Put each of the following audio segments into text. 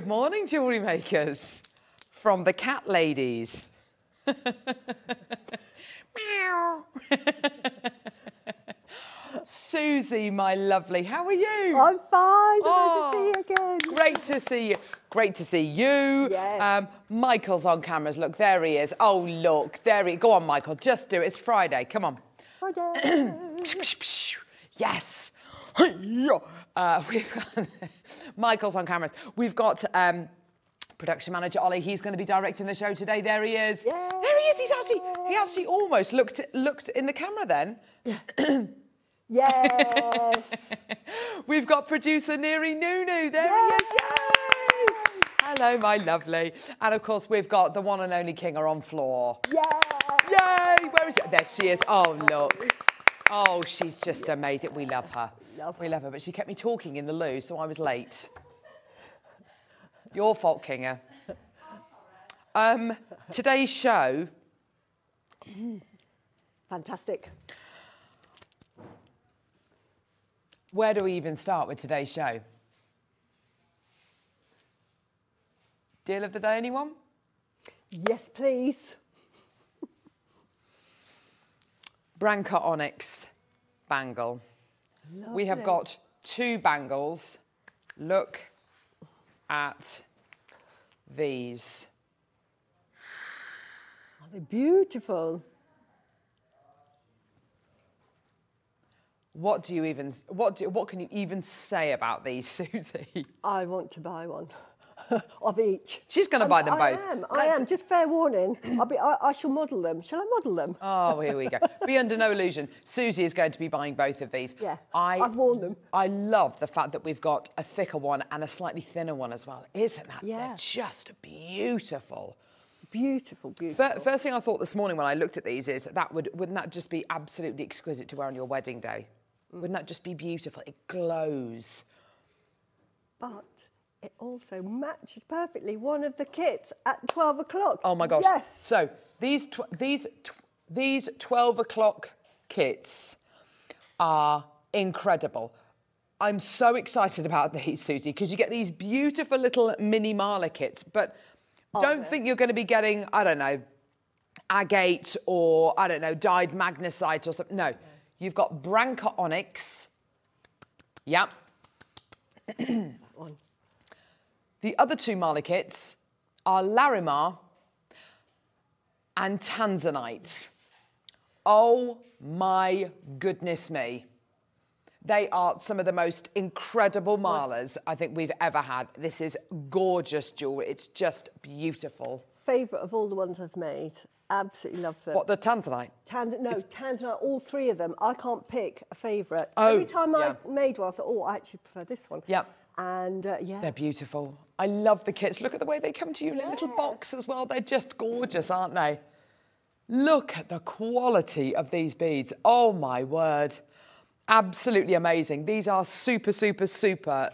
Good morning, jewellery makers. From the cat ladies. Meow. Suzie, my lovely, how are you? I'm fine. Oh, Nice to see you again. Great to see you. Great to see you. Yes. Um, Michael's on cameras. Look, there he is. Oh, look, there he. Go on, Michael. Just do it. It's Friday. Come on. There. Yes. Uh, we've got Michael's on cameras. We've got um, production manager Ollie. He's going to be directing the show today. There he is. Yay. There he is. He's actually he actually almost looked looked in the camera then. yes. We've got producer Neri Nunu. There he is. Yay! Hello, my lovely. And of course, we've got the one and only Kinga on floor. Yeah. Yay! Where is it? There she is. Oh, look. Oh, she's just amazing. We love her. Love we love her, but she kept me talking in the loo, so I was late. Your fault, Kinga. Um, today's show, Fantastic. where do we even start with today's show? Deal of the day, anyone? Yes, please. Branca Onyx bangle. We have got two bangles. Look at these. Are they beautiful? What do you even what do, what can you even say about these, Suzie? I want to buy one of each. She's going to buy them I both. I am. I Let's- am. Just fair warning. I'll be. I, I shall model them. Shall I model them? Oh, here we go. Be under no illusion. Suzie is going to be buying both of these. Yeah, I, I've worn them. I love the fact that we've got a thicker one and a slightly thinner one as well. Isn't that? They're just beautiful. Beautiful, beautiful. Fir- First thing I thought this morning when I looked at these is that would wouldn't that just be absolutely exquisite to wear on your wedding day? Mm. Wouldn't that just be beautiful? It glows. but it also matches perfectly one of the kits at 12 o'clock. Oh my gosh! Yes. So these tw- these tw- these twelve o'clock kits are incredible. I'm so excited about these, Suzie, because you get these beautiful little mini Mala kits, but don't yeah. think you're going to be getting I don't know agate or I don't know dyed magnesite or something. No, you've got Branca onyx. Yep. The other two Mala kits are Larimar and Tanzanite. Oh my goodness me. They are some of the most incredible Malas I think we've ever had. This is gorgeous jewellery. It's just beautiful. Favourite of all the ones I've made. Absolutely love them. What, the Tanzanite? Tand- no, Tanzanite, all three of them. I can't pick a favourite. Oh, Every time yeah. I made one, I thought, oh, I actually prefer this one. Yep. And uh, yeah, They're beautiful. I love the kits. Look at the way they come to you in a little box as well. They're just gorgeous, aren't they? Look at the quality of these beads. Oh my word. Absolutely amazing. These are super, super, super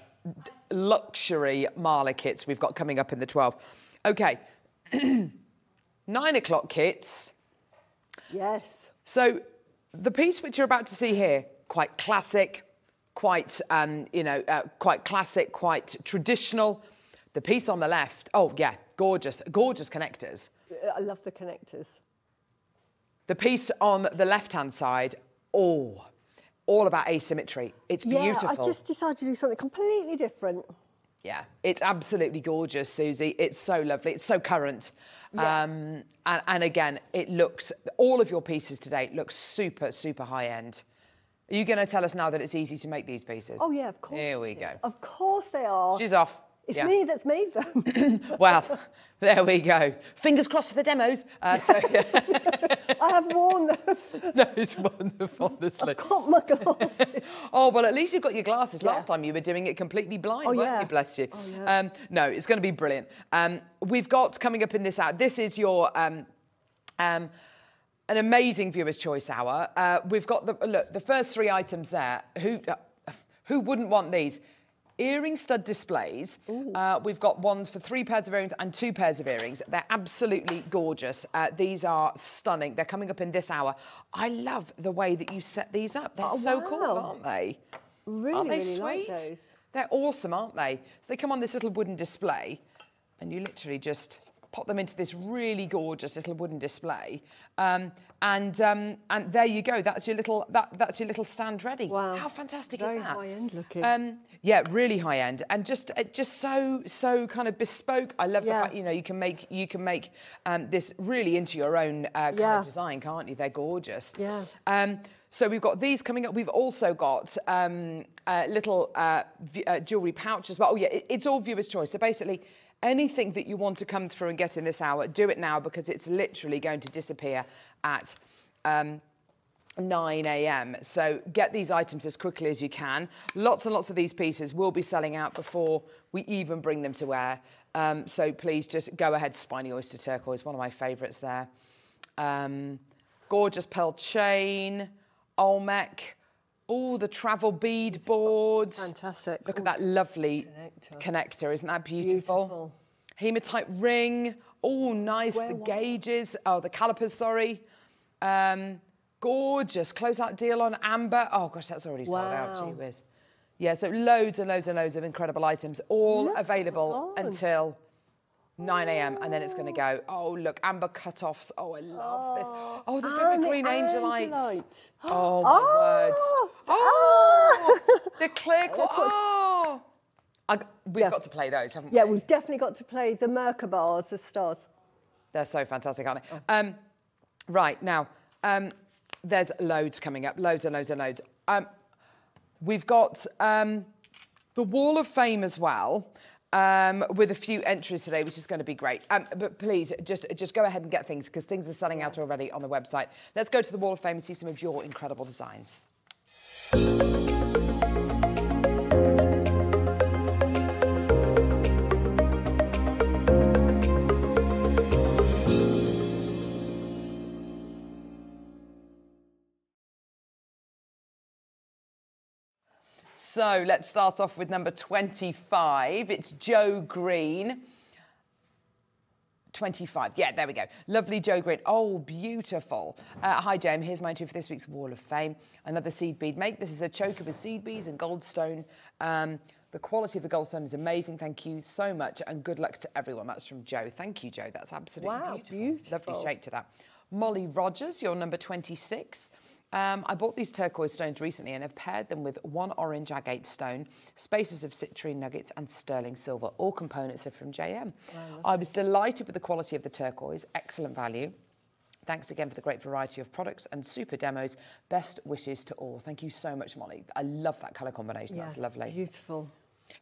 luxury Mala kits we've got coming up in the 12. Okay, nine o'clock kits. yes. So the piece which you're about to see here, quite classic, quite um, you know, uh, quite classic, quite traditional. The piece on the left, oh yeah, gorgeous, gorgeous connectors. I love the connectors. The piece on the left-hand side, oh, all about asymmetry. It's beautiful. Yeah, I just decided to do something completely different. Yeah, it's absolutely gorgeous, Suzie. It's so lovely. It's so current. Yeah. Um, and, and again, it looks, all of your pieces today look super, super high end. Are you going to tell us now that it's easy to make these pieces? Oh yeah, of course. Here we go. Of course they are. She's off. It's Yeah. me that's made them. Well, there we go. Fingers crossed for the demos. Uh, so, I have worn them. no, it's wonderful, honestly. Got my glasses. Oh, well, at least you've got your glasses. Yeah. Last time you were doing it completely blind, Oh, weren't yeah. you? Bless you. Oh, yeah. um, no, it's going to be brilliant. Um, we've got coming up in this hour, this is your. Um, um, an amazing viewers' choice hour. Uh, we've got the look the first three items there. Who uh, who wouldn't want these? Earring stud displays. Uh, we've got one for three pairs of earrings and two pairs of earrings. They're absolutely gorgeous. Uh, these are stunning. They're coming up in this hour. I love the way that you set these up. They're Oh, so cool, aren't they? Really, Aren't they really like sweet? those. They're awesome, aren't they? So they come on this little wooden display and you literally just pop them into this really gorgeous little wooden display. Um, and um, and there you go. That's your little that that's your little stand ready. Wow. How fantastic Very is that? Very high end looking. Um, yeah, really high end, and just uh, just so so kind of bespoke. I love Yeah. the fact you know you can make you can make um, this really into your own uh, kind Yeah. of design, can't you? They're gorgeous. Yeah. Um, so we've got these coming up. We've also got um, a little uh, uh, jewellery pouches. well. Oh yeah, it- it's all viewer's choice. So basically, anything that you want to come through and get in this hour, do it now because it's literally going to disappear at. Um, 9 a.m. So get these items as quickly as you can. Lots and lots of these pieces will be selling out before we even bring them to wear. Um, so please just go ahead. Spiny Oyster Turquoise, one of my favourites there. Um, gorgeous pearl chain, Olmec, all the travel bead boards. Fantastic. Look at that lovely Connector. connector. Isn't that beautiful? Beautiful. Hematite ring. Oh, nice. Square the one. gauges. Oh, the calipers, sorry. Um, gorgeous. Closeout deal on amber. Oh, gosh, that's already sold out. Wow. Gee whiz. Yeah, so loads and loads and loads of incredible items, all Look available until 9 a.m. and then it's going to go. Oh, look, amber cut-offs. Oh, I love this. Oh, the and vivid the green angelite. angelite. Oh, my words. Oh, the clear. Oh. I, we've Yeah. got to play those, haven't we? Yeah, we've definitely got to play the Merkabahs, the stars. They're so fantastic, aren't Oh. they? Um, right, now, um, there's loads coming up, loads and loads and loads. Um, we've got um, the Wall of Fame as well. Um, with a few entries today, which is going to be great. Um, but please, just just go ahead and get things because things are selling out already on the website. Let's go to the Wall of Fame and see some of your incredible designs. So let's start off with number 25. It's Joe Green. 25. Yeah, there we go. Lovely Joe Green. Oh, beautiful. Uh, hi, Jem. Here's my entry for this week's Wall of Fame. Another seed bead make. This is a choker with seed beads and goldstone. Um, the quality of the goldstone is amazing. Thank you so much, and good luck to everyone. That's from Joe. Thank you, Joe. That's absolutely Wow, beautiful. beautiful. Lovely shape to that. Molly Rogers, you're number 26. Um, I bought these turquoise stones recently and have paired them with one orange agate stone, spaces of citrine nuggets, and sterling silver. All components are from JM. I was delighted with the quality of the turquoise, excellent value. Thanks again for the great variety of products and super demos. Best wishes to all. Thank you so much, Molly. I love that colour combination. That's lovely. Beautiful.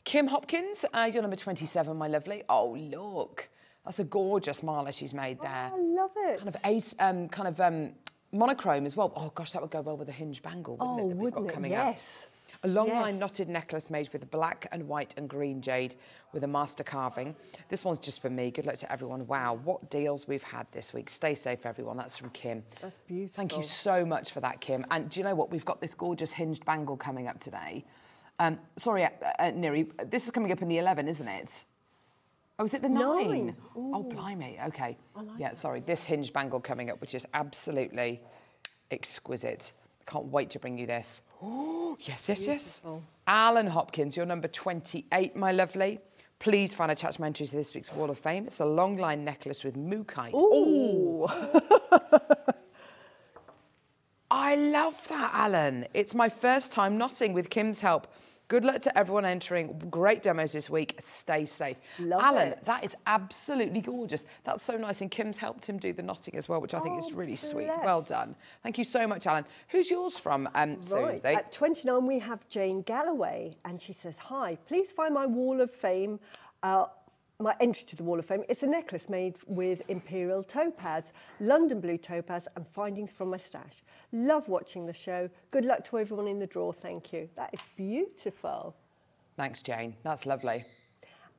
Kim Hopkins, uh, you're number 27, my lovely. Oh, look. That's a gorgeous mala she's made there. I love it. Kind of ace, um, kind of um, monochrome as well. Oh gosh, that would go well with a hinge bangle, wouldn't Oh, it? That we've got wouldn't it? coming up. Yes. A long line knotted necklace made with black and white and green jade with a master carving. This one's just for me. Good luck to everyone. Wow, what deals we've had this week. Stay safe, everyone. That's from Kim. That's beautiful. Thank you so much for that, Kim. And do you know what? We've got this gorgeous hinged bangle coming up today. Um, sorry, uh, uh, Neri, this is coming up in the 11, isn't it? Oh, is it the 9? Nine. Oh, blimey. Okay. yeah, sorry. This hinged bangle coming up, which is absolutely exquisite. Can't wait to bring you this. Oh, yes, yes, yes. Alan Hopkins, you're number 28, my lovely. Please find attachment entry to this week's Wall of Fame. It's a long line necklace with mookite. Ooh. I love that, Alan. It's my first time knotting with Kim's help. Good luck to everyone entering. Great demos this week. Stay safe. Love Alan, it. that is absolutely gorgeous. That's so nice. And Kim's helped him do the knotting as well, which I think is Oh, really sweet. Well done. Thank you so much, Alan. Who's yours from, um, Right. Suzie? At 29, we have Jane Galloway, and she says, Hi, please find my Wall of Fame, uh, my entry to the Wall of Fame. It's a necklace made with imperial topaz, London blue topaz, and findings from my stash. Love watching the show. Good luck to everyone in the draw. Thank you. That is beautiful. Thanks, Jane. That's lovely.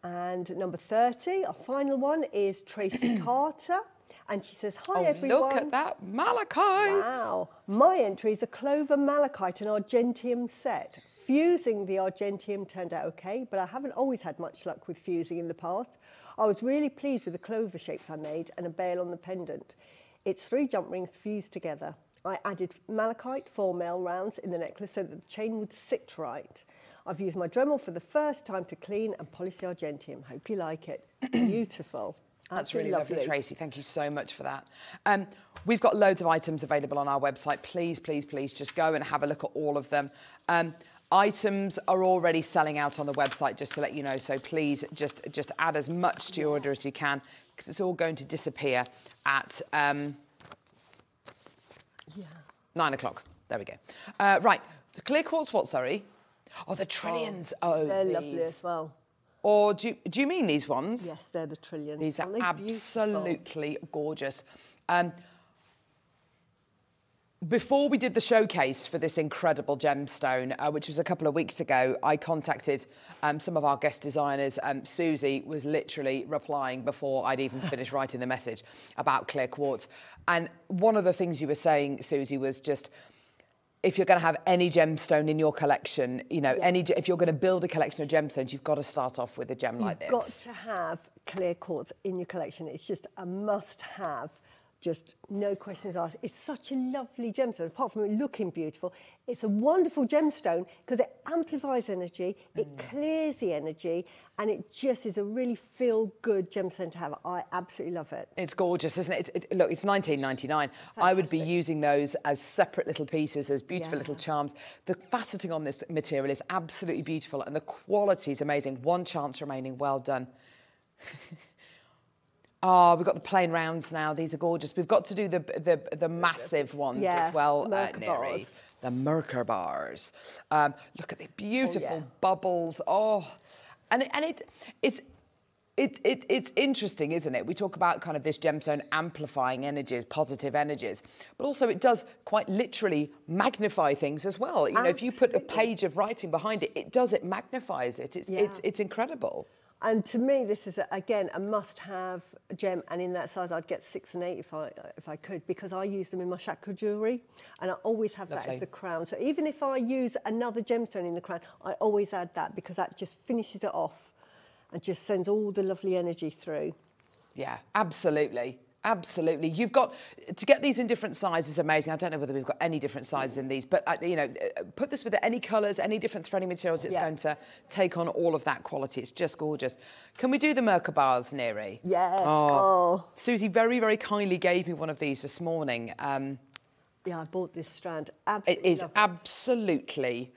And number 30, our final one, is Tracy Carter. And she says, Hi, Oh, everyone. look at that malachite. Wow. My entry is a clover malachite and argentium set. Fusing the argentium turned out okay, but I haven't always had much luck with fusing in the past. I was really pleased with the clover shapes I made and a bail on the pendant. It's three jump rings fused together. I added malachite four male rounds in the necklace so that the chain would sit right. I've used my Dremel for the first time to clean and polish the Argentium. Hope you like it. Beautiful. That's Absolutely really lovely. Tracy. Thank you so much for that. Um, we've got loads of items available on our website. Please, please, please just go and have a look at all of them. Um, items are already selling out on the website, just to let you know. So please just, just add as much to your order as you can because it's all going to disappear at um, Yeah. nine o'clock. There we go. Uh, right. The clear quartz, what, sorry? Oh, the trillions. Oh, They're these. lovely as well. Or do you, do you mean these ones? Yes, they're the trillions. These are Aren't beautiful? absolutely gorgeous. Um, before we did the showcase for this incredible gemstone, uh, which was a couple of weeks ago, I contacted um, some of our guest designers. Um, Suzie was literally replying before I'd even finished writing the message about clear quartz. And one of the things you were saying, Suzie, was just if you're going to have any gemstone in your collection, you know, any if you're going to build a collection of gemstones, you've got to start off with a gem like this. You've got to have clear quartz in your collection. It's just a must-have. Just no questions asked. It's such a lovely gemstone. Apart from it looking beautiful, it's a wonderful gemstone because it amplifies energy, it Mm. clears the energy, and it just is a really feel-good gemstone to have. I absolutely love it. It's gorgeous, isn't it? It's, it look, it's 19.99. I would be using those as separate little pieces, as beautiful Yeah. little charms. The faceting on this material is absolutely beautiful, and the quality is amazing. One chance remaining. Well done. Oh, we've got the plain rounds now. These are gorgeous. We've got to do the the, the massive ones Yeah, as well, the uh, Neri. bars. The Merkabahs. Um, look at the beautiful yeah. bubbles. Oh, and it, and it it's it, it, it's interesting, isn't it? We talk about kind of this gemstone amplifying energies, positive energies, but also it does quite literally magnify things as well. You know, if you put a page of writing behind it, it does, it magnifies it. It's, it's, it's incredible. And to me, this is, a, again, a must-have gem. And in that size, I'd get six and eight if I, if I could, because I use them in my chakra jewellery. And I always have that as the crown. So even if I use another gemstone in the crown, I always add that because that just finishes it off and just sends all the lovely energy through. Yeah, absolutely. Absolutely. You've got to get these in different sizes amazing. I don't know whether we've got any different sizes in these, but uh, you know, uh, put this with any colours, any different threading materials, it's Yeah. going to take on all of that quality. It's just gorgeous. Can we do the Merkabahs, Neri? Yes. Oh. Oh. Susie very, very kindly gave me one of these this morning. Um, Yeah, I bought this strand. it Absolutely is love absolutely, it,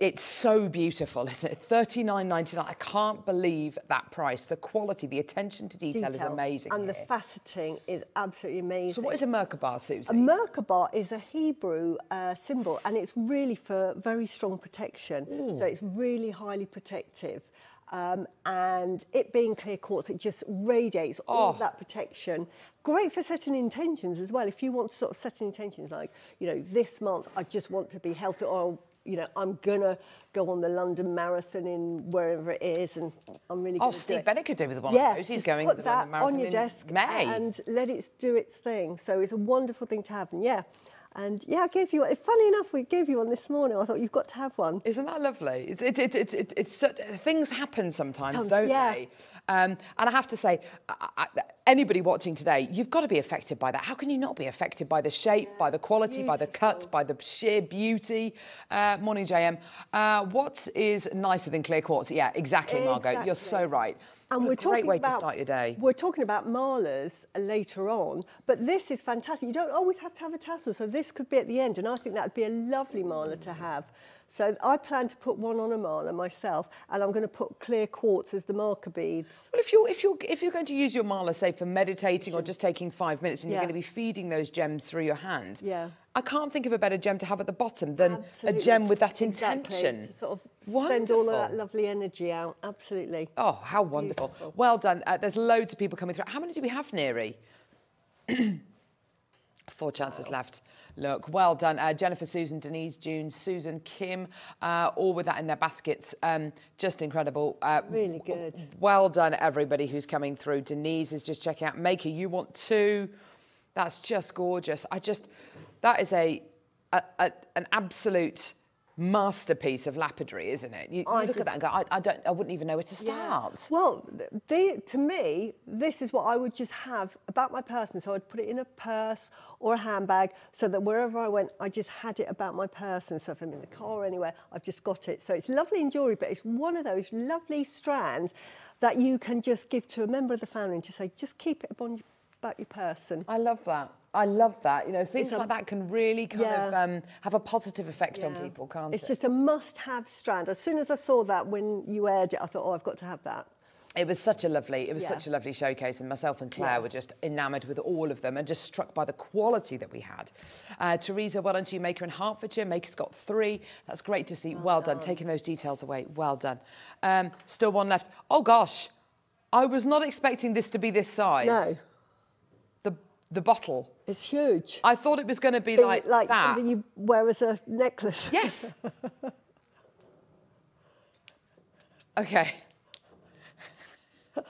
it's so beautiful, isn't it? Thirty nine ninety nine. I can't believe that price. The quality, the attention to detail, is amazing. And the faceting is absolutely amazing. so, what is a Merkur bar, Suzie? A Merkabah is a Hebrew uh, symbol and it's really for very strong protection. So it's really highly protective. Um, and it being clear quartz, it just radiates all of that protection. Great for setting intentions as well. If you want to sort of set intentions like, you know, this month I just want to be healthy or, you know, I'm going to go on the London Marathon in wherever it is and I'm really Oh, going to do Steve Bennett could do with one yeah, of those. He's going put to the that on your desk May. and let it do its thing. So it's a wonderful thing to have. And yeah, and yeah, I gave you. one. Funny enough, we gave you one this morning. I thought you've got to have one. Isn't that lovely? It's, it, it, it, it, it's things happen sometimes, don't yeah. they? Um, and I have to say, I, I, anybody watching today, you've got to be affected by that. How can you not be affected by the shape, by the quality, by the cut, by the sheer beauty? Uh, morning, JM. Uh, what is nicer than clear quartz? Yeah, exactly, Margot. You're so right. And What we're a great talking way about, to start your day. We're talking about malas later on, but this is fantastic. You don't always have to have a tassel, so this could be at the end, and I think that would be a lovely mala to have. So I plan to put one on a mala myself, and I'm going to put clear quartz as the marker beads. Well, if you're if you're if you're going to use your mala, say for meditating or just taking five minutes, and you're going to be feeding those gems through your hand, Yeah. I can't think of a better gem to have at the bottom than Absolutely. a gem with that Exactly, intention. to sort of Wonderful. send all of that lovely energy out. Absolutely. Oh, how wonderful! Beautiful. Well done. Uh, there's loads of people coming through. How many do we have, Neri? Four chances left. Look, well done. Uh, Jennifer, Susan, Denise, June, Susan, Kim, uh, all with that in their baskets. Um, just incredible. Uh, Really good. Well done, everybody who's coming through. Denise is just checking out. Maker, you want two? That's just gorgeous. I just, that is a, a, a an absolute masterpiece of lapidary, isn't it? You, you look just- at that and go, I, I don't, I wouldn't even know where to start. Well, they, to me, this is what I would just have about my person. So I'd put it in a purse or a handbag so that wherever I went, I just had it about my person. So if I'm in the car or anywhere, I've just got it. So it's lovely in jewellery, but it's one of those lovely strands that you can just give to a member of the family and just say, just keep it upon about your person. I love that. I love that. You know, things It's like that can really kind of um, have a positive effect on people, can't It's it? just a must-have strand. As soon as I saw that when you aired it, I thought, oh, I've got to have that. It was such a lovely, it was Yeah. such a lovely showcase, and myself and Claire Yeah. were just enamoured with all of them and just struck by the quality that we had. Uh, Teresa, well done to you, Maker in Hertfordshire. Maker's got three. That's great to see. Well, done. taking those details away. Well done. Um, still one left. Oh gosh, I was not expecting this to be this size. No, The bottle. it's huge. I thought it was going to be Be like, like that. something you wear as a necklace. Yes. okay.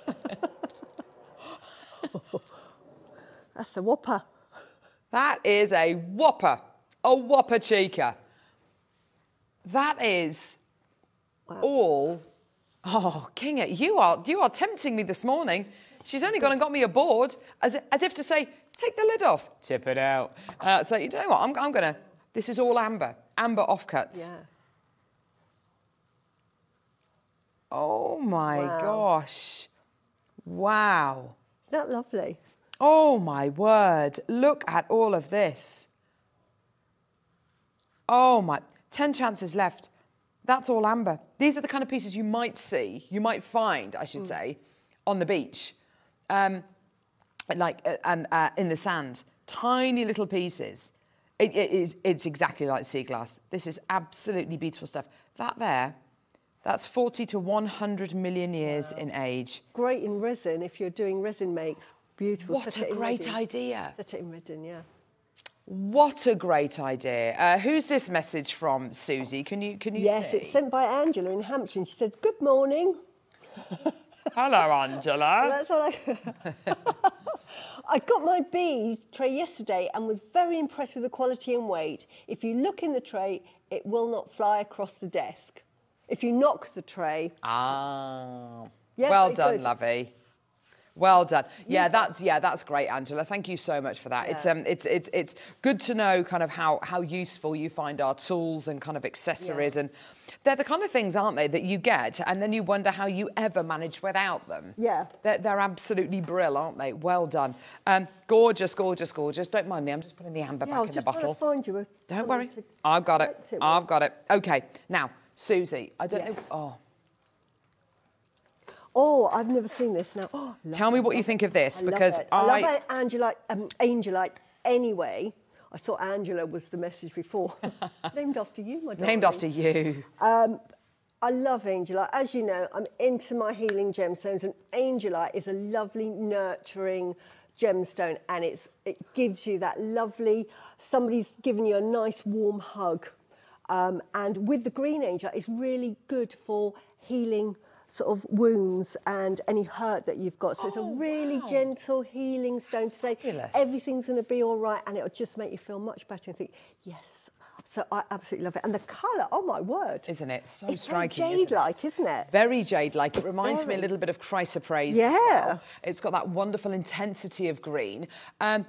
That's a whopper. That is a whopper, a whopper chica. That is all. Oh, Kinga, you are you are tempting me this morning. She's only gone and got me a board, as, as if to say, take the lid off, tip it out. Uh, so you know what? I'm, I'm gonna. This is all amber, amber offcuts. Yeah. Oh my Wow. gosh! Wow. Isn't that lovely? Oh my word, look at all of this. Oh my, 10 chances left. That's all amber. These are the kind of pieces you might see, you might find, I should say, on the beach, um, like uh, um, uh, in the sand. Tiny little pieces. It, it is, it's exactly like sea glass. This is absolutely beautiful stuff. That there, that's 40 to 100 million years in age. Great in resin if you're doing resin makes. Beautiful. What Set a great resin. idea. Set it in resin, yeah. What a great idea. Uh, who's this message from, Suzie? Can you can you Yes, see? it's sent by Angela in Hampshire. and She says, "Good morning." Hello, Angela. That's all I. I got my bees tray yesterday and was very impressed with the quality and weight. If you look in the tray, it will not fly across the desk. If you knock the tray, Ah. Yeah, well done, good. lovey. Well done. Yeah, that's yeah, that's great, Angela. Thank you so much for that. It's um, it's it's it's good to know kind of how how useful you find our tools and kind of accessories, and they're the kind of things, aren't they, that you get, and then you wonder how you ever manage without them. Yeah. they're, they're absolutely brill, aren't they? Well done. Um, gorgeous, gorgeous, gorgeous. Don't mind me. I'm just putting the amber yeah, back in the bottle. to find you. Don't worry. I've got it. I've got it. Okay. Now, Suzie, I don't Yes. know. Oh, Oh, I've never seen this now. Oh, tell me it, what you think of this I because. I love it, Angela, um, Angelite. Anyway, I saw Angela was the message before. Named after you, my darling. Named after you. Um, I love Angelite. As you know, I'm into my healing gemstones, and Angelite is a lovely, nurturing gemstone, and it's it gives you that lovely. Somebody's given you a nice, warm hug, um, and with the green Angelite, it's really good for healing sort of wounds and any hurt that you've got. So it's a Oh, really wow. gentle healing stone to say Fabulous. everything's going to be all right, and it'll just make you feel much better and think, yes. So I absolutely love it, and the colour. Oh my word! Isn't it? So it's striking, Very jade-like, isn't it? Very jade-like. It reminds me a little bit of chrysoprase. as Yeah. well. It's got that wonderful intensity of green. Um,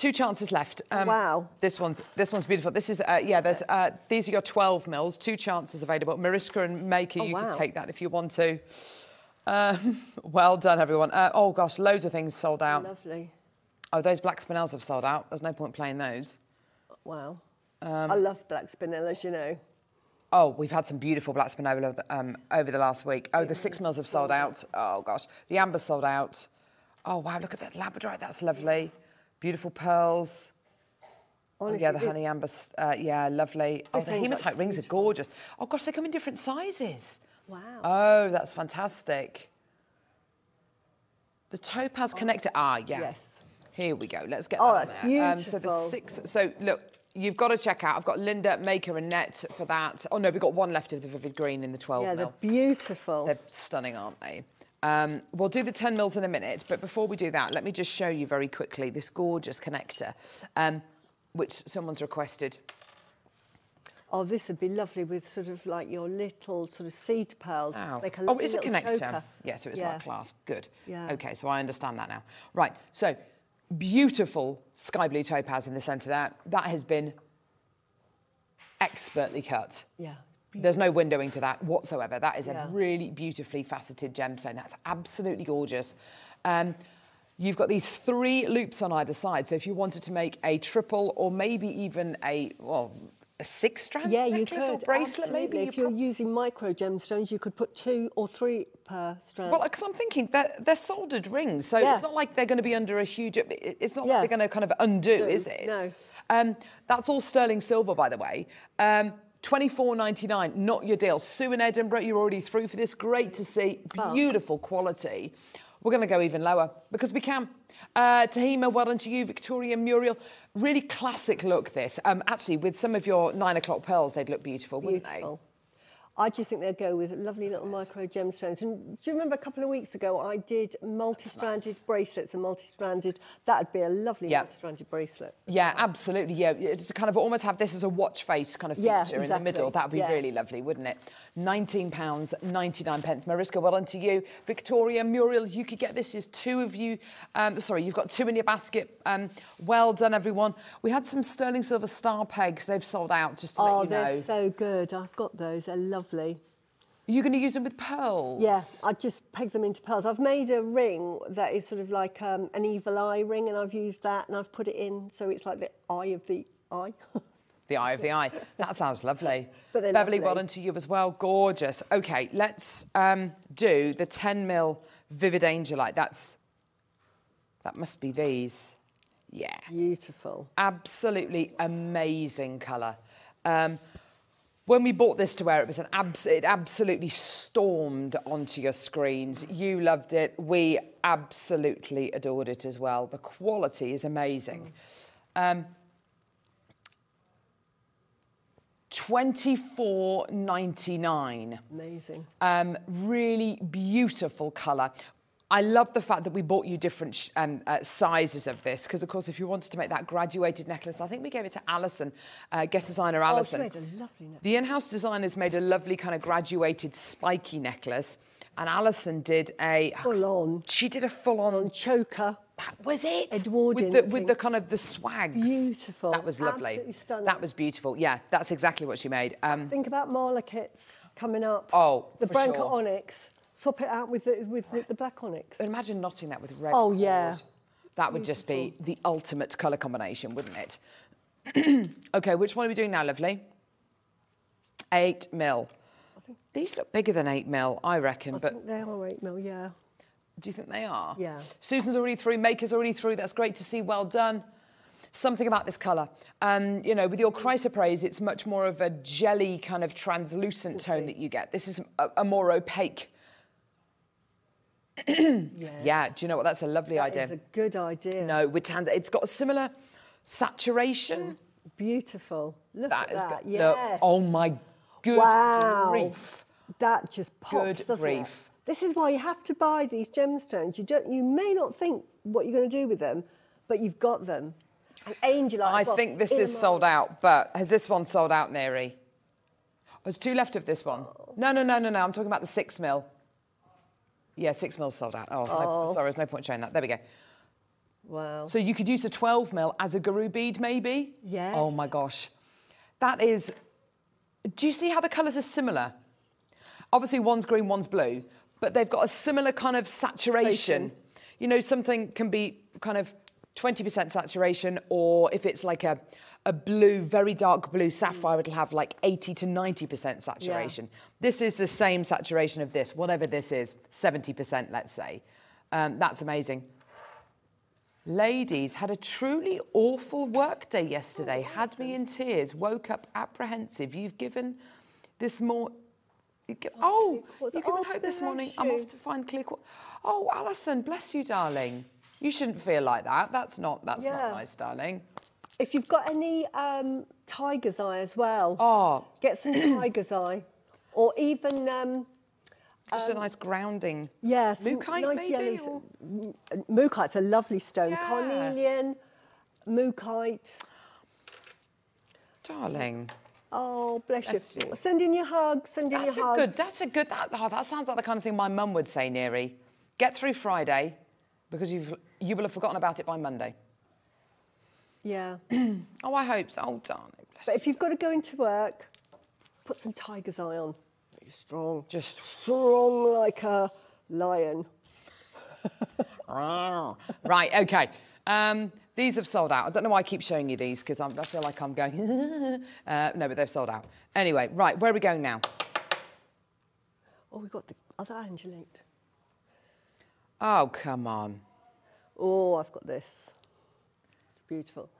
two chances left. Um, Wow. This one's this one's beautiful. This is uh, yeah. There's uh, these are your 12 mils. Two chances available. Mariska and Maker, Oh, you wow. can take that if you want to. Um, well done, everyone. Uh, oh gosh, loads of things sold out. Lovely. Oh, those black spinels have sold out. There's no point playing those. Wow. Um, I love black spinellas, you know. Oh, we've had some beautiful black spinola um, over the last week. Oh, the six mils have sold out. Oh gosh, the amber sold out. Oh wow, look at that labradorite. That's lovely. Beautiful pearls. Oh, yeah, the honey amber. Uh, yeah, lovely. Oh, the thing's, like, hematite rings are gorgeous. Oh gosh, they come in different sizes. Wow. Oh, that's fantastic. The topaz connector. Ah, yeah. Yes. Here we go. Let's get Oh, that that's on there. so the six. So look, you've got to check out. I've got Linda, Maker, and Net for that. Oh no, we've got one left of the vivid green in the 12 yeah, they're beautiful. They're stunning, aren't they? Um, we'll do the 10 mils in a minute, but before we do that, let me just show you very quickly this gorgeous connector, um, which someone's requested. Oh, this would be lovely with sort of like your little sort of seed pearls. Ow. Make a oh, it's a connector. choker. Yeah, so it's Yeah. a clasp. Good. Yeah. Okay, so I understand that now. Right, so beautiful sky blue topaz in the centre there. That has been expertly cut. Yeah. There's no windowing to that whatsoever. That is Yeah. a really beautifully faceted gemstone. That's absolutely gorgeous. Um, you've got these three loops on either side. So if you wanted to make a triple or maybe even a, well, a six strand Yeah, you necklace could. or bracelet, absolutely. maybe. If you you're using micro gemstones, you could put two or three per strand. Well, because I'm thinking they're, they're soldered rings, so Yeah. it's not like they're going to be under a huge. It's not Yeah. like they're going to kind of undo, Do, is it? no. Um, that's all sterling silver, by the way. Um, Twenty-four ninety-nine, not your deal. Sue in Edinburgh, you're already through for this. Great to see, beautiful quality. We're going to go even lower because we can. Uh, Tahima, well done to you. Victoria Muriel, really classic look. This, um, actually, with some of your nine o'clock pearls, they'd look beautiful, wouldn't they? I just think they'll go with lovely little micro gemstones. And do you remember a couple of weeks ago I did multi-stranded nice. bracelets and multi-stranded? That'd be a lovely Yeah. multi-stranded bracelet. Yeah, absolutely. Yeah, to kind of almost have this as a watch face kind of feature Yeah, in the exactly. middle. That would be Yeah. really lovely, wouldn't it? Nineteen pounds ninety-nine pence. Mariska, well done to you. Victoria, Muriel, you could get this. There's two of you. Um, sorry, you've got two in your basket. Um, well done, everyone. We had some sterling silver star pegs. They've sold out. Just to Oh, let you know. Oh, they're so good. I've got those. They're lovely. Are you going to use them with pearls? Yeah, I just peg them into pearls. I've made a ring that is sort of like um, an evil eye ring, and I've used that and I've put it in so it's like the eye of the eye. The eye of the eye. That sounds lovely. But Beverly, well lovely. done to you as well. Gorgeous. Okay, let's um, do the 10 mil Vivid Angelite. That's that must be these. Yeah, Beautiful. absolutely amazing colour. Um, when we bought this to wear, it was an abs- it absolutely stormed onto your screens. You loved it. We absolutely adored it as well. The quality is amazing. Um, Twenty-four ninety-nine. Amazing. Um, really beautiful colour. I love the fact that we bought you different um, uh, sizes of this because, of course, if you wanted to make that graduated necklace, I think we gave it to Alison, uh, guest designer Oh, she Alison. made a lovely necklace. The in-house designers made a lovely kind of graduated spiky necklace, and Alison did a Full on. She did a full-on. On choker. That was it. Edwardian with the, with the kind of the swags. Beautiful. That was lovely. Absolutely stunning. That was beautiful. Yeah, that's exactly what she made. Um, Think about Mala kits coming up. Oh, the Branca sure. onyx. Swap it out with the, with the, the black onyx. Imagine knotting that with red. Oh, yeah. cord. That would just be the ultimate colour combination, wouldn't it? okay, which one are we doing now, lovely? Eight mil. These look bigger than eight mil, I reckon, I but think they are eight mil, yeah. do you think they are? Yeah. Susan's already through, Maker's already through. That's great to see. Well done. Something about this colour. Um, you know, with your chrysoprase, it's much more of a jelly kind of translucent tone that you get. This is a, a more opaque. Yeah, do you know what? That's a lovely That idea. is a good idea. No, with tan, it's got a similar saturation. Beautiful. Look That at is that. Yes. Look, oh my good wow. grief. That just pops, Good it? grief. This is why you have to buy these gemstones. You don't. You may not think what you're going to do with them, but you've got them. And Angel, I think this is sold out, but has this one sold out, Neri? Oh, there's two left of this one. Oh. No, no, no, no, no. I'm talking about the six mil. Yeah, six mil sold out. Oh, no- oh. sorry, there's no point showing that. There we go. Wow. So you could use a 12 mil as a guru bead, maybe? Yes. Oh my gosh. That is. Do you see how the colours are similar? Obviously, one's green, one's blue, but they've got a similar kind of saturation. Saturation. You know, something can be kind of 20% saturation, or if it's like a, a blue, very dark blue sapphire, it'll have like 80 to 90% saturation. This is the same saturation of this, whatever this is, 70%, let's say. Um, that's amazing. Ladies had a truly awful workday yesterday. Had me in tears. Woke up apprehensive. You've given this more. You gi- oh, you've given oh, hope this morning. I'm off to find clear. qu- Oh, Alison, bless you, darling. You shouldn't feel like that. That's not. That's Yeah. not nice, darling. If you've got any um, tiger's eye as well, Oh, get some tiger's eye, or even um, just a nice grounding. yeah, some Mookite, nice maybe, or- Mookite's a lovely stone. Yeah. Carnelian, mookite. Darling. Oh, bless, Bless you. you. Send in your hug. Send in That's your a hug. good. That's a good. That, oh, that sounds like the kind of thing my mum would say, Neary. Get through Friday, because you've you will have forgotten about it by Monday. Yeah. Oh, I hope so. Oh, darling. Bless But if you've got to go into work, put some tiger's eye on. You're strong. Just Strong like a lion. right. Okay. Um, these have sold out. I don't know why I keep showing you these because I feel like I'm going. uh, no, but they've sold out. Anyway, right. Where are we going now? Oh, we've got the other angelite. Oh, come on. Oh, I've got this. It's beautiful.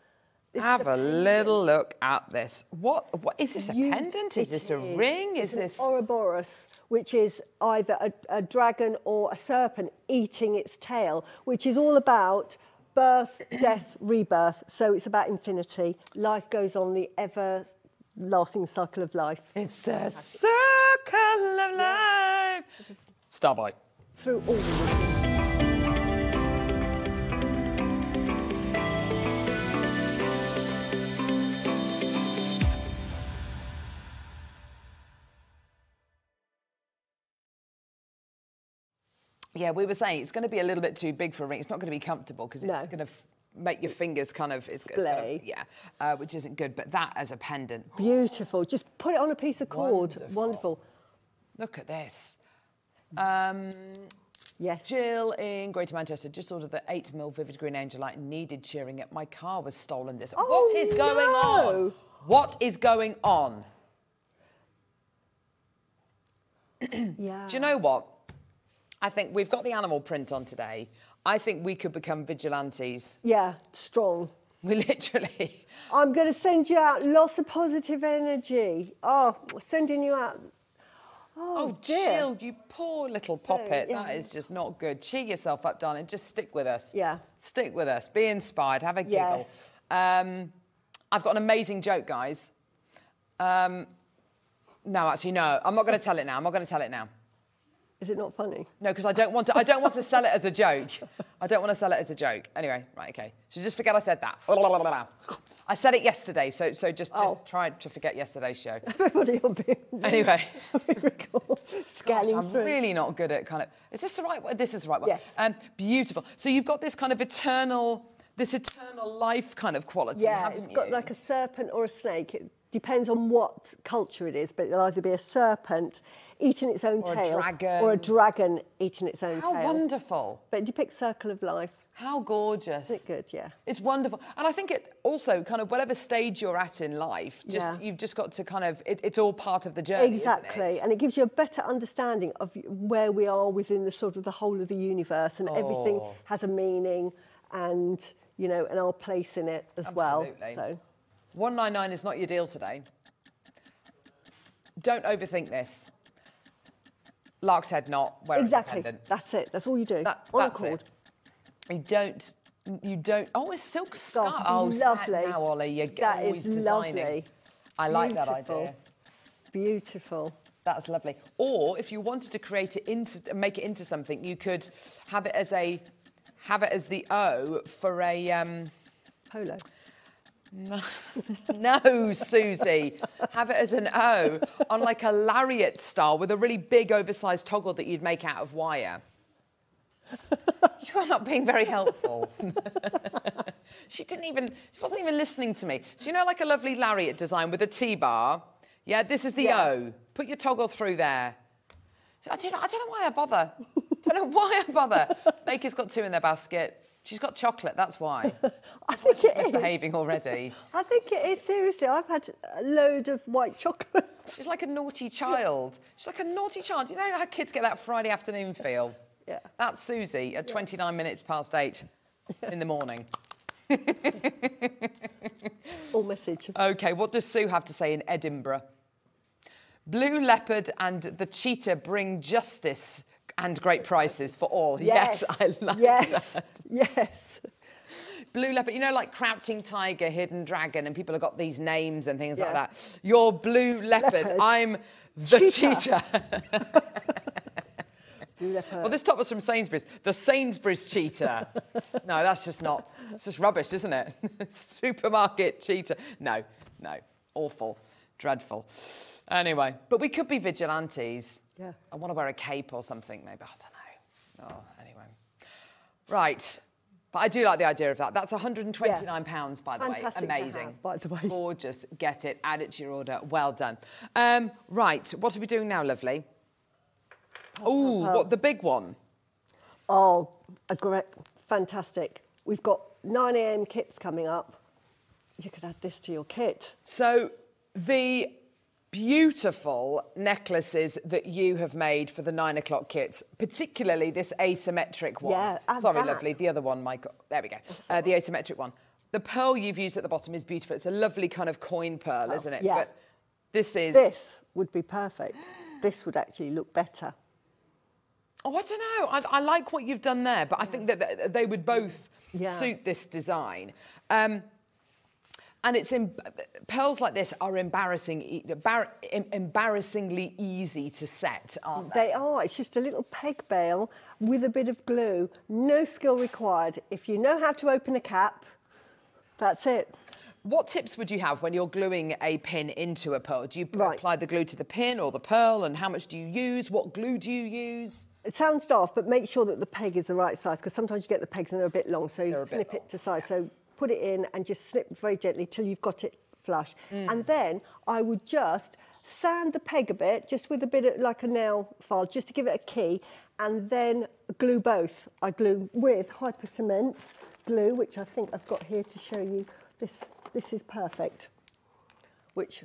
This Have a pendant. little look at this. What? What is this? A You- pendant? Is this a is. ring? It's Is an this? Ouroboros, which is either a, a dragon or a serpent eating its tail, which is all about birth, death, rebirth. So it's about infinity. Life goes on the everlasting cycle of life It's the circle of life. Starboy. through all the Yeah, we were saying it's going to be a little bit too big for a ring. It's not going to be comfortable because it's No. going to make your fingers kind of it's, it's gonna- Splay. yeah, uh, which isn't good. But that as a pendant, Beautiful. Just put it on a piece of cord. Wonderful. Wonderful. look at this. Um, Yes. Jill in Greater Manchester just ordered the 8 mil Vivid Green Angelite needed cheering up. My car was stolen this. Oh, what is going on? What is going on? Yeah. Do you know what? I think we've got the animal print on today. I think we could become vigilantes. Yeah, strong. We literally. I'm going to send you out lots of positive energy. Oh, sending you out. Oh, Oh, dear. Jill, you poor little poppet. yeah. That is just not good. Cheer yourself up, darling. Just stick with us. Yeah. Stick with us. Be inspired. Have a giggle. Yes. Um, I've got an amazing joke, guys. Um, no, actually, no. I'm not going to tell it now. I'm not going to tell it now. Is it not funny? No, because I don't want to. I don't want to sell it as a joke. I don't want to sell it as a joke. Anyway, right, okay. So just forget I said that. I said it yesterday, so so just just Oh. try to forget yesterday's show. Everybody will be Anyway. miracle Gosh, scanning I'm through. really not good at kind of. Is this the right one? This is the right one. Yes. Um, beautiful. So you've got this kind of eternal, this eternal life kind of quality, Yeah, it's got you? like a serpent or a snake. It depends on what culture it is, but it'll either be a serpent eating its own Or a tail dragon. or a dragon eating its own How tail. How wonderful! But it depicts circle of life. How gorgeous! Isn't it good? Yeah. It's wonderful, and I think it also kind of whatever stage you're at in life, just Yeah. you've just got to kind of. It, it's all part of the journey, isn't Exactly, it? and it gives you a better understanding of where we are within the sort of the whole of the universe, and everything Oh. has a meaning, and you know, and our place in it as well. Absolutely. So, 199 is not your deal today. Don't overthink this. Lark's head not wear exactly, a that's it. That's all you do. That, on a cord. it. You don't. You don't. Oh, it's silk scarf. Scarf, Oh, lovely. Now, Ollie, you're That always is designing. lovely. I like that idea. Beautiful. That's lovely. Or if you wanted to create it into, make it into something, you could have it as a, have it as the O for a. Um, Polo. no, Suzie. Have it as an O on like a lariat style with a really big oversized toggle that you'd make out of wire. You are not being very helpful. she didn't even, she wasn't even listening to me. So you know like a lovely lariat design with a T-bar? Yeah, this is the Yeah. O. Put your toggle through there. I don't, know, I don't know why I bother. don't know why I bother. Baker's got two in their basket. She's got chocolate, that's why. I That's why think she's it is. misbehaving already. I think it is seriously. I've had a load of white chocolate. She's like a naughty child. She's like a naughty child. You know how kids get that Friday afternoon feel? Yeah. That's Suzie at 29 minutes past eight in the morning. All message. Okay, what does Sue have to say in Edinburgh? Blue leopard and the cheetah bring justice and great prices for all. Yes, I like yes. that. Yes. Blue leopard, you know, like crouching tiger, hidden dragon, and people have got these names and things like that. You're blue leopard. Leopard. I'm the Cheetah. cheetah. Well, this top was from Sainsbury's. The Sainsbury's cheetah. no, that's just not. It's just rubbish, isn't it? Supermarket cheetah. No, no, awful. Dreadful. Anyway, but we could be vigilantes. Yeah. I want to wear a cape or something, maybe. I don't know. Oh, anyway. Right. But I do like the idea of that. That's 129 pounds, by the Fantastic way. Amazing. have, by the way. Gorgeous. Get it. Add it to your order. Well done. Um, right. What are we doing now, lovely? Oh, what the big one? Oh, a great, fantastic. We've got 9 a.m. kits coming up. You could add this to your kit. So the beautiful necklaces that you have made for the nine o'clock kits, particularly this asymmetric one. Yeah, Sorry, that. lovely. The other one, Michael. There we go. Uh, the asymmetric one. The pearl you've used at the bottom is beautiful. It's a lovely kind of coin pearl, isn't it? yeah. But this is. This would be perfect. This would actually look better. Oh, I don't know. I, I like what you've done there, but I think that they would both Yeah. suit this design. Um, and it's pearls like this are embarrassing, embar- embarrassingly easy to set, aren't they? They are. It's just a little peg bail with a bit of glue. No skill required. If you know how to open a cap, that's it. What tips would you have when you're gluing a pin into a pearl? Do you Right. apply the glue to the pin or the pearl, and how much do you use? What glue do you use? It sounds daft, but make sure that the peg is the right size because sometimes you get the pegs and they're a bit long, so you snip it to size. So put it in and just snip very gently till you've got it flush. Mm. And then I would just sand the peg a bit, just with a bit of like a nail file, just to give it a key, and then glue both. I glue with Hypo Cement glue, which I think I've got here to show you. This this is perfect, which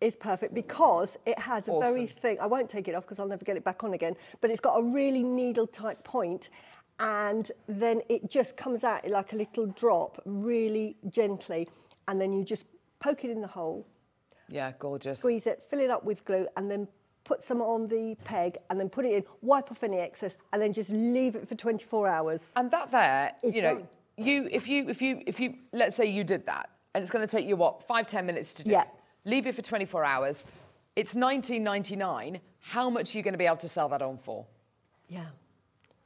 is perfect because it has a very thin. I won't take it off because I'll never get it back on again. But it's got a really needle type point, and then it just comes out like a little drop, really gently, and then you just poke it in the hole, Yeah, gorgeous. squeeze it, fill it up with glue, and then put some on the peg, and then put it in, wipe off any excess, and then just leave it for 24 hours. And that there, It's you know, done. you if you if you if you let's say you did that, and it's going to take you what five ten minutes to do. Yeah. Leave it for 24 hours. It's 19.99. How much are you going to be able to sell that on for? Yeah.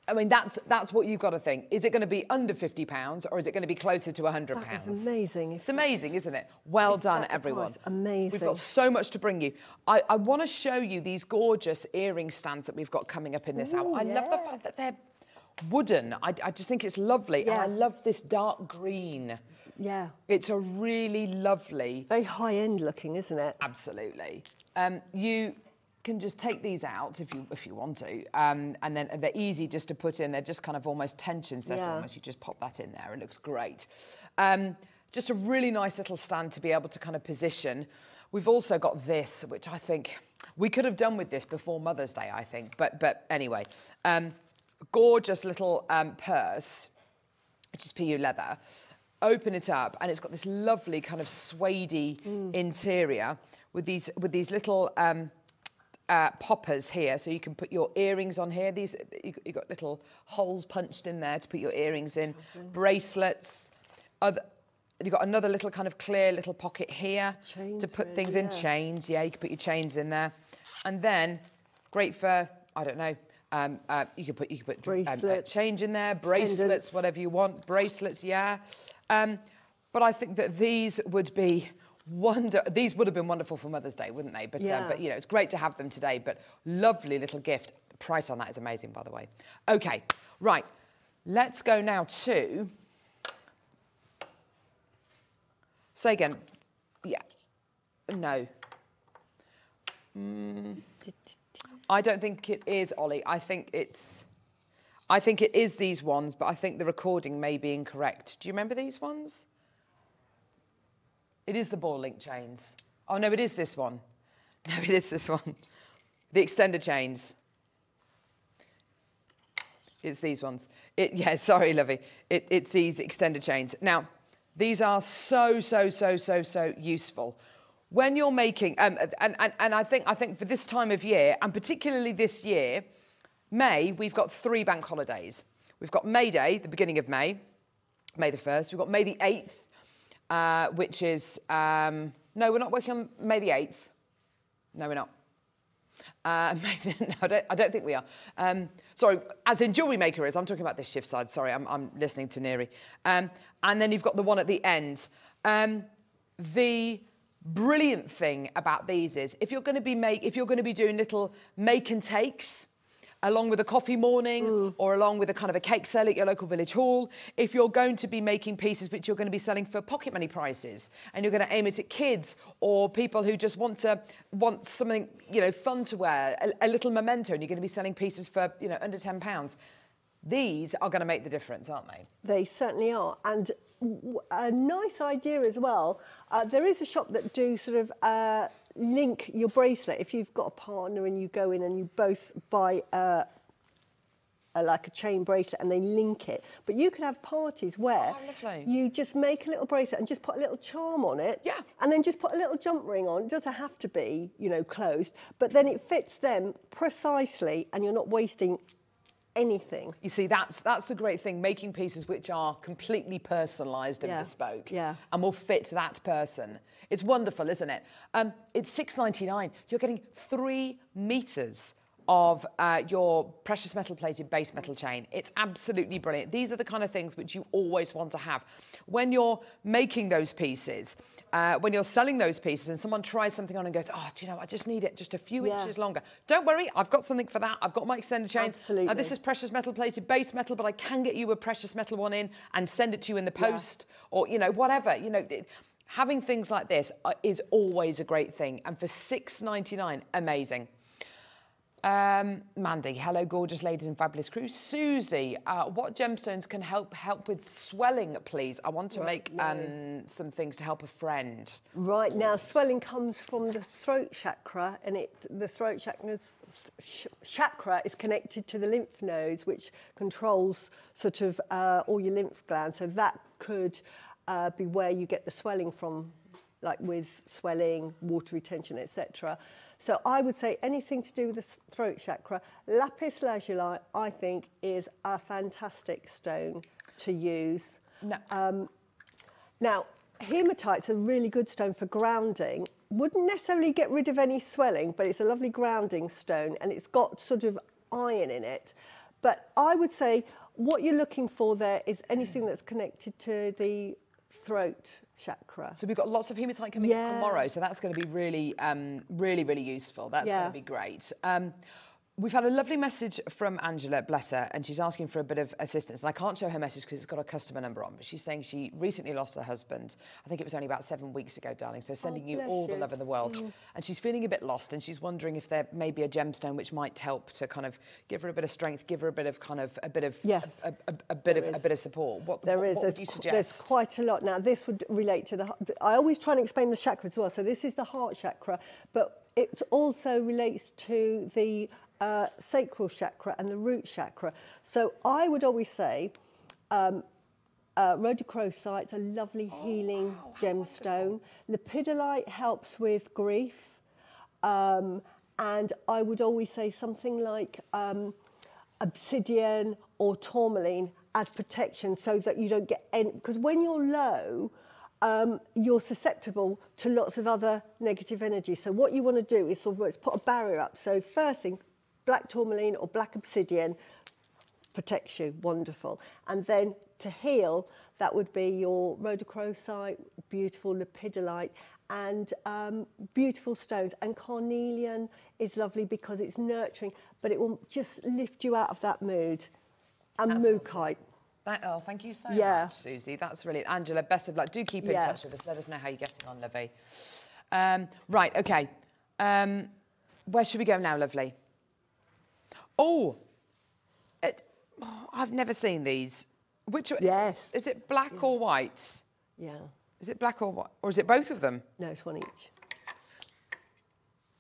I mean, that's that's what you've got to think. Is it going to be under 50 pounds, or is it going to be closer to 100 pounds? is amazing. It's amazing, isn't it? Well It's done, everyone. price. Amazing. We've got so much to bring you. I, I want to show you these gorgeous earring stands that we've got coming up in this hour. Ooh, I love the fact that they're wooden. I, I just think it's lovely. And I love this dark green. Yeah. It's a really lovely, Very high end looking, isn't it? absolutely. Um, you can just take these out if you if you want to, um, and then they're easy just to put in. They're just kind of almost tension set Yeah. almost. You just pop that in there. It looks great. Um, just a really nice little stand to be able to kind of position. We've also got this, which I think we could have done with this before Mother's Day. I think, but but anyway, um, gorgeous little um, purse which is PU leather. Open it up, and it's got this lovely kind of suedey interior with these with these little um, uh, poppers here, so you can put your earrings on here. These you you got little holes punched in there to put your earrings in. Bracelets. Other, you've got another little kind of clear little pocket here Chains to put really, things in. yeah. Chains, yeah, you can put your chains in there, and then great for I don't know. Um, uh, you could put you could put um, uh, change in there, bracelets, Pendants. whatever you want, bracelets, yeah. Um, but I think that these would be wonder. These would have been wonderful for Mother's Day, wouldn't they? But um, Yeah. but you know, it's great to have them today. But lovely little gift. The price on that is amazing, by the way. Okay, right. Let's go now to. Say again. Yeah. No. Mm. I don't think it is, Ollie. I think it's. I think it is these ones, but I think the recording may be incorrect. Do you remember these ones? It is the ball link chains. Oh no, it is this one. No, it is this one. The extender chains. It's these ones. It, yeah, sorry, Lovey. It, it's these extender chains. Now, these are so, so, so, so, so useful. When you're making, um, and, and, and I, think, I think for this time of year, and particularly this year, May, we've got three bank holidays. We've got May Day, the beginning of May, May the 1st. We've got May the 8th, uh, which is, um, no, we're not working on May the 8th. No, we're not. Uh, no, I don't, I don't think we are. Um, sorry, as in jewellery maker is. I'm talking about this shift side. Sorry, I'm, I'm listening to Neri. Um, and then you've got the one at the end. Um, the brilliant thing about these is if you're going to be make if you're going to be doing little make and takes along with a coffee morning or along with a kind of a cake sale at your local village hall if you're going to be making pieces which you're going to be selling for pocket money prices and you're going to aim it at kids or people who just want to want something you know fun to wear a, a little memento and you're going to be selling pieces for you know under 10 pounds these are going to make the difference, aren't they? They certainly are. And a nice idea as well. Uh, there is a shop that do sort of uh, link your bracelet. If you've got a partner and you go in and you both buy uh, a, like a chain bracelet and they link it. But you could have parties where Oh, you just make a little bracelet and just put a little charm on it. Yeah. And then just put a little jump ring on. It doesn't have to be, you know, closed. But then it fits them precisely and you're not wasting anything. You see, that's that's the great thing, making pieces which are completely personalised and Yeah, bespoke, yeah. and will fit that person. It's wonderful, isn't it? Um, it's six ninety nine. You're getting three meters of uh, your precious metal plated base metal chain. It's absolutely brilliant. These are the kind of things which you always want to have when you're making those pieces. Uh, when you're selling those pieces and someone tries something on and goes, oh, do you know, I just need it just a few Yeah. inches longer. Don't worry, I've got something for that. I've got my extended chains. Uh, this is precious metal plated base metal, but I can get you a precious metal one in and send it to you in the post or, you know, whatever. You know, it- having things like this uh, is always a great thing. And for six ninety nine, amazing. Um, Mandy, hello, gorgeous ladies and fabulous crew. Suzie, uh, what gemstones can help help with swelling, please? I want to make um, some things to help a friend. Right now, swelling comes from the throat chakra, and it the throat chakra's sh- chakra is connected to the lymph nodes, which controls sort of uh, all your lymph glands. So that could uh, be where you get the swelling from, like with swelling, water retention, etc. So I would say anything to do with the throat chakra. Lapis lazuli, I think, is a fantastic stone to use. No. Um, now, hematite's a really good stone for grounding. Wouldn't necessarily get rid of any swelling, but it's a lovely grounding stone and it's got sort of iron in it. But I would say what you're looking for there is anything that's connected to the throat chakra. So we've got lots of hematite coming in Yeah. tomorrow, so that's going to be really, um, really, really useful. That's Yeah. going to be great. Um, we've had a lovely message from Angela, bless her, and she's asking for a bit of assistance. And I can't show her message because it's got a customer number on, but she's saying she recently lost her husband. I think it was only about seven weeks ago, darling. So sending oh, you bless all the love in the world. Mm. And she's feeling a bit lost, and she's wondering if there may be a gemstone which might help to kind of give her a bit of strength, give her a bit of kind of a bit of Yes. a, a, a bit of There a bit of support. What, There what, is. what would you suggest? there's quite a lot. Now, this would relate to the. I always try and explain the chakra as well. So this is the heart chakra, but it also relates to the uh, sacral chakra and the root chakra. So I would always say. Um, uh, rhodochrosite's a lovely healing gemstone. Lepidolite helps with grief. Um, and I would always say something like um, obsidian or tourmaline as protection so that you don't get any. Because when you're low, um, you're susceptible to lots of other negative energy. So what you want to do is sort of put a barrier up. So first thing, black tourmaline or black obsidian protects you, wonderful. And then to heal, that would be your rhodochrosite, beautiful lepidolite, and um, beautiful stones. And carnelian is lovely because it's nurturing, but it will just lift you out of that mood. And That's mookaite. That, oh, thank you so Yeah. much, Suzie. That's really Angela. Best of luck. Do keep in Yeah. touch with us. Let us know how you're getting on, lovely. Um, right. Okay. Um, where should we go now, lovely? Oh, it, oh, I've never seen these. Which one- is Yes. Is it black or white? Yeah. Is it black or white, or is it both of them? No, it's one each.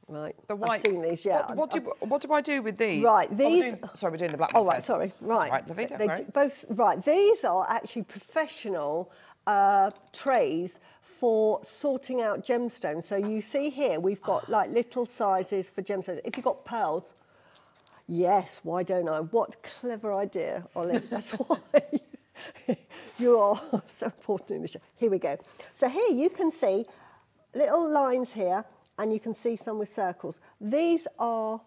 Right. The white. I've seen these, yeah. What, what do what do I do with these? Right, Oh, we're these- doing- sorry, we're doing the black Oh, one right, first. sorry. Right. right. Don't They worry. both, right, these are actually professional uh, trays for sorting out gemstones. So you see here, we've got like little sizes for gemstones. If you've got pearls, yes, why don't I? What clever idea, Olive. That's why you are so important in the show. Here we go. So here you can see little lines here, and you can see some with circles. These are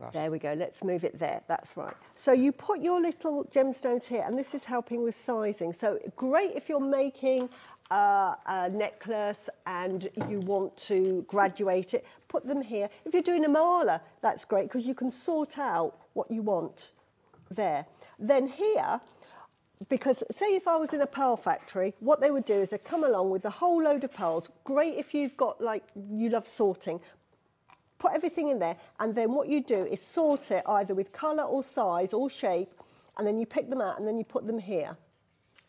gosh. There we go. Let's move it there. That's right. So you put your little gemstones here, and this is helping with sizing. So great if you're making uh, a necklace and you want to graduate it, put them here. If you're doing a mala, that's great because you can sort out what you want there. Then here, because say if I was in a pearl factory, what they would do is they come along with a whole load of pearls. Great if you've got like you love sorting. Put everything in there, and then what you do is sort it either with colour or size or shape, and then you pick them out and then you put them here.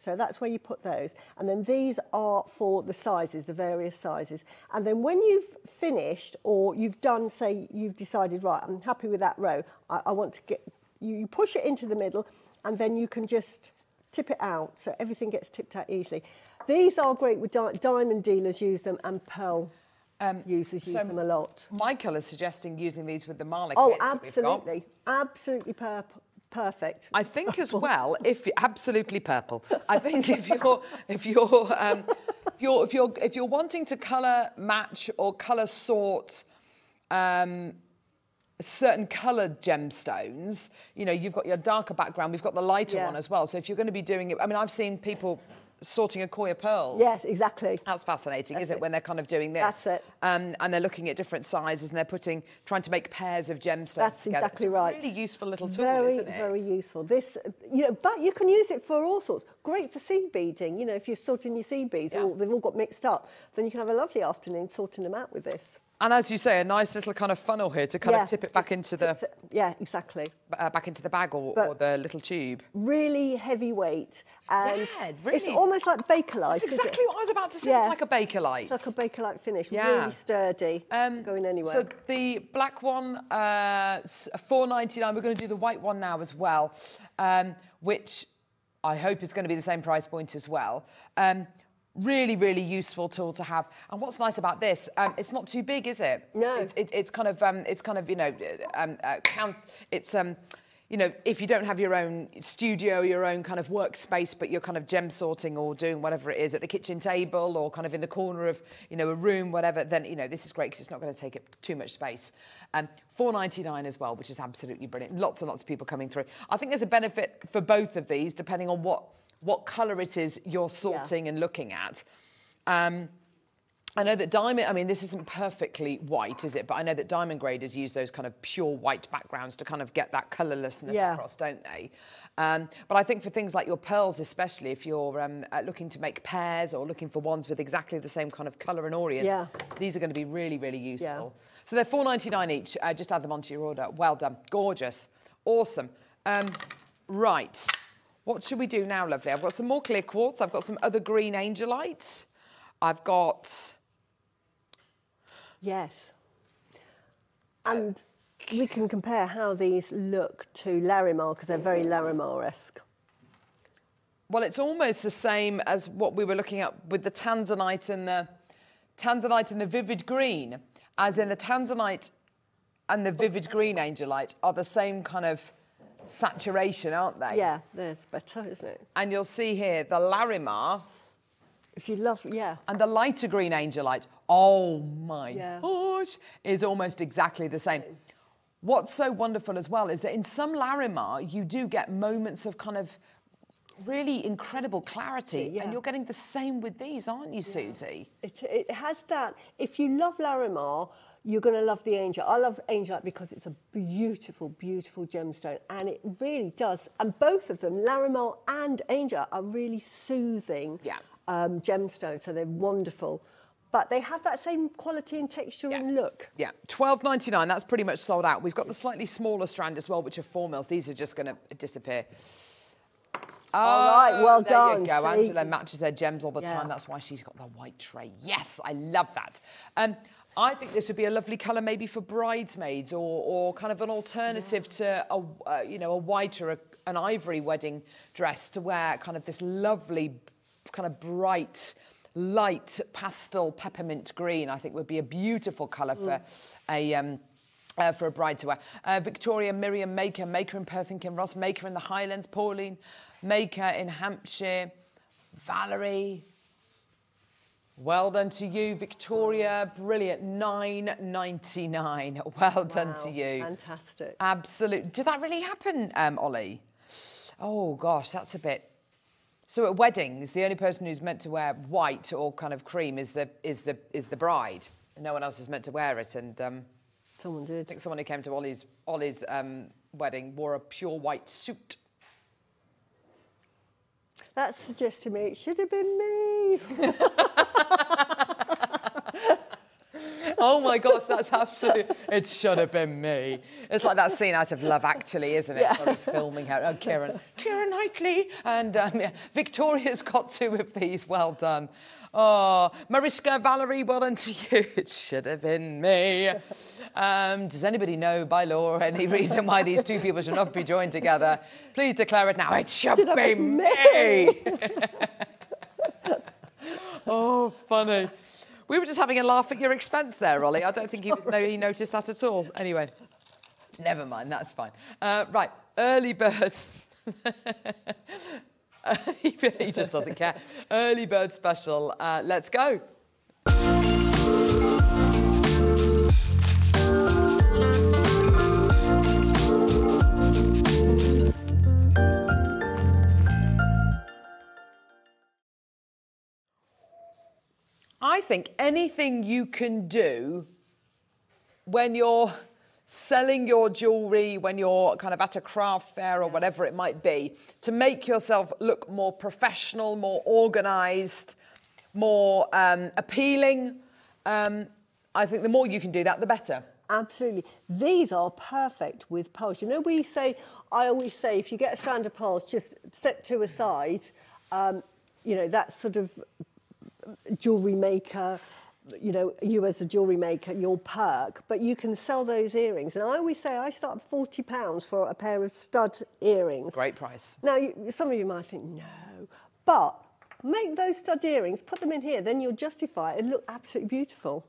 So that's where you put those. And then these are for the sizes, the various sizes. And then when you've finished or you've done, say you've decided, right, I'm happy with that row, I, I want to get, you, you push it into the middle and then you can just tip it out so everything gets tipped out easily. These are great with di diamond dealers use them and pearl um, users use them a lot. Michael is suggesting using these with the Mala Oh, kits that we've got. absolutely, absolutely per perfect. I think as well, if absolutely purple. I think if you're if you're um, if you're if you're if you're wanting to colour match or colour sort um, certain coloured gemstones, you know, you've got your darker background, we've got the lighter Yeah. one as well. So if you're going to be doing it, I mean, I've seen people sorting Akoya pearls. Yes, exactly. That's fascinating, That's isn't it? it. When they're kind of doing this. That's it. Um, and they're looking at different sizes and they're putting, trying to make pairs of gemstones That's together. exactly it's right. really useful little tool, very, isn't it? very useful. This, you know, but you can use it for all sorts. Great for seed beading. You know, if you're sorting your seed beads, Yeah. or they've all got mixed up, then you can have a lovely afternoon sorting them out with this. And as you say, a nice little kind of funnel here to kind Yeah, of tip it back into the tips Yeah, exactly. uh, back into the bag or, or the little tube. Really heavyweight, and Yeah, it's almost like Bakelite. That's exactly what I was about to say. Yeah. It's like a Bakelite. It's like a Bakelite finish. Yeah. Really sturdy. Um, going anywhere. So the black one, uh, ninety nine. We're going to do the white one now as well, um, which I hope is going to be the same price point as well. Um, really, really useful tool to have. And what's nice about this, um, it's not too big, is it? No. It, it, it's kind of, um, it's kind of, you know, um, uh, count. It's um, you know, if you don't have your own studio, your own kind of workspace, but you're kind of gem sorting or doing whatever it is at the kitchen table or kind of in the corner of, you know, a room, whatever, then, you know, this is great because it's not going to take up too much space. Um, 4.99 as well, which is absolutely brilliant. Lots and lots of people coming through. I think there's a benefit for both of these, depending on what what colour it is you're sorting and looking at. Um, I know that diamond, I mean, this isn't perfectly white, is it? But I know that diamond graders use those kind of pure white backgrounds to kind of get that colourlessness Yeah. across, don't they? Um, but I think for things like your pearls, especially if you're um, uh, looking to make pairs or looking for ones with exactly the same kind of colour and orient, Yeah. these are going to be really, really useful. So they're four ninety nine each. Uh, just add them onto your order. Well done. Gorgeous. Awesome. Um, right. What should we do now, lovely? I've got some more clear quartz. I've got some other green angelite. I've got Yes. And we can compare how these look to Larimar because they're very Larimar-esque. Well, it's almost the same as what we were looking at with the tanzanite and the tanzanite and the vivid green, as in the tanzanite and the vivid green angelite are the same kind of saturation, aren't they? Yeah, there's better, isn't it? And you'll see here the Larimar If you love, yeah. and the lighter green angelite. Oh my Yeah. gosh, is almost exactly the same. What's so wonderful as well is that in some Larimar, you do get moments of kind of really incredible clarity, Yeah. and you're getting the same with these, aren't you, Suzie? It, it has that. If you love Larimar, you're going to love the Angel. I love Angelite because it's a beautiful, beautiful gemstone, and it really does. And both of them, Larimar and Angel, are really soothing Yeah. um, gemstones, so they're wonderful. But they have that same quality and texture and look. Yeah, twelve ninety nine. That's pretty much sold out. We've got the slightly smaller strand as well, which are four mils. These are just going to disappear. All right, well Oh, there done, you go. see? Angela matches her gems all the Yeah. time. That's why she's got the white tray. Yes, I love that. Um, I think this would be a lovely colour maybe for bridesmaids or, or kind of an alternative to a, uh, you know, a white or a, an ivory wedding dress to wear kind of this lovely kind of bright, light pastel peppermint green. I think would be a beautiful colour for a... Um, uh, for a bride to wear. Uh, Victoria, Miriam, Maker, Maker in Perth and Kinross, Maker in the Highlands, Pauline, Maker in Hampshire, Valerie. Well done to you, Victoria. Brilliant. Nine ninety nine. Well done Wow, to you. Fantastic. Absolutely. Did that really happen, um, Ollie? Oh gosh, that's a bit. So at weddings, the only person who's meant to wear white or kind of cream is the is the is the bride. No one else is meant to wear it. And um, Someone did. I think someone who came to Ollie's Ollie's um, wedding wore a pure white suit. That suggests to me it should have been me. Oh my gosh, that's absolutely. It should have been me. It's like that scene out of Love Actually, isn't it? Yeah. Where he's filming her. Oh, Keira. Keira Knightley. And um, yeah, Victoria's got two of these. Well done. Oh, Mariska, Valerie, well done to you. It should have been me. Um, does anybody know by law any reason why these two people should not be joined together? Please declare it now. It should, Should be been me. oh, funny. We were just having a laugh at your expense there, Ollie. I don't think he was no, he noticed that at all. Anyway, never mind. That's fine. Uh, right, early birds. Bird- he just doesn't care. Early bird special. Uh, let's go. I think anything you can do when you're selling your jewelry, when you're kind of at a craft fair or whatever it might be, to make yourself look more professional, more organized, more um, appealing. Um, I think the more you can do that, the better. Absolutely. These are perfect with pearls. You know, we say, I always say, if you get a strand of pearls, just set two aside. Um, you know, that sort of jewellery maker, you know, you as a jewellery maker, your perk, but you can sell those earrings. And I always say I start at £40 for a pair of stud earrings. Great price. Now, you, some of you might think, no, but make those stud earrings, put them in here, then you'll justify it. It'll look absolutely beautiful.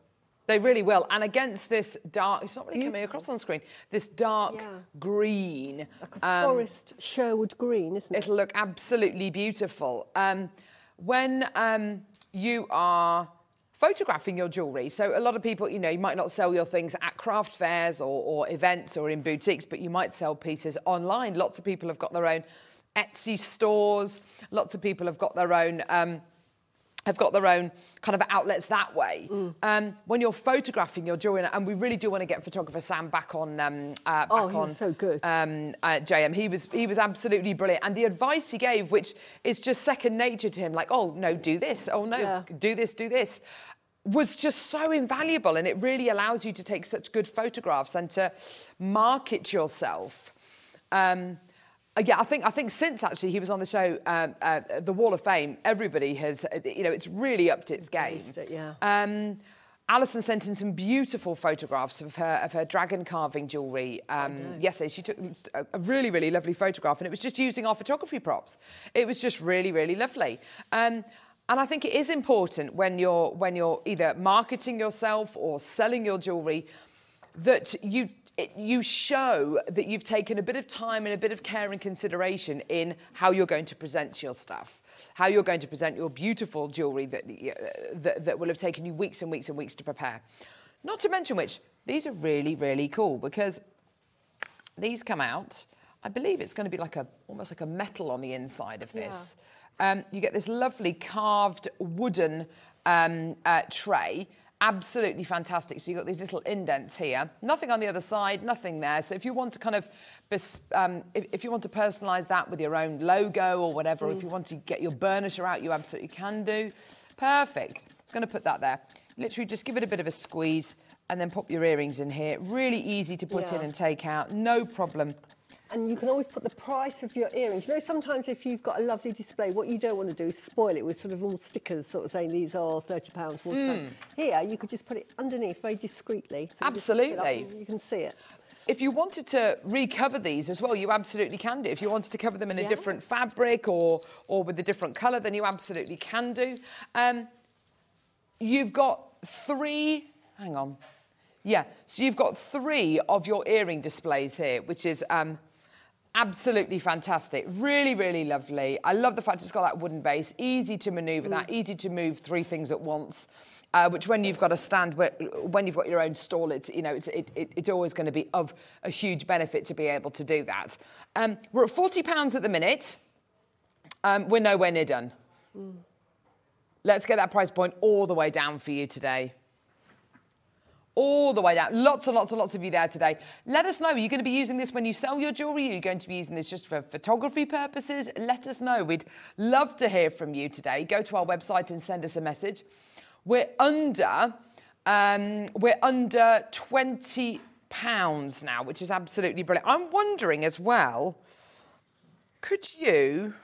They really will. And against this dark, it's not really coming across on screen, this dark Yeah. green. Like a um, forest Sherwood green, isn't it? It'll look absolutely beautiful. Um, when um, you are photographing your jewellery, so a lot of people, you know, you might not sell your things at craft fairs or, or events or in boutiques, but you might sell pieces online. Lots of people have got their own Etsy stores. Lots of people have got their own. Um, have got their own kind of outlets that way. Mm. Um, when you're photographing your jewellery, and we really do want to get photographer Sam back on. Um, uh, back Oh, he on was so good. um, uh, JM. He was he was absolutely brilliant, and the advice he gave, which is just second nature to him, like oh no, do this, oh no, Yeah. do this, do this, was just so invaluable, and it really allows you to take such good photographs and to market yourself. Um, uh, yeah, I think I think since actually he was on the show, um, uh, the Wall of Fame, everybody has, uh, you know, it's really upped its game. It, yeah. Um, Alison sent in some beautiful photographs of her of her dragon carving jewellery um, yesterday. She took a, a really really lovely photograph, and it was just using our photography props. It was just really really lovely. Um, and I think it is important when you're when you're either marketing yourself or selling your jewellery that you it, you show that you've taken a bit of time and a bit of care and consideration in how you're going to present your stuff, how you're going to present your beautiful jewellery that, uh, that, that will have taken you weeks and weeks and weeks to prepare. Not to mention which, these are really, really cool because these come out. I believe it's going to be like a almost like a metal on the inside of this. Um, you get this lovely carved wooden um, uh, tray. Absolutely fantastic. So you've got these little indents here. Nothing on the other side, nothing there. So if you want to kind of, um, if, if you want to personalise that with your own logo or whatever, if you want to get your burnisher out, you absolutely can do. Perfect. It's going to put that there. Literally just give it a bit of a squeeze and then pop your earrings in here. Really easy to put in and take out, no problem. And you can always put the price of your earrings. You know, sometimes if you've got a lovely display, what you don't want to do is spoil it with sort of all stickers, sort of saying these are thirty pounds, forty Hmm. pounds. Here, you could just put it underneath very discreetly. So you just pick it up Absolutely. and You can see it. If you wanted to recover these as well, you absolutely can do. If you wanted to cover them in a Yeah. different fabric or or with a different colour, then you absolutely can do. Um, you've got three. Hang on. Yeah, so you've got three of your earring displays here, which is um, Absolutely fantastic. Really, really lovely. I love the fact it's got that wooden base, easy to maneuver that, easy to move three things at once. Uh, which when you've got a stand, when you've got your own stall, it's, you know, it's, it, it, it's always going to be of a huge benefit to be able to do that. Um, we're at £40 at the minute. Um, we're nowhere near done. Let's get that price point all the way down for you today all the way down. Lots and lots and lots of you there today. Let us know. Are you going to be using this when you sell your jewellery? Are you going to be using this just for photography purposes? Let us know. We'd love to hear from you today. Go to our website and send us a message. We're under, um, we're under 20 pounds now, which is absolutely brilliant. I'm wondering as well, could you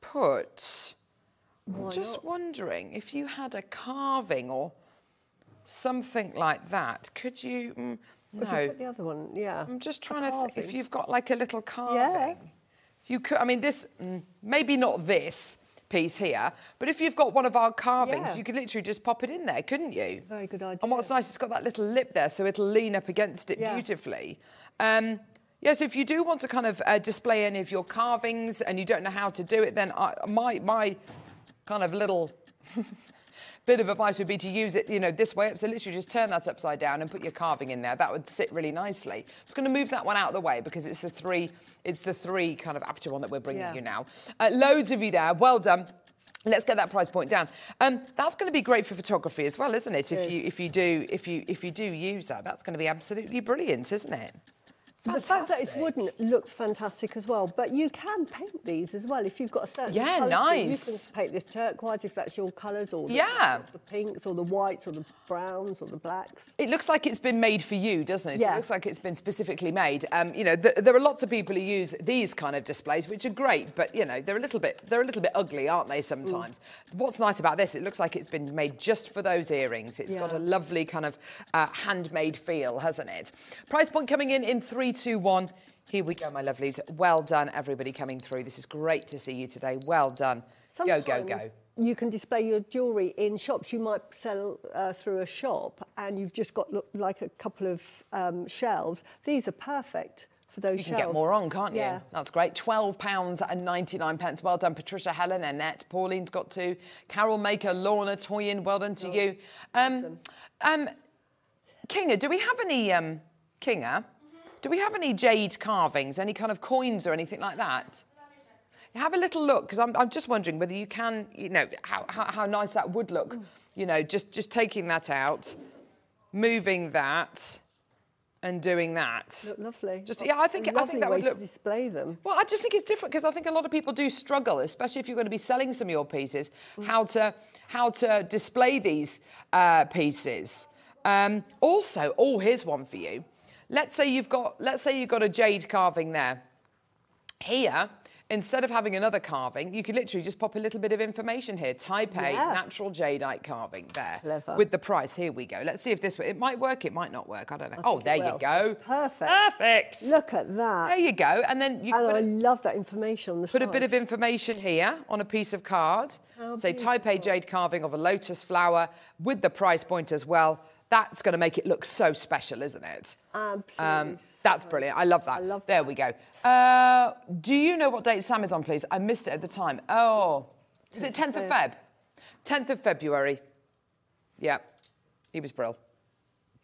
put, Why just not? wondering if you had a carving or something like that. Could you? Mm, If you no, took the other one, yeah. I'm just trying to. If you've got like a little carving, Yeah. you could. I mean, this mm, maybe not this piece here, but if you've got one of our carvings, Yeah. you could literally just pop it in there, couldn't you? Very good idea. And what's nice, it's got that little lip there, so it'll lean up against it Yeah. beautifully. Um, yeah, so if you do want to kind of uh, display any of your carvings and you don't know how to do it, then I, my my kind of little bit of advice would be to use it, you know, this way up. So literally just turn that upside down and put your carving in there. That would sit really nicely. I'm just going to move that one out of the way because it's the three, it's the three kind of aperture one that we're bringing Yeah. you now. Uh, loads of you there. Well done. Let's get that price point down. Um, that's going to be great for photography as well, isn't it? If you if you do if you if you do use that, that's going to be absolutely brilliant, isn't it? The fact that it's wooden looks fantastic as well, but you can paint these as well if you've got a certain Yeah, colour nice. You can paint this turquoise if that's your colours, or the, Yeah. the pinks, or the whites, or the browns, or the blacks. It looks like it's been made for you, doesn't it? Yeah. It looks like it's been specifically made. Um, you know, th- there are lots of people who use these kind of displays, which are great, but you know, they're a little bit they're a little bit ugly, aren't they? Sometimes. What's nice about this? It looks like it's been made just for those earrings. It's got a lovely kind of uh, handmade feel, hasn't it? Price point coming in in three, two, one. Here we go, my lovelies. Well done, everybody coming through. This is great to see you today. Well done. Sometimes go, go, go. You can display your jewellery in shops. You might sell uh, through a shop, and you've just got look, like a couple of um, shelves. These are perfect for those You can shelves. get more on, can't you? Yeah. That's great. Twelve pounds and ninety nine pence. Well done, Patricia, Helen, Annette, Pauline's got two. Carol Maker, Lorna, Toyin. Well done to you. Um, um, Kinga, do we have any um, Kinga? Do we have any jade carvings, any kind of coins or anything like that? Have a little look because I'm, I'm just wondering whether you can, you know, how, how, how nice that would look. You know, just just taking that out, moving that, and doing that. Look lovely. Just- yeah, I think- I think that would look- to display them. Well, I just think it's different because I think a lot of people do struggle, especially if you're going to be selling some of your pieces, how to how to display these uh, pieces. Um, also, oh, here's one for you. Let's say you've got let's say you've got a jade carving there. Here, instead of having another carving, you could literally just pop a little bit of information here. Type A Yeah. natural jadeite carving there Clever. with the price. Here we go. Let's see if this it might work. It might not work. I don't know. oh, there you go. Perfect. Perfect. Look at that. There you go. And then you and put I love that information on the Put a bit of information here on a piece of card. How Say Type A jade carving of a lotus flower with the price point as well. That's going to make it look so special, isn't it? Absolutely. Um, that's brilliant. I love that. I love there that. we go. Uh, do you know what date Sam is on, please? I missed it at the time. Oh, is it 10th of Feb? 10th of February. Yeah, he was brill.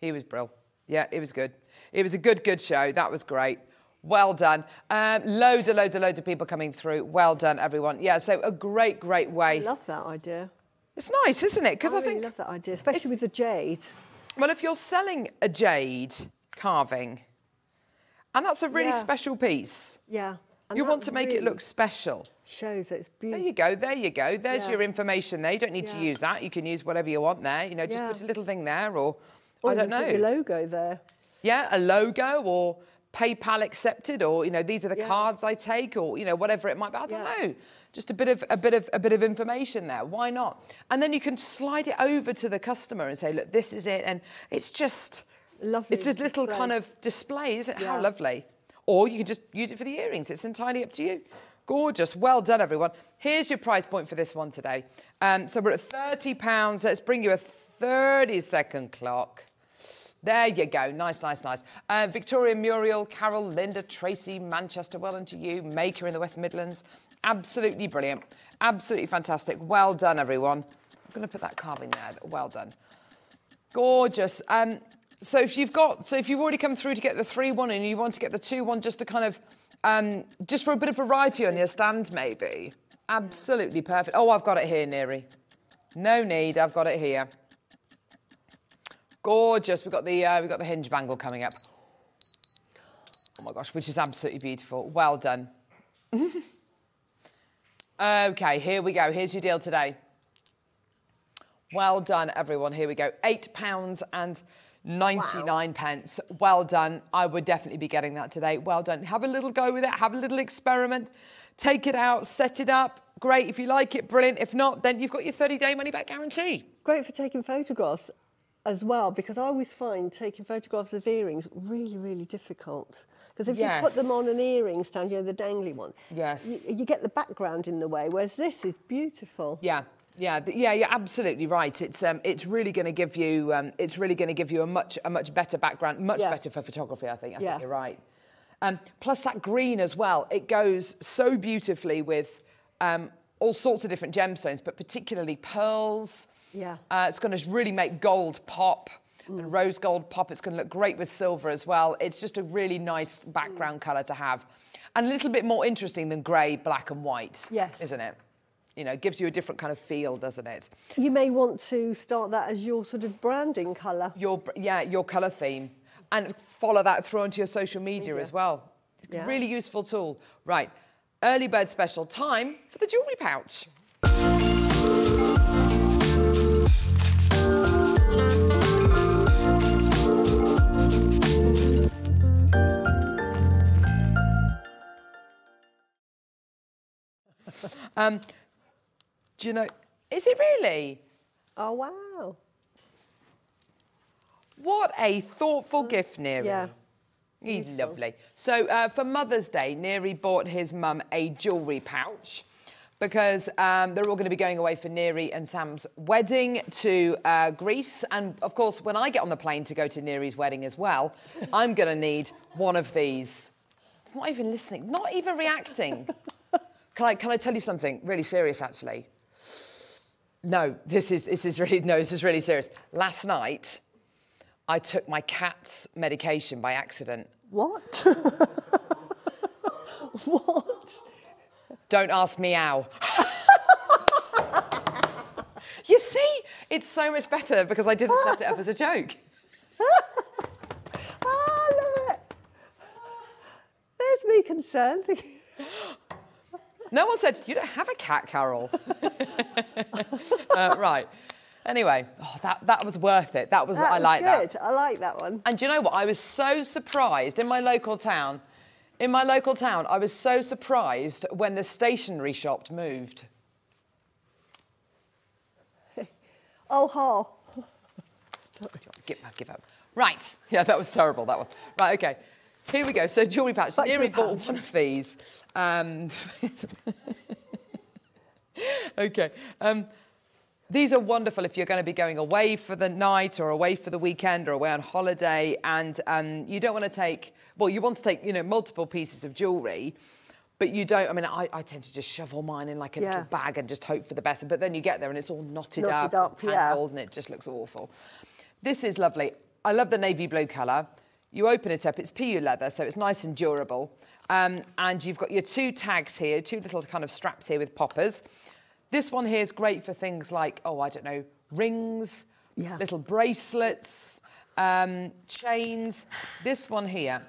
He was brill. Yeah, it was good. It was a good, good show. That was great. Well done. Um, loads and loads and loads of people coming through. Well done, everyone. Yeah, so a great, great way. I love that idea. It's nice, isn't it? Because I, I, really think, love that idea, especially with the jade. Well, if you're selling a jade carving, and that's a really Yeah. special piece, Yeah. and you want to make it look special. Shows that it's beautiful. There you go, there you go. There's Yeah. your information there. You don't need to use that. You can use whatever you want there. You know, just Yeah. put a little thing there or, Or I don't know. Put your logo there. Yeah, a logo or PayPal accepted, or you know, these are the Yeah. cards I take, or you know, whatever it might be. I don't Yeah. know. Just a bit of a bit of a bit of information there. Why not? And then you can slide it over to the customer and say, look, this is it, and it's just Lovely It's a little display. kind of display, isn't it? How lovely. Or you can just use it for the earrings. It's entirely up to you. Gorgeous. Well done, everyone. Here's your price point for this one today. Um, so we're at £30. Let's bring you a 30 second clock. There you go. Nice, nice, nice. Uh, Victoria, Muriel, Carol, Linda, Tracy, Manchester. Well done to you. Maker in the West Midlands. Absolutely brilliant. Absolutely fantastic. Well done, everyone. I'm going to put that carving there. Well done. Gorgeous. Um, so if you've got, so if you've already come through to get the three one and you want to get the two one, just to kind of, um, just for a bit of variety on your stand, maybe. Absolutely perfect. Oh, I've got it here, Neri. No need. I've got it here. Gorgeous. We've got the uh, we've got the hinge bangle coming up. Oh my gosh, which is absolutely beautiful. Well done. okay, here we go. Here's your deal today. Well done, everyone. Here we go. Eight pounds and 99 wow. pence. Well done. I would definitely be getting that today. Well done. Have a little go with it. Have a little experiment. Take it out, set it up. Great. If you like it, brilliant. If not, then you've got your 30 day money back guarantee. Great for taking photographs as well because I always find taking photographs of earrings really, really difficult. Because if yes. you put them on an earring stand, you know, the dangly one, yes, you, you, get the background in the way, whereas this is beautiful. Yeah, yeah, yeah, you're absolutely right. It's um, it's really going to give you, um, it's really going to give you a much a much better background, much yeah. better for photography. I think. I yeah. think you're right. Um, plus that green as well, it goes so beautifully with um, all sorts of different gemstones, but particularly pearls yeah. Uh, it's going to really make gold pop mm. and rose gold pop. It's going to look great with silver as well. It's just a really nice background mm. colour to have. And a little bit more interesting than grey, black and white. Yes. Isn't it? You know, it gives you a different kind of feel, doesn't it? You may want to start that as your sort of branding colour. Your, yeah, your colour theme. And follow that through onto your social media, media. as well. Yeah. Really useful tool. Right, early bird special. Time for the jewellery pouch. Um, do you know? Is it really? Oh wow! What a thoughtful uh, gift, Neri. Yeah. He's lovely. So uh, for Mother's Day, Neri bought his mum a jewellery pouch because um, they're all going to be going away for Neri and Sam's wedding to uh, Greece. And of course, when I get on the plane to go to Neri's wedding as well, I'm going to need one of these. It's not even listening, not even reacting. Can I, can I tell you something really serious, actually? No, this is, this is really, no, this is really serious. Last night, I took my cat's medication by accident. What? what? Don't ask me how. you see, it's so much better because I didn't set it up as a joke. oh, I love it. There's me concerned. No one said, you don't have a cat, Carol. uh, right. Anyway, oh, that, that was worth it. That was, that I like that. I like that one. And do you know what? I was so surprised in my local town. In my local town, I was so surprised when the stationery shop moved. oh, ha. give up, give up. Right. Yeah, that was terrible, that one. Right, OK. Here we go. So jewellery pouch. Neri bought one of these. Um, okay. Um, these are wonderful if you're going to be going away for the night or away for the weekend or away on holiday and um, you don't want to take, well, you want to take, you know, multiple pieces of jewellery, but you don't, I mean, I, I tend to just shovel mine in like a yeah. little bag and just hope for the best. But then you get there and it's all knotted, knotted up, up tangled, yeah. and it just looks awful. This is lovely. I love the navy blue colour. You open it up, it's PU leather, so it's nice and durable. Um, and you've got your two tags here, two little kind of straps here with poppers. This one here is great for things like, oh, I don't know, rings, yeah. little bracelets, um, chains. This one here,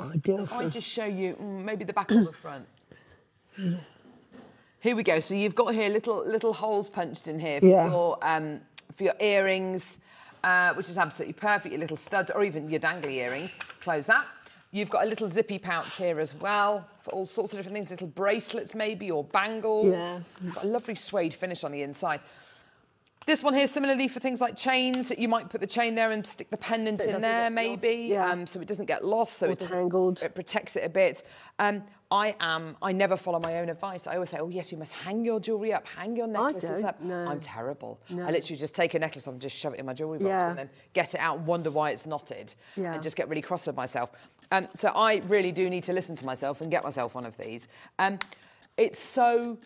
if I just show you mm, maybe the back or the front. Here we go. So you've got here little little holes punched in here for, yeah. your, um, for your earrings, uh, which is absolutely perfect. Your little studs or even your dangly earrings. Close that. You've got a little zippy pouch here as well for all sorts of different things, little bracelets maybe or bangles. Yeah. You've got a lovely suede finish on the inside. This one here, similarly for things like chains, you might put the chain there and stick the pendant in there maybe, yeah. um, so it doesn't get lost, so or it tangled. It protects it a bit. Um, I am, I never follow my own advice. I always say, oh, yes, you must hang your jewellery up, hang your necklaces up. no. I'm terrible. No. I literally just take a necklace off and just shove it in my jewellery box Yeah. and then get it out and wonder why it's knotted Yeah. and just get really cross with myself. Um, so I really do need to listen to myself and get myself one of these. Um, it's so,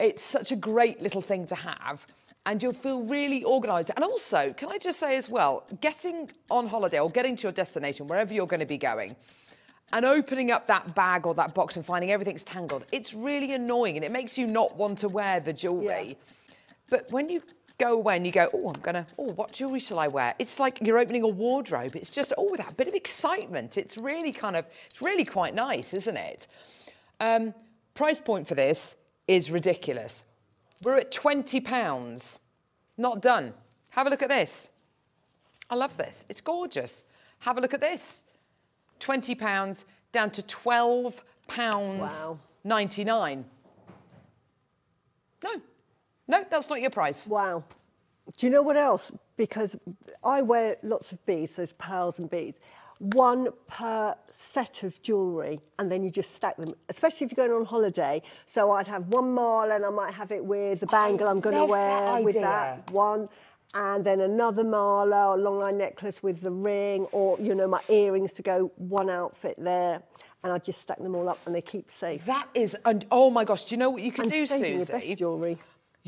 it's such a great little thing to have and you'll feel really organised. And also, can I just say as well, getting on holiday or getting to your destination, wherever you're going to be going, and opening up that bag or that box and finding everything's tangled, it's really annoying and it makes you not want to wear the jewellery. But when you go away and you go, oh, I'm gonna, oh, what jewellery shall I wear? It's like you're opening a wardrobe. It's just, oh, that bit of excitement. It's really kind of, it's really quite nice, isn't it? Um, price point for this is ridiculous. We're at £20. Not done. Have a look at this. I love this. It's gorgeous. Have a look at this. £20 down to £12 Wow. 99. No, no, that's not your price. Wow. Do you know what else? Because I wear lots of beads, those pearls and beads. One per set of jewellery, and then you just stack them, especially if you're going on holiday. So I'd have one mala, and I might have it with the oh, bangle I'm going to love that wear with that one, and then another mala, a long line necklace with the ring, or you know my earrings to go one outfit there, and I just stack them all up, and they keep safe. That is, and oh my gosh, do you know what you could and do, saving your best jewellery.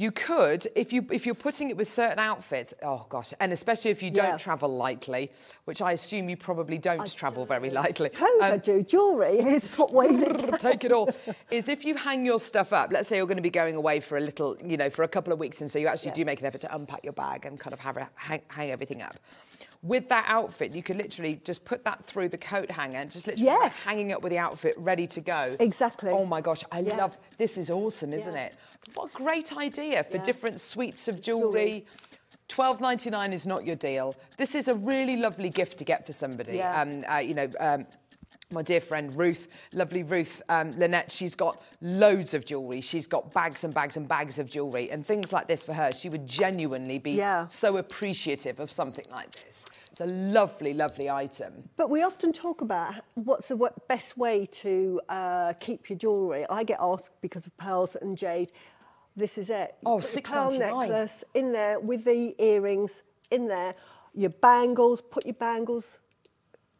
You could, if you if you're putting it with certain outfits. Oh gosh, and especially if you don't Yeah. travel lightly, which I assume you probably don't travel very lightly. Clothes I Um, do, jewellery is what weighs it take it all. Is if you hang your stuff up. Let's say you're going to be going away for a little, you know, for a couple of weeks, and so you actually Yeah. do make an effort to unpack your bag and kind of have a, hang, hang everything up. With that outfit, you could literally just put that through the coat hanger and just literally Yes. hanging up with the outfit ready to go. Exactly. Oh my gosh, I Yeah. love this. Is awesome, isn't Yeah. it? What a great idea for Yeah. different suites of jewellery. Twelve ninety nine is not your deal. This is a really lovely gift to get for somebody. Yeah. Um, uh, you know, um, my dear friend Ruth, lovely Ruth um, Lynette, she's got loads of jewellery. She's got bags and bags and bags of jewellery and things like this for her. She would genuinely be Yeah. so appreciative of something like this. It's a lovely, lovely item. But we often talk about what's the best way to uh, keep your jewellery. I get asked because of pearls and jade. This is it. Oh, Put your pearl necklace in there with the earrings in there. Your bangles, put your bangles,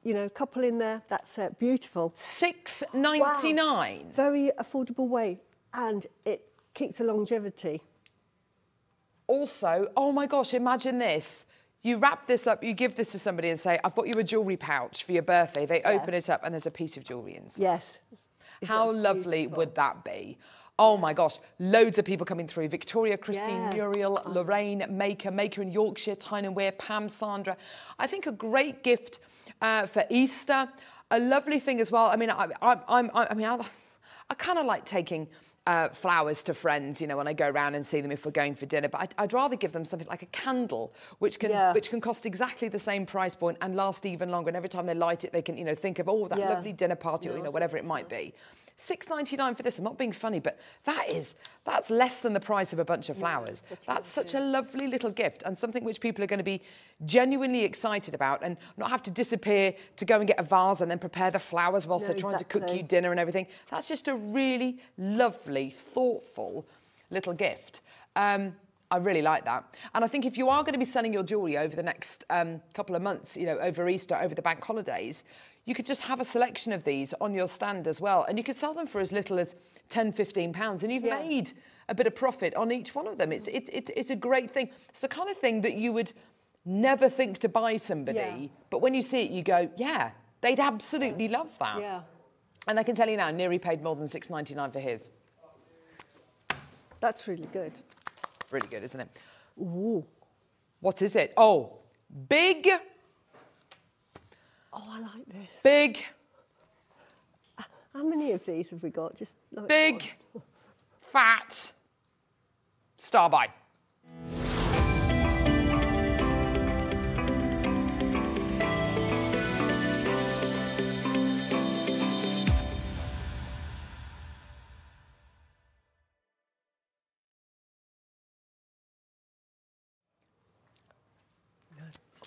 you know, a couple in there. That's it. Beautiful. Six ninety nine. Wow. Very affordable way, and it keeps the longevity. Also, oh my gosh, imagine this. You wrap this up, you give this to somebody and say, I've got you a jewellery pouch for your birthday. They open it up and there's a piece of jewellery inside. Yes. Isn't How lovely beautiful? would that be? Oh my gosh, loads of people coming through. Victoria, Christine, Yeah. Muriel, Lorraine, Maker, Maker in Yorkshire, Tyne and Wear, Pam, Sandra. I think a great gift uh, for Easter. A lovely thing as well. I mean, I, I, I'm, I, I mean, I, I kind of like taking uh, flowers to friends, you know, when I go around and see them if we're going for dinner. But I'd, I'd rather give them something like a candle, which can Yeah. which can cost exactly the same price point and last even longer. And every time they light it, they can, you know, think of oh that Yeah. lovely dinner party or you know whatever it might be. Six ninety nine for this. I'm not being funny, but that is that's less than the price of a bunch of flowers. such a that's such a lovely little gift and something which people are going to be genuinely excited about and not have to disappear to go and get a vase and then prepare the flowers whilst No, they're trying to cook you dinner and everything. That's just a really lovely, thoughtful little gift. Um, I really like that. And I think if you are going to be selling your jewellery over the next um, couple of months, you know, over Easter, over the bank holidays, you could just have a selection of these on your stand as well. And you could sell them for as little as 10, 15 pounds. And you've Yeah. made a bit of profit on each one of them. It's, it's, it's, it's a great thing. It's the kind of thing that you would never think to buy somebody. Yeah. But when you see it, you go, yeah, they'd absolutely love that. Yeah. And I can tell you now, Neri paid more than six ninety nine for his. That's really good. Really good, isn't it? Ooh. What is it? Oh, big, Oh, I like this. big, How many of these have we got? Just like big, fat star buy.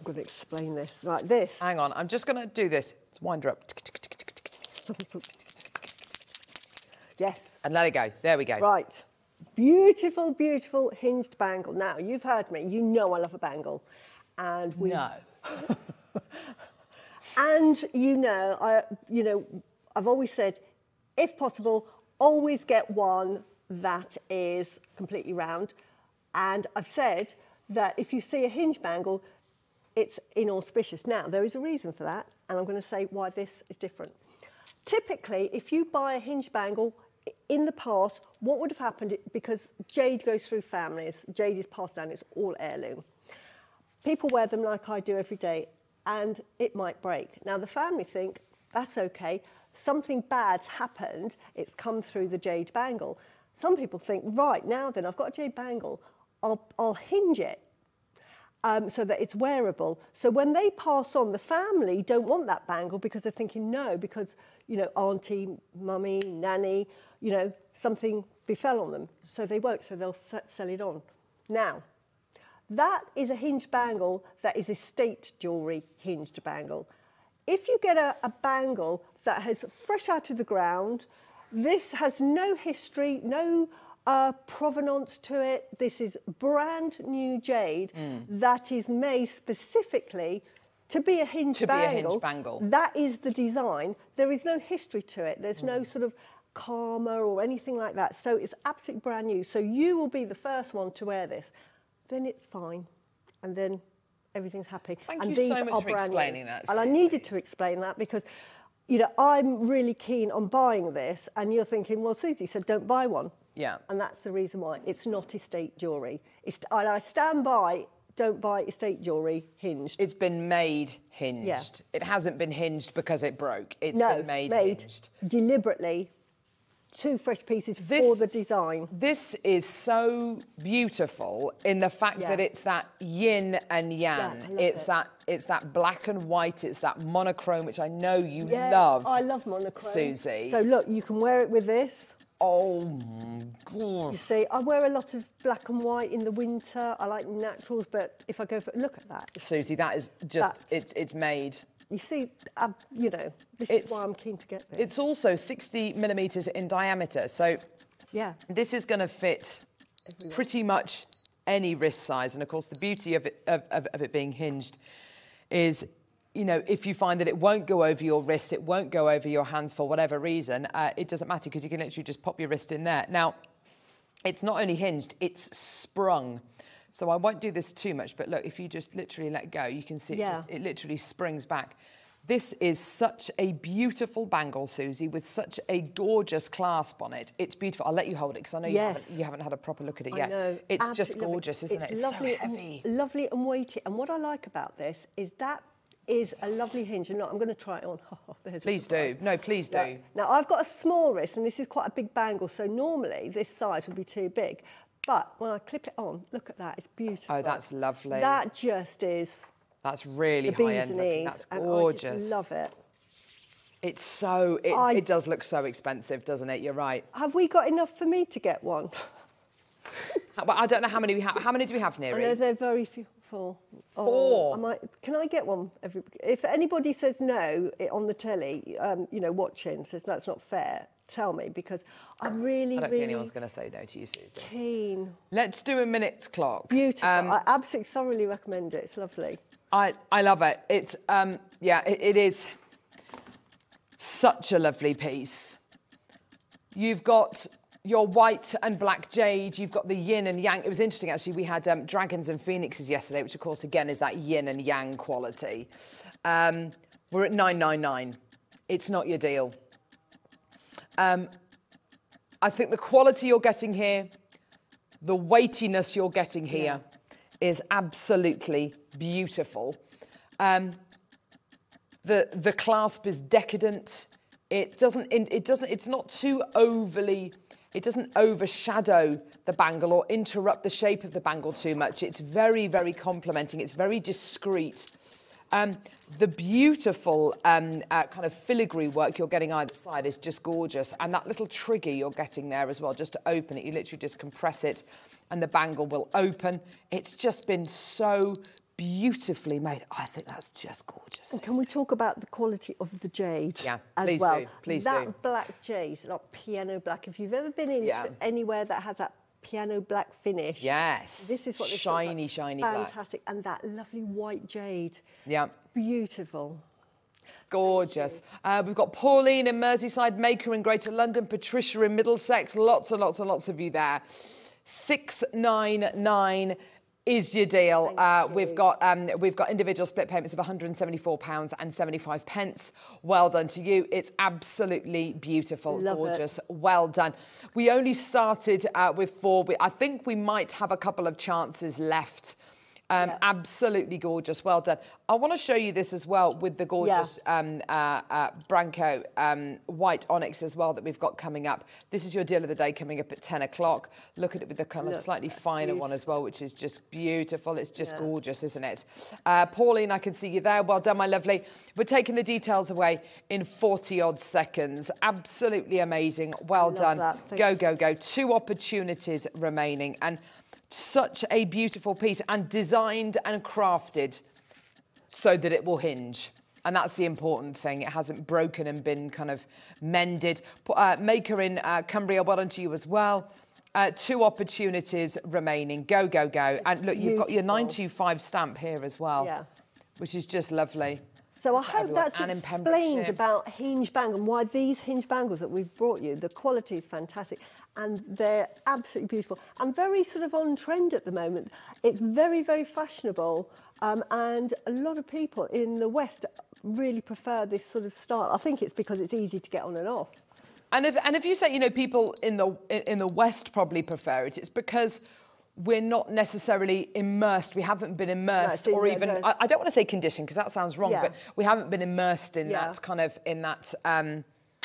I'm going to explain this. Like this. Hang on, I'm just going to do this. Let's wind her up. Yes. And let it go. There we go. Right. Beautiful, beautiful hinged bangle. Now, you've heard me. You know I love a bangle. And we No. And you know, I you know, I've always said, if possible, always get one that is completely round. And I've said that if you see a hinge bangle, it's inauspicious. Now, there is a reason for that, and I'm going to say why this is different. Typically, if you buy a hinge bangle, in the past, what would have happened, because jade goes through families, jade is passed down, it's all heirloom. People wear them like I do every day, and it might break. Now, the family think, that's okay, something bad's happened, it's come through the jade bangle. Some people think, right, now then, I've got a jade bangle, I'll, I'll hinge it um, so that it's wearable. So when they pass on, the family don't want that bangle because they're thinking, no, because, you know, auntie, mummy, nanny, you know, something befell on them. So they won't, so they'll sell it on. Now, that is a hinged bangle that is estate jewellery hinged bangle. If you get a, a bangle that has fresh out of the ground, this has no history, no uh, provenance to it. This is brand new jade that is made specifically to be a hinge To be a bangle. bangle. That is the design. There is no history to it. There's no sort of karma or anything like that. So it's absolutely brand new. So you will be the first one to wear this. Then it's fine. And then everything's happy. Thank and you these so much are for brand new. explaining that, And I needed to explain that because, you know, I'm really keen on buying this. And you're thinking, well, Suzie said don't buy one. Yeah. And that's the reason why. It's not estate jewellery. And I stand by, don't buy estate jewellery hinged. It's been made hinged. Yeah. It hasn't been hinged because it broke. It's no, been made, made hinged. deliberately. Two fresh pieces for the design. This is so beautiful in the fact Yeah. that it's that yin and yang. Love it's it. that it's that black and white. It's that monochrome, which I know you Yeah, love. I love monochrome. Suzie. So look, you can wear it with this. Oh my You see, I wear a lot of black and white in the winter. I like naturals, but if I go for look at that, Suzie, that is just That's- it's it's made. you see, I, you know, this It's- is why I'm keen to get this. It's also 60 millimeters in diameter, so yeah, this is going to fit Everywhere. pretty much any wrist size. And of course, the beauty of it of, of, of it being hinged is, you know, if you find that it won't go over your wrist, it won't go over your hands for whatever reason, uh, it doesn't matter because you can literally just pop your wrist in there. Now, it's not only hinged, it's sprung. So I won't do this too much, but look, if you just literally let go, you can see it, Yeah. just, it literally springs back. This is such a beautiful bangle, Suzie, with such a gorgeous clasp on it. It's beautiful. I'll let you hold it because I know you, haven't, you haven't had a proper look at it I yet. know. It's just absolutely it. gorgeous, isn't it? It's It's lovely, so heavy. And, lovely and weighty. And what I like about this is that is a lovely hinge. And look, I'm going to try it on. Oh, Please do. No, please do. Now, I've got a small wrist, and this is quite a big bangle, so normally this size would be too big. But when I clip it on, look at that, it's beautiful. Oh, that's lovely. That just is That's really high-end looking. That's gorgeous. just love it. It's so, it, I- it does look so expensive, doesn't it? You're right. Have we got enough for me to get one? Well, I don't know how many we have. How many do we have, I know they're very few. Four. Oh, Four? I can I get one? Every, if anybody says no i- on the telly, um, you know, watching, says that's not fair, tell me because I'm really, I don't really think anyone's going to say no to you, Suzie. keen. Let's do a minute's clock. Beautiful. Um, I absolutely thoroughly recommend it. It's lovely. I, I love it. It's um yeah, it, it is such a lovely piece. You've got your white and black jade. You've got the yin and yang. It was interesting actually. We had um, dragons and phoenixes yesterday, which of course again is that yin and yang quality. Um, we're at nine nine nine. It's not your deal. Um, I think the quality you're getting here, the weightiness you're getting here is absolutely beautiful. Um, the the clasp is decadent. It doesn't it doesn't it's not too overly it doesn't overshadow the bangle or interrupt the shape of the bangle too much. It's very very complementing. It's very discreet. Um, the beautiful um, uh, kind of filigree work you're getting either side is just gorgeous. And that little trigger you're getting there as well, just to open it, you literally just compress it and the bangle will open. It's just been so beautifully made. I think that's just gorgeous. Can we talk about the quality of the jade? Yeah, as please well? do, please that do. black jade, like piano black. If you've ever been in Yeah. anywhere that has that piano black finish, Yes. this is what this looks shiny, like. shiny black. fantastic, and that lovely white jade, Yeah. beautiful. Gorgeous. Uh, we've got Pauline in Merseyside, Maker in Greater London, Patricia in Middlesex. Lots and lots and lots of you there. 699 is your deal. Uh, we've got um, we've got individual split payments of 174 pounds and 75 pence. Well done to you. It's absolutely beautiful, Love it. gorgeous. Well done. We only started uh, with four. We, I think we might have a couple of chances left. Um, Yeah. Absolutely gorgeous. Well done. I want to show you this as well with the gorgeous um, uh, uh, Branco um, white onyx as well that we've got coming up. This is your deal of the day coming up at 10 o'clock. Look at it with the kind of slightly finer one as well, which is just beautiful. It's just Yeah. gorgeous, isn't it? Uh, Pauline, I can see you there. Well done, my lovely. We're taking the details away in 40 odd seconds. Absolutely amazing. Well done. Go, go, go. Two opportunities remaining. And such a beautiful piece and designed and crafted so that it will hinge. And that's the important thing. It hasn't broken and been kind of mended. Uh, maker in uh, Cumbria, well done to you as well. Uh, two opportunities remaining. Go, go, go. And look, you've got your 925 stamp here as well, Yeah. which is just lovely. So I hope everyone. that's And explained about hinge bangle and why these hinge bangles that we've brought you, the quality is fantastic and they're absolutely beautiful and very sort of on trend at the moment. It's very, very fashionable um, and a lot of people in the West really prefer this sort of style. I think it's because it's easy to get on and off. And if and if you say you know people in the in the West probably prefer it, it's because we're not necessarily immersed. We haven't been immersed, so or even don't- I, I don't want to say conditioned because that sounds wrong, Yeah. but we haven't been immersed in Yeah. that kind of in that um,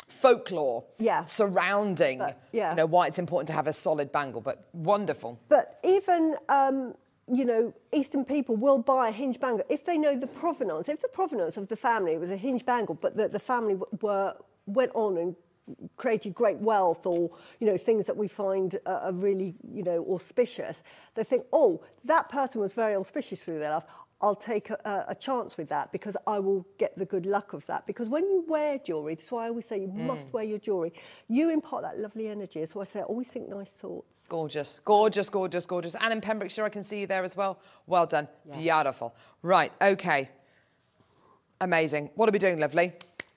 folklore Yeah. surrounding But, yeah. you know why it's important to have a solid bangle. But wonderful. But even, um, you know, Eastern people will buy a hinge bangle if they know the provenance. If the provenance of the family was a hinge bangle, but the, the family were went on and created great wealth or, you know, things that we find uh, are really, you know, auspicious, they think, oh, that person was very auspicious through their life. I'll take a, a- a chance with that because I will get the good luck of that. Because when you wear jewellery, that's why I always say you mm. must wear your jewellery, you impart that lovely energy. That's why I say always think nice thoughts. Gorgeous, gorgeous, gorgeous, gorgeous. And in Pembrokeshire, I can see you there as well. Well done. Beautiful. Right, okay. Amazing. What are we doing, lovely?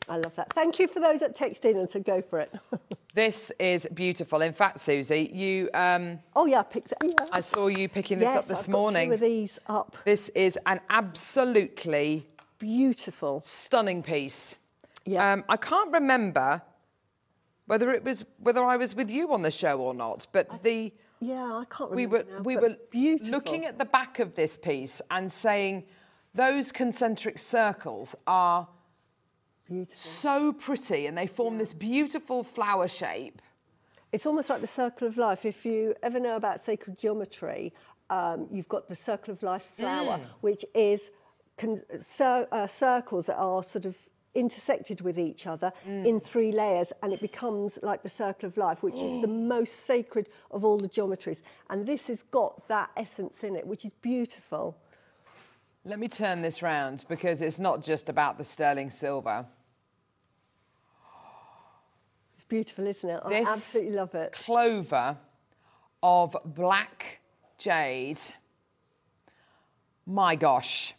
I love that. Thank you for those that texted in and said go for it. This is beautiful. In fact, Suzie, you, um, oh yeah, I picked it. Yeah. I saw you picking this yes, up this I've got morning. Two of these up. This is an absolutely Beautiful. stunning piece. Yeah. Um, I can't remember whether it was whether I was with you on the show or not, but the Yeah, I can't we were now, we were beautiful. looking at the back of this piece and saying those concentric circles are beautiful. so pretty and they form this beautiful flower shape. It's almost like the circle of life. If you ever know about sacred geometry, um, you've got the circle of life flower, Mm. which is cir- uh, circles that are sort of intersected with each other Mm. in three layers and it becomes like the circle of life which is the most sacred of all the geometries and this has got that essence in it which is beautiful Let me turn this round because it's not just about the sterling silver. it's beautiful isn't it This i absolutely love it clover of black jade. My gosh.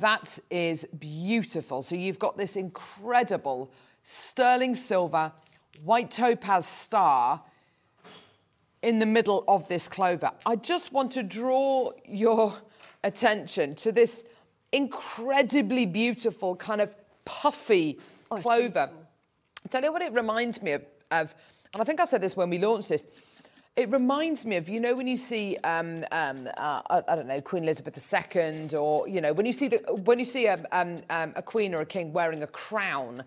That is beautiful. So you've got this incredible sterling silver white topaz star in the middle of this clover. I just want to draw your attention to this incredibly beautiful kind of puffy Oh, clover. Tell you what it reminds me of, of, and I think I said this when we launched this. It reminds me of, you know, when you see, um, um, uh, I, I don't know, Queen Elizabeth II, or you know, when you see the when you see a, um, um, a queen or a king wearing a crown,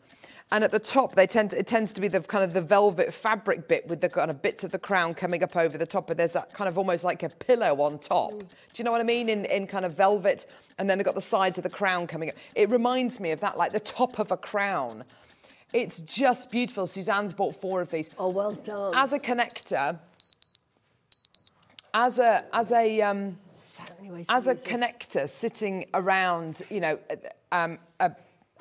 and at the top they tend to, it tends to be the kind of the velvet fabric bit with the kind of bits of the crown coming up over the top, but there's that kind of almost like a pillow on top. Do you know what I mean? In in kind of velvet, and then they've got the sides of the crown coming up. It reminds me of that, like the top of a crown. It's just beautiful. Suzanne's bought four of these. oh well done As a connector, as a as a um, So many ways to as a this. connector sitting around, you know, um, a,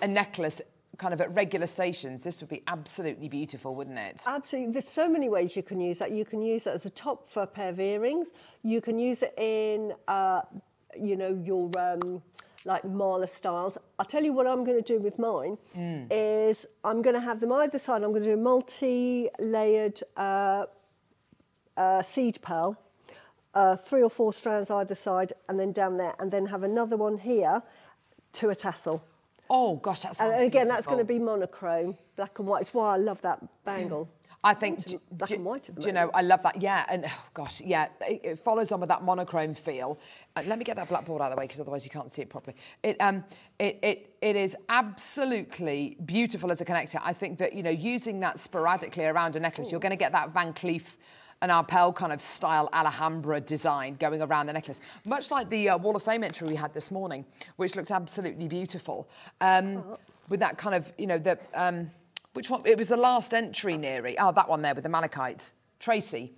a necklace kind of at regular stations, this would be absolutely beautiful, wouldn't it? Absolutely. There's so many ways you can use that. You can use it as a top for a pair of earrings. You can use it in, uh, you know, your um, like mala styles. I'll tell you what I'm going to do with mine is I'm going to have them either side. I'm going to do a multi-layered uh, uh, seed pearl, uh, three or four strands either side, and then down there, and then have another one here to a tassel. Oh gosh, that sounds And again, that's going to be monochrome, black and white. It's why I love that bangle. I think, do, black do- and white do you know. I love that. Yeah, and oh, gosh, yeah, it, it follows on with that monochrome feel. Uh, let me get that blackboard out of the way because otherwise you can't see it properly. It, um, it, it, it is absolutely beautiful as a connector. I think that you know, using that sporadically around a necklace, you're going to get that Van Cleef and Arpel kind of style Alhambra design going around the necklace, much like the uh, Wall of Fame entry we had this morning, which looked absolutely beautiful. Um, With that kind of, you know, the um, which one? It was the last entry, Neary. Oh, that one there with the malachite. Tracy.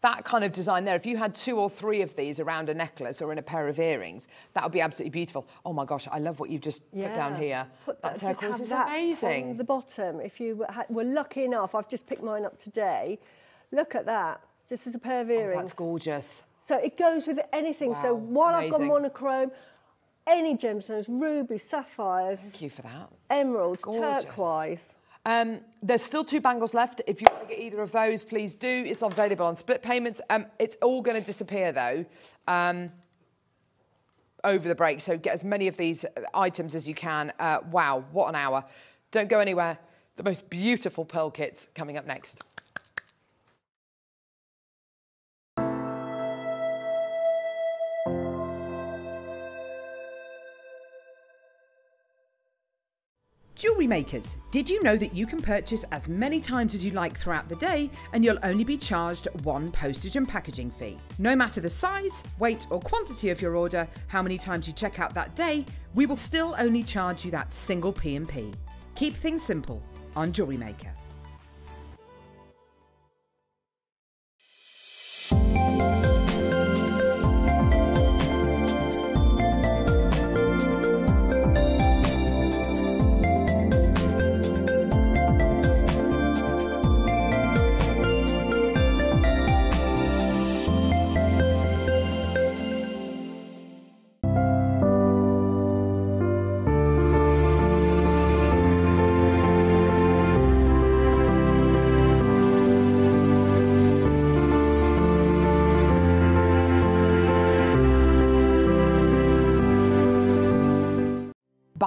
That kind of design there. If you had two or three of these around a necklace or in a pair of earrings, that would be absolutely beautiful. Oh my gosh, I love what you've just put down here. Put that, just turquoise is that amazing. The bottom, if you were lucky enough, I've just picked mine up today. Look at that, just as a pair of Oh, earrings. that's gorgeous. so it goes with anything. so Wow, while I've got monochrome, any gemstones, rubies, sapphires, Thank you for that. emeralds, Gorgeous. turquoise. Um, there's still two bangles left. If you want to get either of those, please do. It's available on split payments. Um, it's all going to disappear though um, over the break. So get as many of these items as you can. Uh, wow, what an hour! Don't go anywhere. The most beautiful pearl kits coming up next. Jewellery makers, did you know that you can purchase as many times as you like throughout the day and you'll only be charged one postage and packaging fee? No matter the size, weight, or quantity of your order, how many times you check out that day, we will still only charge you that single P&P. Keep things simple on Jewellery Maker.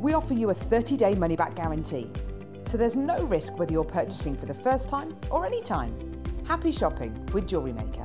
We offer you a 30-day money-back guarantee. So there's no risk whether you're purchasing for the first time or any time. Happy shopping with Jewellery Maker.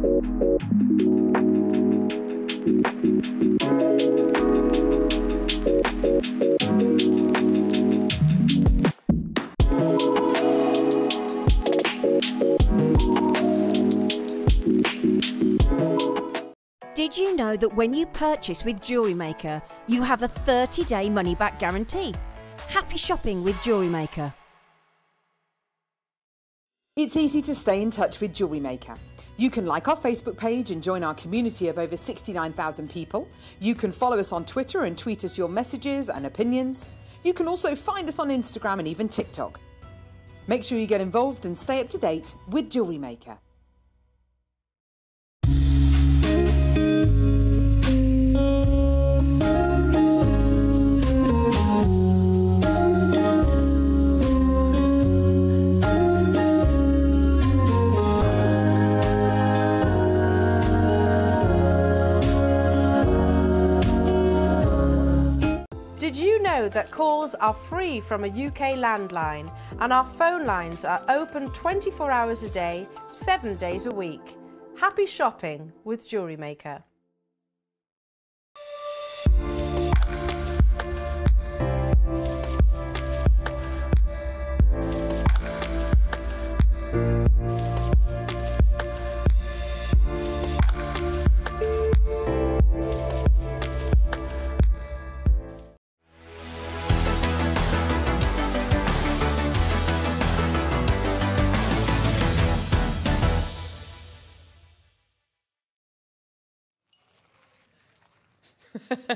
Did you know that when you purchase with Jewellery Maker, you have a 30 day money back guarantee? Happy shopping with Jewellery Maker. It's easy to stay in touch with Jewellery Maker. You can like our Facebook page and join our community of over 69,000 people. You can follow us on Twitter and tweet us your messages and opinions. You can also find us on Instagram and even TikTok. Make sure you get involved and stay up to date with Jewellery Maker. Know that calls are free from a UK landline and our phone lines are open 24 hours a day, 7 days a week? Happy shopping with Jewellery Maker.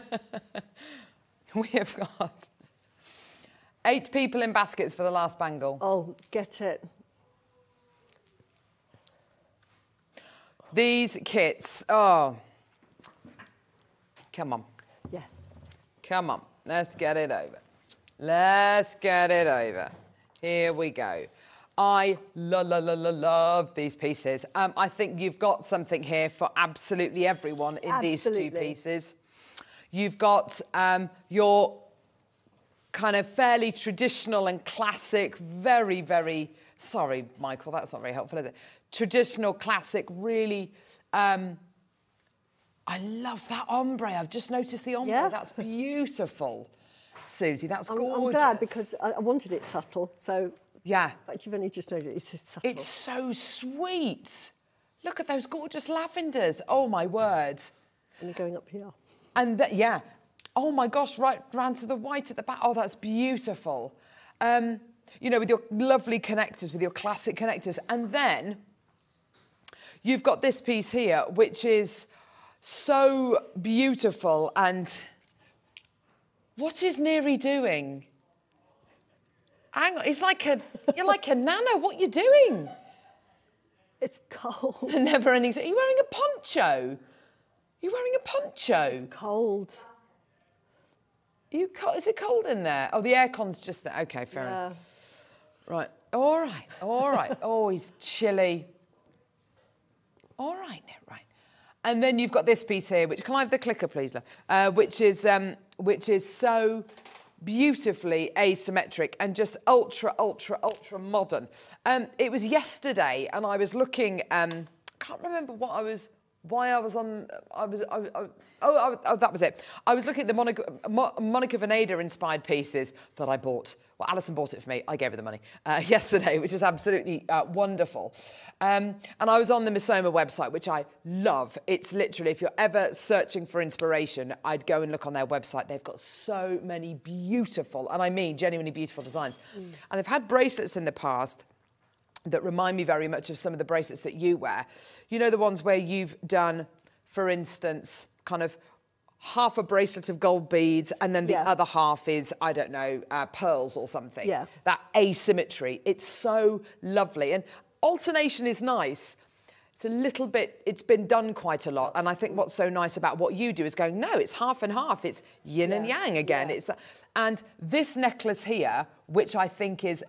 We have got eight people in baskets for the last bangle. Oh, get it. These kits, oh. Come on, Yeah. come on. Let's get it over. Let's get it over. Here we go. I la la la la love these pieces. Um, I think you've got something here for absolutely everyone in these two pieces. You've got um, your kind of fairly traditional and classic, very, very, sorry, Michael, that's not very helpful, is it? Traditional, classic, really, um, I love that ombre. I've just noticed the ombre. Yeah. That's beautiful. Suzie, that's I'm, gorgeous. I'm glad because I, wanted it subtle. So, Yeah. But you've only just noticed it's subtle. It's so sweet. Look at those gorgeous lavenders. Oh, my word. And you're going up here. And yeah, oh my gosh, right round to the white at the back. Oh, that's beautiful. Um, you know, with your lovely connectors, with your classic connectors. And then you've got this piece here, which is so beautiful. And what is Neri doing? Hang on, it's like a, you're like a nana. What you doing? It's cold. The never ending. Are you wearing a poncho? You wearing a poncho? cold. You is it cold in there? Oh, the aircon's just there. Okay, fair Yeah. enough. Right. All right. All right. oh, he's chilly. All right, Nick. Right. And then you've got this piece here, which can I have the clicker, please, love? Uh, which is um, which is so beautifully asymmetric and just ultra, ultra, ultra modern. Um, it was yesterday, and I was looking. Um, I can't remember what I was. Why I was on. I was. I, I, oh, I, oh, that was it. I was looking at the Monica, Mo, Monica Vinader inspired pieces that I bought. Well, Alison bought it for me. I gave her the money uh, yesterday, which is absolutely uh, wonderful. Um, and I was on the Missoma website, which I love. It's literally, if you're ever searching for inspiration, I'd go and look on their website. They've got so many beautiful, and I mean genuinely beautiful designs. And they've had bracelets in the past that remind me very much of some of the bracelets that you wear. You know, the ones where you've done, for instance, kind of half a bracelet of gold beads and then the Yeah. other half is, I don't know, uh, pearls or something. Yeah. That asymmetry. It's so lovely. And alternation is nice. It's a little bit, it's been done quite a lot. And I think what's so nice about what you do is going, no, it's half and half. It's yin and yang again. yeah. It's And this necklace here, which I think is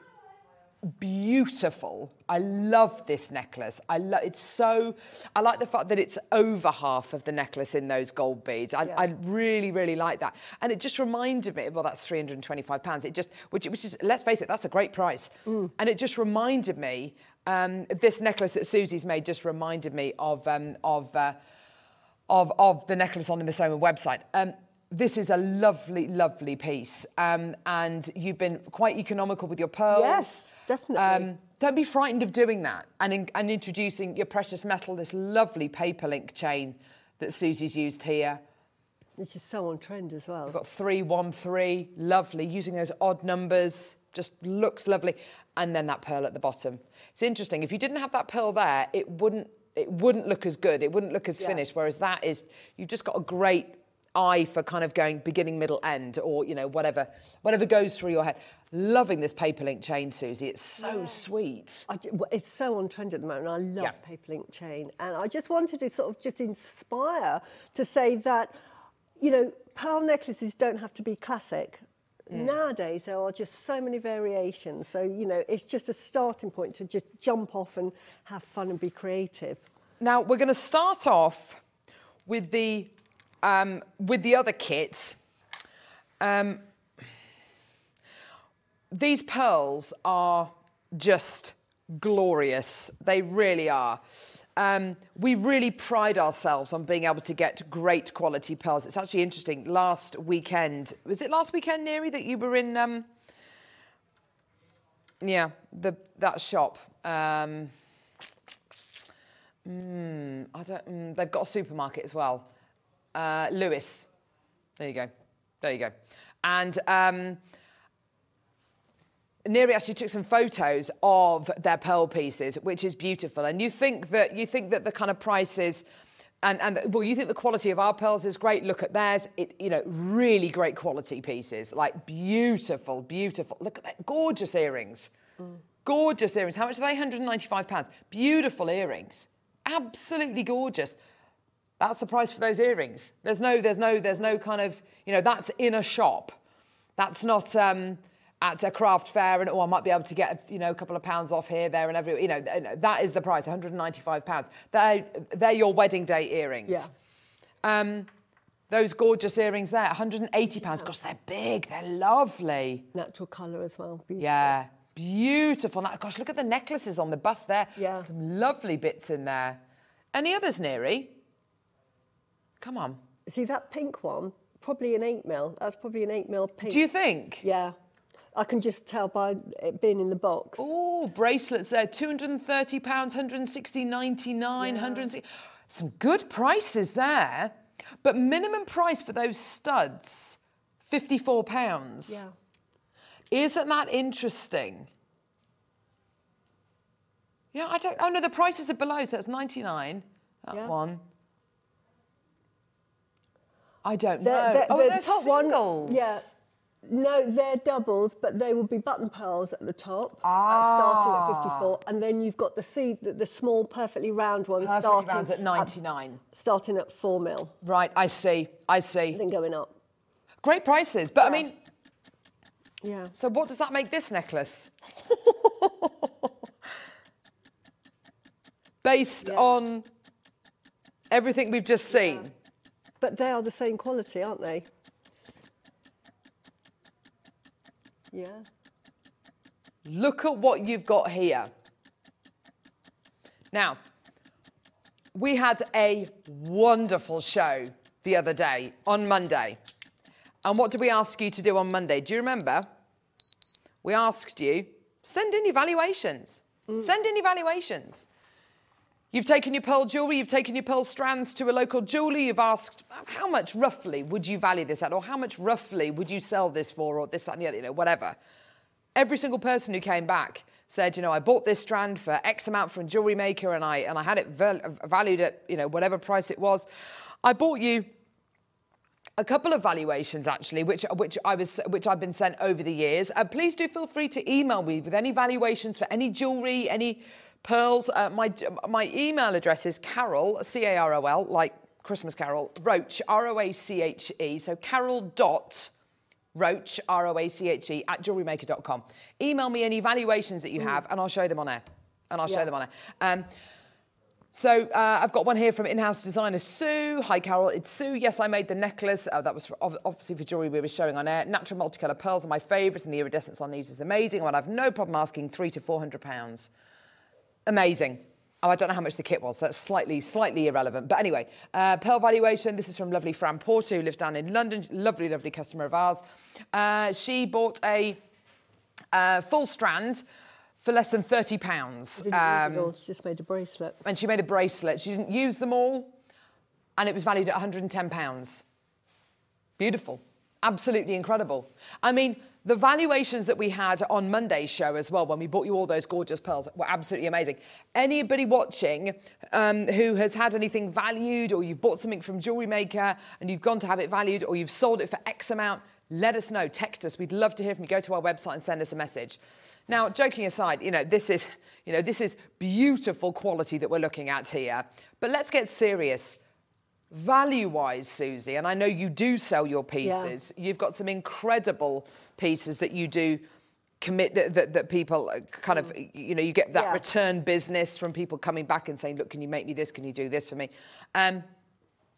beautiful. I love this necklace. I love it's so. I like the fact that it's over half of the necklace in those gold beads. I, Yeah. I really, really like that. And it just reminded me. Well, that's three hundred and twenty-five pounds. It just, which, which is, let's face it, that's a great price. And it just reminded me. Um, this necklace that Suzie's made just reminded me of um, of. Uh, of, of the necklace on the Missoma website. Um, this is a lovely, lovely piece. Um, and you've been quite economical with your pearls. Um, Yes, definitely. don't be frightened of doing that and, in, and introducing your precious metal, this lovely paper link chain that Suzie's used here. Which is so on trend as well. We've got 313, lovely, using those odd numbers. Just looks lovely. And then that pearl at the bottom. It's interesting. If you didn't have that pearl there, it wouldn't it wouldn't look as good. It wouldn't look as finished. Whereas that is, you've just got a great eye for kind of going beginning, middle, end, or you know whatever whatever goes through your head. Loving this paper link chain, Suzie. It's so sweet. I well, it's so on trend at the moment. I love Yeah. paper link chain, and I just wanted to sort of just inspire to say that, you know, pearl necklaces don't have to be classic. Mm. Nowadays, there are just so many variations. So you know, it's just a starting point to just jump off and have fun and be creative. Now we're going to start off with the um, with the other kit. Um, these pearls are just glorious. They really are. Um, we really pride ourselves on being able to get great quality pearls. It's actually interesting. Last weekend, was it last weekend, Neri, that you were in? Um, yeah, the that shop. Um, mm, I don't. Mm, they've got a supermarket as well. Uh, Lewis. There you go. There you go. And um, Neri actually took some photos of their pearl pieces, which is beautiful. And you think that you think that the kind of prices. And, and well, you think the quality of our pearls is great. Look at theirs. It, you know, really great quality pieces, like beautiful, beautiful. Look at that, gorgeous earrings, gorgeous earrings. How much are they? 195 pounds. Beautiful earrings, absolutely gorgeous. That's the price for those earrings. There's no, there's no, there's no kind of, you know, that's in a shop. That's not um, at a craft fair and, oh, I might be able to get, you know, a couple of pounds off here, there and everywhere. You know, that is the price, 195 pounds. They're, they're your wedding day earrings. Yeah. Um, those gorgeous earrings there, 180 pounds. Gosh, they're big. They're lovely. Natural colour as well. Beautiful. Yeah, beautiful. Gosh, look at the necklaces on the bust there. Yeah. Some lovely bits in there. Any others, Neri? Come on. See that pink one? Probably an eight mil. That's probably an eight mil pink. Do you think? Yeah. I can just tell by it being in the box. Oh, bracelets there, 230 pounds, 160, 99, 160. Some good prices there. But minimum price for those studs, 54 pounds. Yeah. Isn't that interesting? Yeah, I don't. Oh no, the prices are below, so it's 99. That Yeah. one. I don't The, know. the- oh, the they're top singles. one, yeah. No, they're doubles, but they will be button pearls at the top, uh, starting at 54, and then you've got the C, the, the small, perfectly round ones Perfect starting rounds at 99. starting at four mil, Right, I see. I see. then going up. Great prices, but I mean, Yeah. so what does that make this necklace? Based on everything we've just seen. But they are the same quality, aren't they? Yeah. Look at what you've got here. Now, we had a wonderful show the other day on Monday. And what did we ask you to do on Monday? Do you remember? We asked you, send in evaluations. Mm. Send in evaluations. You've taken your pearl jewellery, you've taken your pearl strands to a local jeweller, you've asked, how much roughly would you value this at? Or how much roughly would you sell this for? Or this, that, and the other, you know, whatever. Every single person who came back said, you know, I bought this strand for X amount from a jewellery maker and I, and I had it val- valued at, you know, whatever price it was. I bought you a couple of valuations actually, which which I was which I've been sent over the years. Uh, please do feel free to email me with any valuations for any jewellery, any pearls. Uh, my my email address is Carol C A R O L like Christmas Carol Roache R O A C H E. So Carol dot. Roache, R O A C H E, at jewellerymaker.com. Email me any valuations that you have and I'll show them on air. And I'll show them on air. Um, so uh, I've got one here from in-house designer Sue. Hi, Carol. It's Sue. Yes, I made the necklace. Oh, that was for, obviously for jewellery we were showing on air. Natural multicolour pearls are my favourite, and the iridescence on these is amazing. And I have no problem asking three to four hundred pounds. Amazing. Oh, I don't know how much the kit was. That's slightly, slightly irrelevant. But anyway, uh, pearl valuation. This is from lovely Fran Porter, who lives down in London. Lovely, lovely customer of ours. Uh, she bought a uh, full strand for less than thirty pounds. Didn't use it all, she just made a bracelet. and she made a bracelet. She didn't use them all, and it was valued at 110 pounds. Beautiful, absolutely incredible. I mean, The valuations that we had on Monday's show as well, when we bought you all those gorgeous pearls, were absolutely amazing. Anybody watching um, who has had anything valued, or you've bought something from Jewellery Maker and you've gone to have it valued, or you've sold it for X amount, let us know. Text us. We'd love to hear from you. Go to our website and send us a message. Now, joking aside, you know this is, you know, this is beautiful quality that we're looking at here. But let's get serious value wise, Suzie, and I know you do sell your pieces, yeah. you've got some incredible pieces that you do commit that, that, people kind of you know you get that yeah. return business from people coming back and saying look can you make me this? Can you do this for me? Um,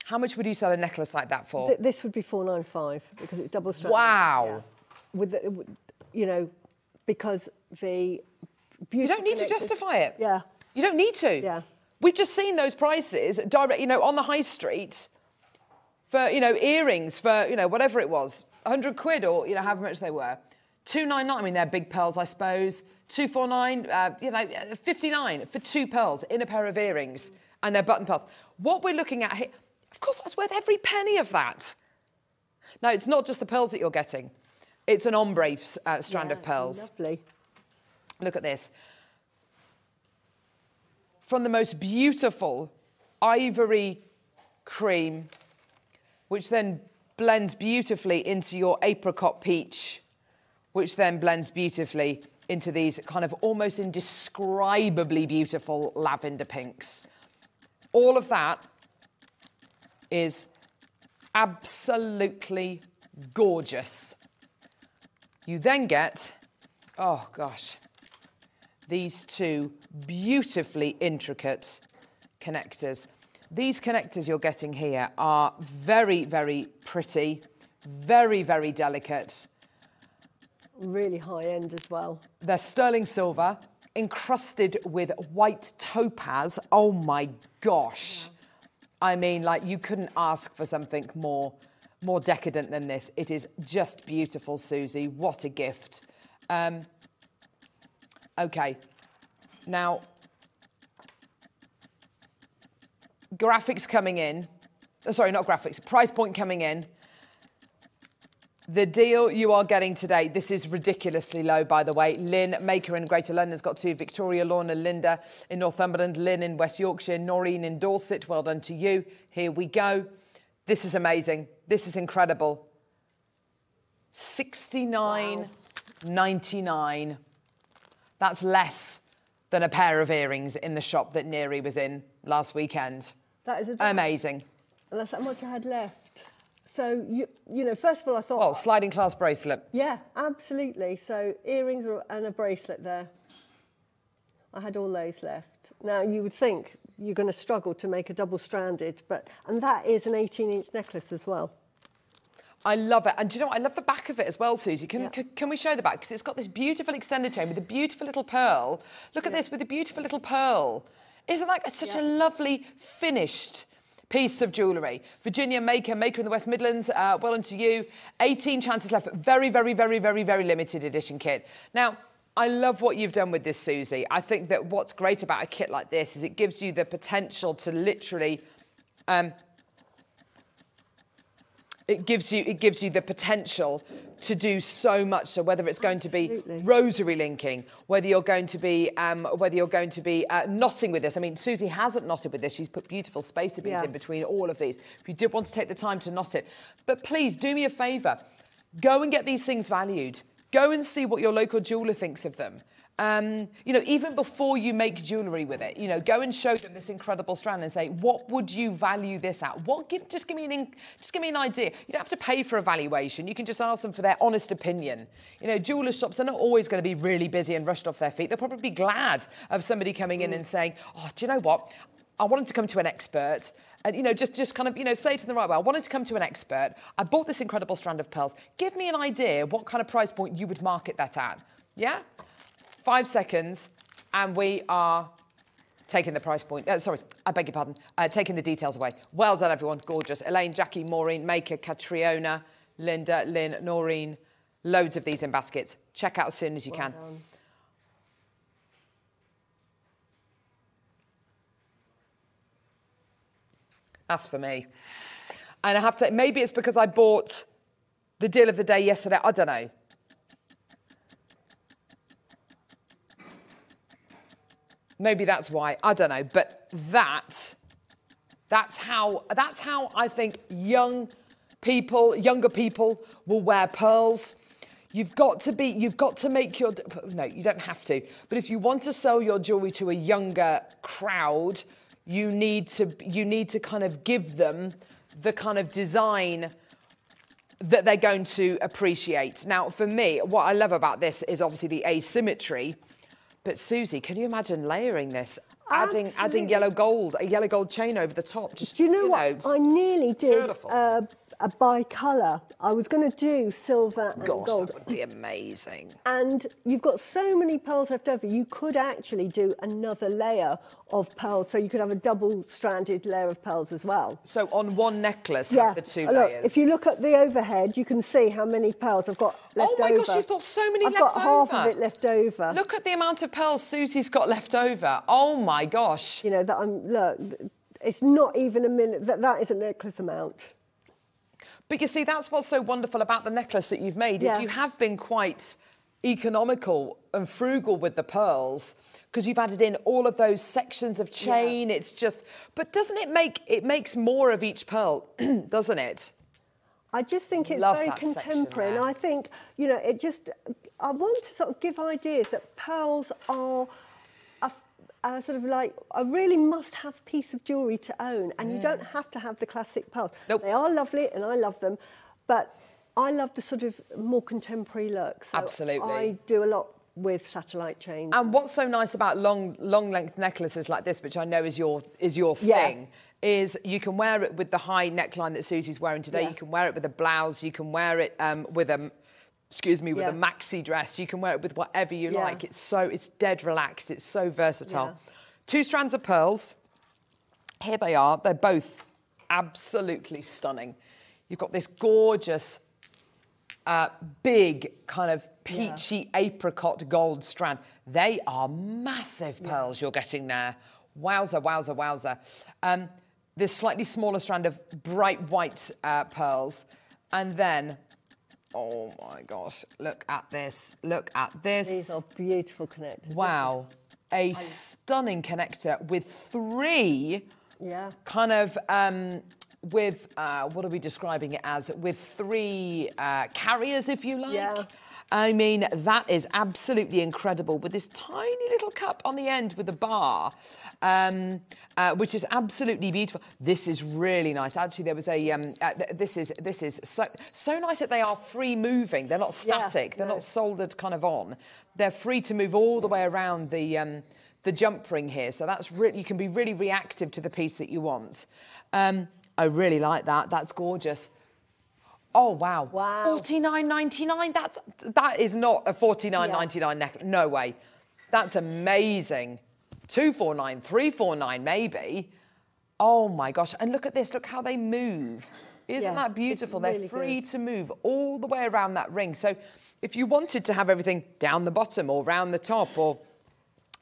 how much would you sell a necklace like that for? Th this would be 495 because it's double strand wow. Yeah. with the, you know because the you don't need to justify it. Yeah. You don't need to. Yeah We've just seen those prices direct, you know, on the high street for, you know, earrings for, you know, whatever it was, 100 quid or, you know, however much they were. 299, I mean, they're big pearls, I suppose. 249, uh, you know, 59 for two pearls in a pair of earrings and they're button pearls. What we're looking at here, of course, that's worth every penny of that. Now, it's not just the pearls that you're getting. It's an ombre uh, strand yeah, of pearls. Lovely. Look at this from the most beautiful ivory cream, which then blends beautifully into your apricot peach, which then blends beautifully into these kind of almost indescribably beautiful lavender pinks. All of that is absolutely gorgeous. You then get, oh gosh, these two beautifully intricate connectors. These connectors you're getting here are very, very pretty, very, very delicate. Really high end as well. They're sterling silver, encrusted with white topaz. Oh my gosh. I mean, like you couldn't ask for something more, more decadent than this. It is just beautiful, Suzie. What a gift. Um, Okay. Now, graphics coming in. Oh, sorry, not graphics. Price point coming in. The deal you are getting today, this is ridiculously low, by the way. Lynn Maker in Greater London's got two. Victoria, Lorna, Linda in Northumberland, Lynn in West Yorkshire, Noreen in Dorset. Well done to you. Here we go. This is amazing. This is incredible. 69.99. Wow. That's less than a pair of earrings in the shop that Neri was in last weekend. That is amazing. And that's how much I had left. So, you, you know, first of all, I thought... Well, sliding clasp bracelet. Yeah, absolutely. So earrings and a bracelet there. I had all those left. Now, you would think you're going to struggle to make a double-stranded, but... And that is an 18-inch necklace as well. I love it. And do you know what? I love the back of it as well, Suzie. Can, yeah. can, we show the back? Because it's got this beautiful extended chain with a beautiful little pearl. Look at this with a beautiful little pearl. Isn't that such yeah. a lovely finished piece of jewellery? Virginia Maker, Maker in the West Midlands, uh, well to you. 18 chances left, very, very, very, very, very limited edition kit. Now, I love what you've done with this, Suzie. I think that what's great about a kit like this is it gives you the potential to literally um, it gives you it gives you the potential to do so much. So whether it's going Absolutely. to be rosary linking, whether you're going to be um, whether you're going to be uh, knotting with this. I mean, Suzie hasn't knotted with this. She's put beautiful spacer beads yeah. in between all of these. If you did want to take the time to knot it, but please do me a favour, go and get these things valued. Go and see what your local jeweller thinks of them. Um, you know, even before you make jewellery with it, you know, go and show them this incredible strand and say, what would you value this at? What give, just give me an, just give me an idea. You don't have to pay for a valuation. You can just ask them for their honest opinion. You know, jeweller shops are not always going to be really busy and rushed off their feet. They'll probably be glad of somebody coming in and saying, oh, do you know what? I wanted to come to an expert and you know just just kind of you know say to them right well I wanted to come to an expert I bought this incredible strand of pearls give me an idea what kind of price point you would market that at yeah five seconds, and we are taking the price point. Uh, sorry, I beg your pardon. Uh, taking the details away. Well done, everyone. Gorgeous. Elaine, Jackie, Maureen, Maker, Catriona, Linda, Lynn, Noreen. Loads of these in baskets. Check out as soon as you well can. Done. That's for me. And I have to, maybe it's because I bought the deal of the day yesterday. I don't know. Maybe that's why. I don't know. But that, that's how, that's how I think young people, younger people will wear pearls. You've got to be, you've got to make your, no, you don't have to. But if you want to sell your jewelry to a younger crowd, you need to, you need to kind of give them the kind of design that they're going to appreciate. Now, for me, what I love about this is obviously the asymmetry. But Suzie, can you imagine layering this? Adding, adding yellow gold, a yellow gold chain over the top. Just Do you know what? I nearly did a bi-colour. I was going to do silver and gosh, gold. that would be amazing. And you've got so many pearls left over, you could actually do another layer of pearls. So you could have a double-stranded layer of pearls as well. So on one necklace, Yeah, have the two look, layers. if you look at the overhead, you can see how many pearls I've got oh left over. oh my over. gosh, you've got so many I've left got half of it left over. Look at the amount of pearls Suzie's got left over. Oh my gosh. You know, that I'm, look, it's not even a minute, that, that is a necklace amount. But you see, that's what's so wonderful about the necklace that you've made Yeah. is you have been quite economical and frugal with the pearls because you've added in all of those sections of chain. It's just, but doesn't it make it makes more of each pearl, doesn't it? I just think it's Love very contemporary, and. I think you know it just. I want to sort of give ideas that pearls are a sort of like a really must-have piece of jewellery to own, and you don't have to have the classic pearls. Mm. Nope. They are lovely, and I love them, but I love the sort of more contemporary look. So Absolutely. I do a lot with satellite chains. And what's so nice about long long length necklaces like this, which I know is your is your Yeah. thing, is you can wear it with the high neckline that Suzie's wearing today. Yeah. You can wear it with a blouse. You can wear it um, with a excuse me with Yeah. a maxi dress. You can wear it with whatever you Yeah. like. It's so it's dead relaxed. It's so versatile. Yeah. Two strands of pearls. Here they are. They're both absolutely stunning. You've got this gorgeous uh, big kind of peachy apricot gold strand. They are massive pearls you're getting there. Wowza, wowza, wowza. Um, this slightly smaller strand of bright white uh, pearls. And then, oh my gosh, look at this. Look at this. These are beautiful connectors. Wow. A stunning connector with three Yeah. kind of um, with uh, what are we describing it as? With three uh, carriers, if you like. Yeah. I mean, that is absolutely incredible with this tiny little cup on the end with a bar, um, uh, which is absolutely beautiful. This is really nice. Actually, there was a. Um, uh, th- this is this is so so nice that they are free moving. They're not Yeah, static. They're no. not soldered kind of on. They're free to move all the way around the um, the jump ring here. So that's really you can be really reactive to the piece that you want. Um, I really like that. That's gorgeous. Oh wow! Wow. Forty nine ninety nine. That's that is not a forty nine ninety nine necklace. No way. That's amazing. Two four nine, three four nine, maybe. Oh my gosh! And look at this. Look how they move. Isn't Yeah, that beautiful? They're free good. to move all the way around that ring. So if you wanted to have everything down the bottom or round the top or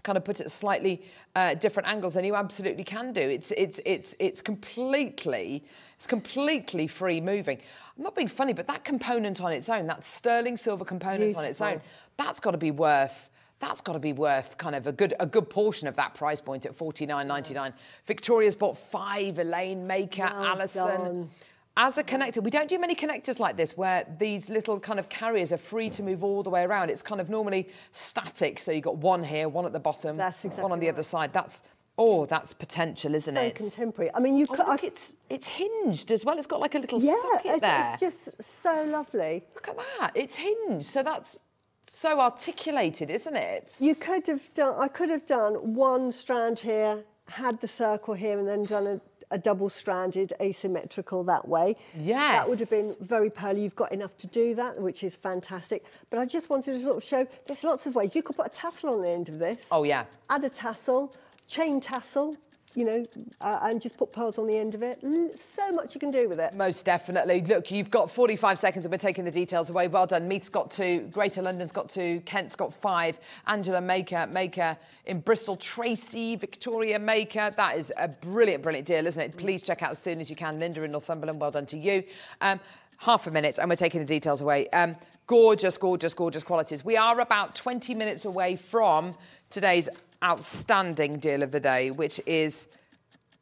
kind of put it slightly uh, different angles, and you absolutely can do. It's it's it's it's completely it's completely free moving. I'm not being funny, but that component on its own, that sterling silver component on its own, that's got to be worth. That's got to be worth kind of a good a good portion of that price point at 49.99. Victoria's bought five. Elaine Maker, Well Alison. done. As a connector, we don't do many connectors like this where these little kind of carriers are free to move all the way around. It's kind of normally static, so you've got one here, one at the bottom, That's one on exactly the other side. That's oh, that's potential, isn't so it? contemporary. I mean, you Oh, could. look, I, it's it's hinged as well. It's got like a little yeah, socket it- there. it's just so lovely. Look at that. It's hinged, so that's so articulated, isn't it? You could have done. I could have done one strand here, had the circle here, and then done a, a double-stranded asymmetrical that way. Yes. That would have been very pearly. You've got enough to do that, which is fantastic. But I just wanted to sort of show. There's lots of ways. You could put a tassel on the end of this. Oh yeah. Add a tassel, chain tassel. You know, uh, and just put pearls on the end of it. L- So much you can do with it. Most definitely. Look, you've got 45 seconds and we're taking the details away. Well done. Meath's got two, Greater London's got two, Kent's got five, Angela Maker, Maker in Bristol, Tracy, Victoria Maker. That is a brilliant, brilliant deal, isn't it? Please check out as soon as you can. Linda in Northumberland, well done to you. Um, half a minute and we're taking the details away. Um, gorgeous, gorgeous, gorgeous qualities. We are about 20 minutes away from today's outstanding deal of the day, which is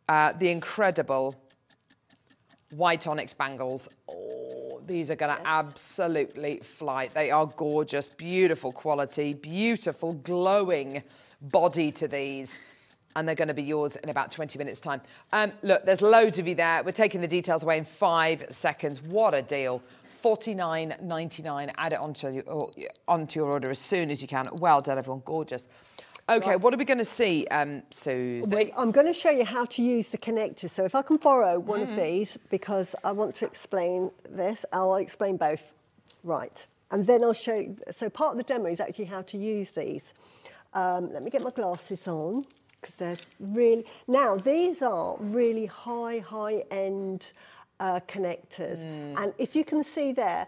uh, the incredible white onyx bangles. Oh, these are going to absolutely fly. They are gorgeous, beautiful quality, beautiful glowing body to these. And they're going to be yours in about 20 minutes time. Um, look, there's loads of you there. We're taking the details away in five seconds. What a deal. 49.99. Add it onto your, onto your order as soon as you can. Well done, everyone. Gorgeous. Okay, what are we going to see, um, Suzie? Wait, I'm going to show you how to use the connector. So if I can borrow one of these, because I want to explain this, I'll explain both. Right. And then I'll show you, so part of the demo is actually how to use these. Um, let me get my glasses on, because they're really, now these are really high, high end uh, connectors. And if you can see there,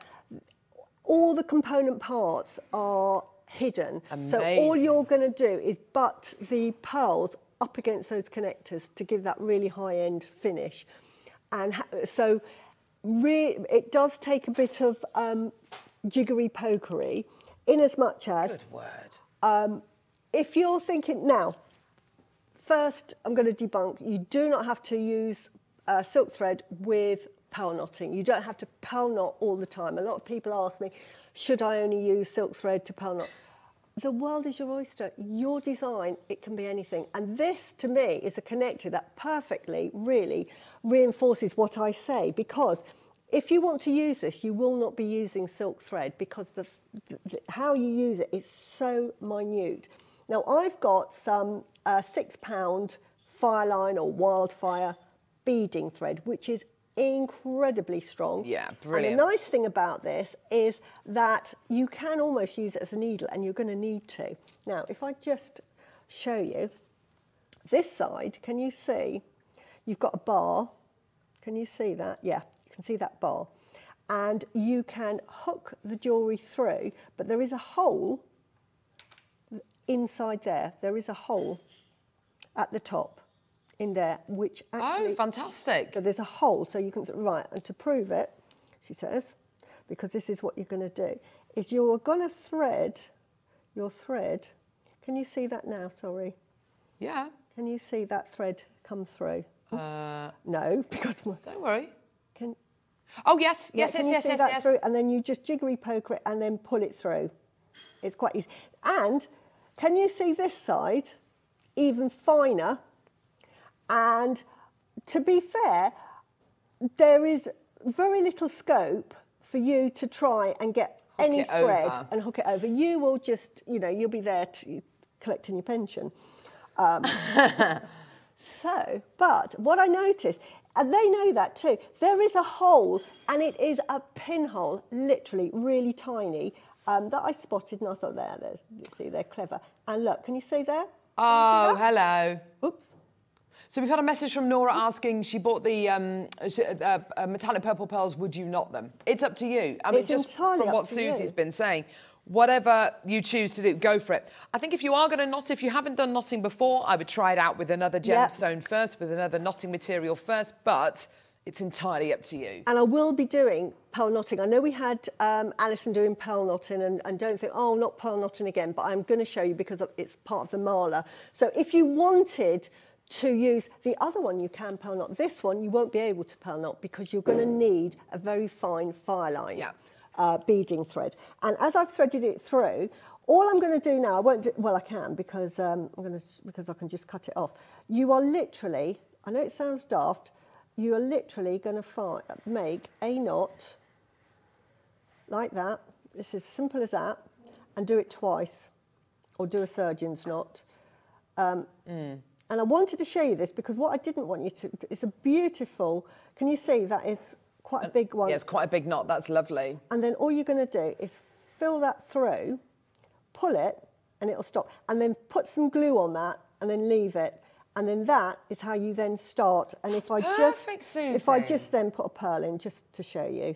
all the component parts are hidden. So all you're going to do is butt the pearls up against those connectors to give that really high-end finish. And ha- so re- it does take a bit of um, jiggery pokery in as much as Good word. um, if you're thinking now, first I'm going to debunk. You do not have to use uh, silk thread with pearl knotting. You don't have to pearl knot all the time. A lot of people ask me, should I only use silk thread to pearl knot? The world is your oyster. Your design, it can be anything. And this, to me, is a connector that perfectly, really reinforces what I say because if you want to use this, you will not be using silk thread because the, the, how you use it is so minute. Now, I've got some uh, six pound fireline or wildfire beading thread, which is incredibly strong. Yeah, brilliant. And the nice thing about this is that you can almost use it as a needle and you're going to need to. Now, if I just show you this side, can you see you've got a bar? Can you see that? Yeah, you can see that bar. And you can hook the jewellery through, but there is a hole inside there. There is a hole at the top in there, which actually... Oh, fantastic. So there's a hole, so you can right. And to prove it, she says, because this is what you're going to do, is you're going to thread your thread. Can you see that now? Sorry, Yeah. can you see that thread come through? Uh, No, because my, don't worry. can Oh, yes, yes, can yes, yes, yes, yes. through? And then you just jiggery poke it and then pull it through. It's quite easy. And can you see this side even finer? And to be fair, there is very little scope for you to try and get any thread over. and hook it over. You will just, you know, you'll be there to, collecting your pension. Um, so, but what I noticed, and they know that too, there is a hole, and it is a pinhole, literally really tiny, um, that I spotted, and I thought, there, there's, you see, they're clever. And look, can you see there? Oh, hello. Oops. So we've had a message from Nora asking, she bought the um, uh, uh, metallic purple pearls, would you knot them? It's up to you. I mean, It's just from what Suzie's you. been saying, whatever you choose to do, go for it. I think if you are going to knot, if you haven't done knotting before, I would try it out with another Yep. gemstone first, with another knotting material first, but it's entirely up to you. And I will be doing pearl knotting. I know we had um, Alison doing pearl knotting, and, and don't think, oh, not pearl knotting again, but I'm going to show you because it's part of the mala. So if you wanted to use the other one, you can pearl knot. This one, you won't be able to pearl knot because you're going to need a very fine fire line Yeah. uh, beading thread. And as I've threaded it through, all I'm going to do now, I won't do, well, I can because um, I'm going to because I can just cut it off. You are literally, I know it sounds daft, you are literally going to make a knot like that. It's as simple as that, and do it twice, or do a surgeon's knot. Um, And I wanted to show you this because what I didn't want you to, it's a beautiful, can you see that is quite a big one? Yeah, it's quite a big knot. That's lovely. And then all you're going to do is fill that through, pull it, and it'll stop. And then put some glue on that, and then leave it. And then that is how you then start. And if I perfect, just, if I just then put a pearl in, just to show you,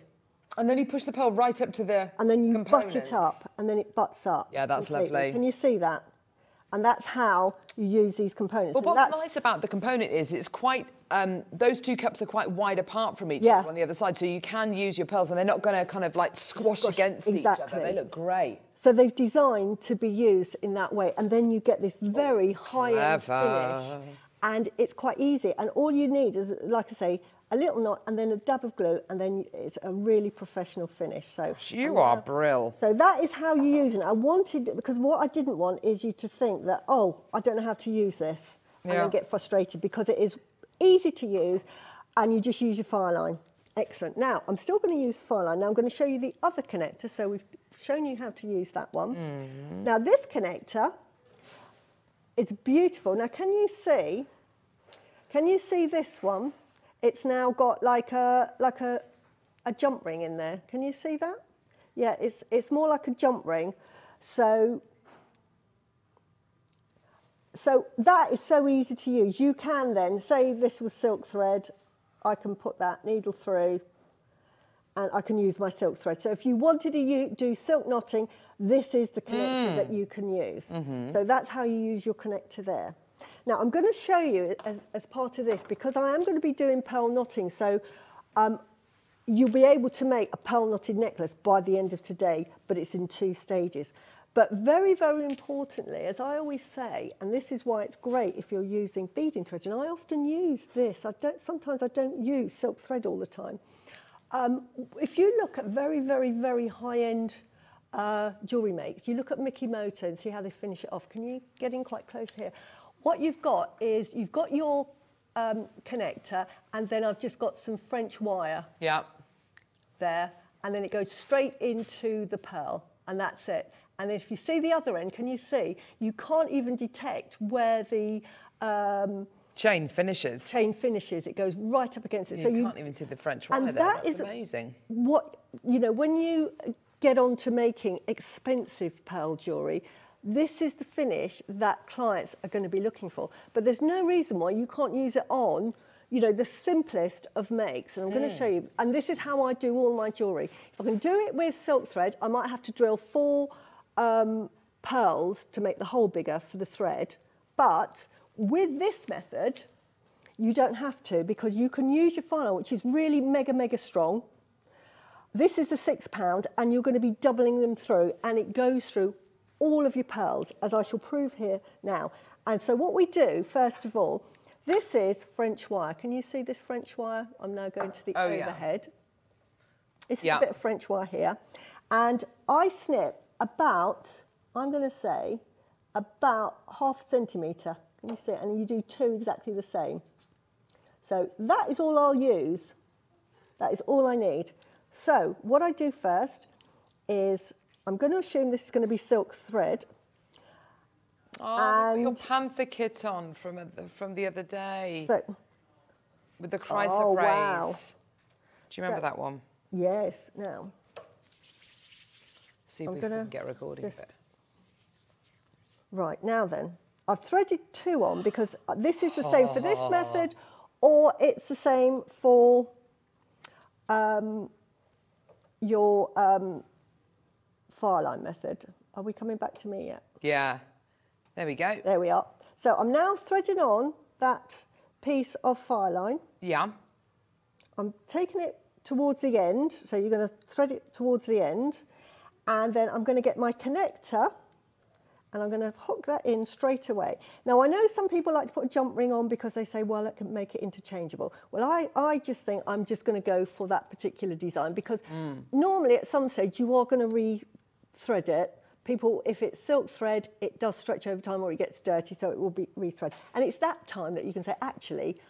And then you push the pearl right up to the and then you butt it up, and then it butts up. Yeah, that's completely. lovely. Can you see that? And that's how you use these components. But And what's nice about the component is it's quite, um, those two cups are quite wide apart from each Yeah. other on the other side, so you can use your pearls and they're not going to kind of like squash, Squash, against each other. They look great. So they've designed to be used in that way, and then you get this very high-end finish, and it's quite easy. And all you need is, like I say, a little knot and then a dab of glue, and then it's a really professional finish. So You uh, are brill. so that is how you use it. I wanted because what I didn't want is you to think that oh I don't know how to use this and Yeah. then get frustrated because it is easy to use, and you just use your Fireline. Excellent. Now I'm still going to use Fireline. Now I'm going to show you the other connector. So we've shown you how to use that one. Mm. Now this connector, it's beautiful. Now can you see? Can you see this one? It's now got like a like a a jump ring in there. Can you see that? Yeah, it's it's more like a jump ring. So so that is so easy to use. You can then say this was silk thread. I can put that needle through and I can use my silk thread. So if you wanted to do silk knotting, this is the connector mm. that you can use. Mm-hmm. So that's how you use your connector there. Now I'm going to show you as, as part of this because I am going to be doing pearl knotting. So um, you'll be able to make a pearl knotted necklace by the end of today, but it's in two stages. But very, very importantly, as I always say, and this is why it's great if you're using beading thread, and I often use this. I don't, sometimes I don't use silk thread all the time. Um, if you look at very, very, very high-end uh, jewellery makes, you look at Mikimoto and see how they finish it off. Can you get in quite close here? What you've got is you've got your um, connector, and then I've just got some French wire Yeah. there, and then it goes straight into the pearl, and that's it. And if you see the other end, can you see? You can't even detect where the um, Chain finishes. chain finishes. It goes right up against it. You can't even see the French wire and there. that That's is amazing. What you know when you get on to making expensive pearl jewelry. This is the finish that clients are going to be looking for. But there's no reason why you can't use it on, you know, the simplest of makes. And I'm going to show you. And this is how I do all my jewelry. If I can do it with silk thread, I might have to drill four um, pearls to make the hole bigger for the thread. But with this method, you don't have to because you can use your file, which is really mega, mega strong. This is a six pound and you're going to be doubling them through and it goes through all of your pearls as I shall prove here now. And so what we do, first of all, this is French wire. Can you see this French wire? I'm now going to the Oh, yeah. overhead. This is Yeah. a bit of French wire here. And I snip about, I'm going to say, about half a centimetre. Can you see it? And you do two exactly the same. So that is all I'll use. That is all I need. So what I do first is I'm going to assume this is going to be silk thread. Oh, your panther kit on from a, from the other day So with the Chrysler Oh, rays. wow. Do you remember So- that one? yes, now See if I'm we can get a recording just- of it. Right, now then, I've threaded two on because this is the same for this method or it's the same for um, your um, fire line method. Are we coming back to me yet? Yeah. There we go. There we are. So I'm now threading on that piece of fire line. Yeah. I'm taking it towards the end, so you're going to thread it towards the end, and then I'm going to get my connector and I'm going to hook that in straight away. Now, I know some people like to put a jump ring on because they say, well, it can make it interchangeable. Well, I, I just think I'm just going to go for that particular design because mm. normally at some stage you are going to re-thread it. People, if it's silk thread, it does stretch over time or it gets dirty, so it will be re-thread. And it's that time that you can say, actually,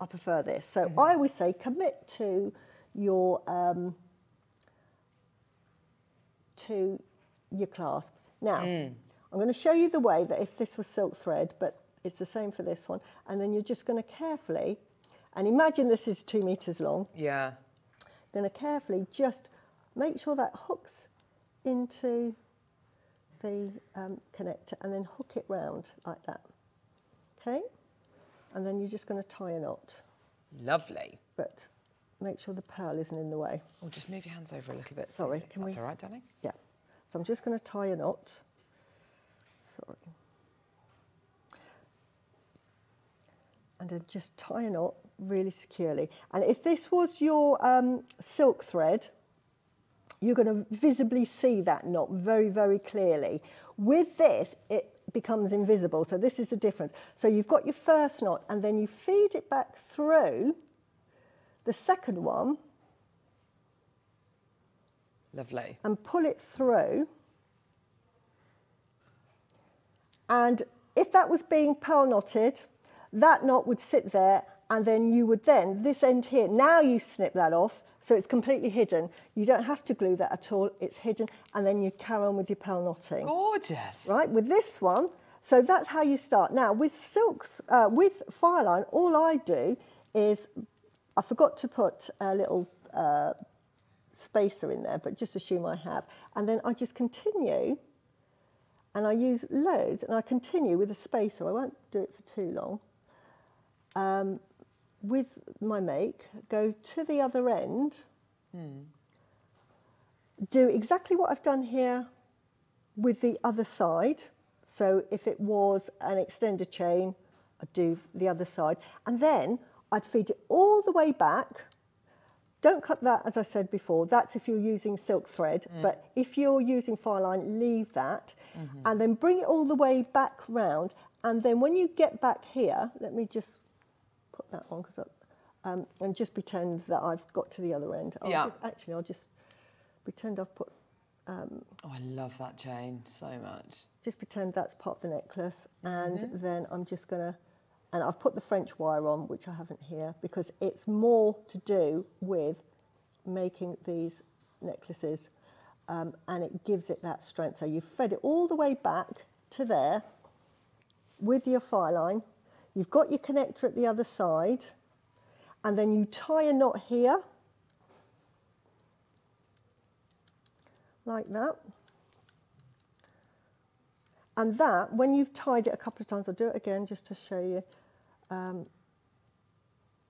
I prefer this. So I always say commit to your um, to your clasp. Now, I'm going to show you the way that if this was silk thread, but it's the same for this one, and then you're just going to carefully, and imagine this is two meters long, Yeah. going to carefully just make sure that hooks into the um, connector and then hook it round like that. Okay? And then you're just going to tie a knot, Lovely. but make sure the pearl isn't in the way. Oh, just move your hands over a little bit. Sorry, Suzie. can That's we- all right, darling. Yeah. So I'm just going to tie a knot. Sorry. And then just tie a knot really securely. And if this was your um, silk thread, you're going to visibly see that knot very, very clearly. With this, it becomes invisible. So this is the difference. So you've got your first knot and then you feed it back through the second one Lovely. and pull it through. And if that was being pearl knotted, that knot would sit there and then you would then, this end here, now you snip that off so it's completely hidden. You don't have to glue that at all, it's hidden and then you carry on with your pearl knotting. Gorgeous. Right, with this one, so that's how you start. Now with silks, uh, with Fireline, all I do is, I forgot to put a little uh, spacer in there, but just assume I have. And then I just continue and I use loads and I continue with a spacer. I won't do it for too long. Um, with my make, go to the other end, hmm. do exactly what I've done here with the other side. So if it was an extender chain, I'd do the other side. And then I'd feed it all the way back. Don't cut that, as I said before. That's if you're using silk thread. Hmm. But if you're using Fireline, leave that. Mm-hmm. And then bring it all the way back round. And then when you get back here, let me just put that on because um, and just pretend that I've got to the other end. I'll Yeah. just- actually, I'll just pretend I've put Oh, I love that chain so much. just pretend that's part of the necklace and Mm-hmm. then I'm just going to and I've put the French wire on which I haven't here because it's more to do with making these necklaces um, and it gives it that strength so you've fed it all the way back to there with your Fireline you've got your connector at the other side and then you tie a knot here like that and that, when you've tied it a couple of times, I'll do it again just to show you. Um,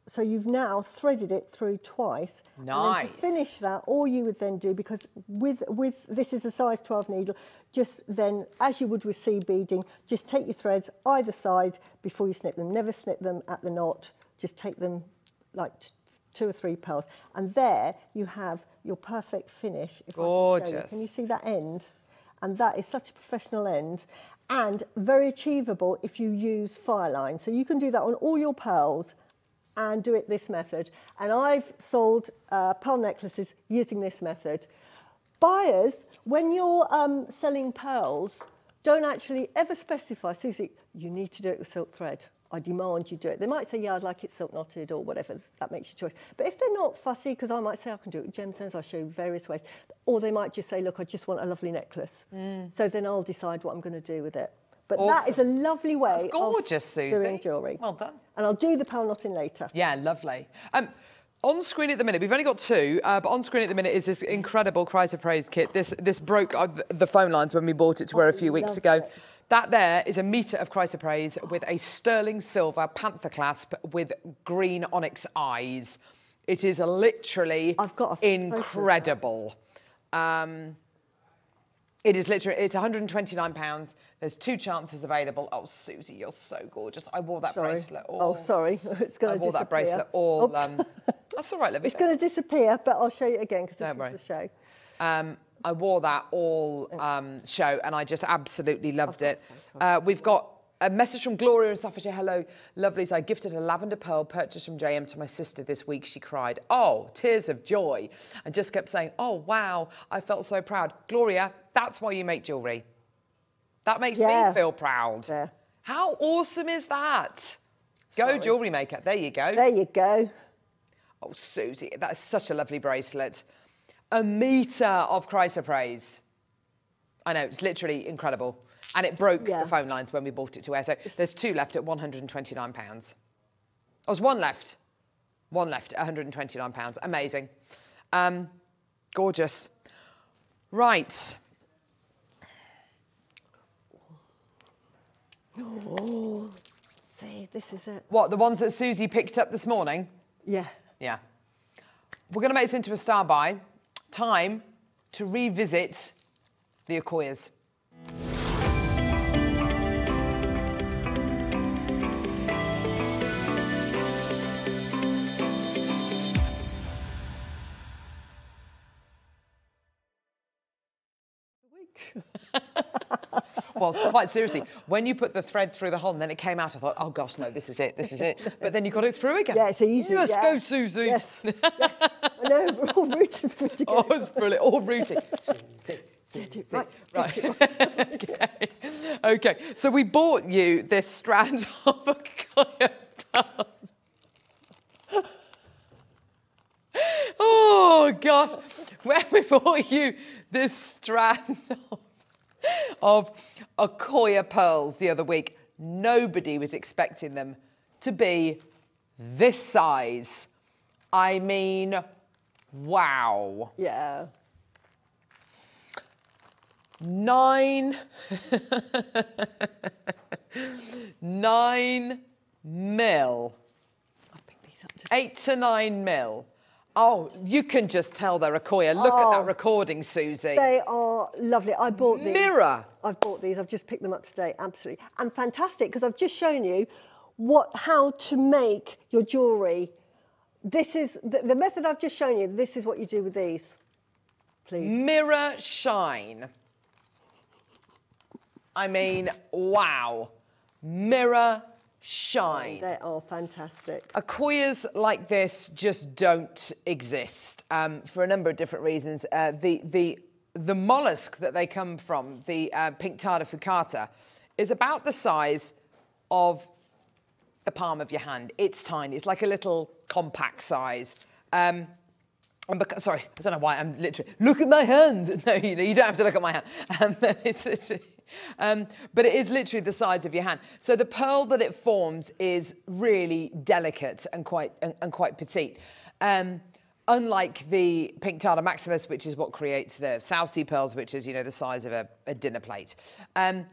so you've now threaded it through twice. And then Nice. to finish that, all you would then do, because with, with this is a size 12 needle, just then, as you would with seed beading, just take your threads either side before you snip them. Never snip them at the knot. Just take them like two or three pearls. And there you have your perfect finish. I can you. Gorgeous. Can you see that end? And that is such a professional end and very achievable if you use Fireline. So you can do that on all your pearls and do it this method. And I've sold uh, pearl necklaces using this method. Buyers, when you're um, selling pearls, don't actually ever specify, Suzie, you need to do it with silk thread. I demand you do it. They might say, yeah, I'd like it silk knotted or whatever. That makes your choice. But if they're not fussy, because I might say I can do it with gemstones, I'll show you various ways. Or they might just say, look, I just want a lovely necklace. So then I'll decide what I'm going to do with it. But that is a lovely way That's gorgeous, of Suzie. doing jewellery. Well done. And I'll do the pearl knotting later. Yeah, lovely. Um, on screen at the minute, we've only got two, uh, but on screen at the minute is this incredible Praise kit. This this broke uh, the phone lines when we bought it to her a few weeks ago. it. That there is a metre of Praise with a sterling silver panther clasp with green onyx eyes. It is literally I've got a photo of that. incredible. Um, it is literally, it's 129 pounds. There's two chances available. Oh, Suzie, you're so gorgeous. I wore that Sorry. bracelet all. Oh, sorry. It's going to I wore disappear. that bracelet all. Oh, Um, that's all right, let me. it's going to disappear, but I'll show you again because Don't this is worry. the show. Um, I wore that all um, show and I just absolutely loved it. Uh, we've got a message from Gloria in Staffordshire. Hello, lovelies. I gifted a lavender pearl purchased from JM to my sister this week. She cried, oh, tears of joy, and just kept saying, oh, wow, I felt so proud. Gloria, that's why you make jewellery. That makes Yeah. me feel proud. Yeah. How awesome is that? Go jewellery maker. There you go. There you go. Oh, Suzie, that is such a lovely bracelet. A metre of Chrysoprase. I know, it's literally incredible. And it broke Yeah. the phone lines when we bought it to air. So there's two left at £129. Oh, there's one left. One left at £129. Amazing. Um, gorgeous. Right. Oh, See, this is it. What, the ones that Suzie picked up this morning? Yeah. Yeah. We're going to make this into a star buy. Time to revisit the Akoyas. Well, quite seriously, when you put the thread through the hole and then it came out, I thought, oh gosh, no, this is it, this is it. But then you got it through again. Yeah, it's easy. Yes, yeah. go, Suzie. Yes, yes. I know, we're all rooting for it Oh, it's brilliant. All rooting. Suzie, Suzie. Right, Right. okay. Okay. So we bought you this strand of a pearl. Oh gosh. When we bought you this strand of, Akoya pearls the other week, nobody was expecting them to be this size. I mean, wow. Yeah. Nine, nine mil, I'll these up to eight to nine mil. Oh, you can just tell they're Akoya. Look at Oh. that recording, Suzie. They are lovely. I bought these. Mirror. I've bought these. I've just picked them up today. Absolutely. And fantastic because I've just shown you what how to make your jewellery. This is the, the method I've just shown you. This is what you do with these. Please. Mirror shine. I mean, wow. Mirror shine. They are fantastic. Akoyas like this just don't exist um, for a number of different reasons. Uh, the, the, the mollusk that they come from, the uh, Pinctada fucata, is about the size of the palm of your hand. It's tiny. It's like a little compact size. Um, and because, sorry, I don't know why I'm literally, look at my hand. No, you, know, you don't have to look at my hand. Um, it's, it's, um, but it is literally the size of your hand. So the pearl that it forms is really delicate and quite, and, and quite petite. Um, unlike the Pinctada maximus, which is what creates the South Sea pearls, which is, you know, the size of a, a dinner plate. Um,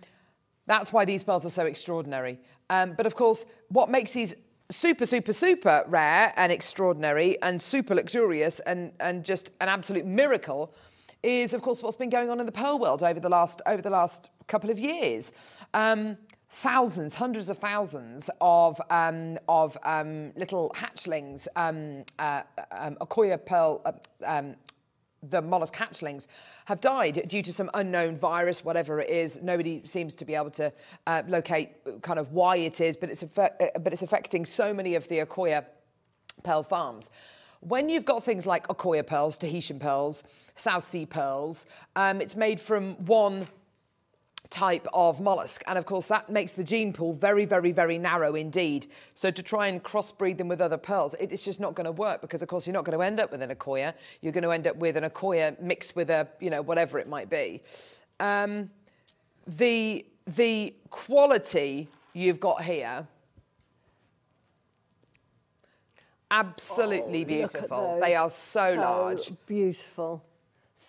that's why these pearls are so extraordinary. Um, but of course, what makes these super, super, super rare and extraordinary and super luxurious and, and just an absolute miracle is, of course, what's been going on in the pearl world over the last, over the last couple of years. Um, thousands, hundreds of thousands of, um, of um, little hatchlings, um, uh, um, Akoya pearl, uh, um, the mollusk hatchlings have died due to some unknown virus, whatever it is. Nobody seems to be able to uh, locate kind of why it is, but it's, uh, but it's affecting so many of the Akoya pearl farms. When you've got things like Akoya pearls, Tahitian pearls, South Sea pearls, um, it's made from one type of mollusk. And of course, that makes the gene pool very, very, very narrow indeed. So to try and crossbreed them with other pearls, it, it's just not going to work because, of course, you're not going to end up with an Akoya. You're going to end up with an Akoya mixed with a, you know, whatever it might be. Um, the, the quality you've got here, absolutely at beautiful. They are so, large. Beautiful.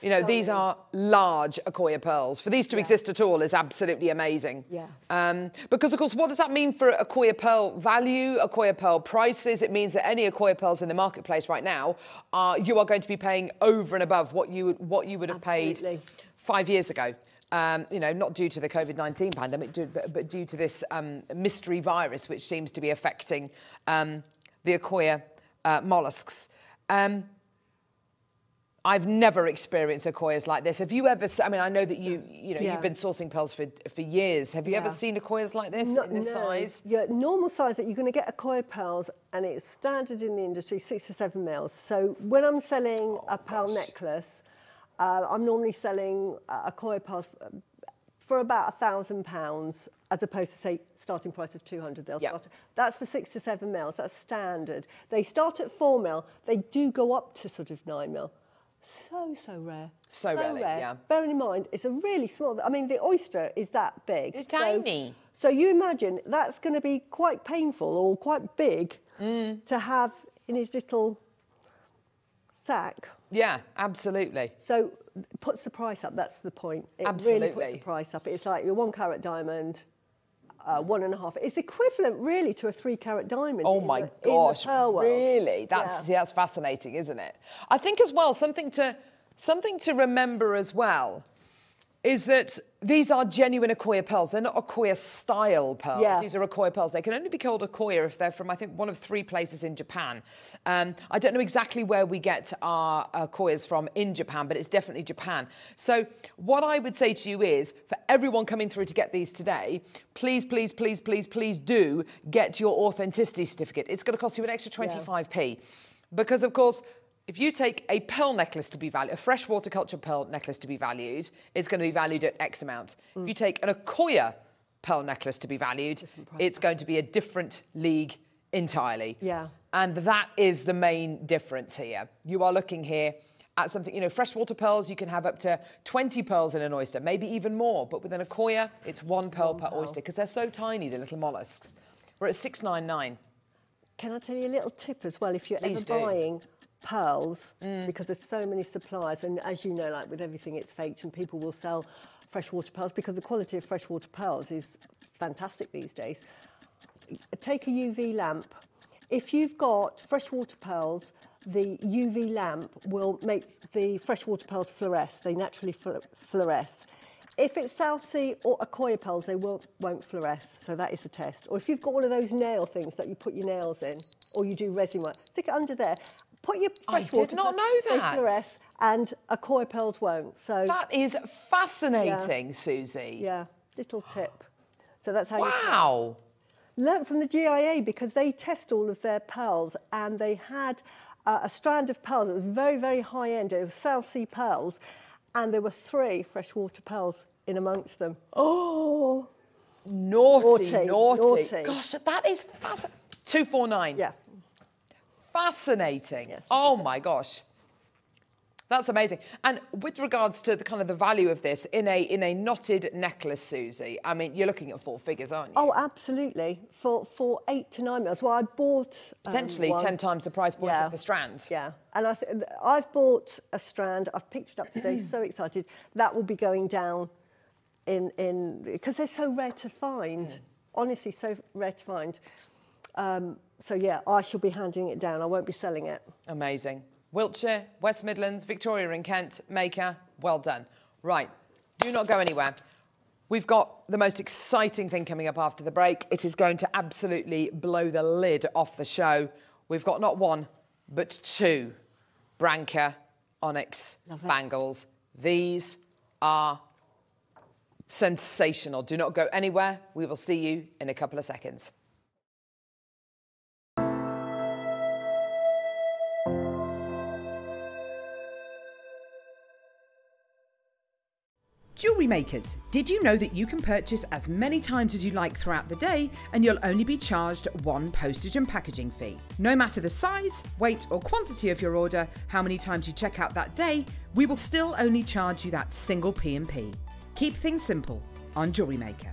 You know, these are large Akoya pearls. For these to exist at all is absolutely amazing. Yeah. Um, because, of course, what does that mean for Akoya pearl value, Akoya pearl prices? It means that any Akoya pearls in the marketplace right now, are, you are going to be paying over and above what you would, what you would have Absolutely. paid five years ago. Um, you know, not due to the COVID-19 pandemic, due- but, but due to this um, mystery virus, which seems to be affecting um, the Akoya uh, mollusks. Um, I've never experienced Akoyas like this. Have you ever? I mean, I know that you, you know, Yeah. you've been sourcing pearls for for years. Have you ever Yeah. seen Akoyas like this No- in this no. size? Yeah, normal size that you're going to get Akoya pearls, and it's standard in the industry, six to seven mils. So when I'm selling a pearl necklace, uh, I'm normally selling Akoya pearls f- for about a thousand pounds, as opposed to say starting price of 200. They'll Yeah. start. That's for six to seven mils. That's standard. They start at four mil. They do go up to sort of nine mil. So so rare. So rarely, yeah. Bearing in mind, it's a really small. I mean, the oyster is that big. It's So- tiny. so you imagine that's going to be quite painful or quite big Mm. to have in his little sack. Yeah, absolutely. So puts the price up. That's the point. It really puts the price up. It's like your one carat diamond, uh, one and a half. It's equivalent really to a three carat diamond. Oh my the- gosh, really? That's Yeah. that's fascinating, isn't it? I think as well something to something to remember as well is that these are genuine Akoya pearls. They're not Akoya style pearls. Yeah. These are Akoya pearls. They can only be called Akoya if they're from, I think, one of three places in Japan. Um, I don't know exactly where we get our Akoyas from in Japan, but it's definitely Japan. So what I would say to you is, for everyone coming through to get these today, please, please, please, please, please do get your authenticity certificate. It's going to cost you an extra 25p. Because, of course, if you take a pearl necklace to be valued, a freshwater culture pearl necklace to be valued, it's going to be valued at X amount. If you mm. take an Akoya pearl necklace to be valued, it's going to be a different league entirely. Yeah. And that is the main difference here. You are looking here at something, you know, freshwater pearls, you can have up to 20 pearls in an oyster, maybe even more. But with an Akoya, it's one pearl per oyster because they're so tiny, the little mollusks. We're at 699. Can I tell you a little tip as well? If you're Please ever do. buying pearls, mm. because there's so many suppliers, and as you know, like with everything, it's faked, and people will sell freshwater pearls because the quality of freshwater pearls is fantastic these days. Take a UV lamp. If you've got freshwater pearls, the UV lamp will make the freshwater pearls fluoresce. They naturally flu- fluoresce. If it's South Sea or Akoya pearls, they won't, won't fluoresce. So that is a test. Or if you've got one of those nail things that you put your nails in, or you do resin work, stick it under there. Put your I did freshwater not pearls- know They that. fluoresce, and Akoya pearls won't. So That is fascinating, Susie. yeah, little tip. So that's how you. Wow. learnt from the GIA because they test all of their pearls and they had uh, a strand of pearls that was very, very high end. It was South Sea pearls and there were three freshwater pearls in amongst them. Oh, Naughty, naughty. Naughty, naughty. Gosh, that is fascinating. 249. yeah. Fascinating. oh my gosh. That's amazing. And with regards to the kind of the value of this in a in a knotted necklace, Susie, I mean, you're looking at four figures, aren't you? Oh, absolutely. For for eight to nine mils. Well, I bought um, Potentially one. 10 times the price point Yeah. of the strand. Yeah, and I I've bought a strand. I've picked it up today. so excited. That will be going down in in because they're so rare to find. Honestly, so rare to find. Um, so yeah, I shall be handing it down. I won't be selling it. Amazing. Wiltshire, West Midlands, Victoria and Kent, Maker, well done. Right, do not go anywhere. We've got the most exciting thing coming up after the break. It is going to absolutely blow the lid off the show. We've got not one, but two Branca Onyx bangles. These are sensational. Do not go anywhere. We will see you in a couple of seconds. Jewellery makers, did you know that you can purchase as many times as you like throughout the day and you'll only be charged one postage and packaging fee? No matter the size, weight, or quantity of your order, how many times you check out that day, we will still only charge you that single P&P. Keep things simple on Jewellery Maker.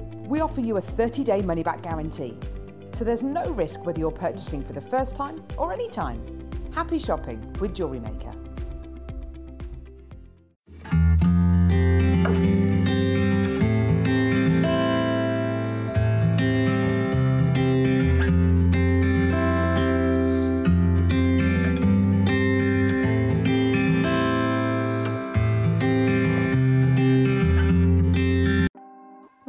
We offer you a 30-day money-back guarantee. So there's no risk whether you're purchasing for the first time or any time. Happy shopping with Jewellery Maker.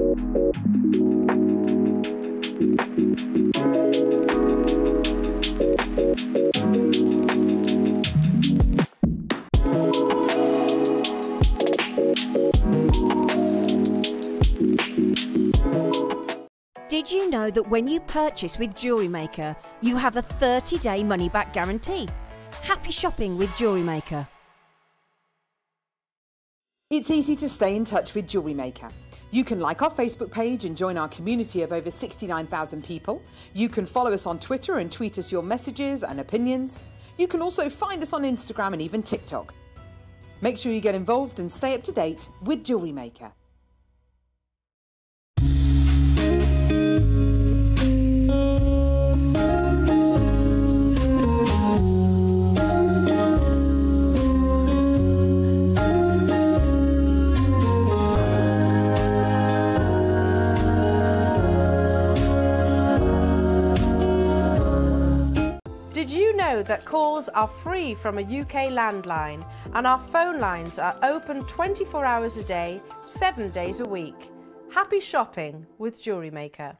Did you know that when you purchase with Jewellery Maker, you have a 30 day money back guarantee? Happy shopping with Jewellery Maker. It's easy to stay in touch with Jewellery Maker. You can like our Facebook page and join our community of over 69,000 people. You can follow us on Twitter and tweet us your messages and opinions. You can also find us on Instagram and even TikTok. Make sure you get involved and stay up to date with Jewellery Maker. Know that calls are free from a UK landline and our phone lines are open 24 hours a day, 7 days a week? Happy shopping with Jewellery Maker.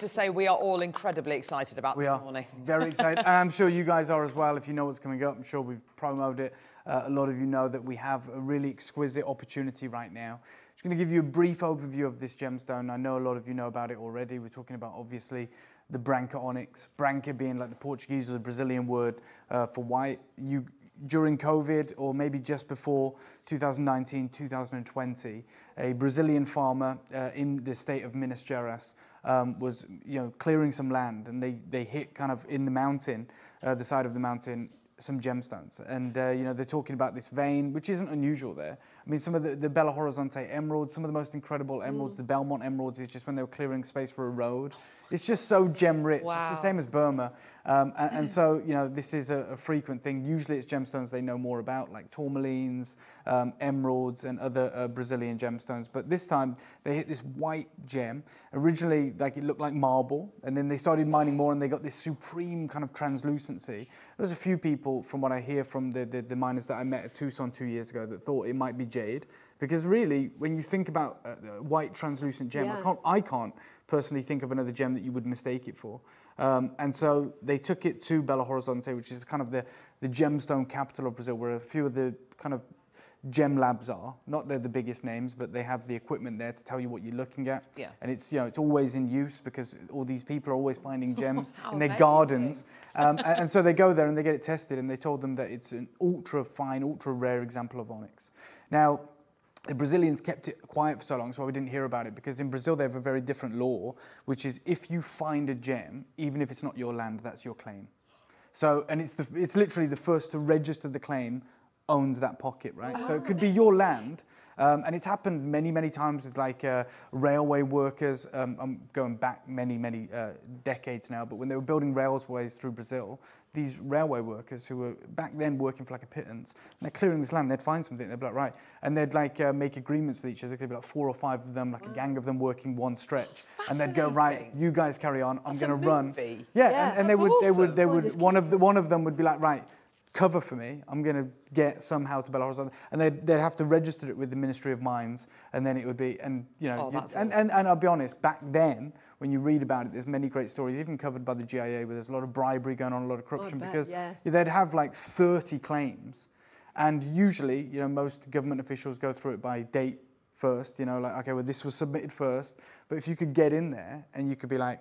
To say we are all incredibly excited about We this are morning. very excited, and I'm sure you guys are as well. If you know what's coming up, I'm sure we've promoted it. Uh, a lot of you know that we have a really exquisite opportunity right now. Just going to give you a brief overview of this gemstone. I know a lot of you know about it already. We're talking about obviously the Branca onyx. Branca being like the Portuguese or the Brazilian word uh, for white. You during COVID or maybe just before 2019, 2020, a Brazilian farmer uh, in the state of Minas Gerais um, was you know clearing some land and they, they hit kind of in the mountain, uh, the side of the mountain, some gemstones. And uh, you know they're talking about this vein, which isn't unusual there. I mean, some of the, the Belo Horizonte emeralds, some of the most incredible emeralds, the Belmont emeralds, is just when they were clearing space for a road. It's just so gem rich. It's Wow. the same as Burma. Um, and, and so, you know, this is a, a frequent thing. Usually it's gemstones they know more about, like tourmalines, um, emeralds, and other uh, Brazilian gemstones. But this time they hit this white gem. Originally, like it looked like marble, and then they started mining more and they got this supreme kind of translucency. There's a few people, from what I hear from the, the, the miners that I met at Tucson two years ago, that thought it might be jade. Because really, when you think about uh, white translucent gem, I can't I can't personally think of another gem that you would mistake it for. Um, and so they took it to Belo Horizonte, which is kind of the, the gemstone capital of Brazil, where a few of the kind of gem labs are. Not they're the biggest names, but they have the equipment there to tell you what you're looking at. Yeah. And it's you know it's always in use because all these people are always finding gems in their amazing. gardens. Um, and, and so they go there and they get it tested, and they told them that it's an ultra fine, ultra rare example of onyx. Now, the Brazilians kept it quiet for so long, so we didn't hear about it because in Brazil they have a very different law, which is if you find a gem, even if it's not your land, that's your claim. So, and it's the, it's literally the first to register the claim owns that pocket, right? So it could be oh, your land. Um, and it's happened many, many times with like uh, railway workers. Um, I'm going back many, many uh, decades now, but when they were building railways through Brazil, these railway workers who were back then working for like a pittance, and they're clearing this land, they'd find something, they'd be like, right, and they'd like uh, make agreements with each other. There'd be like four or five of them, like a gang of them working one stretch, and they'd go, right, you guys carry on, I'm That's to run. Yeah, Yeah. and, and they would, they would, they would, one of the one of the one of them would be like, right, cover for me. I'm going to get somehow to Belo Horizonte, and they'd, they'd have to register it with the Ministry of Mines, and then it would be, and you know, Oh, you- and, and and I'll be honest, back then when you read about it, there's many great stories, even covered by the GIA, where there's a lot of bribery going on, a lot of corruption, bet, because yeah. they'd have like 30 claims, and usually, you know, most government officials go through it by date first, you know, like, okay, well, this was submitted first. But if you could get in there and you could be like,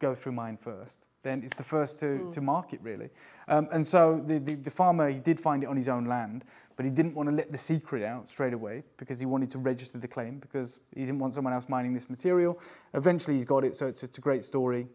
go through mine first, then it's the first to, to market, really. Um, and so the, the, the farmer, he did find it on his own land, but he didn't want to let the secret out straight away because he wanted to register the claim because he didn't want someone else mining this material. Eventually, he's got it, so it's, it's a great story.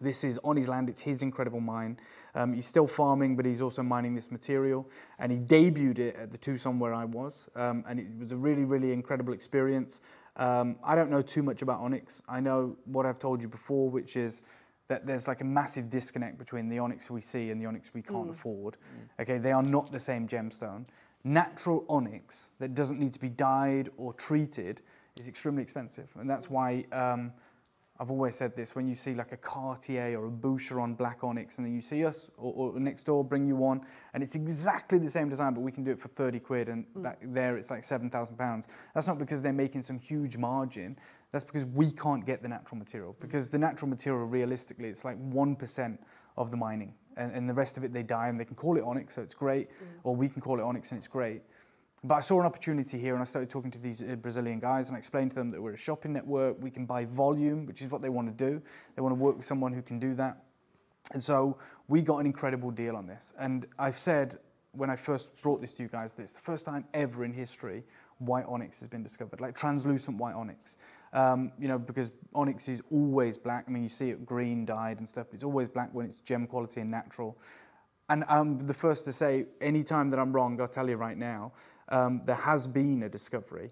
This is on his land, it's his incredible mine. Um, he's still farming, but he's also mining this material. And he debuted it at the Tucson where I was. Um, and it was a really, really incredible experience. Um, I don't know too much about Onyx. I know what I've told you before, which is that there's like a massive disconnect between the onyx we see and the onyx we can't afford. Okay, they are not the same gemstone. Natural onyx that doesn't need to be dyed or treated is extremely expensive, and that's why um, I've always said this: when you see like a Cartier or a Boucheron black onyx, and then you see us or, or next door bring you one, and it's exactly the same design, but we can do it for 30 quid, and mm. that, there it's like 7,000 pounds. That's not because they're making some huge margin. That's because we can't get the natural material. Mm. Because the natural material, realistically, it's like 1% of the mining. And, and the rest of it, they die and they can call it onyx, so it's great. Mm. Or we can call it onyx and it's great. But I saw an opportunity here and I started talking to these uh, Brazilian guys and I explained to them that we're a shopping network. We can buy volume, which is what they want to do. They want to work with someone who can do that. And so we got an incredible deal on this. And I've said when I first brought this to you guys that it's the first time ever in history white onyx has been discovered, like translucent white onyx. Um, you know, because onyx is always black. I mean, you see it green dyed and stuff. It's always black when it's gem quality and natural. And I'm the first to say, anytime that I'm wrong, I'll tell you right now, um, there has been a discovery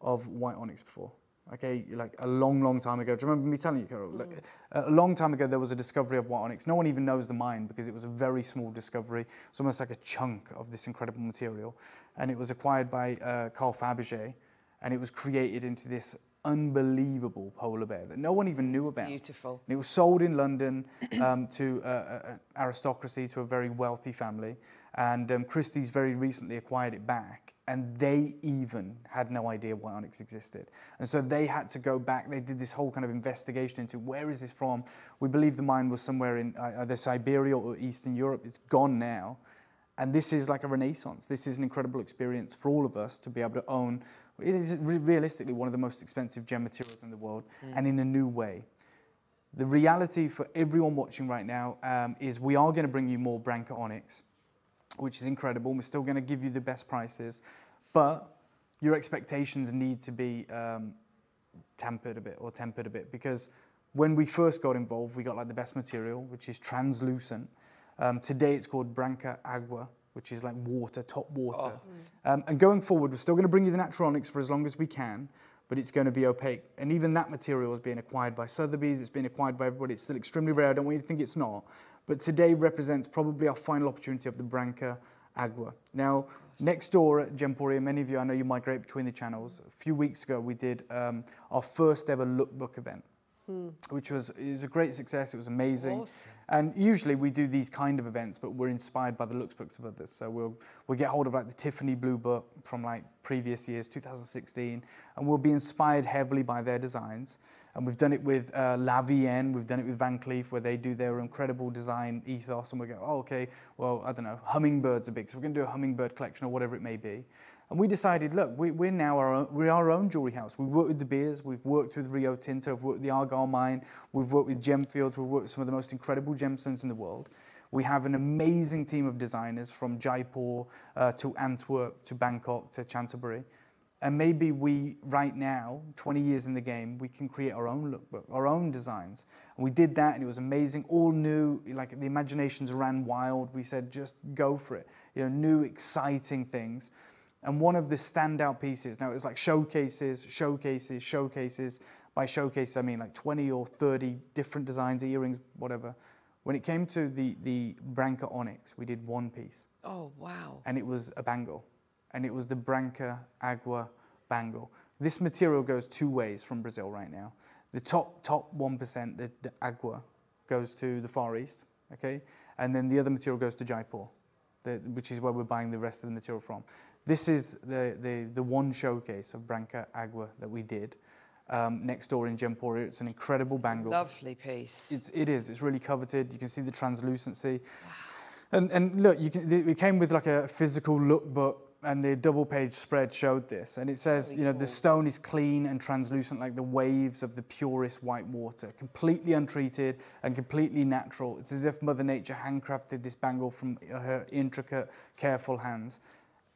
of white onyx before. Okay, like a long, long time ago. Do you remember me telling you, Carol? Like, a long time ago, there was a discovery of white onyx. No one even knows the mine because it was a very small discovery. It's almost like a chunk of this incredible material. And it was acquired by uh, Carl Fabergé, and it was created into this unbelievable polar bear that no one even knew about. beautiful. And it was sold in London um, to uh, uh, aristocracy, to a very wealthy family. And um, Christie's very recently acquired it back. And they even had no idea why onyx existed. And so they had to go back. They did this whole kind of investigation into where is this from. We believe the mine was somewhere in uh, either Siberia or Eastern Europe. It's gone now. And this is like a renaissance. This is an incredible experience for all of us to be able to own. It is re- realistically one of the most expensive gem materials in the world and in a new way. The reality for everyone watching right now um, is we are going to bring you more Branca Onyx, which is incredible. We're still going to give you the best prices, but your expectations need to be um, tempered a bit or tempered a bit because when we first got involved, we got like the best material, which is translucent. Um, today it's called Branca Agua, which is like water, top water. Um, and going forward, we're still going to bring you the natural onyx for as long as we can, but it's going to be opaque. And even that material is being acquired by Sotheby's, it's being acquired by everybody. It's still extremely rare. I don't want you to think it's not. But today represents probably our final opportunity of the Branca Agua. Now, next door at Gemporia, many of you, I know you migrate between the channels. A few weeks ago, we did um, our first ever lookbook event. Which was, it was a great success. It was amazing. Awesome. And usually we do these kind of events, but we're inspired by the looks books of others. So we'll we'll get hold of like the Tiffany Blue Book from like previous years, 2016, and we'll be inspired heavily by their designs. And we've done it with uh, Le Vian, we've done it with Van Cleef, where they do their incredible design ethos, and we go, oh, okay, well, I don't know, hummingbirds are big, so we're going to do a hummingbird collection or whatever it may be. And we decided, look, we, we're now our own, we're our own jewelry house. We work with De Beers, we've worked with Rio Tinto, we've worked with the Argyle Mine, we've worked with Gemfields, we've worked with some of the most incredible gemstones in the world. We have an amazing team of designers from Jaipur uh, to Antwerp to Bangkok to Canterbury. And maybe we, right now, 20 years in the game, we can create our own lookbook, our own designs. And we did that, and it was amazing. All new, like the imaginations ran wild. We said, just go for it. You know, new, exciting things. And one of the standout pieces, now it was like showcases, showcases, showcases. By showcase, I mean like 20 or 30 different designs, earrings, whatever. When it came to the, the Branca Onyx, we did one piece Oh, wow. and it was a bangle, and it was the Branca Agua bangle. This material goes two ways from Brazil right now. The top top one percent, the, the Agua, goes to the Far East, okay, and then the other material goes to Jaipur, the, which is where we're buying the rest of the material from. This is the the, the one showcase of Branca Agua that we did. Um, next door in Gemporia, it's an incredible bangle. Lovely piece. It's, it is. It's really coveted. You can see the translucency. And, and look, you can, it came with like a physical lookbook and the double page spread showed this. And it says, you know, the stone is clean and translucent like the waves of the purest white water, completely untreated and completely natural. It's as if Mother Nature handcrafted this bangle from her intricate, careful hands.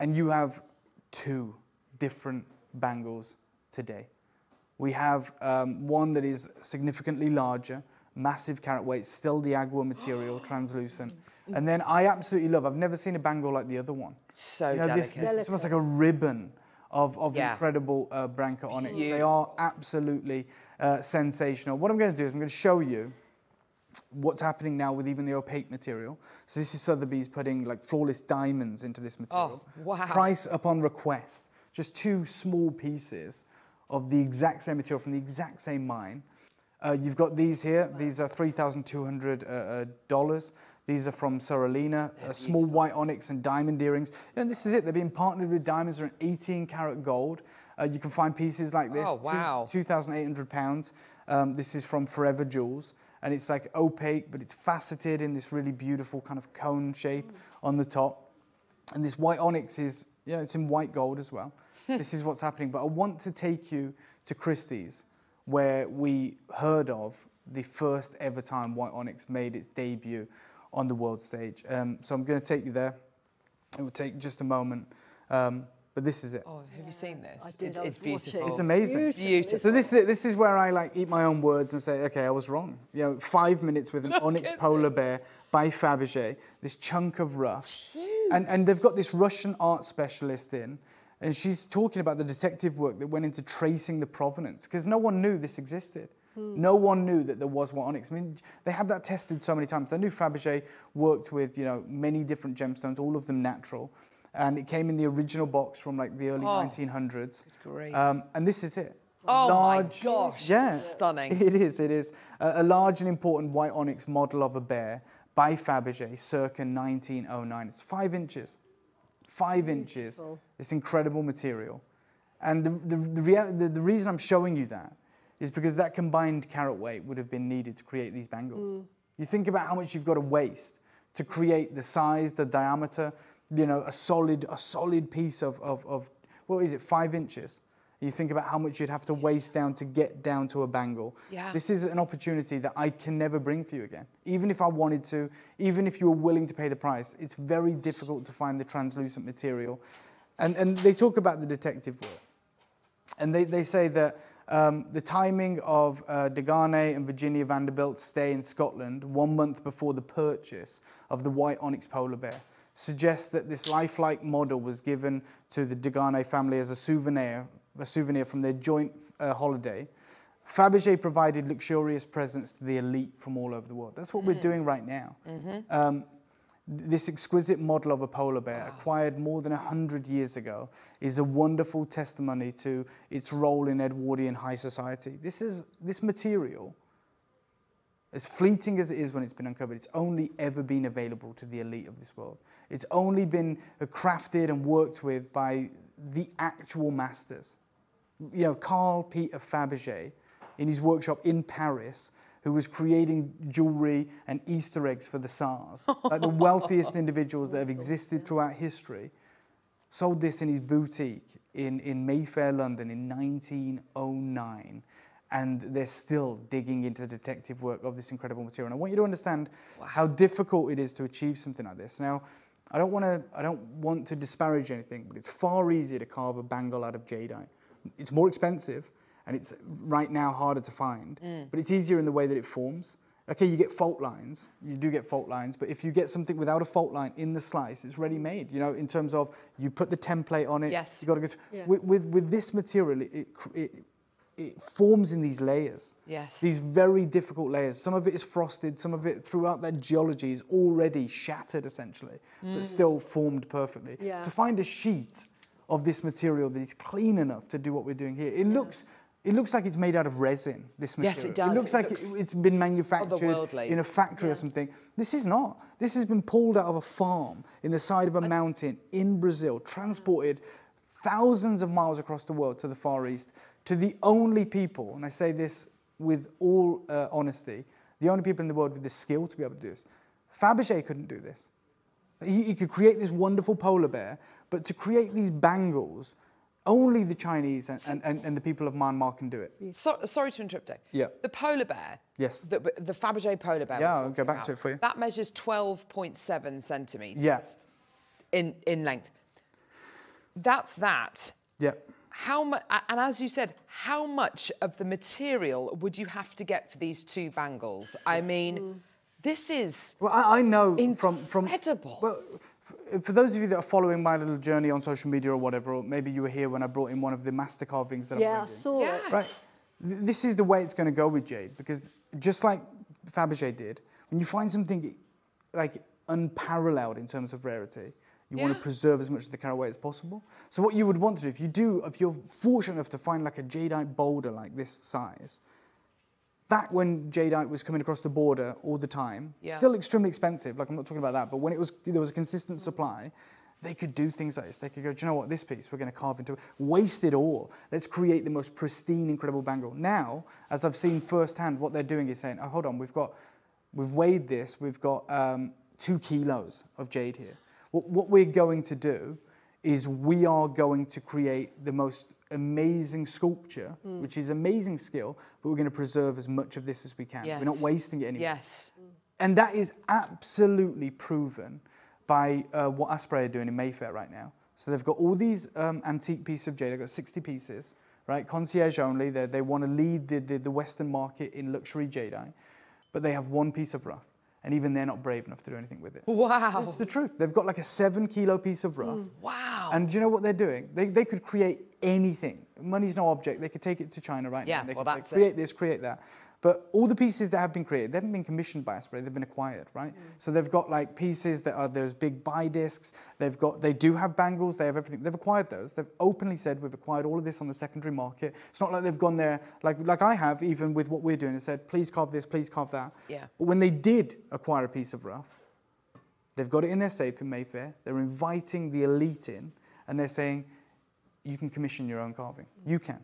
And you have two different bangles today. We have um, one that is significantly larger, massive carat weight, still the agua material, translucent. And then I absolutely love, I've never seen a bangle like the other one. So You know, this, delicate. this is almost like a ribbon of, of Yeah. incredible uh, branca it. They are absolutely uh, sensational. What I'm going to do is I'm going to show you what's happening now with even the opaque material. So this is Sotheby's putting like flawless diamonds into this material. Oh, wow. Price upon request. Just two small pieces of the exact same material from the exact same mine. Uh, you've got these here. These are $3,200. These are from Sorolina, uh, small white onyx and diamond earrings. And this is it. They're being partnered with diamonds. They're in 18 karat gold. Uh, you can find pieces like this. Oh, wow. 2,800 pounds. Um, this is from Forever Jewels. And it's like opaque, but it's faceted in this really beautiful kind of cone shape on the top. And this white onyx is, yeah, it's in white gold as well. this is what's happening. But I want to take you to Christie's, where we heard of the first ever time white onyx made its debut on the world stage. Um, so I'm going to take you there. It will take just a moment. Um, but this is it. Oh, have you seen this? I did, It- I it's was watching. beautiful. It's amazing. Beautiful. So this is this is where I like eat my own words and say, okay, I was wrong. You know, five minutes with an onyx polar bear by Fabergé, this chunk of rough, and and they've got this Russian art specialist in, and she's talking about the detective work that went into tracing the provenance because no one knew this existed. No one knew that there was one onyx. I mean, they had that tested so many times. They knew Fabergé worked with, you know, many different gemstones, all of them natural. And it came in the original box from like the early Oh, 1900s. great. Um, and this is it. Oh my gosh, Yeah, stunning. It is, it is. A, a large and important white onyx model of a bear by Fabergé circa 1909. It's five inches. Five inches. This incredible material. And the, the, the, the reason I'm showing you that is because that combined carat weight would have been needed to create these bangles. Mm. You think about how much you've got to waste to create the size, the diameter, you know, a solid, a solid piece of, of, of what is it, five inches? You think about how much you'd have to waste down to get down to a bangle. Yeah. This is an opportunity that I can never bring for you again. Even if I wanted to, even if you were willing to pay the price, it's very difficult to find the translucent material. And, and they talk about the detective work. And they, they say that um, the timing of uh, Degarne and Virginia Vanderbilt's stay in Scotland, one month before the purchase of the white onyx polar bear, suggests that this lifelike model was given to the Degarne family as a souvenir, a souvenir from their joint uh, holiday. Fabergé provided luxurious presents to the elite from all over the world. That's what we're doing right now. Um, this exquisite model of a polar bear, acquired more than 100 years ago, is a wonderful testimony to its role in Edwardian high society. This, is, this material, as fleeting as it is when it's been uncovered, it's only ever been available to the elite of this world. It's only been crafted and worked with by the actual masters. You know, Carl Peter Fabergé, in his workshop in Paris, who was creating jewelry and Easter eggs for the Tsars, like the wealthiest individuals that have existed throughout history, sold this in his boutique in, in Mayfair, London in 1909. And they're still digging into the detective work of this incredible material. And I want you to understand how difficult it is to achieve something like this. Now, I don't, want to, I don't want to disparage anything, but it's far easier to carve a bangle out of jadeite. It's more expensive, and it's right now harder to find, mm. but it's easier in the way that it forms. Okay, you get fault lines. You do get fault lines, but if you get something without a fault line in the slice, it's ready made. You know, in terms of you put the template on it. Yes. You got to go. through- With, with with this material, it, it it it forms in these layers. Yes. These very difficult layers. Some of it is frosted. Some of it throughout that geology is already shattered, essentially, but mm. still formed perfectly. Yeah. To find a sheet of this material that is clean enough to do what we're doing here, it mm. looks. It looks like it's made out of resin, this material. Yes, it does. It looks It like looks it, it's been manufactured in a factory or something. This is not. This has been pulled out of a farm in the side of a mountain in Brazil, transported thousands of miles across the world to the Far East, to the only people, and I say this with all uh, honesty, the only people in the world with the skill to be able to do this. Fabergé couldn't do this. He, he could create this wonderful polar bear, But to create these bangles, only the Chinese and, and, and, and the people of Myanmar can do it. So, sorry to interrupt. Dave. Yeah. The polar bear. Yes. The, the Fabergé polar bear. Yeah, I'll go back about, to it for you. That measures 12.7 centimetres. Yes. In, in length. That's that. Yeah. How much, and as you said, how much of the material would you have to get for these two bangles? I mean, mm. this is Well, I, I know from from Incredible. Well, for those of you that are following my little journey on social media or whatever, or maybe you were here when I brought in one of the master carvings that Yeah, I I brought in. saw Yeah. it. Right. This is the way it's going to go with jade because just like Fabergé did, when you find something like unparalleled in terms of rarity, you want to preserve as much of the carat weight as possible. So what you would want to do, if you do, if you're fortunate enough to find like a jadeite boulder like this size, back when jadeite was coming across the border all the time, Yeah. still extremely expensive. Like I'm not talking about that, but when it was there was a consistent supply, they could do things like this. They could go, do you know what? This piece we're going to carve into, waste it all. Let's create the most pristine, incredible bangle. Now, as I've seen firsthand, what they're doing is saying, oh, hold on, we've got, we've weighed this. We've got um, two kilos of jade here. What, what we're going to do is we are going to create the most amazing sculpture, which is amazing skill, but we're going to preserve as much of this as we can. We're not wasting it anymore. yes. And that is absolutely proven by uh, what Asprey are doing in Mayfair right now. So they've got all these um, antique pieces of jade. They've got 60 pieces, right? Concierge only. They, they want to lead the, the, the Western market in luxury jadeite, but they have one piece of rough. And even they're not brave enough to do anything with it. Wow. It's the truth. They've got like a seven kilo piece of rough. Wow. And do you know what they're doing? They, they could create anything. Money's no object. They could take it to China right Yeah, now. They well, could that's it. create this, create that. But all the pieces that have been created, they haven't been commissioned by Asprey. They've been acquired, right? Mm. So they've got like pieces that are those big bi discs. They've got, they do have bangles. They have everything. They've acquired those. They've openly said we've acquired all of this on the secondary market. It's not like they've gone there like like I have, even with what we're doing, and said please carve this, please carve that. Yeah. But when they did acquire a piece of rough, They've got it in their safe in Mayfair. They're inviting the elite in, and they're saying, you can commission your own carving. You can.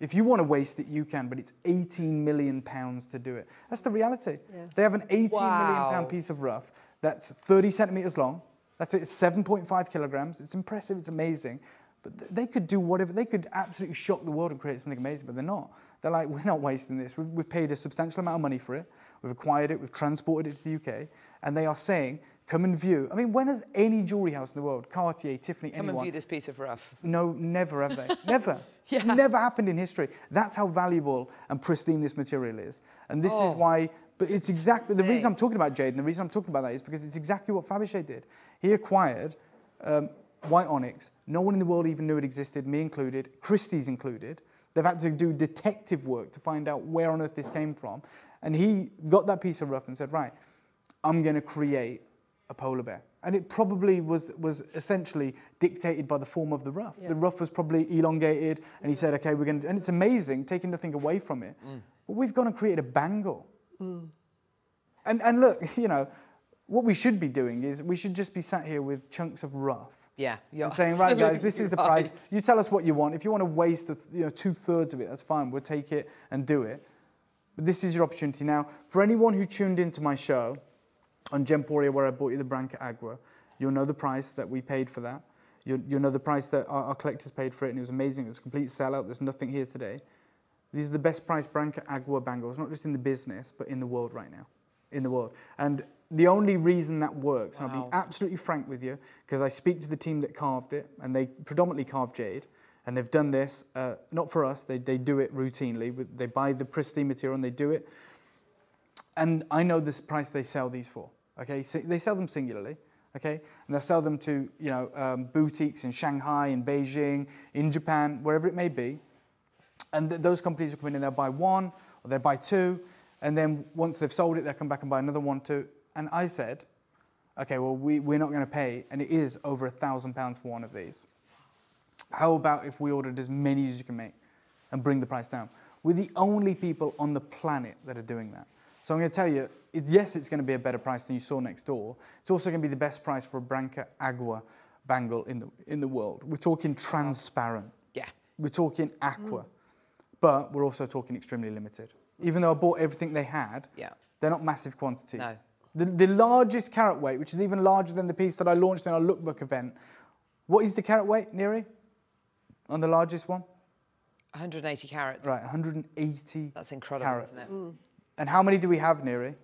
If you want to waste it, you can, but it's 18 million pounds to do it. That's the reality. They have an 18 million Wow. pound piece of rough that's 30 centimeters long. That's it, it's 7.5 kilograms. It's impressive, it's amazing. But th- they could do whatever, they could absolutely shock the world and create something amazing, but they're not. They're like, we're not wasting this. We've, we've paid a substantial amount of money for it. We've acquired it, we've transported it to the UK, and they are saying, come and view. I mean, when has any jewelry house in the world, Cartier, Tiffany, Come anyone, and view this piece of rough. no, never have they. never. It's never happened in history. That's how valuable and pristine this material is. And this is Oh. why, but it's exactly, the reason I'm talking about Jade and the reason I'm talking about that is because it's exactly what Fabergé did. He acquired um, white onyx. No one in the world even knew it existed, me included, Christie's included. They've had to do detective work to find out where on earth this came from. And he got that piece of rough and said, right, I'm going to create a polar bear. And it probably was, was essentially dictated by the form of the rough. The rough was probably elongated, and he said, okay, we're going to, and it's amazing, taking nothing away from it. Mm. But we've gone and created a bangle. Mm. And, and look, you know, what we should be doing is we should just be sat here with chunks of rough. Yeah, you're And saying, right, guys, this is the absolutely price. You tell us what you want. If you want to waste, you know, two thirds of it, that's fine. We'll take it and do it. But this is your opportunity now. For anyone who tuned into my show on Gemporia, where I bought you the Branca Agua, you'll know the price that we paid for that. You'll, you'll know the price that our, our collectors paid for it, and it was amazing. It was a complete sellout. There's nothing here today. These are the best priced Branca Agua bangles, not just in the business, but in the world right now. In the world. And the only reason that works, and I'll be absolutely frank with you, because I speak to the team that carved it, and they predominantly carve jade, and they've done this, uh, not for us, they, they do it routinely. They buy the pristine material and they do it. And I know this price they sell these for, okay? They sell them singularly, okay? And they'll sell them to, you know, um, boutiques in Shanghai, in Beijing, in Japan, wherever it may be. And th- those companies will come in and they'll buy one or they'll buy two. And then once they've sold it, they'll come back and buy another one, too. And I said, okay, well, we, we're not going to pay. And it is over a thousand pounds for one of these. How about if we ordered as many as you can make and bring the price down? We're the only people on the planet that are doing that. So I'm going to tell you, yes, it's going to be a better price than you saw next door. It's also going to be the best price for a Branca Agua bangle in the, in the world. We're talking transparent. Yeah. We're talking aqua. But we're also talking extremely limited. Even though I bought everything they had, Yeah. they're not massive quantities. No. The, the largest carat weight, which is even larger than the piece that I launched in our lookbook event, What is the carat weight, Neri? On the largest one? 180 carats. Right, 180 That's incredible, carats. isn't it? Mm. And how many do we have, Neri?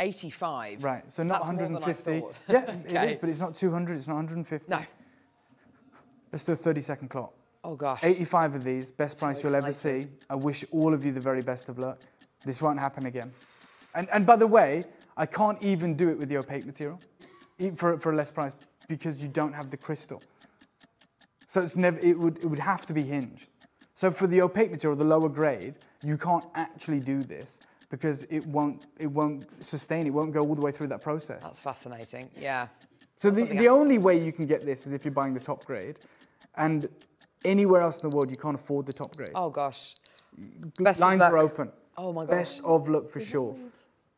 85. Right, so not That's more than I 150. Yeah, it Okay. is, but it's not 200, it's not 150. No. Let's do a 30 second clock. Oh gosh. 85 of these, best price you'll ever see. I wish all of you the very best of luck. This won't happen again. And, and by the way, I can't even do it with the opaque material for, for a less price because you don't have the crystal. So it's never, it, would, it would have to be hinged. So for the opaque material, the lower grade, you can't actually do this because it won't, it won't sustain, it won't go all the way through that process. That's fascinating. Yeah. So the, the I- only way you can get this is if you're buying the top grade. And anywhere else in the world, you can't afford the top grade. Oh gosh. Best Lines are open. Oh my gosh. Best of luck for sure.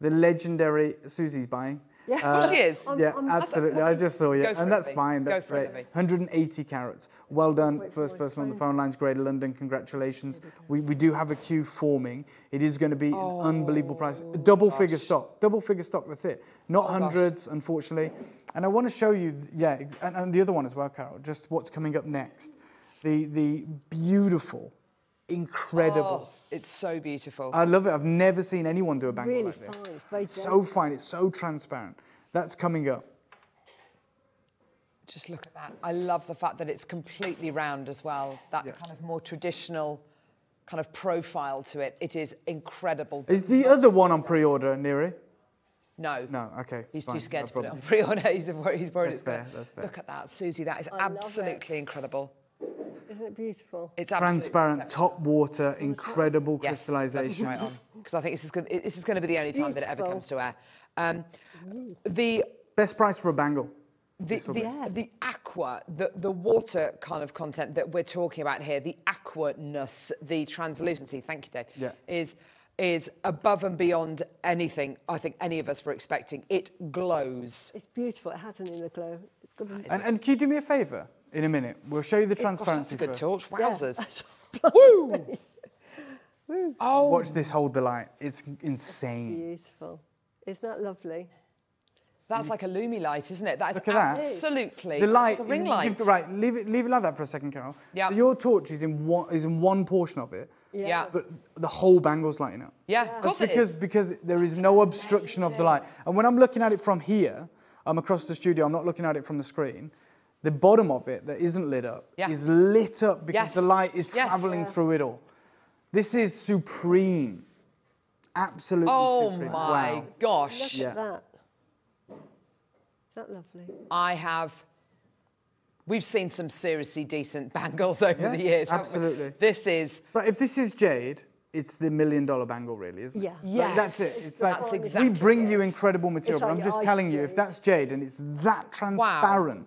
The legendary Susie's buying. Yeah. Oh, she is. Um, yeah, um, I'm- absolutely. I just saw you. Go for And it, that's Ivy. fine. Go That's for great. Ivy. 180 carats. Well done, Wait first for my person on the phone. phone lines. Greater London, congratulations. We, we do have a queue forming. It is going to be an oh, unbelievable price. Double figure stock. Double figure stock, that's it. Not Oh, gosh. hundreds, unfortunately. And I want to show you, yeah, and, and the other one as well, Carol, just what's coming up next. The, the beautiful, incredible. Oh, it's so beautiful. I love it. I've never seen anyone do a bangle Really like this. fine. It's very so fine. It's so transparent. That's coming up. Just look at that. I love the fact that it's completely round as well. That Yeah. kind of more traditional kind of profile to it. It is incredible. Is the other one on pre-order, Neri? no. No. Okay. He's fine, too scared no to put it on pre-order. He's worried, he's worried That's it's gonna- fair, that's fair. Look at that, Susie. That is I absolutely incredible. Isn't it beautiful? It's absolutely Transparent, exceptional. top water, incredible Yes, crystallization. Right on. Because I think this is going. This is going to be the only time that it ever comes to air. Um, the Best price for a bangle. the, the, the aqua, the, the water kind of content that we're talking about here, the aquaness, the translucency, thank you, Dave, Yeah. is, is above and beyond anything I think any of us were expecting. It glows. It's beautiful. It has an inner glow. It's got a And, and can you do me a favour? In a minute, we'll show you the Gosh, transparency that's a good first. torch. Wowzers. Woo! Oh, Watch this hold the light. It's insane. beautiful. Isn't that lovely? that's like a Lumi light, isn't it? That is Look at that. absolutely The light, like a ring you've- light. right? Leave it, leave it like that for a second, Carol. Yeah. So your torch is in one is in one portion of it, Yeah. but the whole bangle's lighting up. Yeah, of course That's it because is. because there is no obstruction of the light. And when I'm looking at it from here, I'm across the studio. I'm not looking at it from the screen. The bottom of it that isn't lit up Yeah. is lit up because Yes. the light is Yes. traveling through it all. This is supreme. Absolutely Oh supreme. my Wow. gosh. Look Yeah. at that. Is that lovely? I have. We've seen some seriously decent bangles over Yeah, the years. haven't we? absolutely. This is. Right, if this is jade, it's the million dollar bangle, really, isn't it? Yeah. Like, that's it. It's like that's we exactly bring you incredible material, It's but I'm just ice telling you, if that's jade and it's that transparent,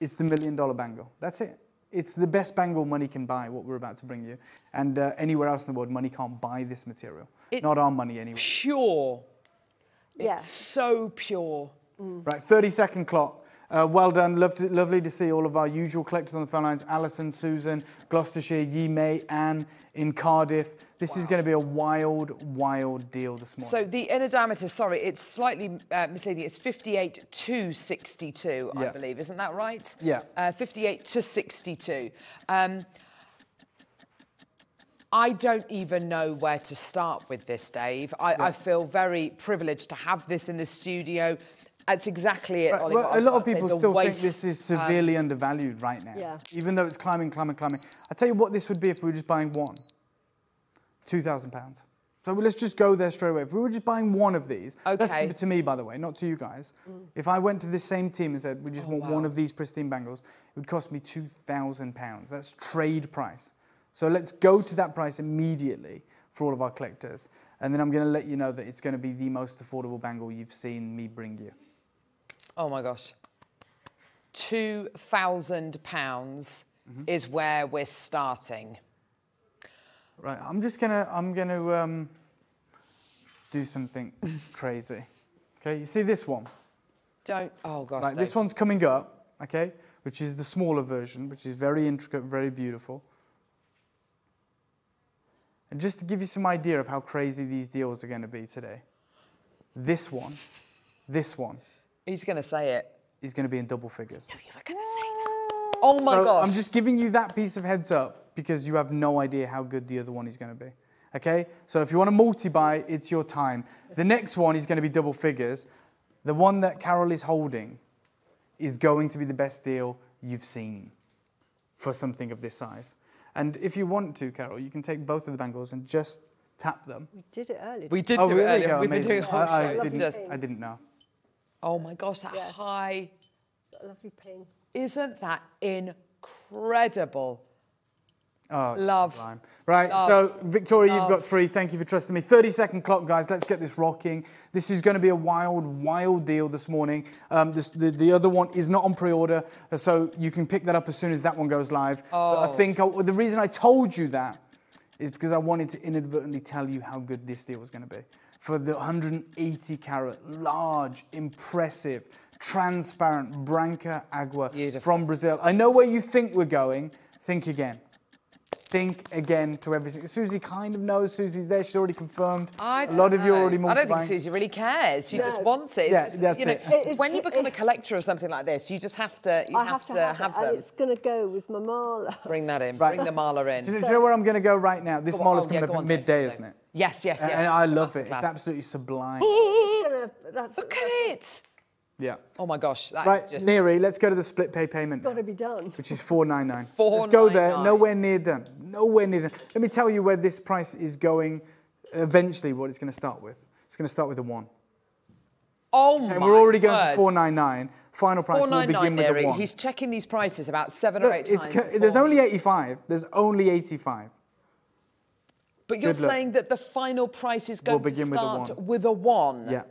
it's the million dollar bangle. That's it. It's the best bangle money can buy, what we're about to bring you. And uh, anywhere else in the world, money can't buy this material. It's- Not our money anyway. Pure. Yeah. It's so pure. Right, 30 second clock. Uh, well done. Love to, lovely to see all of our usual collectors on the phone lines. Alison, Susan, Gloucestershire, Yi May, Anne in Cardiff. This is going to be a wild, wild deal this morning. So the inner diameter, sorry, it's slightly uh, misleading. It's 58 to 62, I believe. Isn't that right? Yeah. Uh, 58 to 62. Um, I don't even know where to start with this, Dave. I, I feel very privileged to have this in the studio. That's exactly it, Right, Ollie. well, what I a was lot of about say, people the still think this is um, severely undervalued right now. Yeah. Even though it's climbing, climbing, climbing. I tell you what this would be if we were just buying one. Two thousand pounds. So let's just go there straight away. If we were just buying one of these, Okay. to, to me, by the way, not to you guys. If I went to this same team and said, we just want one Oh, wow. of these pristine bangles, it would cost me two thousand pounds. That's trade price. So let's go to that price immediately for all of our collectors, and then I'm going to let you know that it's going to be the most affordable bangle you've seen me bring you. Oh my gosh. Two thousand pounds is where we're starting. Right, I'm just gonna, I'm gonna um, do something crazy. Okay, you see this one? Don't. Oh gosh. Right, this Dave. one's coming up, okay, which is the smaller version, which is very intricate, very beautiful. And just to give you some idea of how crazy these deals are gonna be today, this one, this one He's going to say it. He's going to be in double figures. No, you were going to say that. Oh my so gosh. I'm just giving you that piece of heads up because you have no idea how good the other one is going to be. Okay? So if you want to multi-buy, it's your time. The next one is going to be double figures. The one that Carol is holding is going to be the best deal you've seen for something of this size. And if you want to, Carol, you can take both of the bangles and just tap them. We did it earlier. we did oh, do really? it earlier. Oh, We've been doing a whole I, I didn't, I didn't know. Oh my gosh, that Yeah. high. a lovely ping. Isn't that incredible? Oh, Love. sublime. Right, Love. so Victoria, you've got three. Thank you for trusting me. 30 second clock, guys. Let's get this rocking. This is going to be a wild, wild deal this morning. Um, this, the, the other one is not on pre order, so you can pick that up as soon as that one goes live. But I think I, the reason I told you that is because I wanted to inadvertently tell you how good this deal was going to be. For the 180 carat, large, impressive, transparent Branca Agua Beautiful. from Brazil. I know where you think we're going. Think again. Think again to everything. Susie kind of knows Susie's there. She's already confirmed. I a lot don't of you are know. already I don't think. Susie really cares. She just wants it. It's Yeah, just, that's you know, it. It- when you it's- become a collector of something like this, you just have to you I have, have to have, it, them. and it's going to go with my mala. Bring that in. Right. Bring the mala in. Do you, know, do you know where I'm going to go right now? This Go on. mall is Oh, coming yeah, up go at midday, go. isn't it? Yes, yes, yes. And I love it. It's absolutely sublime. That's Look at it. Yeah. Oh my gosh, that's Right, just Neri, let's go to the split pay payment. Got to be done. which is 499. 499. Let's go there. Nowhere near done. Nowhere near done. Let me tell you where this price is going. Eventually, what it's going to start with. It's going to start with a one, oh my and we're already going word. to 499. Final price will 499 begin with Neri. a one. He's checking these prices about seven or eight it's times. co- there's only 85. There's only 85. But you're good luck. saying that the final price is going Will to begin with a start one. with a one. Yeah.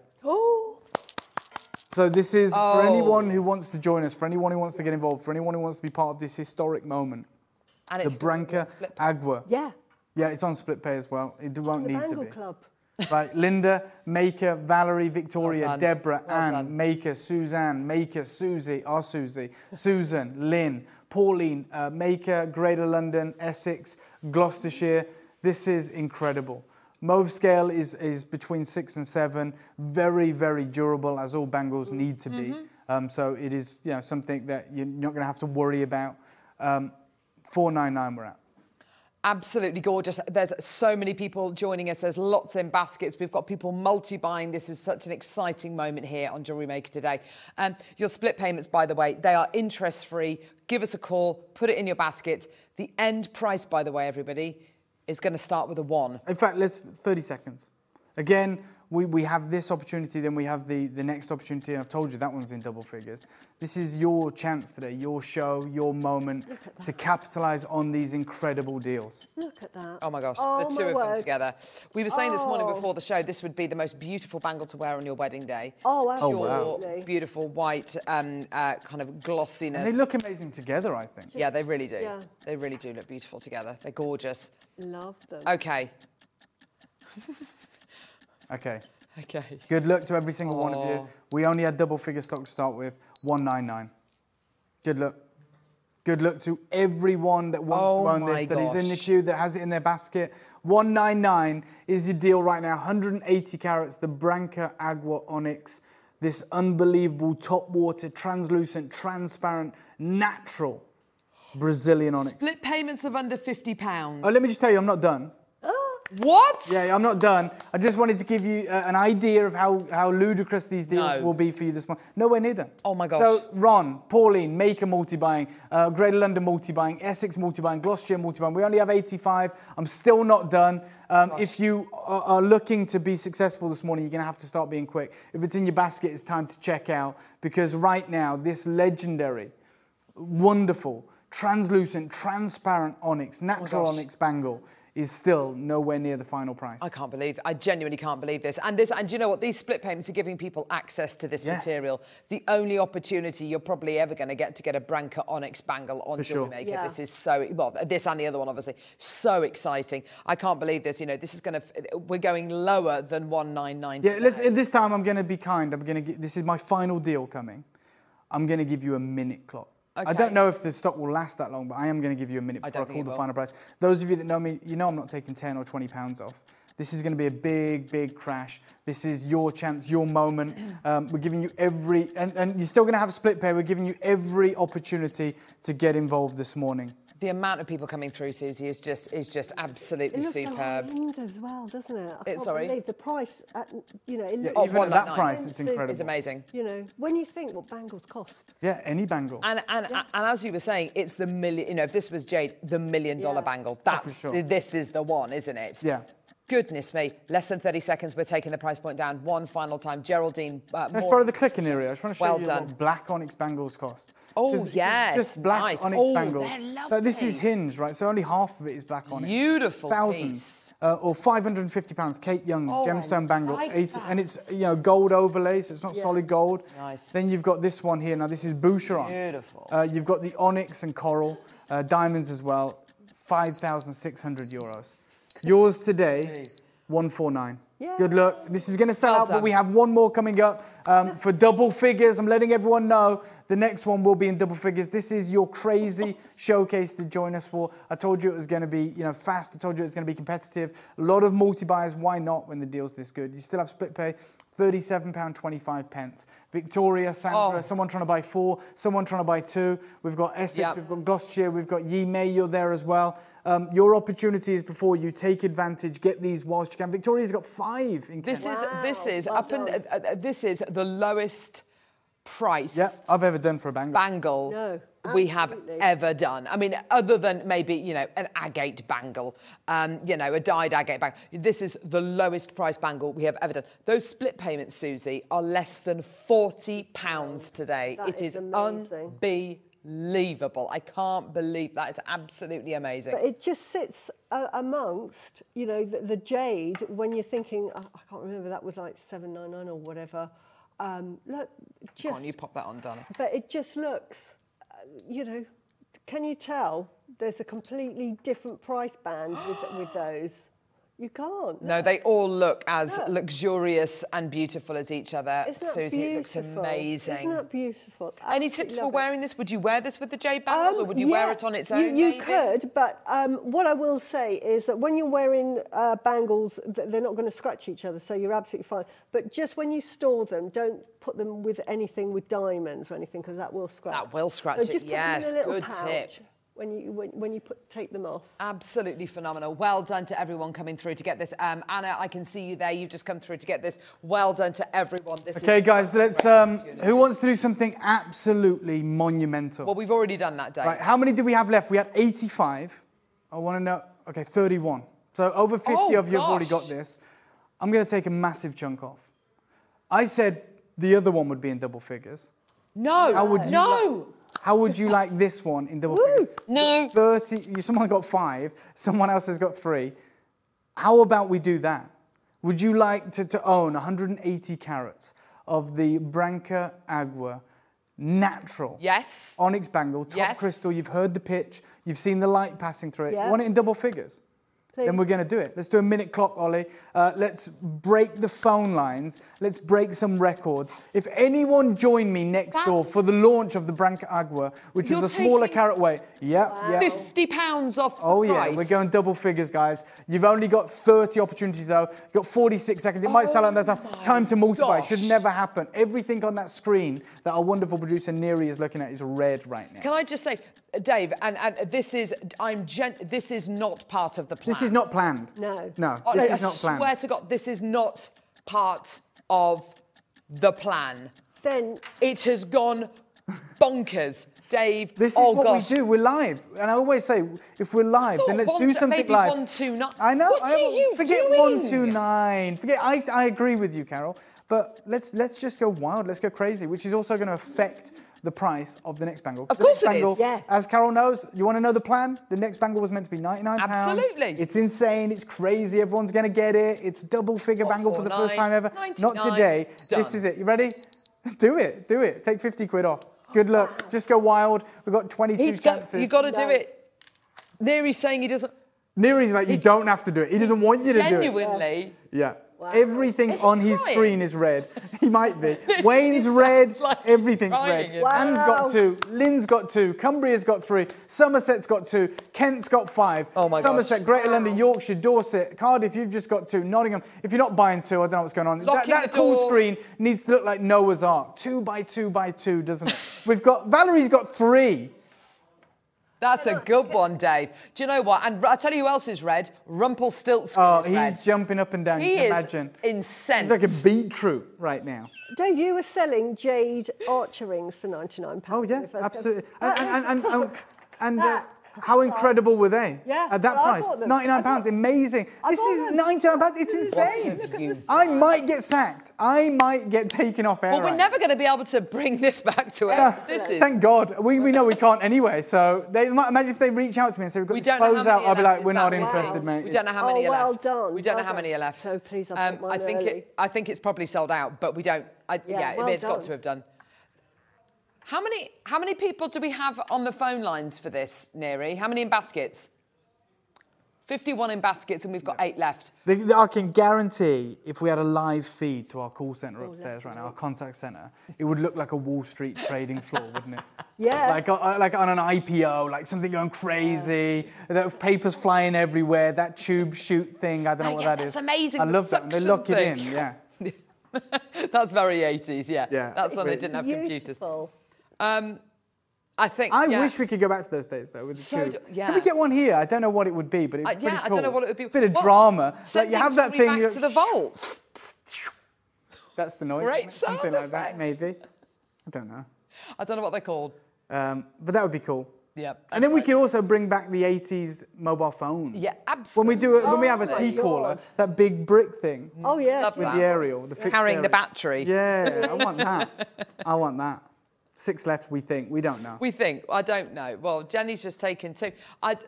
Oh, So this is Oh. for anyone who wants to join us, for anyone who wants to get involved, for anyone who wants to be part of this historic moment. And The it's still gonna be on Branca split pay. Agua. yeah. Yeah, it's on split pay as well. It won't The need to Bangle be. Club. Right, Linda, Maker, Valerie, Victoria, Well. Deborah, Well Anne, done. Maker, Suzanne, Maker, Susie, our Susie, Susan, Lynn, Pauline, uh, Maker, Greater London, Essex, Gloucestershire. This is incredible. Mohs scale is, is between six and seven, very, very durable, as all bangles need to be. Um, so it is you know, something that you're not going to have to worry about. Um, 499 we're at. Absolutely gorgeous. There's so many people joining us. There's lots in baskets. We've got people multi-buying. This is such an exciting moment here on Jewellery Maker today. Um, your split payments, by the way, they are interest-free. Give us a call. Put it in your basket. The end price, by the way, everybody, is going to start with a one. In fact, let's 30 seconds. Again, we, we have this opportunity, then we have the, the next opportunity, and I've told you that one's in double figures. This is your chance today, your show, your moment to capitalize on these incredible deals. Look at that. Oh my gosh, Oh, the two my of them together. We were saying this morning Oh. before the show, this would be the most beautiful bangle to wear on your wedding day. Oh, Pure, absolutely. beautiful white um, uh, kind of glossiness. And they look amazing together, I think. Yeah, they really do. Yeah. They really do look beautiful together. They're gorgeous. Love them. Okay. Okay. Okay. Good luck to every single one of you. Oh. We only had double figure stock to start with, 199. Good luck. Good luck to everyone that wants Oh to own this, that is in the gosh. queue, that has it in their basket. 199 is the deal right now. 180 carats, the Branca Agua Onyx. This unbelievable top water, translucent, transparent, natural Brazilian onyx. Split payments of under £50. Oh, let me just tell you, I'm not done. What? Yeah, I'm not done. I just wanted to give you uh, an idea of how, how ludicrous these deals No. will be for you this month. Nowhere near done. Oh my gosh. So, Ron, Pauline, Maker multi-buying, uh, Greater London multi-buying, Essex multi-buying, Gloucestershire multi-buying. We only have 85. I'm still not done. Um, if you are, are looking to be successful this morning, you're going to have to start being quick. If it's in your basket, it's time to check out because right now, this legendary, wonderful, translucent, transparent onyx, natural Oh onyx bangle is still nowhere near the final price. I can't believe, I genuinely can't believe this. And this, and you know what? These split payments are giving people access to this Yes. material. The only opportunity you're probably ever going to get to get a Branca Onyx bangle on For Jewelry sure. Maker. Yeah. This is so, well, this and the other one, obviously, so exciting. I can't believe this. You know, this is going to, we're going lower than 199. Yeah, let's, today. this time I'm going to be kind. I'm going to. This is my final deal coming. I'm going to give you a minute clock. I don't know if the stock will last that long, but I am going to give you a minute I before I, don't call the will. final price. Those of you that know me, you know I'm not taking 10 or 20 pounds off. This is going to be a big, big crash. This is your chance, your moment. Um, we're giving you every, and, and you're still going to have a split pay. We're giving you every opportunity to get involved this morning. The amount of people coming through, Susie, is just is just absolutely It absolutely looks superb. aligned as well, doesn't it? I It- can't sorry? believe the price. At, you know, it Yeah, looks, Oh, even at that like price, it's incredible. It's amazing. you know, when you think what bangles cost. Yeah, any bangle. And, and, and as you were saying, it's the million, you know, if this was Jade, the million dollar Yeah. bangle, that's, oh, sure. this is the one, isn't it? Yeah. Goodness me, less than 30 seconds, we're taking the price point down one final time. Geraldine, uh, Let's more- borrow the clicking area. I just want to show Well you done. what black onyx bangles cost. Oh, it's yes, Just black nice. onyx Oh, bangles. they're So this is hinge, right? So only half of it is black onyx. Beautiful Thousands. Uh, or 550 pounds. Kate Young Oh, gemstone bangle. like 80 that. and it's you know gold overlay, so it's not solid gold. Nice. Then you've got this one here. Now this is Boucheron. Beautiful. Uh, you've got the onyx and coral, uh, diamonds as well. 5,600 euros. Yours today, 149. Yeah. Good luck. This is going to sell Well out, but we have one more coming up um, for double figures. I'm letting everyone know the next one will be in double figures. This is your crazy showcase to join us for. I told you it was going to be, you know, fast. I told you it was going to be competitive. A lot of multi-buyers. Why not when the deal's this good? You still have split pay, £37.25 pence. Victoria, Sandra, Oh. someone trying to buy four, someone trying to buy two. We've got Essex, Yep. we've got Gloucestershire, we've got Yi Mei, you're there as well. Um, your opportunity is before you. Take advantage, get these whilst you can. Victoria's got five in This Kent. is this is well up and uh, uh, this is the lowest priced Yeah, I've ever done for a bangle. bangle No, we have ever done. I mean, other than maybe you know an agate bangle, um, you know a dyed agate bangle. This is the lowest price bangle we have ever done. Those split payments, Susie, are less than forty pounds today. That it is is amazing. Unbelievable. I can't believe that. It's absolutely amazing. But it just sits uh, amongst, you know, the, the jade when you're thinking, oh, I can't remember, that was like 799 or whatever. Um, look, just, on, you pop that on, darling. but it just looks, uh, you know, can you tell there's a completely different price band with, with those? You can't. No, they all look as luxurious and beautiful as each other. Susie, it looks beautiful? amazing. Isn't that beautiful? Any tips for love it. wearing this? Would you wear this with the jade bangles, or Um, would you wear it on its own? You, maybe? could, but um, what I will say is that when you're wearing uh, bangles, they're not going to scratch each other, so you're absolutely fine. But just when you store them, don't put them with anything with diamonds or anything, because that will scratch. That will scratch so it, yes, them in a little good pouch tip. When you when, when you put take them off. Absolutely phenomenal. Well done to everyone coming through to get this. Um, Anna, I can see you there. You've just come through to get this. Well done to everyone. This Okay, is guys, let's. Um, who wants to do something absolutely monumental? Well, we've already done that, Dave. Right, how many do we have left? We had 85. I want to know. Okay, 31. So over 50 Oh, of you have already got this. I'm going to take a massive chunk off. I said the other one would be in double figures. No, How would you no. How would you like this one in double figures? No. 30. you- Someone got five, someone else has got three. How about we do that? Would you like to, to own 180 carats of the Branca Agua natural Yes. onyx bangle, top Yes. crystal? You've heard the pitch, you've seen the light passing through it. Yeah. You want it in double figures? Then we're going to do it. Let's do a minute clock, Ollie. Uh, let's break the phone lines. Let's break some records. If anyone joined me next door for the launch of the Branca Agua, which You're is a smaller taking- carat weight. Yep, yep. Fifty pounds off the Oh price. yeah, we're going double figures, guys. You've only got 30 opportunities though. You've got 46 seconds. It might sell out that time. Time to multiply. It should never happen. Everything on that screen that our wonderful producer Neri is looking at is red right now. Can I just say, Dave, and, and this is I'm gen- this is not part of the plan. This is not planned. No. No, I- this I is not planned. swear to God, this is not part of the plan. Then It has gone bonkers, Dave. This is oh what gosh. we do. We're live, and I always say, if we're live, then let's one- do something maybe live. one, two, nine. I know. What I are know. you Forget doing? one two nine. Forget. I, I agree with you, Carol. But let's let's just go wild. Let's go crazy, which is also going to affect the price of the next bangle. Of The course next it is. bangle, Yeah. As Carol knows, you want to know the plan? The next bangle was meant to be 99 pounds. Absolutely. It's insane. It's crazy. Everyone's going to get it. It's double figure bangle for the first time ever. Not 99, today. This is it. You ready? Do it. Do it. Take 50 quid off. Good luck. Just go wild. We've got 22 He's got, chances. you got to do it. Neri's saying he doesn't Neri's like, you don't have to do it. He doesn't want you to do it. genuinely. Yeah. Everything Is on his crying? screen is red. He might be. Wayne's red. like everything's red. in Anne's Wow. got two. Lynn's got two. Cumbria's got three. Somerset's got two. Kent's got five. Oh my gosh. Somerset, Greater London, Yorkshire, Dorset, Cardiff. You've just got two. Nottingham. If you're not buying two, I don't know what's going on. Locking that that the call door. screen needs to look like Noah's Ark. Two by two by two, doesn't it? We've got Valerie's got three. That's a good one, Dave. Do you know what? And I'll tell you who else is red. Rumpelstiltskin Oh, is he's red. jumping up and down. He you can is imagine. incensed. He's like a beetroot right now. Dave, you were selling jade archer rings for £99. Oh yeah, you first absolutely. came. And and and, and, and uh, That- how incredible were they? Yeah, At that well, price, bought them. ninety I nine pounds, amazing. I This is ninety nine pounds. It's What insane. have you I might get sacked. I might get taken off air. Well, we're never going to be able to bring this back to now. it. This is. Thank God. We, we know we can't anyway. So they might imagine if they reach out to me and say we've got We this don't know how close out. I'll be like, we're not right? interested, mate. We don't know how many Oh, are well left. done, We don't well know how many are left. So pleased I um, I think early. it. I think it's probably sold out, but we don't. I, yeah, Yeah, well it's got to have done. How many? How many people do we have on the phone lines for this, Neri? How many in baskets? Fifty-one in baskets, and we've got eight left. The- the- I can guarantee if we had a live feed to our call centre upstairs right now, our contact centre, it would look like a Wall Street trading floor, wouldn't it? Yeah. Like, uh, like on an IPO, like something going crazy, the papers flying everywhere, that tube shoot thing, I don't know Oh, what yeah, that is. that's amazing, I the love that. They suction lock it in, yeah. That's very 80s, yeah. Yeah. That's when they didn't have computers. Beautiful. I think. I yeah. wish we could go back to those days though with the So tube. do- Can we get one here? I don't know what it would be, but it's Uh, pretty yeah, I cool. don't know what it would be. Bit of Well, drama. Like you have that thing. back to the vault. That's the noise. Great Something sound like that, effects. maybe. I don't know. I don't know what they're called. Um, but that would be cool. Yeah. And then we could also bring back the 80s mobile phone. Yeah, absolutely. When we do it, when we have a Absolutely. T Oh caller, God. that big brick thing Oh, yeah. Love with that. the aerial, the fixed Carrying the battery. Yeah, I want that. I want that. Six left, we think. We don't know. We think. I don't know. Well, Jenny's just taken two. I'd.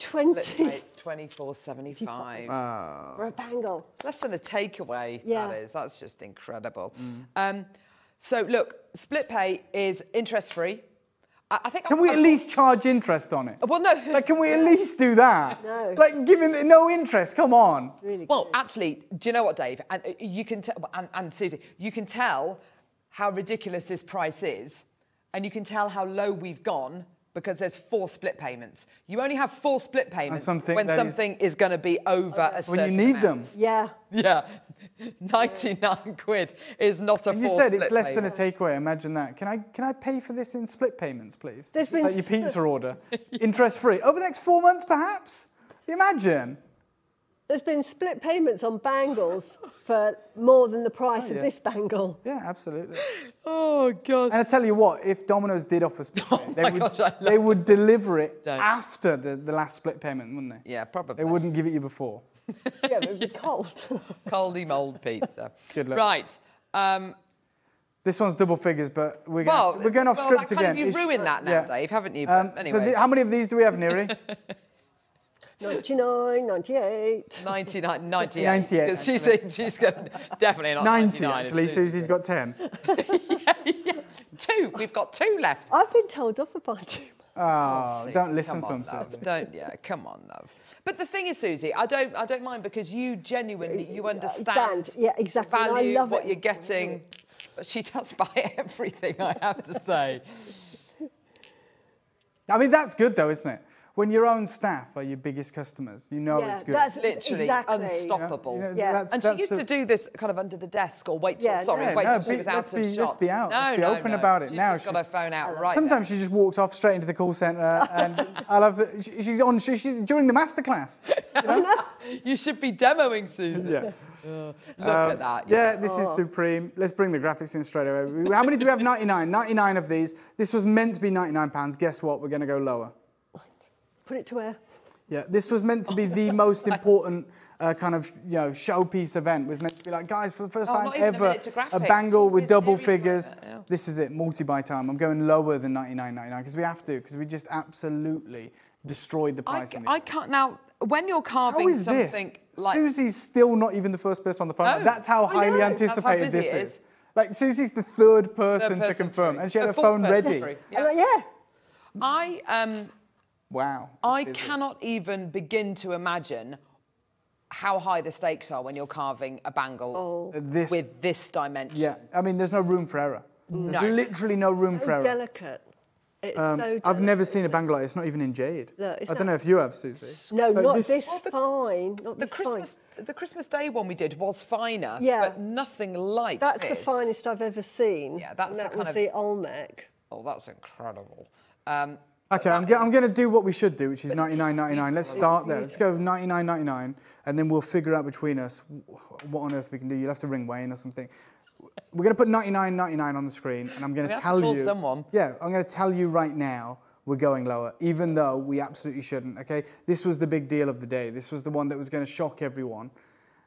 20 24.75. for a bangle. Less than a takeaway, Yeah. that is. That's just incredible. Mm. Um, so, look, split pay is interest free. I, I think. Can we at least charge interest on it? Well, no. Like, can we at least do that? No. Like, giving it no interest, come on. Really Well, good. actually, do you know what, Dave? And uh, you can tell, and, and Susie, you can tell how ridiculous this price is, and you can tell how low we've gone because there's four split payments. You only have four split payments something when something is, going to be over a certain When you need them. Yeah. Yeah, 99 quid is not a You four said it's less than a takeaway. Imagine that. Can I can I pay for this in split payments, please? There's been like your pizza order, interest free over the next four months, perhaps. Imagine. There's been split payments on bangles for more than the price Oh, yeah. of this bangle. Yeah, absolutely. Oh, God. And I tell you what, if Domino's did offer split payment, they, would, gosh, they would deliver it Don't. after the, the last split payment, wouldn't they? Yeah, probably. They wouldn't give it you before. yeah, but it'd be cold. Coldy mold pizza. Good luck. Right. Um, This one's double figures, but we're going, well, we're going off well, script that kind again. Of, you've It's- ruined that now, yeah. Dave, haven't you? Um, But so anyway. how many of these do we have, Neri? 99, 98. 99, 98. 98, Because she's, she's gonna, definitely not 90, 99. if actually. Susie's Susie's got 10. Two. We've got two left. I've been told off about two. Ah, oh, Susie, don't listen come to on, him, love. Susie. Don't, yeah, come on, love. But the thing is, Susie, I don't, I don't mind because you genuinely, you uh, understand Band, yeah, exactly, and I value, love what it. you're getting. But she does buy everything, I have to say. I mean, that's good, though, isn't it? When your own staff are your biggest customers, you know Yeah, it's good. that's Literally exactly. unstoppable. You know, Yeah. that's- And she used the- to do this kind of under the desk or wait till, Yeah, sorry, no. wait no, till she be- was out let's of be- shot. let's be out. No, Let's be no, open no. about it She's now. just got her phone out right Sometimes she just walks off straight into the call centre and I love that she- she's on she, she's during the masterclass. now. You should be demoing, Susan. Yeah. Look Um, at that. Yeah, this is supreme. Let's bring the graphics in straight away. How many do we have? 99. 99 of these. This was meant to be 99 pounds. Guess what? We're going to go lower. Put it to where? Yeah, this was meant to be the most important uh, kind of you know showpiece event. Was meant to be like, guys, for the first Oh, time even a ever, a bangle with double figures. fair, yeah. This is it, multi-buy time. I'm going lower than 99.99 because we have to because we just absolutely destroyed the I, price. this. I can't now. When you're How carving is this? something like Susie's still not even the first person on the phone. No. That's how highly. That's how anticipated this it is. is. Like Susie's the third person, Third to confirm, through. and she had The her phone ready. I'm like, yeah. I um Wow. I this is it. cannot even begin to imagine how high the stakes are when you're carving a bangle This- with this dimension. Yeah, I mean, there's no room for error. There's No. literally no room for error. delicate. It's Um, so I've never seen a bangle like this, not even in jade. No, it's I don't know if you have, Susie. No, But not this- this, Well, the- fine. Not The this Christmas, fine. the Christmas Day one we did was finer, Yeah. but nothing like That's this. the finest I've ever seen. Yeah, that's and the that kind was of- the Olmec. Oh, that's incredible. Um, Okay, I'm, go- I'm going to do what we should do, which is 99.99. Let's start there. Let's go with 99.99, and then we'll figure out between us what on earth we can do. You'll have to ring Wayne or something. We're going to put 99.99 on the screen, and I'm going We to have to tell call you. someone. Yeah, I'm going to tell you right now we're going lower, even though we absolutely shouldn't. Okay, this was the big deal of the day. This was the one that was going to shock everyone,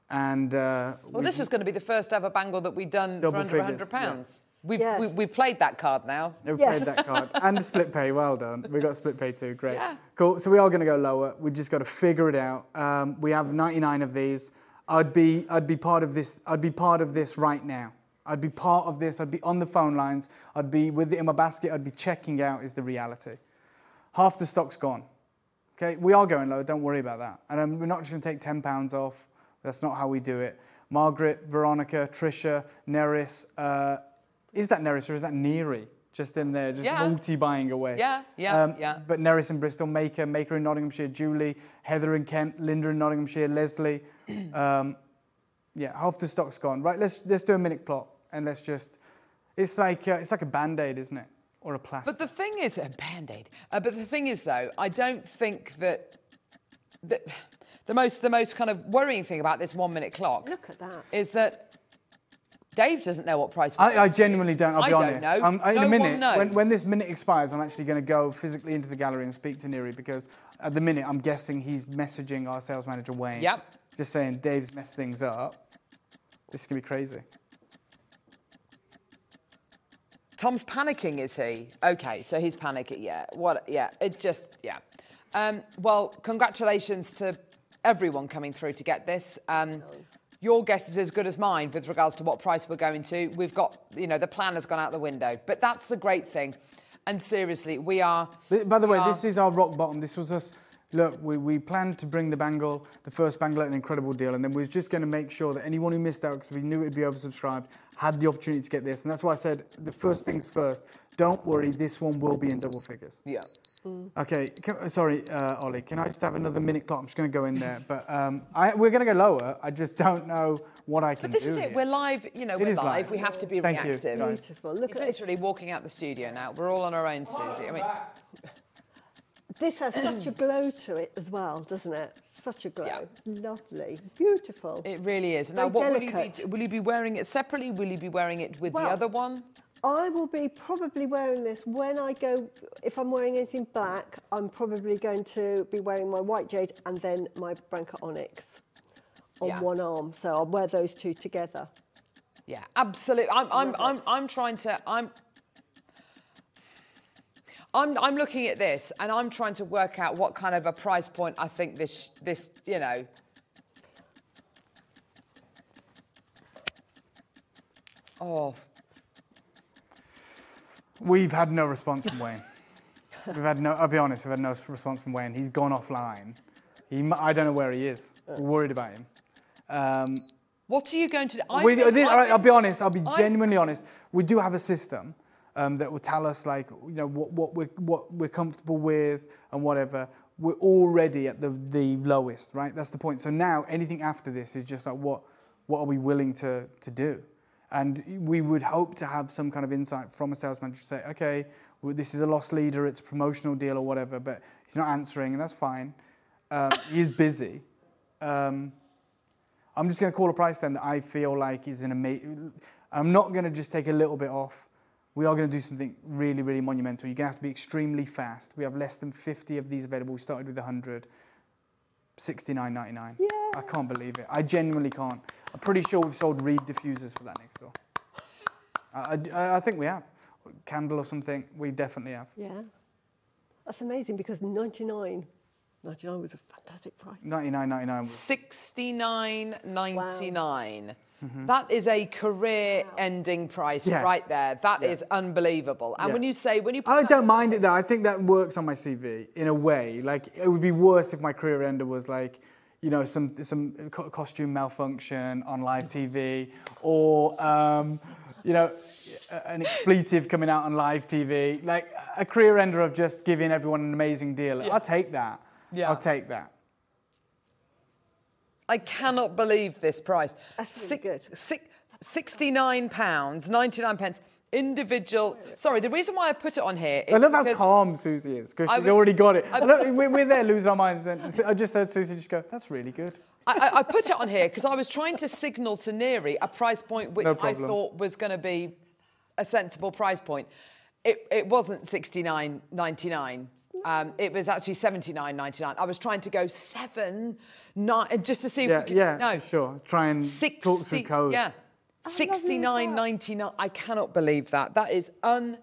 and uh, well, this was going to be the first ever bangle that we'd done for under figures, 100 pounds. We've, Yes. we, we've played that card now. We Yes. played that card. and the split pay, well done. We got split pay too, great. Yeah. Cool, so we are gonna go lower. We've just gotta figure it out. Um, we have 99 of these. I'd be, I'd be part of this, I'd be part of this right now. I'd be part of this, I'd be on the phone lines, I'd be with it in my basket, I'd be checking out is the reality. Half the stock's gone. Okay, we are going low, don't worry about that. And um, we're not just gonna take 10 pounds off. That's not how we do it. Margaret, Veronica, Trisha, Neris, uh, is that Neris or is that Neary? Just in there, just Yeah. multi-buying away. Yeah, yeah, yeah. But Neris in Bristol, Maker, Maker in Nottinghamshire, Julie, Heather in Kent, Linda in Nottinghamshire, Leslie. Um, yeah, half the stock's gone. Right, let's let's do a minute plot and let's just. It's like uh, it's like a band-aid, isn't it, or a plaster? But the thing is, a band-aid. Uh, but the thing is, though, I don't think that, that the most the most kind of worrying thing about this one-minute clock Look at that. is that Dave doesn't know what price. I, I genuinely don't. I'll I be don't honest. know. Um, in No a minute, when, knows. when this minute expires, I'm actually going to go physically into the gallery and speak to Neri because at the minute I'm guessing he's messaging our sales manager Wayne. Yep. Just saying Dave's messed things up. This is going to be crazy. Tom's panicking, is he? Okay, so he's panicking. Yeah. What? Yeah. It just. Yeah. Um, well, congratulations to everyone coming through to get this. Um, your guess is as good as mine with regards to what price we're going to. We've got, you know, the plan has gone out the window. But that's the great thing. And seriously, we are. By the way, are- this is our rock bottom. This was us. Look, we, we planned to bring the bangle, the first bangle at an incredible deal, and then we was just going to make sure that anyone who missed out, because we knew it would be oversubscribed, had the opportunity to get this. And that's why I said the first things first. Don't worry, this one will be in double figures. Yeah. Okay, can, sorry, uh, Ollie. Can I just have another minute clock? I'm just going to go in there, but um, I, we're going to go lower. I just don't know what I can But this do. is it. here. We're live. You know, we're live. live. We have to be Thank you, reactive. guys. Beautiful. Look He's at literally walking out the studio now. We're all on our own, Susie. I mean, This has such a glow to it as well, doesn't it? Such a glow. Yeah. Lovely. Beautiful. it really is. Now, Very what will you be? Will you be wearing it separately? Will you be wearing it with the other one? I will be probably wearing this when I go, if I'm wearing anything black, I'm probably going to be wearing my white jade and then my Branca Onyx on Yeah. one arm. So I'll wear those two together. Yeah, absolutely. I'm, I'm, I'm. I'm trying to. I'm. I'm, I'm looking at this and I'm trying to work out what kind of a price point I think this, this, you know. Oh, We've had no response from Wayne. we've had no. I'll be honest. We've had no response from Wayne. He's gone offline. He. I don't know where he is. We're worried about him. Um, what are you going to do? I we, think- this- I all right, I'll be honest. I'll be I- genuinely honest. We do have a system um, that will tell us like you know what, what we're what we're comfortable with and whatever. We're already at the the lowest, right? That's the point. So now anything after this is just like what what are we willing to to do? And we would hope to have some kind of insight from a sales manager to say, okay, well, this is a lost leader, it's a promotional deal or whatever, but he's not answering, and that's fine. Um, busy. Um, I'm just going to call a price then that I feel like is an amazing. I'm not going to just take a little bit off. We are going to do something really, really monumental. You're going to have to be extremely fast. We have less than 50 of these available. We started with 100. 69.99. Yeah. I can't believe it. I genuinely can't. I'm pretty sure we've sold reed diffusers for that next door. I, I, I think we have. Candle or something. We definitely have. Yeah. That's amazing because 99, 99 was a fantastic price. 99.99. was- 69.99. That is a career-ending price Yeah. right there. That is Yeah. unbelievable. And Yeah. when you say when you, put I don't mind it though. I think that works on my CV in a way. Like it would be worse if my career ender was like, you know, some some costume malfunction on live TV, or um, you know, an expletive coming out on live TV, like a career ender of just giving everyone an amazing deal. I'll take that. Yeah. I'll take that. I cannot believe this price. That's really good. Six, 69 pounds, 99 pence. Individual. Sorry, the reason why I put it on here is I love how calm Susie is because she's was- already got it. I- I look, we're, we're there losing our minds. And I just heard Susie just go, "That's really good." I, I, I put it on here because I was trying to signal to Neri a price point which No I thought was going to be a sensible price point. It, it wasn't 69.99. Um, it was actually 79.99. I was trying to go seven, nine, just to see if Yeah, we could. yeah, no, sure. Try and talk through 60 code. Yeah, Oh, lovely as well. 69.99. I cannot believe that. That is un.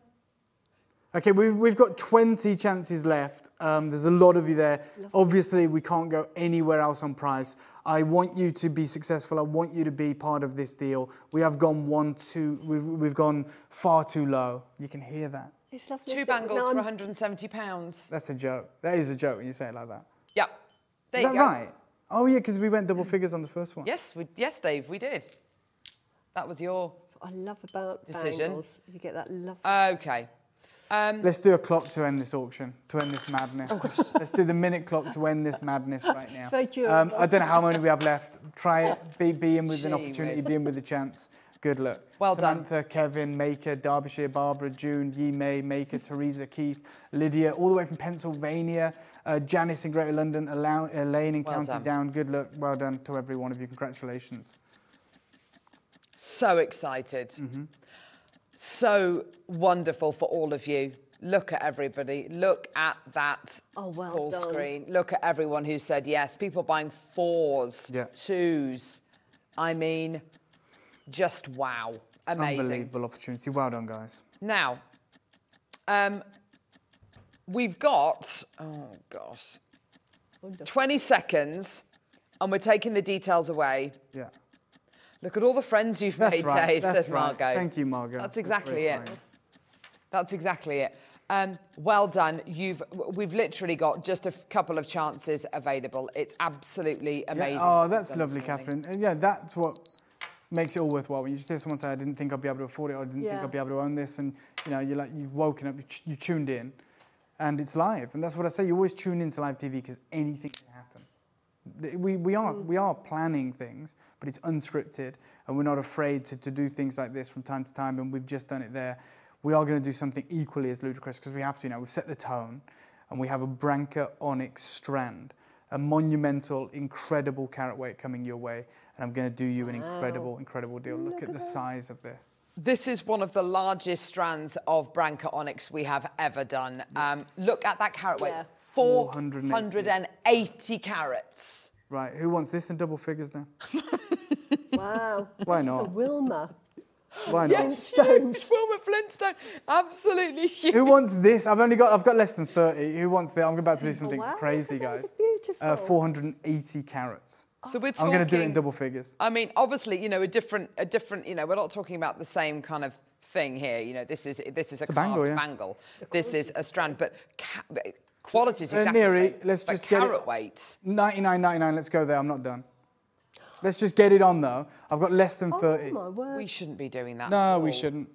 Okay, we've, we've got 20 chances left. Um, there's a lot of you there. Obviously, we can't go anywhere else on price. I want you to be successful. I want you to be part of this deal. We have gone one, two, we've, we've gone far too low. You can hear that. It's lovely. Two bangles Now for 170 pounds. That's a joke. That is a joke when you say it like that. Yeah, there Is you that go. right? Oh, yeah, because we went double figures on the first one. Yes, we, yes, Dave, we did. That was your I love about Decision. bangles. You get that lovely. okay. Um, Let's do a clock to end this auction, to end this madness. Oh, Let's do the minute clock to end this madness right now. Very durable. Um, I don't know how many we have left. Try it. Be, be in with an opportunity, whiz. be in with a chance. Good luck. Well done. Samantha, Kevin, Maker, Derbyshire, Barbara, June, Yi May, Maker, Teresa, Keith, Lydia, all the way from Pennsylvania, uh, Janice in Greater London, Alou- Elaine in Well County done. Down. Good luck. Well done to every one of you. Congratulations. so excited. Mm-hmm. So wonderful for all of you. Look at everybody. Look at that Oh, well call done. screen. Look at everyone who said yes. People buying fours, Yeah. twos. I mean, just wow. Amazing. Unbelievable opportunity. Well done, guys. Now, um, we've got, oh gosh, 20 seconds and we're taking the details away. Yeah. Look at all the friends you've That's made, right. Dave, That's says right. Margot. Thank you, Margot. That's That's exactly very it. kind. That's exactly it. Um, well done. You've we've literally got just a couple of chances available. It's absolutely Yeah, amazing. Oh, what that's lovely, this morning. Catherine. And yeah, that's what makes it all worthwhile. When you just hear someone say, "I didn't think I'd be able to afford it," or "I didn't think I'd be able to own this," and you know, you're like, you've woken up, you, ch- you tuned in, and it's live. And that's what I say. You always tune into live TV because anything can happen. We, we are mm. we are planning things, but it's unscripted, and we're not afraid to, to do things like this from time to time. And we've just done it there. We are going to do something equally as ludicrous because we have to. Now we've set the tone, and we have a Branca Onyx strand, a monumental, incredible carat weight coming your way, and I'm going to do you an incredible, incredible deal. Look, at the size of this. This is one of the largest strands of Branca onyx we have ever done. Um, look at that carat weight. Yeah. 480 carats. Right, who wants this in double figures then? Wow. Why For not? Wilma. Why not? Yes, huge. Wilma Flintstone. Absolutely huge. Who wants this? I've only got I've got less than 30. Who wants this? I'm about to do something wow, crazy, guys. is beautiful. Uh, 480 carats. So we're talking, I'm going to do it in double figures. I mean, obviously, you know, a different, a different. You know, we're not talking about the same kind of thing here. You know, this is this is a, a carved bangle, yeah. bangle. This is a strand, but ca- quality is Uh, exactly the same. let's but just get it- carat weight. 99.99. Let's go there. I'm not done. Let's just get it on though. I've got less than 30. Oh my word. We shouldn't be doing that. no, we all. shouldn't.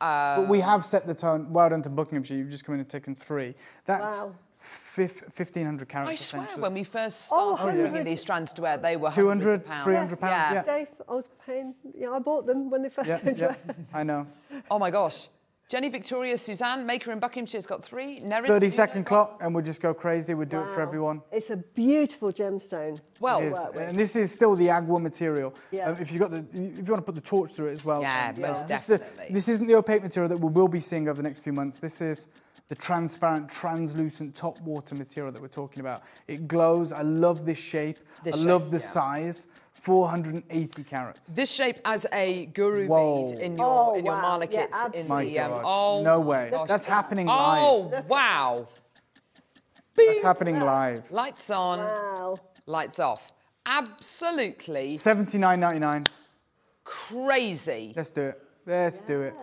Uh, but we have set the tone. Well done to Buckinghamshire. You've just come in and taken three. That's Wow. fif- 1,500 carats I swear, when we first Oh, started bringing 100. these strands to wear, they were 200, hundreds of pounds. 300 pounds, yeah. Dave, I was paying. Yeah, I bought them when they first yeah, came yeah, to I know. Oh my gosh. Jenny Victoria, Suzanne, Maker in Buckinghamshire's got three. Neris, 30 you second know- clock, and we'll just go crazy. We'll do it for everyone. It's a beautiful gemstone. Well, It is. And this is still the agua material. Yeah. Um, if you got the, if you want to put the torch through it as well. Yeah, um, most just the- definitely. this isn't the opaque material that we will be seeing over the next few months. This is the transparent, translucent top water material that we're talking about. It glows. I love this shape. This I shape, love the yeah. size. 480 carats. This shape as a guru Whoa. bead in your Oh, in your wow. mala Yeah, in My the um, God. oh no way. gosh. That's happening live. Oh wow. That's happening live. Lights on, Wow. lights off. Absolutely 79.99. crazy. Let's do it. Let's do it.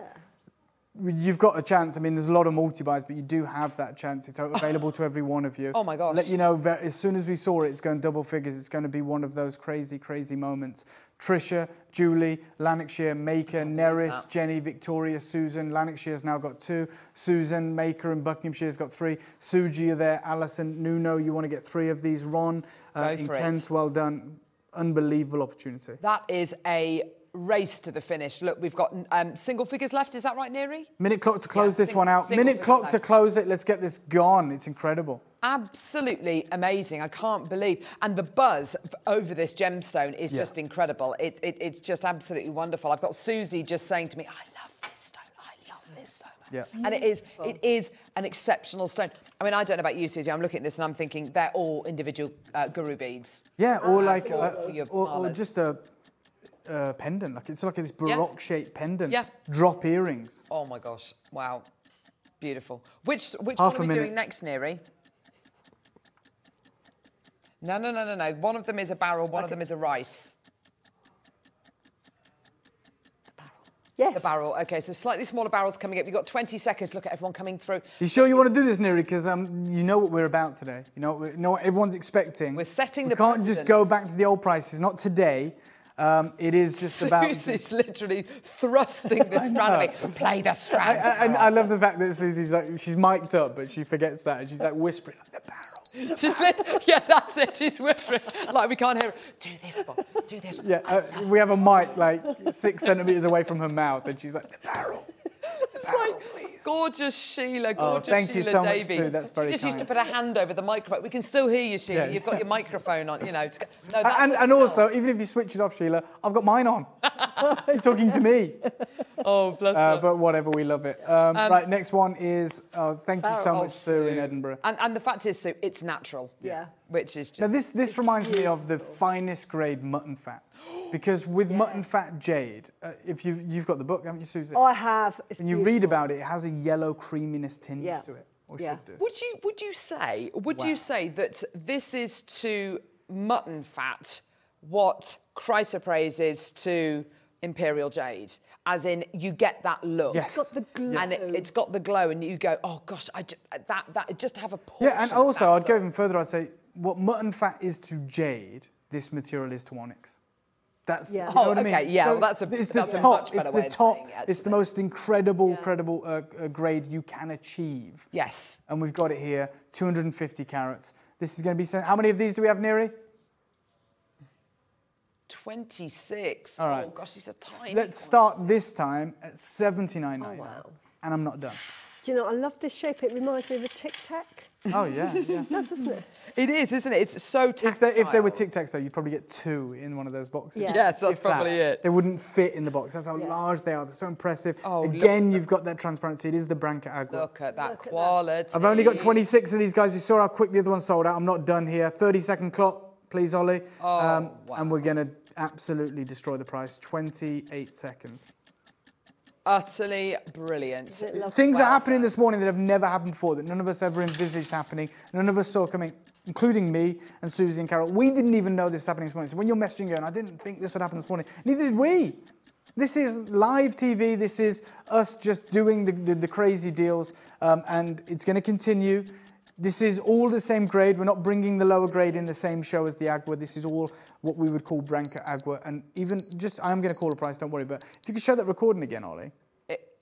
You've got a chance. I mean, there's a lot of multi-buys, but you do have that chance. It's available to every one of you. Oh my gosh. Let you know, as soon as we saw it, it's going double figures. It's going to be one of those crazy, crazy moments. Trisha, Julie, Lanarkshire, Maker, Neris, Jenny, Victoria, Susan. Lanarkshire's now got two. Susan, Maker, and Buckinghamshire's got three. Suji are there. Alison, Nuno, you want to get three of these. Ron, uh, in. Kent, well done. Unbelievable opportunity. That is a race to the finish. Look, we've got um, single figures left. Is that right, Neri? Minute clock to close Yeah, this sing- one out. Minute figures clock to close it. Let's get this gone. It's incredible. Absolutely amazing. I can't believe. And the buzz over this gemstone is Yeah. just incredible. It, it, it's just absolutely wonderful. I've got Susie just saying to me, I love this stone. I love this so much. Yeah. And it is, it is an exceptional stone. I mean, I don't know about you, Susie. I'm looking at this and I'm thinking they're all individual uh, guru beads. Yeah, or like, for- uh, or, or just a, a pendant. Like it's like this baroque-shaped pendant. Yeah. Drop earrings. Oh my gosh. Wow. Beautiful. Which which Half one are we minute. doing next, Neri? No, no, no, no, no. One of them is a barrel, one of them is a rice. Yes. The barrel. Okay, so slightly smaller barrels coming up. You've got 20 seconds. Look at everyone coming through. You sure you want to do this, Neri? Because um, you know what we're about today. You know, what you know what everyone's expecting. We're setting we the can't just go back to the old prices. Not today. Um, it is just about. Susie's literally thrusting the strand of me. Play the I, strand. I, and I love the fact that Susie's like she's mic'd up, but she forgets that, and she's like whispering like the barrel. She's lit- yeah, that's it. She's whispering like we can't hear. Her. Do this one. Do this one. Yeah, uh, we have a mic like six centimeters away from her mouth, and she's like the barrel. It's like gorgeous Sheila, gorgeous Oh, thank Sheila you so much, Davies. Sue, that's very you just used to put a hand over the microphone. We can still hear you, Sheila. Yeah. You've got your microphone on. You know. No, And, and also, even if you switch it off, Sheila, I've got mine on. You're talking to me. oh bless Uh, her. but whatever, we love it. Um, right, next one is, uh, thank you so Oh, much, Sue, in Edinburgh. And, and the fact is, Sue, it's natural. Yeah. Which is just. Now, this, this reminds me of the finest grade mutton fat. Because with mutton fat jade, uh, if you, you've got the book, haven't you, Susie? I have. It's when you read about it, it has a yellow creaminess tinge Yeah. to it. Or Yeah. should do. Would you would you say would Wow. you say that this is to mutton fat what chrysoprase is to imperial jade? As in, you get that look. Yes. It's got the glow. And it, it's got the glow, and you go, oh gosh, I ju- that that just have a portion. Yeah, and of also, that I'd go even further. I'd say what mutton fat is to jade, this material is to onyx. That's Yeah. you know Oh, what I mean? okay, yeah, well, that's a- it's the that's a top. much better it's way the of top. saying it, it's the most incredible, credible uh, uh, grade you can achieve. Yes. And we've got it here, 250 carats. This is going to be. sent- How many of these do we have, Neri? 26. All right. Oh gosh, these are tiny. Let's start this time at 79.99. wow. And I'm not done. Do you know, I love this shape. It reminds me of a Tic Tac. Oh yeah, yeah. Does, doesn't it? It is, isn't it? It's so tactile. If they, if they were Tic Tacs, though, you'd probably get two in one of those boxes. Yeah. Yes, that's If that. probably it. They wouldn't fit in the box. That's how Yeah. large they are. They're so impressive. Oh, Again, you've got that transparency. It is the Branca Agua. Look at that quality. I've only got 26 of these guys. You saw how quick the other one sold out. I'm not done here. 30 second clock, please, Ollie. Oh, Um, wow. And we're going to absolutely destroy the price. 28 seconds. Utterly brilliant. Things are happening this morning that have never happened before, that none of us ever envisaged happening, none of us saw coming, including me and Susie and Carol. We didn't even know this was happening this morning. So when you're messaging going, I didn't think this would happen this morning, neither did we. This is live TV. This is us just doing the, the, the crazy deals, um, and it's going to continue. This is all the same grade. We're not bringing the lower grade in the same show as the Agua. This is all what we would call Branca Agua. And even just, I'm going to call a price, don't worry. But if you could show that recording again, Ollie.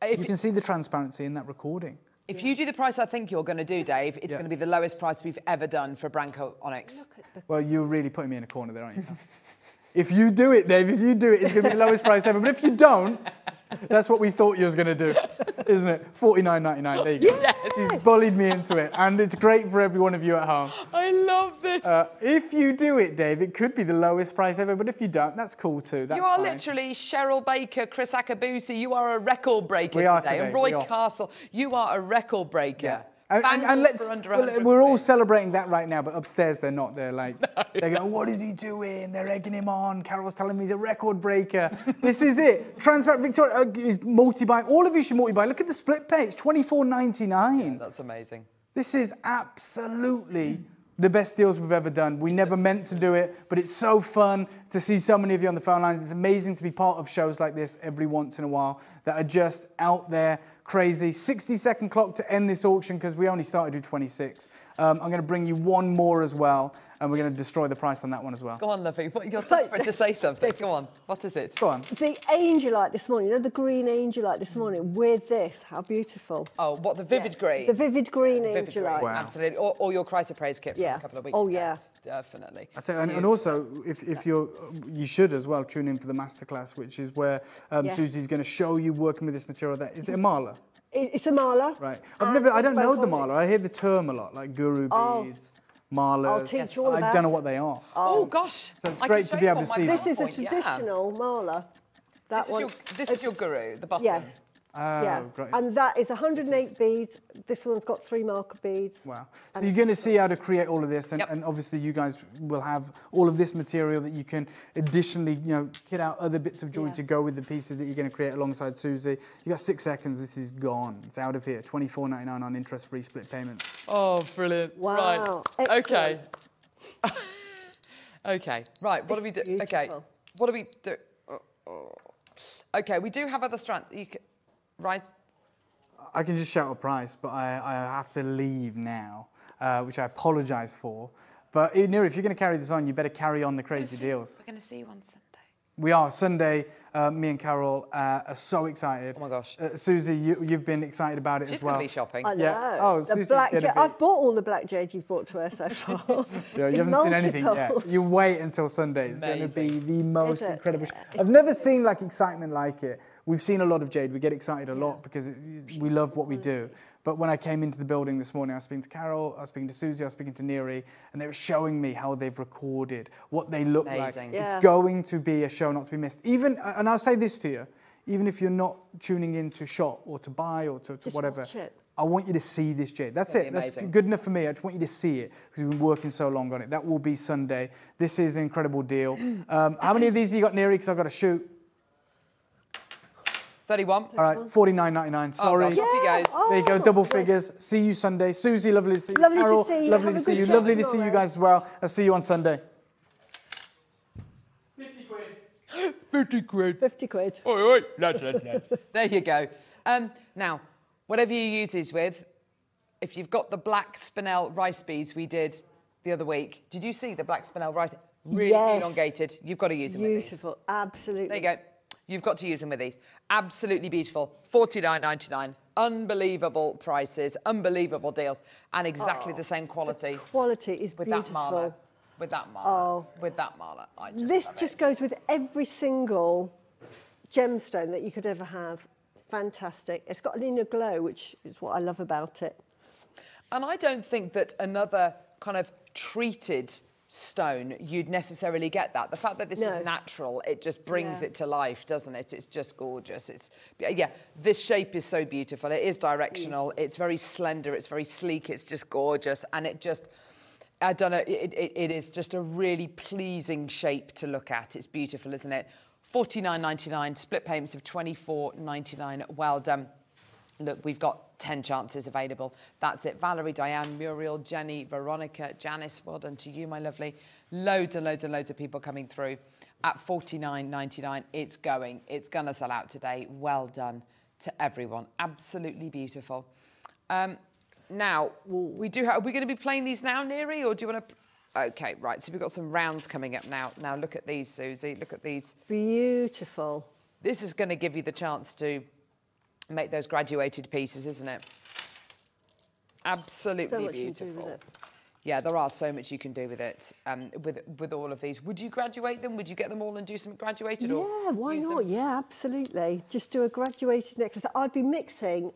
If, You can see the transparency in that recording. if you do the price I think you're going to do, Dave, it's Yeah. going to be the lowest price we've ever done for Branco Onyx. Well, you're really putting me in a corner there, aren't you? if you do it, Dave, if you do it, it's going to be the lowest price ever. But if you don't, that's what we thought you was going to do, isn't it? Forty-nine ninety-nine. There you go. Yes. She's bullied me into it, and it's great for every one of you at home. I love this. Uh, if you do it, Dave, it could be the lowest price ever. But if you don't, that's cool too. That's you are fine. literally Cheryl Baker, Kriss Akabusi. You are a record breaker We are today. today, And Roy. Castle, you are a record breaker. Yeah. And, and, and let's, well, we're all celebrating that right now, but upstairs they're not. They're like, they're going, what is he doing? They're egging him on. Carol's telling me he's a record breaker. this is it. Transparent Victoria uh, is multi-buy. All of you should multi-buy. Look at the split pay. It's twenty-four ninety-nine. That's amazing. This is absolutely the best deals we've ever done. We never meant to do it, but it's so fun to see so many of you on the phone lines. It's amazing to be part of shows like this every once in a while that are just out there, crazy. 60 second clock to end this auction because we only started with 26. Um, I'm going to bring you one more as well, and we're going to destroy the price on that one as well. Go on, Lovey. What- You're desperate to say something. Go on. What is it? Go on. The angelite this morning, you know the green angelite this morning with this, how beautiful. Oh, what, the vivid green? The vivid green Vivid green, angelite. Absolutely. Or, or your Chrysoprase kit from Yeah. a couple of weeks Oh, ago. yeah. Definitely. I tell you, and, and also, if, if you're, you should as well tune in for the masterclass, which is where um, Yes. Susie's going to show you working with this material. That is it a mala, It's a mala. right? I've never, I don't know the on mala. I hear the term a lot, like guru Oh. beads, malas. I'll teach you all I don't know what they are. Oh, gosh. So it's I great to be able to see This is a PowerPoint, yeah. traditional mala. That This is, one. your, this is your guru, the bottom. Yeah. Oh, yeah. great. And that is 108 beads. This one's got three marker beads. Wow. So you're going to see how to create all of this, and, Yep. and obviously you guys will have all of this material that you can additionally, you know, kit out other bits of jewelry Yeah. to go with the pieces that you're going to create alongside Susie. You got six seconds. This is gone. It's out of here. 24.99 on interest-free split payments. Oh, brilliant. Wow. Right. Okay. Excellent. Okay. Right. What do we do? Okay. What do we do? Oh, oh. Okay. We do have other strands. You can, right. I can just shout a price, but I, I have to leave now, uh, which I apologise for. But uh, Nira, if you're going to carry this on, you better carry on the crazy deals. We're going to see you on Sunday. We are Sunday. Uh, me and Carol uh, are so excited. Oh my gosh. Uh, Susie, you, you've been excited about it She's as well. going to be shopping. I know. Yeah. Oh, the Susie's black gonna jade. be- I've bought all the black jade you've brought to her so far. Yeah, you haven't seen anything yet. You wait until Sunday. It's going to be the most incredible. Yeah. I've never seen like excitement like it. We've seen a lot of Jade. We get excited a lot because it, we love what we do. But when I came into the building this morning, I was speaking to Carol, I was speaking to Susie, I was speaking to Neri, and they were showing me how they've recorded, what they look Amazing. like. Yeah. It's going to be a show not to be missed. Even, and I'll say this to you, even if you're not tuning in to shop or to buy or to, to whatever. I want you to see this jade. That's gonna it. That's good enough for me. I just want you to see it because we've been working so long on it. That will be Sunday. This is an incredible deal. Um, how many of these have you got, Neri? Because I've got to shoot. 31. All right, forty-nine ninety-nine. Sorry. Oh, gosh, off he goes. There you go, Oh, double figures. See you Sunday. Susie, lovely to see you. Lovely to Carol, see you. lovely Have to see you. Lovely to see you guys as well. I'll see you on Sunday. 50 quid. 50 quid. 50 quid. Oi, oi. Lads, lads, lads. there you go. Um, now, whatever you use these with, if you've got the black spinel rice beads we did the other week, did you see the black spinel rice? Really Yes. elongated. You've got to use them with these. Beautiful. Absolutely. There you go. You've got to use them with these. Absolutely beautiful. Forty-nine ninety-nine. Unbelievable prices, unbelievable deals, and exactly the oh, same quality Quality is with beautiful. that mala. With that mala. Oh. With that mala. I just This just it. goes with every single gemstone that you could ever have. Fantastic. It's got an inner glow, which is what I love about it. And I don't think that another kind of treated stone you'd necessarily get that. The fact that this No. is natural, it just brings Yeah. it to life, doesn't it? It's just gorgeous. It's yeah, this shape is so beautiful. It is directional. Mm. It's very slender. It's very sleek. It's just gorgeous, and it just. I don't know. It, it, it is just a really pleasing shape to look at. It's beautiful, isn't it? Forty-nine ninety-nine. Split payments of twenty-four ninety-nine. Well done. Look, we've got 10 chances available. That's it. Valerie, Diane, Muriel, Jenny, Veronica, Janice, well done to you, my lovely. Loads and loads and loads of people coming through at 49.99. It's going. It's going to sell out today. Well done to everyone. Absolutely beautiful. Um, now, we do have, are we going to be playing these now, Neri, or do you want to? Okay, right. So we've got some rounds coming up now. Now, look at these, Susie. Look at these. Beautiful. This is going to give you the chance to make those graduated pieces, isn't it? Absolutely So much you can do with beautiful. Yeah, there are so much you can do with it, um, with with all of these. Would you graduate them? Would you get them all and do some graduated? or Yeah, why not? them? Yeah, absolutely. Just do a graduated necklace. I'd be mixing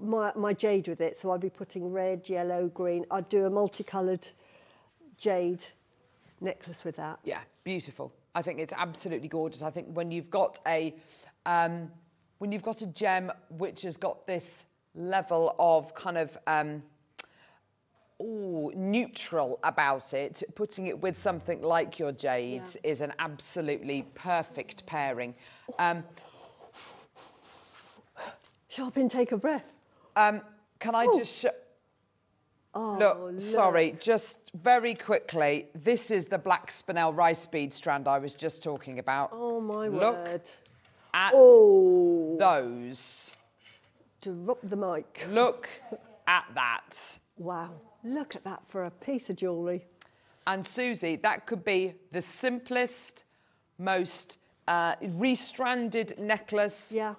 my, my jade with it. So I'd be putting red, yellow, green. I'd do a multicoloured jade necklace with that. Yeah, beautiful. I think it's absolutely gorgeous. I think when you've got a um, when you've got a gem which has got this level of kind of um, ooh, neutral about it, putting it with something like your jades is an absolutely perfect pairing. Um, Sharp intake of breath. um, can I Oh. just show? Oh, look, sorry, just very quickly. This is the black spinel rice bead strand I was just talking about. Oh my Look word. At Oh, those. drop the mic. Look at that. Wow. Look at that for a piece of jewellery. And Susie, that could be the simplest, most uh, restranded necklace. Yeah,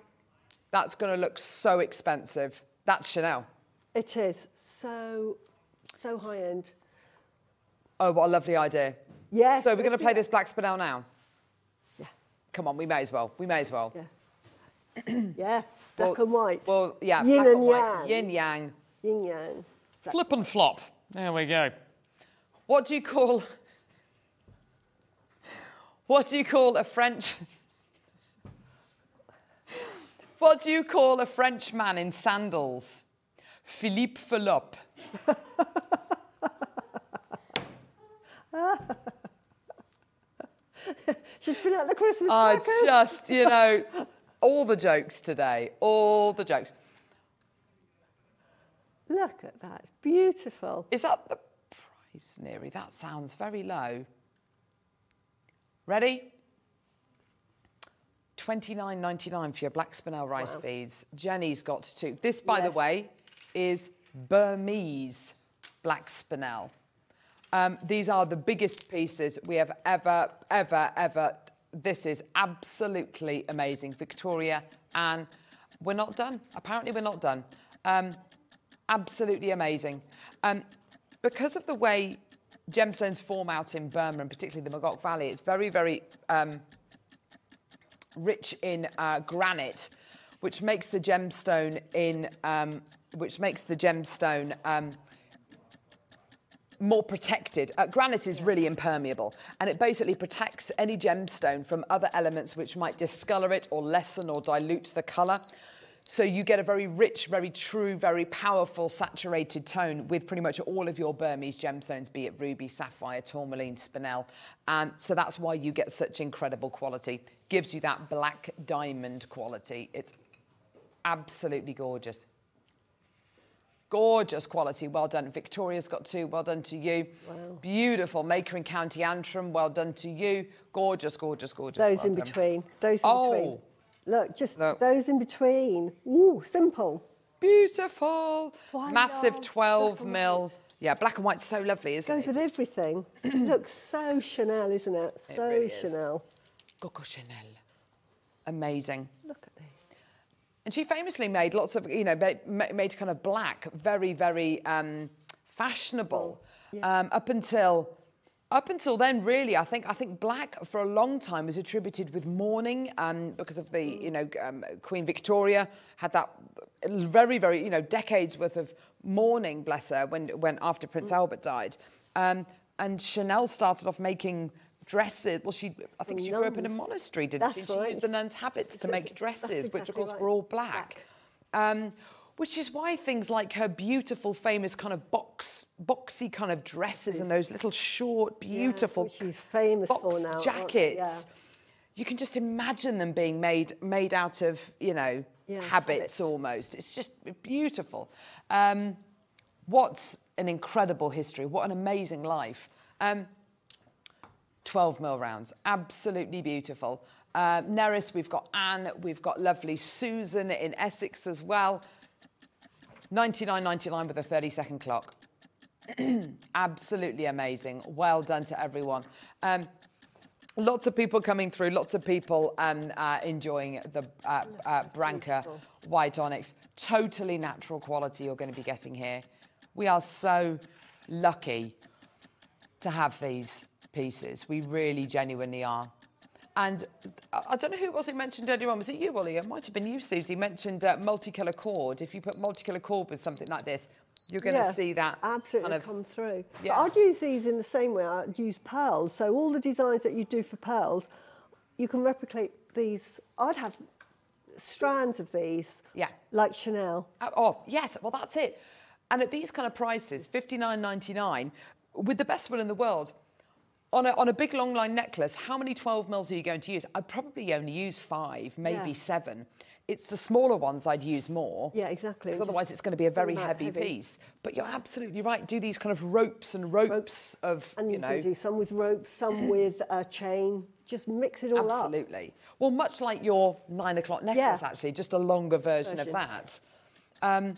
That's going to look so expensive. That's Chanel. it is. So, so high end. Oh, what a lovely idea. Yes. So we're going to play this black spinel now. Come on, we may as well. We may as well. Yeah. yeah. Black Well- and white. Well, yeah, Yin black and and white. yang. Yin yang. Yin yang. Flip and flop. There we go. What do you call? What do you call a French? What do you call a French man in sandals? Philippe Fallope. She's been at the Christmas I crackers. just, you know, all the jokes today, all the jokes. Look at that. Beautiful. Is that the price, Neri? That sounds very low. Ready? Twenty nine ninety nine for your black spinel rice beads. Jenny's got two. This, by the way, is Burmese black spinel. Um, these are the biggest pieces we have ever, ever, ever. This is absolutely amazing. Victoria, and we're not done. Apparently, we're not done. Um, absolutely amazing. Um, because of the way gemstones form out in Burma, and particularly the Mogok Valley, it's very, very um, rich in uh, granite, which makes the gemstone in, um, which makes the gemstone um, more protected. Uh, granite is really impermeable and it basically protects any gemstone from other elements which might discolor it or lessen or dilute the colour. So you get a very rich, very true, very powerful saturated tone with pretty much all of your Burmese gemstones, be it ruby, sapphire, tourmaline, spinel. And so that's why you get such incredible quality. Gives you that black diamond quality. It's absolutely gorgeous. Gorgeous quality. Well done. Victoria's got two. Well done to you. Beautiful. Maker in County Antrim. Well done to you. Gorgeous, gorgeous, gorgeous. Those Well in done. between. Those in Oh. between. Look, just Look. those in between. Ooh, simple. Beautiful. I Massive love 12 black mil. Yeah, black and white's so lovely, isn't Goes it? with everything. Looks so Chanel, isn't it? So really is. Chanel. Coco Chanel. Amazing. Look. And she famously made lots of, you know, ma- ma- made kind of black very, very um, fashionable. Um, up until, up until then, really, I think, I think black for a long time was attributed with mourning, um, because of the, you know, um, Queen Victoria had that very, very, you know, decades worth of mourning, bless her, when, when after Prince Albert died. Um, and Chanel started off making dresses. Well, she, I think she grew up in a monastery, didn't That's she? And she used the nuns' habits to make dresses, which of course right. were all black. Um, which is why things like her beautiful, famous kind of box, boxy kind of dresses and those little short, beautiful which she's famous box for now, jackets. yeah. You can just imagine them being made made out of, you know, Yeah, habits, habits. almost. It's just beautiful. Um, what's an incredible history? What an amazing life. Um, 12 mil rounds, absolutely beautiful. Uh, Neris, we've got Anne, we've got lovely Susan in Essex as well. 99.99 with a 30 second clock. absolutely amazing. Well done to everyone. Um, lots of people coming through, lots of people um, uh, enjoying the uh, uh, Branca White Onyx. Totally natural quality you're going to be getting here. We are so lucky to have these pieces. We really genuinely are. And I I don't know who it was who mentioned earlier on. Was it you, Ollie? It might have been you, Susie. mentioned uh, multicolour cord. If you put multicolour cord with something like this, you're going to Yeah, see that absolutely kind of come through. Yeah. But I'd use these in the same way I'd use pearls. So all the designs that you do for pearls, you can replicate these. I'd have strands of these. Yeah. Like Chanel. Uh, Oh, yes. Well, that's it. And at these kind of prices, fifty nine ninety nine, with the best will in the world, on a, on a big long line necklace, how many 12 mils are you going to use? I'd probably only use five, maybe Yeah. seven. it's the smaller ones I'd use more. Yeah, exactly. Because otherwise it's going to be a very heavy, heavy. piece. But you're absolutely right. Do these kind of ropes and ropes, of, And you, you know. can do some with ropes, some with a chain. Just mix it all up. Absolutely. Well, much like your nine o'clock necklace, Yeah. actually, just a longer version, of that. Um,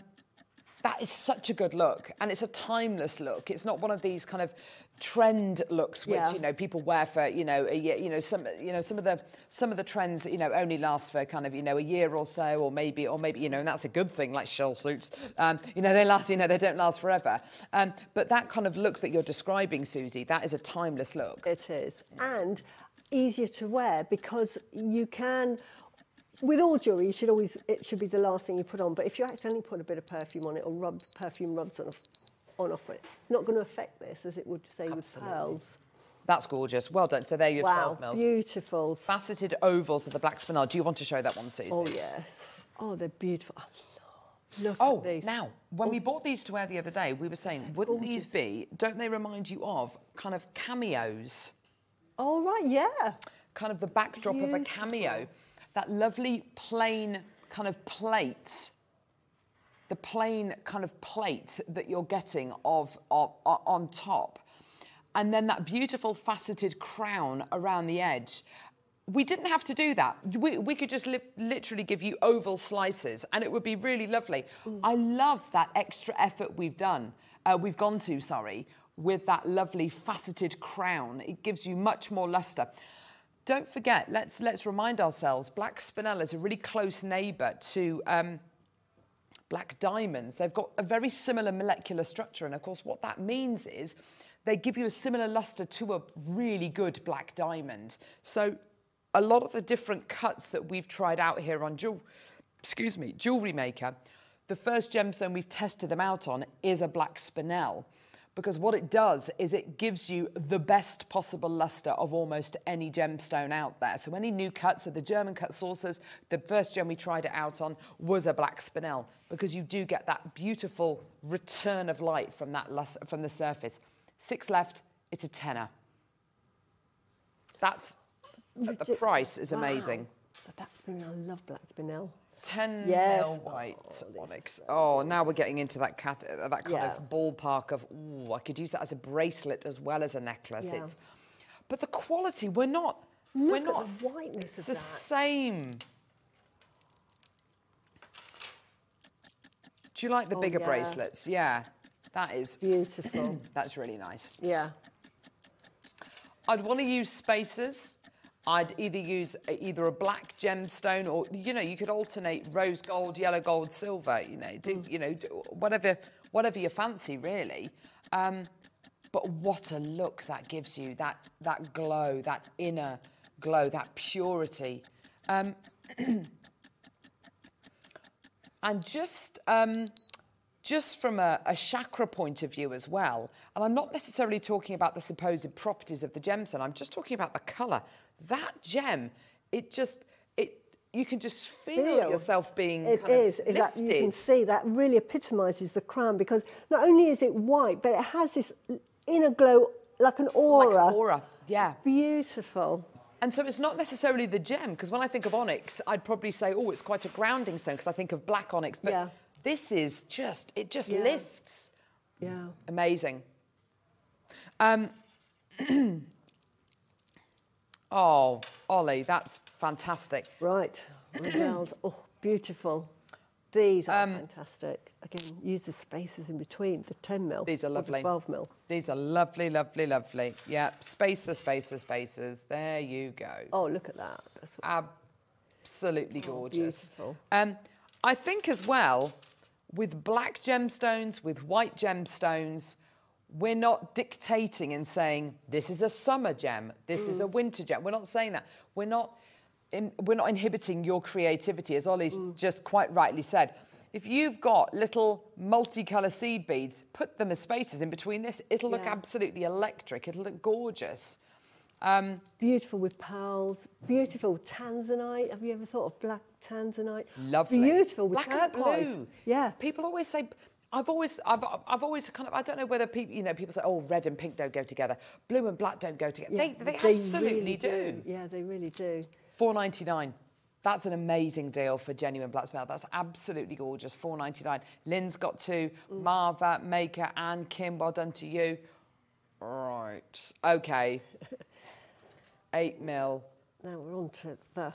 that is such a good look, and it's a timeless look. It's not one of these kind of trend looks which Yeah. you know people wear for you know a year. You know some you know some of the some of the trends you know only last for kind of you know a year or so, or maybe or maybe you know, and that's a good thing, like shell suits. Um, you know they last. You know they don't last forever. Um, but that kind of look that you're describing, Susie, that is a timeless look. It is. And easier to wear because you can, with all jewellery, you should always, it should be the last thing you put on. But if you accidentally put a bit of perfume on it or rub perfume rubs on, on off it, it's not going to affect this as it would say Absolutely. with pearls. That's gorgeous. Well done. So there you're wow, 12 mils. beautiful. Faceted ovals of the black spinel. Do you want to show that one, Susie? Oh, yes. Oh, they're beautiful. I look Oh, at these. now, when we oh. bought these to wear the other day, we were saying, wouldn't these be, don't they remind you of kind of cameos? Oh, right, yeah. Kind of the backdrop of a cameo. That lovely plain kind of plate. The plain kind of plate that you're getting of, of, o- on top. And then that beautiful faceted crown around the edge. We didn't have to do that. We, we could just li- literally give you oval slices and it would be really lovely. I love that extra effort we've done, uh, we've gone to, sorry, with that lovely faceted crown. It gives you much more luster. Don't forget, let's, let's remind ourselves, Black Spinel is a really close neighbour to um, black diamonds. They've got a very similar molecular structure. And of course, what that means is they give you a similar luster to a really good black diamond. So a lot of the different cuts that we've tried out here on jewel, excuse me, Jewellery Maker, the first gemstone we've tested them out on is a black spinel. Because what it does is it gives you the best possible luster of almost any gemstone out there. So any new cuts, so the German cut saucers, the first gem we tried it out on was a black spinel because you do get that beautiful return of light from that lus- from the surface. Six left, it's a tenner. That's the price is Wow. amazing. But Black Spinel, I love Black Spinel. 10 Yes. mil white onyx. Oh, now we're getting into that cat, uh, that kind Yeah. of ballpark of, ooh, I could use that as a bracelet as well as a necklace. Yeah. It's, but the quality, we're not, we're Look not, at the whiteness it's of the that. same. Do you like the Oh, bigger yeah. bracelets? Yeah, that is, Beautiful. that's really nice. yeah. I'd want to use spacers. I'd either use a, either a black gemstone or you know you could alternate rose gold, yellow gold, silver. You know, do, you know do whatever whatever you fancy really. Um, but what a look that gives you that that glow, that inner glow, that purity. Um, and just um, just from a, a chakra point of view as well, and I'm not necessarily talking about the supposed properties of the gemstone, I'm just talking about the colour. That gem, it just, it, you can just feel, Feel. yourself being It is. of is that you can see that really epitomises the crown because not only is it white, but it has this inner glow like an aura. Like an aura, yeah. Beautiful. And so it's not necessarily the gem, because when I think of onyx, I'd probably say, oh, it's quite a grounding stone, because I think of black onyx. But Yeah. this is just, it just Yeah. lifts. Yeah. Amazing. Um, oh, Ollie, that's fantastic. Right. Rebelled. oh, beautiful. These are Um, fantastic. Again, use the spaces in between the 10 mil. These are or the lovely. 12 mil. These are lovely, lovely, lovely. Yeah, spacer, spacer, spacers. There you go. Oh, look at that. Absolutely gorgeous. beautiful. Um, I think as well, with black gemstones, with white gemstones, we're not dictating and saying this is a summer gem, this is a mm. winter gem. We're not saying that. We're not. In, we're not inhibiting your creativity, as Ollie's mm. just quite rightly said. If you've got little multicolour seed beads, put them as spaces in between this. It'll look absolutely electric. It'll look gorgeous. Um, Beautiful with pearls. Beautiful tanzanite. Have you ever thought of black tanzanite? Lovely. Beautiful with Black and blue. Yeah. People always say, I've always, I've, I've always kind of, I don't know whether people, you know, people say, oh, red and pink don't go together, blue and black don't go together. Yeah, they, they, absolutely really do. Yeah, they really do. Four ninety nine. That's an amazing deal for genuine black spinel. That's absolutely gorgeous. Four ninety nine. Lynn's got two. Mm. Marva, Maker, and Kim. Well done to you. Right. Okay. Eight mil. Now we're on to the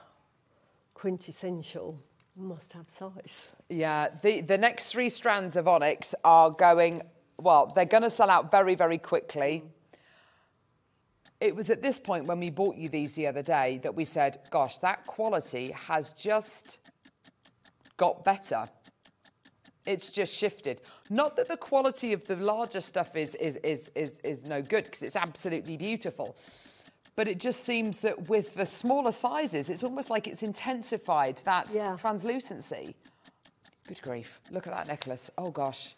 quintessential must have size. Yeah. The the next three strands of onyx are going. Well, they're going to sell out very very quickly. It was at this point when we bought you these the other day that we said, gosh, that quality has just got better. It's just shifted. Not that the quality of the larger stuff is, is, is, is, is no good, because it's absolutely beautiful. But it just seems that with the smaller sizes, it's almost like it's intensified that Yeah. translucency. Good grief. Look at that necklace. Oh, gosh.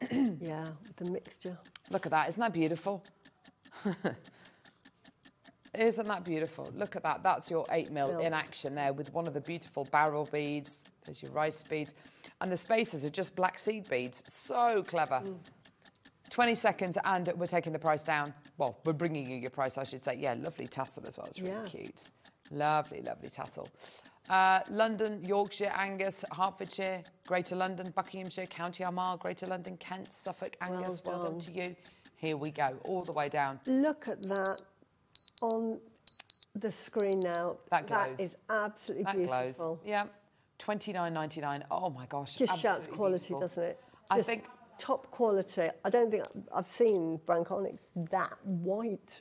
yeah, the mixture. Look at that. Isn't that beautiful? Isn't that beautiful? Look at that. That's your 8 mil in action there with one of the beautiful barrel beads. There's your rice beads. And the spacers are just black seed beads. So clever. Mm. 20 seconds and we're taking the price down. Well, we're bringing you your price, I should say. Yeah, lovely tassel as well. It's really Yeah. cute. Lovely, lovely tassel. Uh, London, Yorkshire, Angus, Hertfordshire, Greater London, Buckinghamshire, County Armagh, Greater London, Kent, Suffolk, Angus. Well, done done. to you. Here we go, all the way down. Look at that on the screen now. That glows. That is absolutely That beautiful. glows. Yeah. Twenty nine ninety nine. Oh my gosh. Just shouts quality, beautiful. doesn't it? I think top quality. I don't think I've seen Branca onyx that white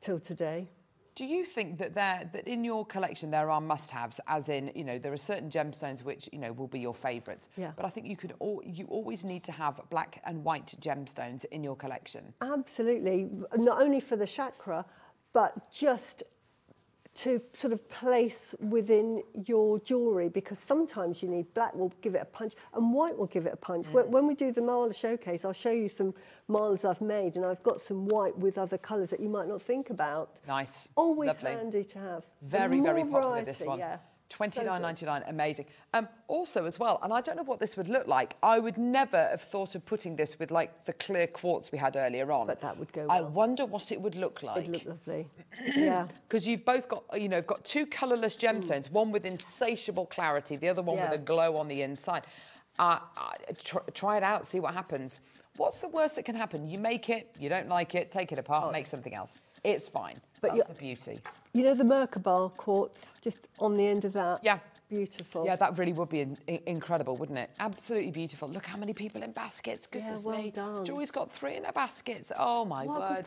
till today. Do you think that there that in your collection there are must-haves, as in you know there are certain gemstones which you know will be your favourites. Yeah. But I think you could al- you always need to have black and white gemstones in your collection. Absolutely, not only for the chakra, but just to sort of place within your jewellery because sometimes you need black will give it a punch and white will give it a punch. Mm. When, when we do the Mala showcase, I'll show you some Malas I've made and I've got some white with other colours that you might not think about. Nice. Always Lovely. handy to have. Very, very popular this one. Yeah. Twenty So nine good. ninety nine, amazing. Um, also, as well, and I don't know what this would look like. I would never have thought of putting this with like the clear quartz we had earlier on. But that would go I wonder what it would look like. It'd look lovely. yeah. Because you've both got, you know, you've got two colourless gemstones, one with insatiable clarity, the other one Mm. Yeah. with a glow on the inside. Uh, uh, tr- try it out, see what happens. What's the worst that can happen? You make it, you don't like it, take it apart, make something else. It's fine. But That's the beauty. You know the Merkabah quartz, just on the end of that? Yeah. Beautiful. Yeah, that really would be in- in- incredible, wouldn't it? Absolutely beautiful. Look how many people in baskets. Goodness well me. done. Joy's got three in her baskets. Oh my What word.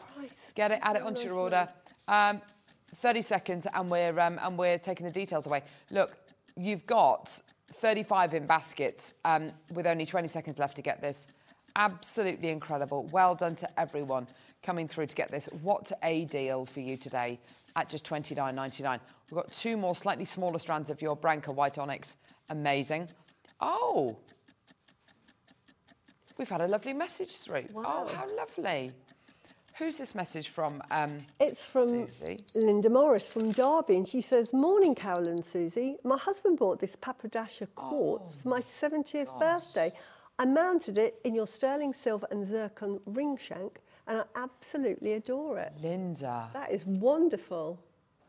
Get it, add it onto your order. Um, 30 seconds and we're um, and we're taking the details away. Look, you've got 35 in baskets um, with only 20 seconds left to get this. Absolutely incredible. Well done to everyone coming through to get this. What a deal for you today at just $29.99. We've got two more slightly smaller strands of your Branca White Onyx. Amazing. Oh, we've had a lovely message through. Oh, Wow. how lovely. Who's this message from? Um, It's from Susie. Linda Morris from Derby, and she says, Morning, Carol and Susie. My husband bought this Padparadscha quartz for my 70th birthday. I mounted it in your sterling silver and zircon ring shank, and I absolutely adore it. Linda, That is wonderful.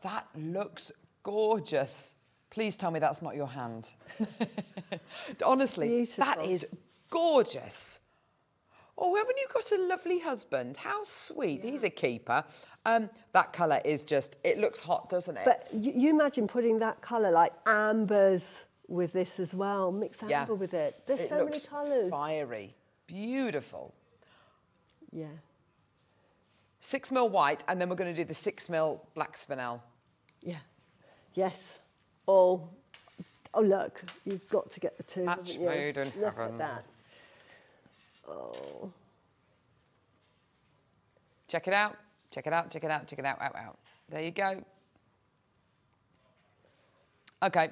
that looks gorgeous. Please tell me that's not your hand. Honestly, that Beautiful. is gorgeous. Oh, haven't you got a lovely husband? How sweet. He's a keeper. Um, that colour is just, it looks hot, doesn't it? But you, you imagine putting that colour like ambers with this as well. Mix amber yeah. with it. There's it so many colours. fiery. Beautiful. Yeah. Six mil white, and then we're going to do the six mil black spinel. Yeah. Yes. Oh, oh look, you've got to get the two. Match made in Look heaven. at that. Oh, Check it out. Check it out. Check it out. Check it out. Out. Out. There you go. Okay.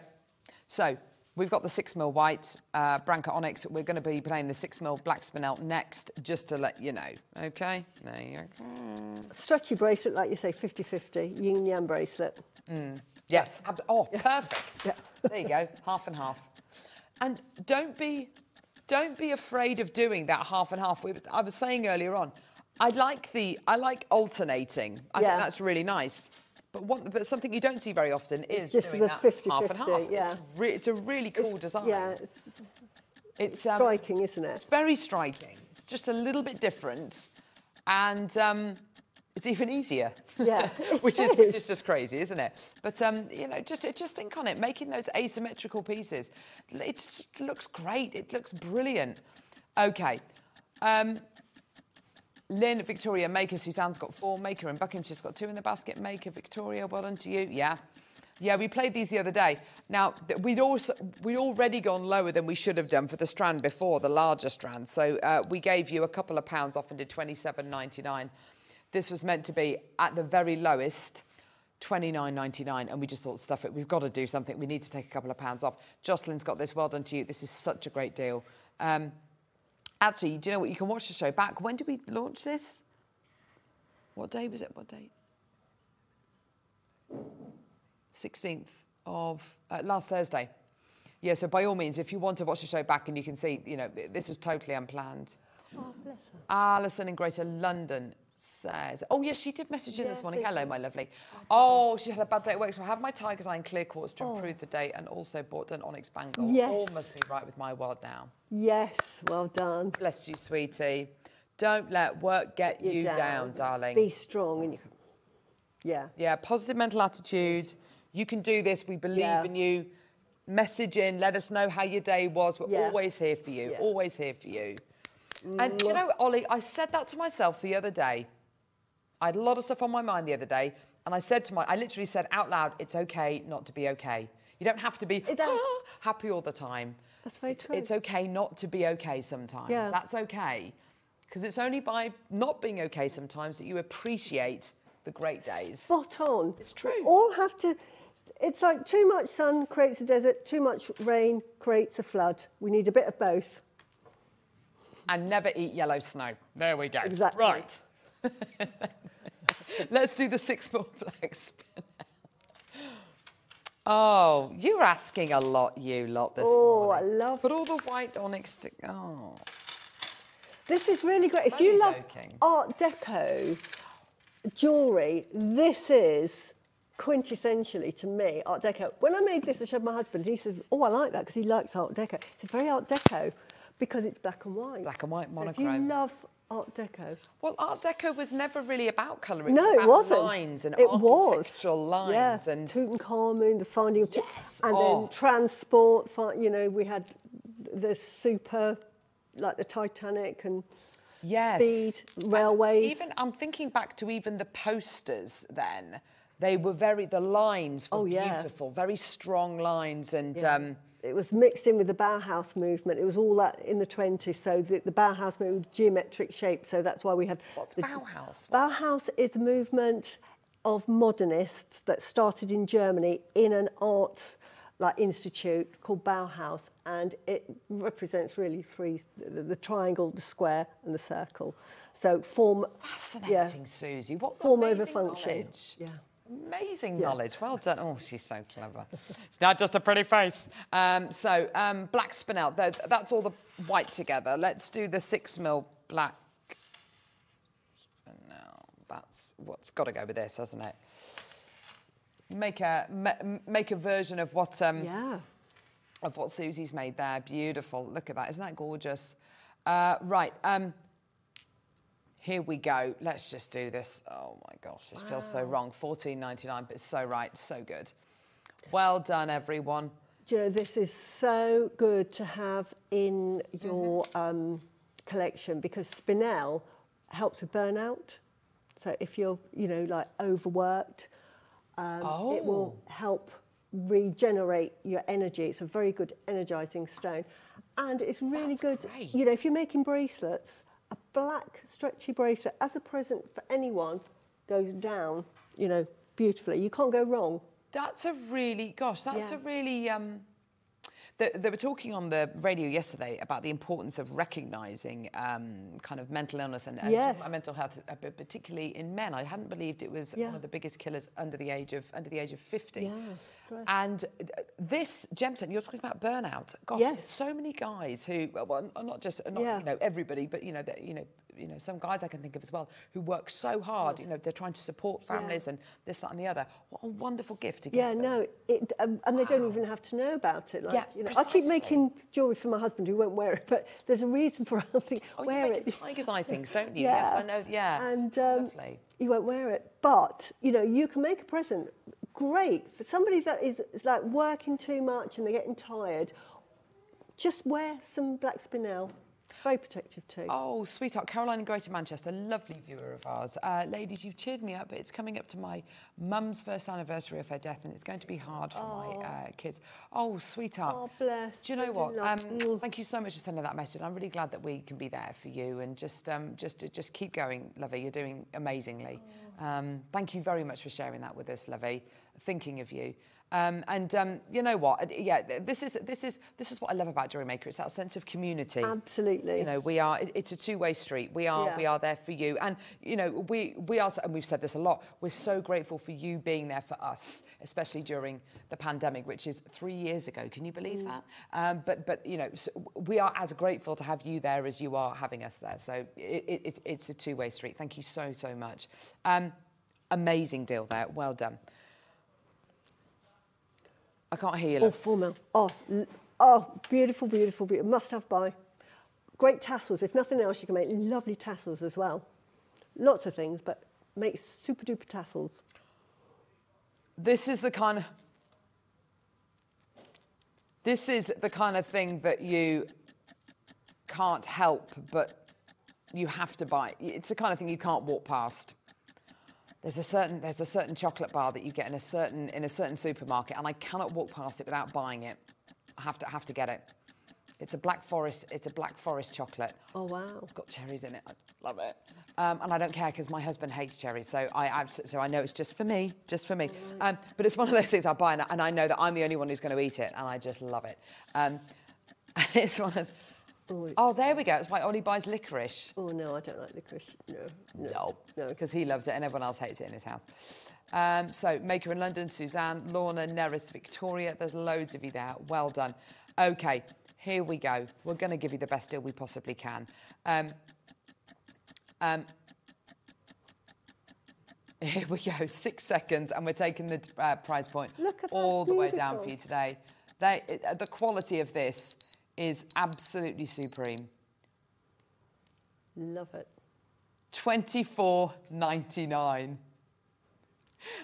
So we've got the six mil white uh, Branca Onyx. We're going to be playing the six mil black spinel next, just to let you know. Okay. There you go. stretchy bracelet, like you say, 50-50, yin yang bracelet. Yes. ab- Oh, perfect. Yeah. There you go. Half and half. And don't be, don't be afraid of doing that half and half. We, I was saying earlier on, I like the, I like alternating. I Yeah. think that's really nice. But one, but something you don't see very often is doing that 50, half and half. yeah. It's, re- it's a really cool It's- design. Yeah, it's it's um, striking, isn't it? It's very striking. It's just a little bit different, and um, it's even easier. Yeah, which is which is. is just crazy, isn't it? But um, you know, just just think on it. Making those asymmetrical pieces, it just looks great. It looks brilliant. Okay. Um, Lynn, Victoria, Maker, Suzanne's got four. Maker and Buckingham's just got two in the basket. Maker, Victoria, well done to you. Yeah. Yeah, we played these the other day. Now, we'd, also, we'd already gone lower than we should have done for the strand before, the larger strand. So uh, we gave you a couple of pounds off and did 27.99. This was meant to be at the very lowest, 29.99, and we just thought, stuff it, we've got to do something. We need to take a couple of pounds off. Jocelyn's got this. Well done to you. This is such a great deal. Um, actually, do you know what? You can watch the show back. When did we launch this? What day was it? What date? 16th of uh, last Thursday. Yeah, so by all means, if you want to watch the show back and you can see, you know, this was totally unplanned. Oh, bless her. Alison in Greater London says, oh yes, she did message in this morning. Hello, my lovely. Oh, oh she had a bad day at work, so I have my Tiger's Eye and clear quartz to Oh. improve the day and also bought an onyx bangle. Yes. All must be right with my world now. Yes, well done. Bless you, sweetie. Don't let work get You're you down, darling. Be strong and you can. Yeah. Yeah, positive mental attitude. You can do this. We believe Yeah. in you. Message in. Let us know how your day was. We're Yeah. always here for you. Yeah. Always here for you. And you know, Ollie, I said that to myself the other day. I had a lot of stuff on my mind the other day, and I said to my, I literally said out loud, "It's okay not to be okay. You don't have to be don't- ah, happy all the time. That's very it's, true. It's okay not to be okay sometimes. Yeah. That's okay, because it's only by not being okay sometimes that you appreciate the great days. Spot on. It's true. We all have to. It's like too much sun creates a desert, too much rain creates a flood. We need a bit of both. And never eat yellow snow. There we go. Exactly. Right. Let's do the six more black. Oh, you're asking a lot, you lot, this Oh, I morning. love But all the white onyx stick. Oh. This is really great. If you love joking. Art Deco jewellery, this is quintessentially to me Art Deco. When I made this, I showed my husband. He says, "Oh, I like that because he likes Art Deco." It's very Art Deco because it's black and white. Black and white So if you love Art Deco, Well, Art Deco was never really about colour. It no, was it about wasn't. lines and it was architectural lines yeah. and Tutankhamun, the finding of, Yes, and oh. then transport. You know, we had the super, like the Titanic and yes. speed And railways. Even I'm thinking back to even the posters then. They were very the lines were Oh, yeah. beautiful, very strong lines and um it was mixed in with the Bauhaus movement. It was all that in the 20s. So the, the Bauhaus movement was geometric shape. So that's why we have. What's the, Bauhaus? Bauhaus is a movement of modernists that started in Germany in an art like institute called Bauhaus, and it represents really three: the, the triangle, the square, and the circle. So form. fascinating, Susie. What Form over function. knowledge. Yeah. Amazing knowledge. Well done. Oh, she's so clever. It's not just a pretty face. Um, so, um, black spinel. That's all the white together. Let's do the six mil black. Spinel. That's what's got to go with this, hasn't it? Make a ma- make a version of what um, Yeah. of what Susie's made there. Beautiful. Look at that. Isn't that gorgeous? Uh, right. Here we go. Let's just do this. Oh my gosh, this feels so wrong. Fourteen ninety nine, but it's so right, so good. Well done, everyone. Do you know, this is so good to have in your Mm-hmm. um, collection because Spinel helps with burnout. So if you're, you know, like overworked, um, it will Oh. help regenerate your energy. It's a very good energizing stone. And it's really That's good, great. you know, if you're making bracelets, a black stretchy bracelet as a present for anyone goes down, you know, beautifully. You can't go wrong. That's a really, gosh, that's Yeah. a really. Um, they, they were talking on the radio yesterday about the importance of recognising um, kind of mental illness and, and Yes. mental health, uh, particularly in men. I hadn't believed it was Yeah. one of the biggest killers under the age of under the age of fifty. Yeah. And uh, this gemstone, you're talking about burnout. Gosh, Yes. so many guys who, well, not just not Yeah. you know everybody, but you know, that you know, you know, some guys I can think of as well who work so hard. You know, they're trying to support families and this, that, and the other. What a wonderful gift to give Yeah, them. no, it, um, and they don't even have to know about it. Like, Yeah, you know, I keep making jewellery for my husband who won't wear it, but there's a reason for it. I think, Oh, you wear make it. tiger's eye things, don't you? Yes, I know. Yeah, And um, lovely. he won't wear it. But, you know, you can make a present. Great. For somebody that is, is like working too much and they're getting tired, just wear some black spinel. Very protective too. Oh, sweetheart, Caroline in Greater Manchester, lovely viewer of ours. Uh, ladies, you've cheered me up. but It's coming up to my mum's first anniversary of her death, and it's going to be hard for my uh, kids. Oh, sweetheart. Oh, bless. Do you know what? Um, thank you so much for sending that message. I'm really glad that we can be there for you, and just, um, just, just keep going, Lovey. You're doing amazingly. Um, thank you very much for sharing that with us, Lovey. Thinking of you. Um, and um, you know what? Yeah, this is this is this is what I love about Jewellery Maker. It's that sense of community. Absolutely. You know, we are. it- It's a two-way street. We are. Yeah. We are there for you, and you know, we we are. And we've said this a lot. We're so grateful for you being there for us, especially during the pandemic, which is three years ago. Can you believe that? Um, but but you know, so we are as grateful to have you there as you are having us there. So it, it, it, it's a two-way street. Thank you so so much. Um, amazing deal there. Well done. I can't hear you. Oh, full mil. Oh, oh, beautiful, beautiful, beautiful. Must have buy. Great tassels. If nothing else, you can make lovely tassels as well. Lots of things, but make super duper tassels. this is the kind of this is the kind of thing that you can't help but you have to buy it's the kind of thing you can't walk past there's a certain there's a certain chocolate bar that you get in a certain in a certain supermarket and I cannot walk past it without buying it I have to I have to get it it's a black forest it's a black forest chocolate Oh, wow. it's got cherries in it. I love it. Um, and I don't care because my husband hates cherries, so I so I know it's just for me, just for me. Um, but it's one of those things I buy and I, and I know that I'm the only one who's going to eat it, and I just love it. Um, it's one of. Oh, there we go. It's why Ollie buys licorice. Oh, no, I don't like licorice. No, no. No, No. because he loves it and everyone else hates it in his house. Um, so, Maker in London, Suzanne, Lorna, Neris, Victoria. There's loads of you there. Well done. Okay, here we go. We're going to give you the best deal we possibly can. Um, um, here we go. Six seconds, and we're taking the uh, prize point Look at all the way down for you today. They, it- the quality of this is absolutely supreme. Love it. 24.99.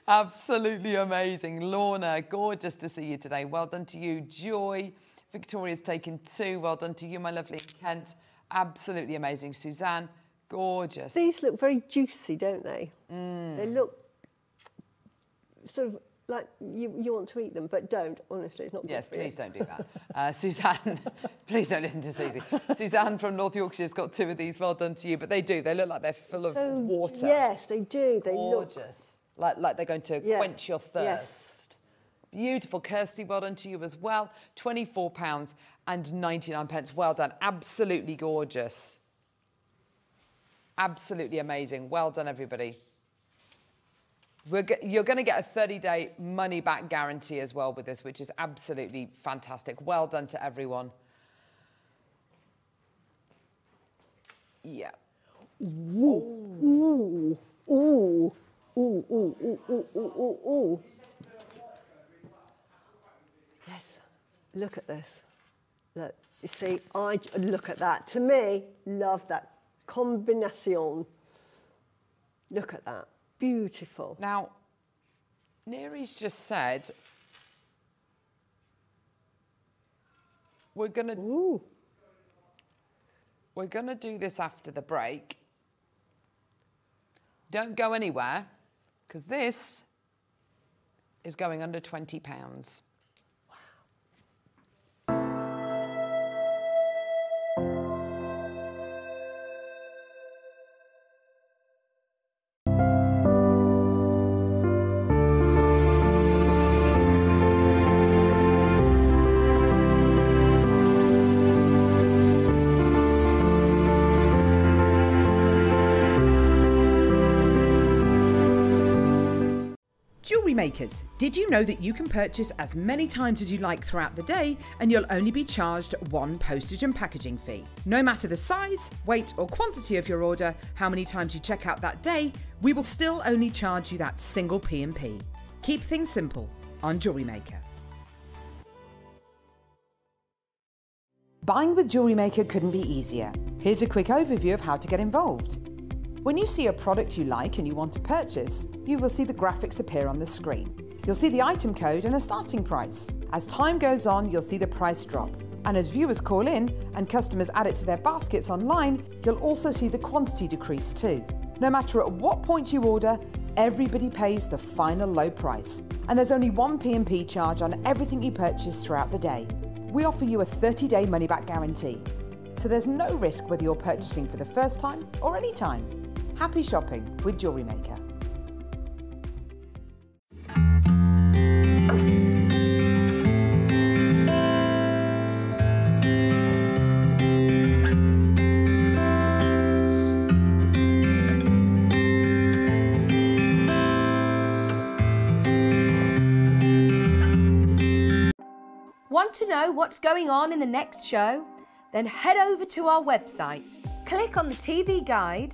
Absolutely amazing. Lorna, gorgeous to see you today. Well done to you. Joy, Victoria's taken two. Well done to you, my lovely Kent. Absolutely amazing. Suzanne, gorgeous. These look very juicy, don't they? Mm. They look sort of like you, you want to eat them, but don't, honestly. It's not Yes, please don't do that. Uh, Suzanne, please don't listen to Susie. Suzanne from North Yorkshire's got two of these. Well done to you. But they do. They look like they're full of So, water. Yes, they do. They look gorgeous. Like, like they're going to Yeah. quench your thirst. Yes. Beautiful. Kirsty, well done to you as well. £24 and 99 pence. Well done. Absolutely gorgeous. Absolutely amazing. Well done, everybody. We're you're going to get a 30-day money-back guarantee as well with this, which is absolutely fantastic. Well done to everyone. Yeah. Ooh, ooh, ooh, ooh, ooh, ooh, ooh, ooh, ooh. Yes, look at this. Look, you see, I look at that. To me, love that combination. Look at that, Beautiful. Now, Neri's just said, we're going to... We're going to do this after the break. Don't go anywhere, because this is going under £20. Did you know that you can purchase as many times as you like throughout the day and you'll only be charged one postage and packaging fee? No matter the size, weight, or quantity of your order, how many times you check out that day, we will still only charge you that single P&P. Keep things simple on Jewellery Maker. Buying with Jewellery Maker couldn't be easier. Here's a quick overview of how to get involved. When you see a product you like and you want to purchase, you will see the graphics appear on the screen. You'll see the item code and a starting price. As time goes on, you'll see the price drop. And as viewers call in and customers add it to their baskets online, you'll also see the quantity decrease too. No matter at what point you order, everybody pays the final low price. And there's only one P&P charge on everything you purchase throughout the day. We offer you a 30-day money-back guarantee. So there's no risk whether you're purchasing for the first time or any time. Happy shopping with Jewellery Maker. Want to know what's going on in the next show? Then head over to our website. Click on the TV guide.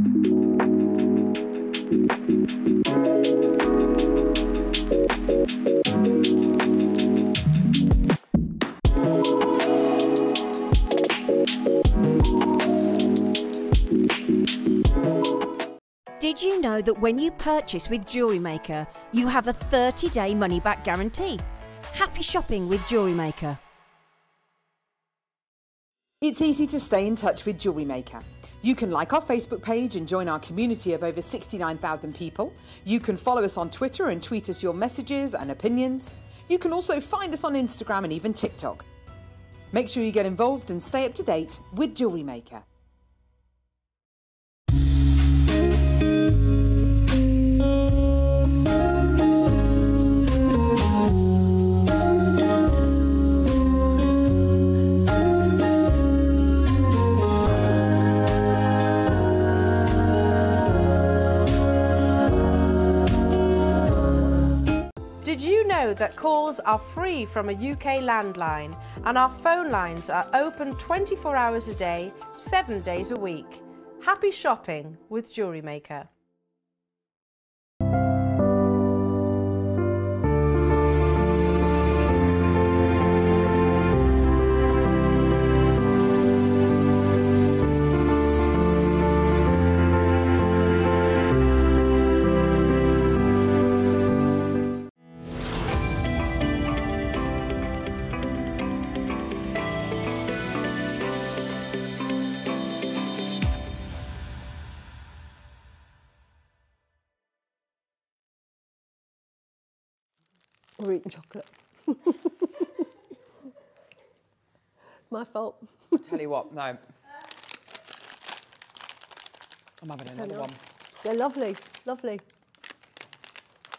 Did you know that when you purchase with Jewellery Maker, you have a 30 day money back guarantee? Happy shopping with Jewellery Maker. It's easy to stay in touch with Jewellery Maker. You can like our Facebook page and join our community of over 69,000 people. You can follow us on Twitter and tweet us your messages and opinions. You can also find us on Instagram and even TikTok. Make sure you get involved and stay up to date with Jewellery Maker. Know that calls are free from a UK landline and our phone lines are open 24 hours a day, 7 days a week? Happy shopping with Jewellery Maker. We're eating chocolate. My fault. I Tell you what, no. I'm having another one. They're lovely, lovely.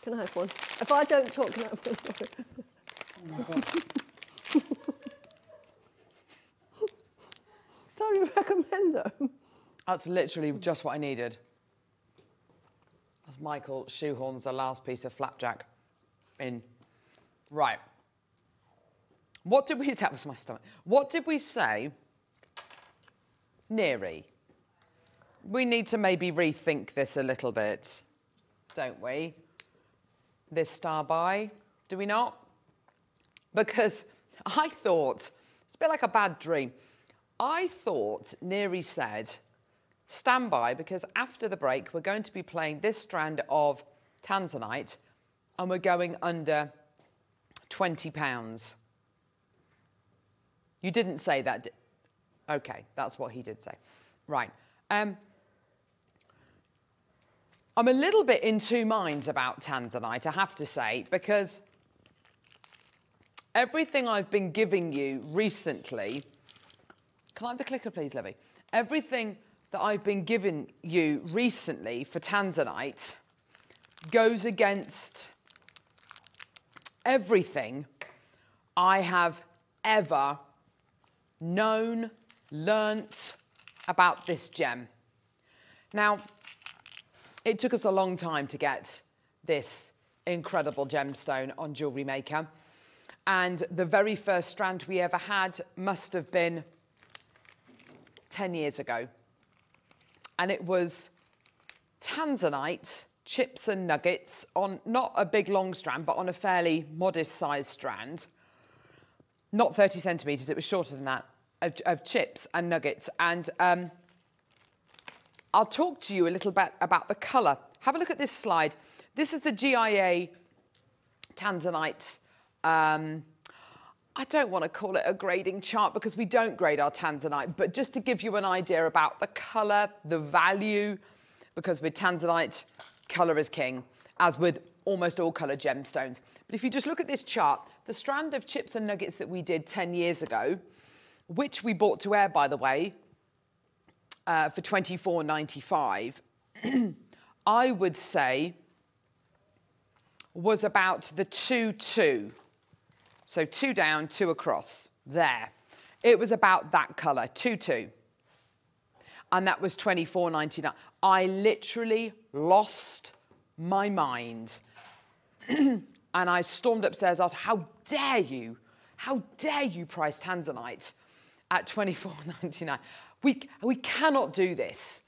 Can I have one? If I don't talk, can I have one? Oh my god. Don't you recommend them? That's literally just what I needed. As Michael shoehorns the last piece of flapjack in. Right. What did we, that was my stomach. What did we say? Neri. We need to maybe rethink this a little bit, don't we? This star by, do we not? Because I thought, it's a bit like a bad dream. I thought Neri said, stand by because after the break, we're going to be playing this strand of Tanzanite and we're going under 20 pounds. You didn't say that. Okay, that's what he did say. Right. Um, I'm a little bit in two minds about Tanzanite, I have to say, because everything I've been giving you recently, can I have the clicker, please, Levy? Everything that I've been giving you recently for Tanzanite goes against everything I have ever known, learnt about this gem. Now, it took us a long time to get this incredible gemstone on Jewellery Maker. And the very first strand we ever had must have been 10 years ago. And it was Tanzanite chips and nuggets on not a big long strand, but on a fairly modest sized strand. Not 30 centimetres, it was shorter than that, of, of chips and nuggets. And um, I'll talk to you a little bit about the colour. Have a look at this slide. This is the GIA Tanzanite. Um, I don't want to call it a grading chart because we don't grade our Tanzanite, but just to give you an idea about the colour, the value, because with Tanzanite, colour is king, as with almost all coloured gemstones. But if you just look at this chart, the strand of chips and nuggets that we did 10 years ago, which we bought to air, by the way, uh, for 24.95, I would say was about the 2-2. So two down, two across, there. It was about that colour, 2-2. And that was 24.99. I literally lost my mind. and I stormed upstairs after, how dare you, how dare you price Tanzanite at 24.99? We, we cannot do this.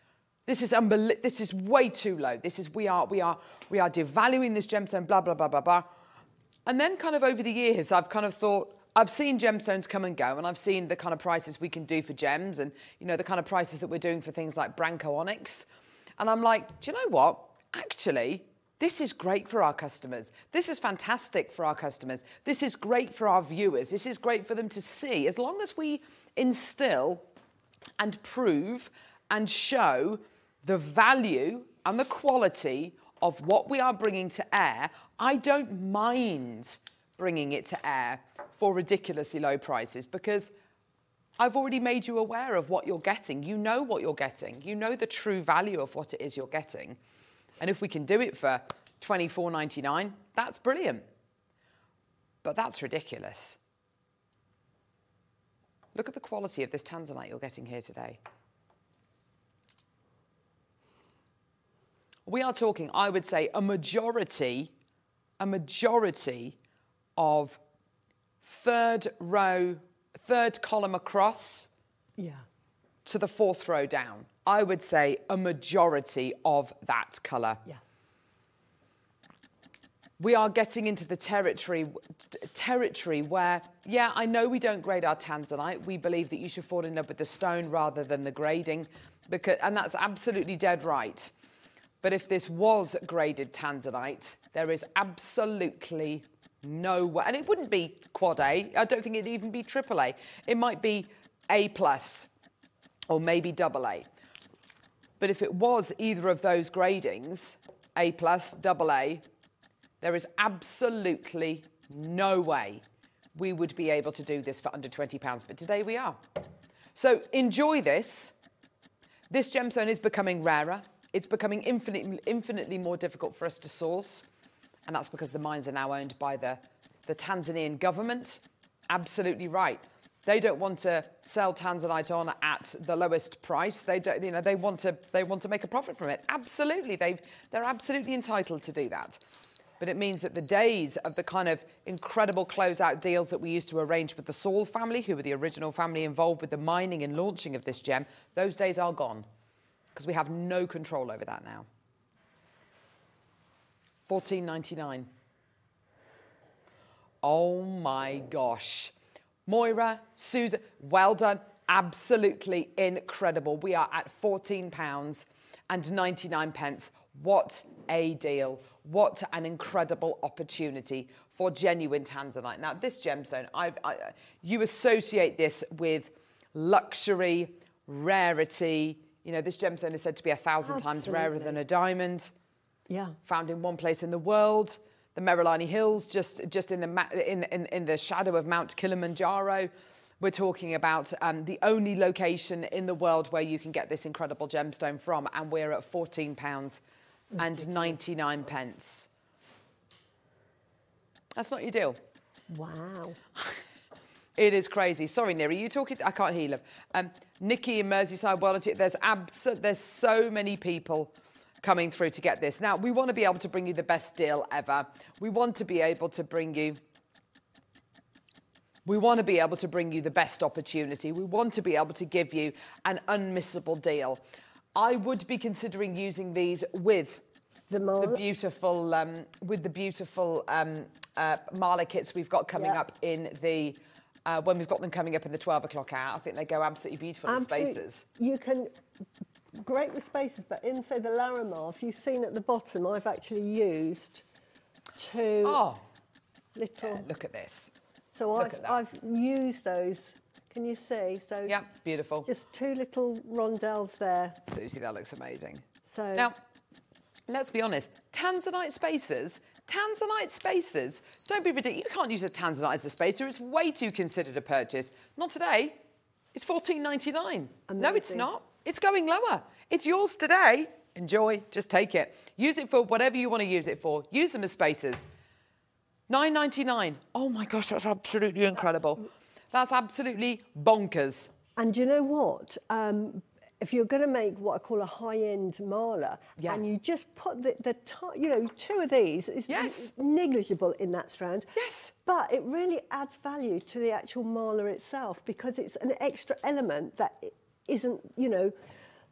This is unbelievable. This is way too low. This is we are we are we are devaluing this gemstone. Blah blah blah blah blah. And then, kind of over the years, I've kind of thought I've seen gemstones come and go, and I've seen the kind of prices we can do for gems, and you know the kind of prices that we're doing for things like Branca onyx. And I'm like, do you know what? Actually, this is great for our customers. This is fantastic for our customers. This is great for our viewers. This is great for them to see. As long as we instill and prove and show the value and the quality of what we are bringing to air, I don't mind bringing it to air for ridiculously low prices because I've already made you aware of what you're getting. You know what you're getting. You know the true value of what it is you're getting. And if we can do it for $24.99, that's brilliant. But that's ridiculous. Look at the quality of this tanzanite you're getting here today. We are talking, I would say, a majority, a majority of third row, third column across Yeah. to the fourth row down. I would say a majority of that colour. Yeah. we are getting into the territory territory where, yeah, I know we don't grade our tanzanite. We believe that you should fall in love with the stone rather than the grading, because, and that's absolutely dead right. But if this was graded tanzanite, there is absolutely no way, and it wouldn't be quad A. I don't think it'd even be triple A. It might be A plus, or maybe double A. But if it was either of those gradings, A plus, double A, there is absolutely no way we would be able to do this for under 20 pounds, but today we are. So enjoy this. This gemstone is becoming rarer. It's becoming infinitely, infinitely more difficult for us to source. And that's because the mines are now owned by the, the Tanzanian government. Absolutely right. They don't want to sell Tanzanite on at the lowest price. They don't, you know, they want to, they want to make a profit from it. Absolutely, they've, they're absolutely entitled to do that but it means that the days of the kind of incredible closeout deals that we used to arrange with the Saul family, who were the original family involved with the mining and launching of this gem, those days are gone because we have no control over that now. 14.99. Oh my gosh. Moira, Susan, well done. Absolutely incredible. We are at 14 pounds and 99 pence. What a deal. What an incredible opportunity for genuine Tanzanite. Now, this gemstone, I, I, you associate this with luxury, rarity. You know, this gemstone is said to be a thousand times rarer than a diamond. Yeah. Found in one place in the world. the Merelani Hills, just just in the in, in in the shadow of Mount Kilimanjaro. We're talking about um, the only location in the world where you can get this incredible gemstone from, and we're at fourteen pounds and ninety nine pence. That's not your deal. Wow. It is crazy. Sorry, Neri, you talking? I can't hear you. Um, Nikki in Merseyside, Wellington. There's abs- There's so many people coming through to get this. Now we want to be able to bring you the best deal ever. We want to be able to bring you. We want to be able to bring you the best opportunity. We want to be able to give you an unmissable deal. I would be considering using these with The the beautiful um, with the beautiful um, uh, Mala kits we've got coming up in the uh, when we've got them coming up in the 12 o'clock hour. I think they go absolutely beautiful in spaces. You can, great with spaces, but in, say, the Larimar, if you've seen at the bottom, I've actually used two Oh, little. look at this. so look I've. I've used those. Can you see? So Yeah, beautiful. just two little rondelles there. Suzie, that looks amazing. So Now, let's be honest. Tanzanite spacers, Tanzanite spacers. Don't be ridiculous. You can't use a Tanzanite as a spacer. It's way too considered a purchase. Not today. It's fourteen ninety nine. No, it's not. It's going lower. It's yours today. Enjoy. Just take it. Use it for whatever you want to use it for. Use them as ninety nine. Oh my gosh, that's absolutely incredible. That's absolutely bonkers. And you know what? Um, if you're going to make what I call a high-end mala, Yeah. and you just put the, the you know, two of these is Yes. negligible in that strand. Yes. But it really adds value to the actual mala itself because it's an extra element that isn't, you know,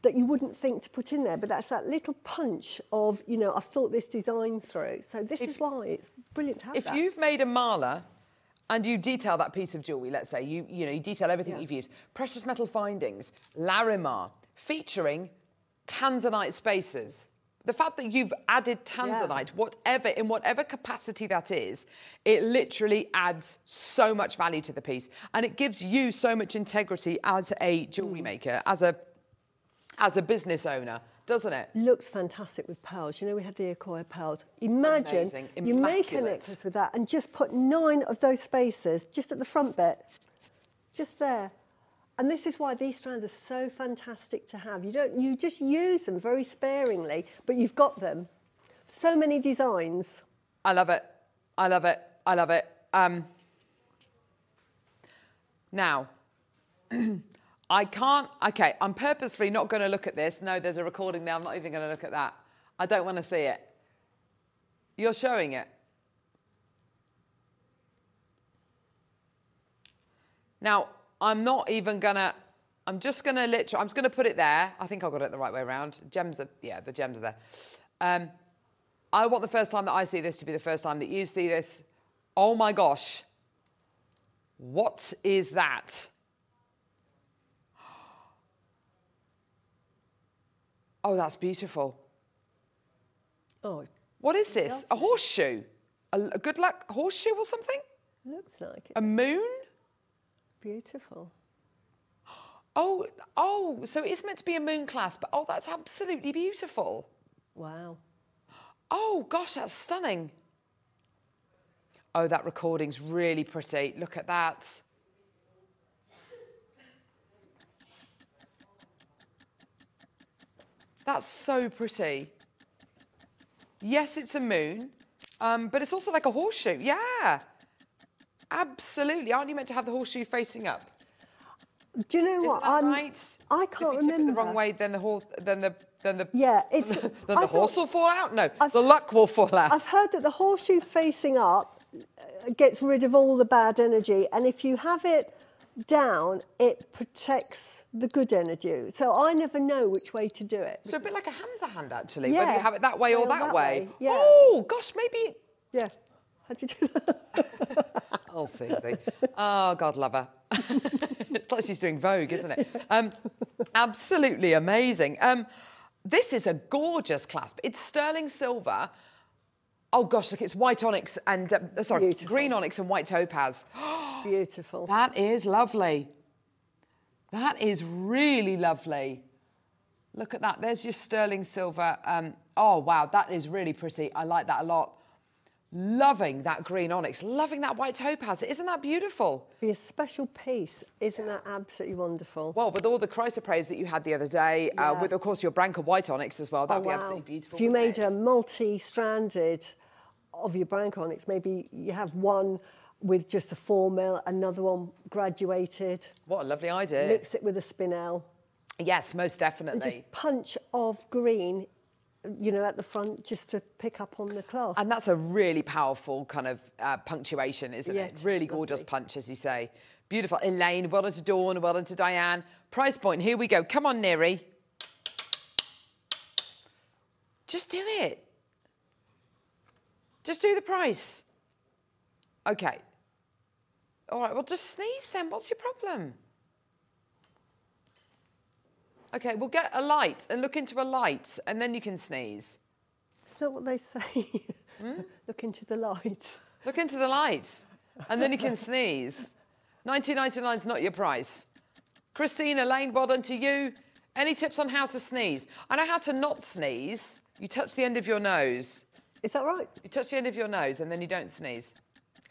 that you wouldn't think to put in there. But that's that little punch of, you know, I've thought this design through. So this is why it's brilliant to have If that. you've made a mala and you detail that piece of jewellery, let's say, you, you know, you detail everything Yeah. you've used, precious metal findings, Larimar, featuring Tanzanite spaces. The fact that you've added Tanzanite, whatever, in whatever capacity that is, it literally adds so much value to the piece. And it gives you so much integrity as a jewellery Mm. maker, as a, as a business owner, doesn't it? looks fantastic with pearls. You know, we had the Akoya pearls. Imagine Amazing, you make a necklace with that and just put nine of those spaces just at the front bit, just there. And this is why these strands are so fantastic to have. You don't, you just use them very sparingly, but you've got them. So many designs. I love it. I love it. I love it. Um, now, I can't. Okay, I'm purposefully not going to look at this. No, there's a recording there. I'm not even going to look at that. I don't want to see it. You're showing it. Now, I'm not even gonna, I'm just gonna literally, I'm just gonna put it there. I think I got it the right way around. Gems are, yeah, the gems are there. Um, I want the first time that I see this to be the first time that you see this. Oh my gosh. What is that? Oh, that's beautiful. Oh, What is this? A horseshoe? A, a good luck horseshoe or something? looks like it. A moon? Beautiful. Oh, oh, so it's meant to be a moon clasp. But oh, that's absolutely beautiful. Wow. Oh, gosh, that's stunning. Oh, that recording's really pretty. Look at that. That's so pretty. Yes, it's a moon, um, but it's also like a horseshoe. Yeah, absolutely. Aren't you meant to have the horseshoe facing up? Do you know Isn't what? I'm, right? I can't if you tip it the wrong way, then the horse, then the, then the, Yeah, it's. then the thought- horse will fall out. No, I've- the luck will fall out. I've heard that the horseshoe facing up uh, gets rid of all the bad energy, and if you have it down, it protects the good energy. So I never know which way to do it. So a bit like a Hamsa hand, actually, whether you have it that way or or that, that way. way, yeah. Oh, gosh, maybe. Yeah. How'd you do that? Oh, Suzie. oh, God love her. it's like she's doing Vogue, isn't it? Um, absolutely amazing. Um, this is a gorgeous clasp. It's sterling silver. Oh, gosh, look, it's white onyx and, uh, sorry, Beautiful. green onyx and white topaz. Beautiful. That is lovely. That is really lovely. Look at that. There's your sterling silver. Um, oh, wow. That is really pretty. I like that a lot. Loving that green onyx, loving that white topaz. Isn't that beautiful? For your special piece, isn't that absolutely wonderful? Well, with all the chrysoprase that you had the other day, uh, with, of course, your Branca white onyx as well, that'd Oh, be wow. absolutely beautiful. If you made a multi-stranded of your brown onyx, maybe you have one with just the four mil, another one graduated, What a lovely idea. mix it with a spinel, Yes, most and definitely. just punch of green, you know, at the front just to pick up on the cloth. And that's a really powerful kind of uh, punctuation, isn't Yeah, it? Really gorgeous lovely. punch, as you say. Beautiful. Elaine, well done to Dawn, well done to Diane. Price point, here we go. Come on, Neri. Just do it. Just do the price. Okay. All right, well, just sneeze then. What's your problem? Okay, we'll get a light and look into a light, and then you can sneeze. It's not what they say. Hmm? Look into the light. Look into the light, and then you can sneeze. 19.99 is not your price. Christina Lane, well done to you. Any tips on how to sneeze? I know how to not sneeze. You touch the end of your nose. Is that right? You touch the end of your nose, and then you don't sneeze.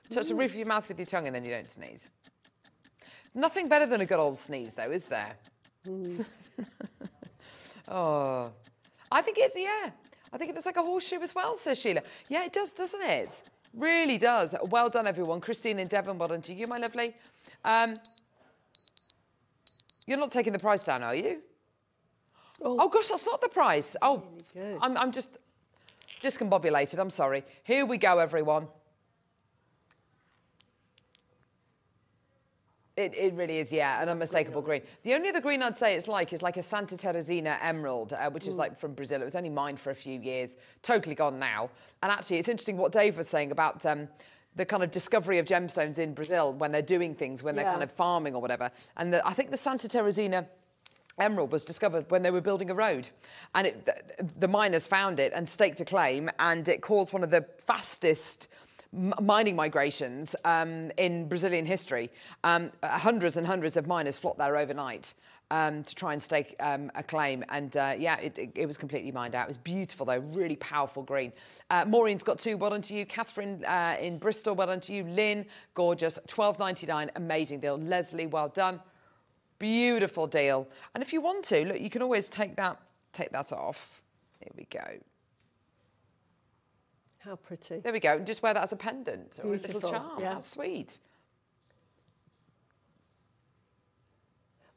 Touch the roof of your mouth with your tongue, and then you don't sneeze. Nothing better than a good old sneeze, though, is there? oh, I think it's yeah. I think it looks like a horseshoe as well, says Sheila. Yeah, it does, doesn't it? Really does. Well done, everyone. Christine and Devon, well done to you, my lovely. Um, you're not taking the price down, are you? Oh, gosh, that's not the price. Oh, good. I'm, I'm just discombobulated. I'm sorry. Here we go, everyone. It, it really is, yeah, an unmistakable green. The only other green I'd say it's like is like a Santa Terezinha emerald, uh, which is like from Brazil. It was only mine for a few years, totally gone now. And actually, it's interesting what Dave was saying about um, the kind of discovery of gemstones in Brazil when they're doing things, when they're kind of farming or whatever. And the, I think the Santa Terezinha emerald was discovered when they were building a road and it, the, the miners found it and staked a claim and it caused one of the fastest mining migrations um, in Brazilian history. Um, hundreds and hundreds of miners flocked there overnight um, to try and stake um, a claim. And uh, yeah, it, it, it was completely mined out. It was beautiful though, really powerful green. Uh, Maureen's got two, well done to you. Catherine uh, in Bristol, well done to you. Lynn, gorgeous, twelve ninety nine, amazing deal. Leslie, well done. Beautiful deal. And if you want to, look, you can always take that, take that off. Here we go. How pretty. There we go. And just wear that as a pendant or a little charm. yeah. How sweet.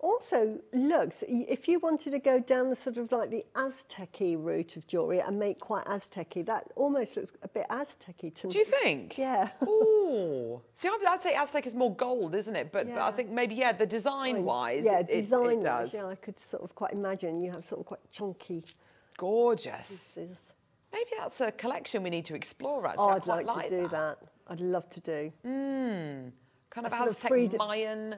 Also, looks, if you wanted to go down the sort of like the aztec route of jewellery and make quite aztec that almost looks a bit aztec to me. Do you think? Yeah. Ooh. See, I'd say Aztec is more gold, isn't it? But, but I think maybe, yeah, the design-wise, yeah, it, it- design it does. Yeah, I could sort of quite imagine you have sort of quite chunky Gorgeous. pieces. Maybe that's a collection we need to explore, actually. Oh, I'd quite like, to do that. I'd love to do. Hmm. Kind of A Aztec Frida- Mayan.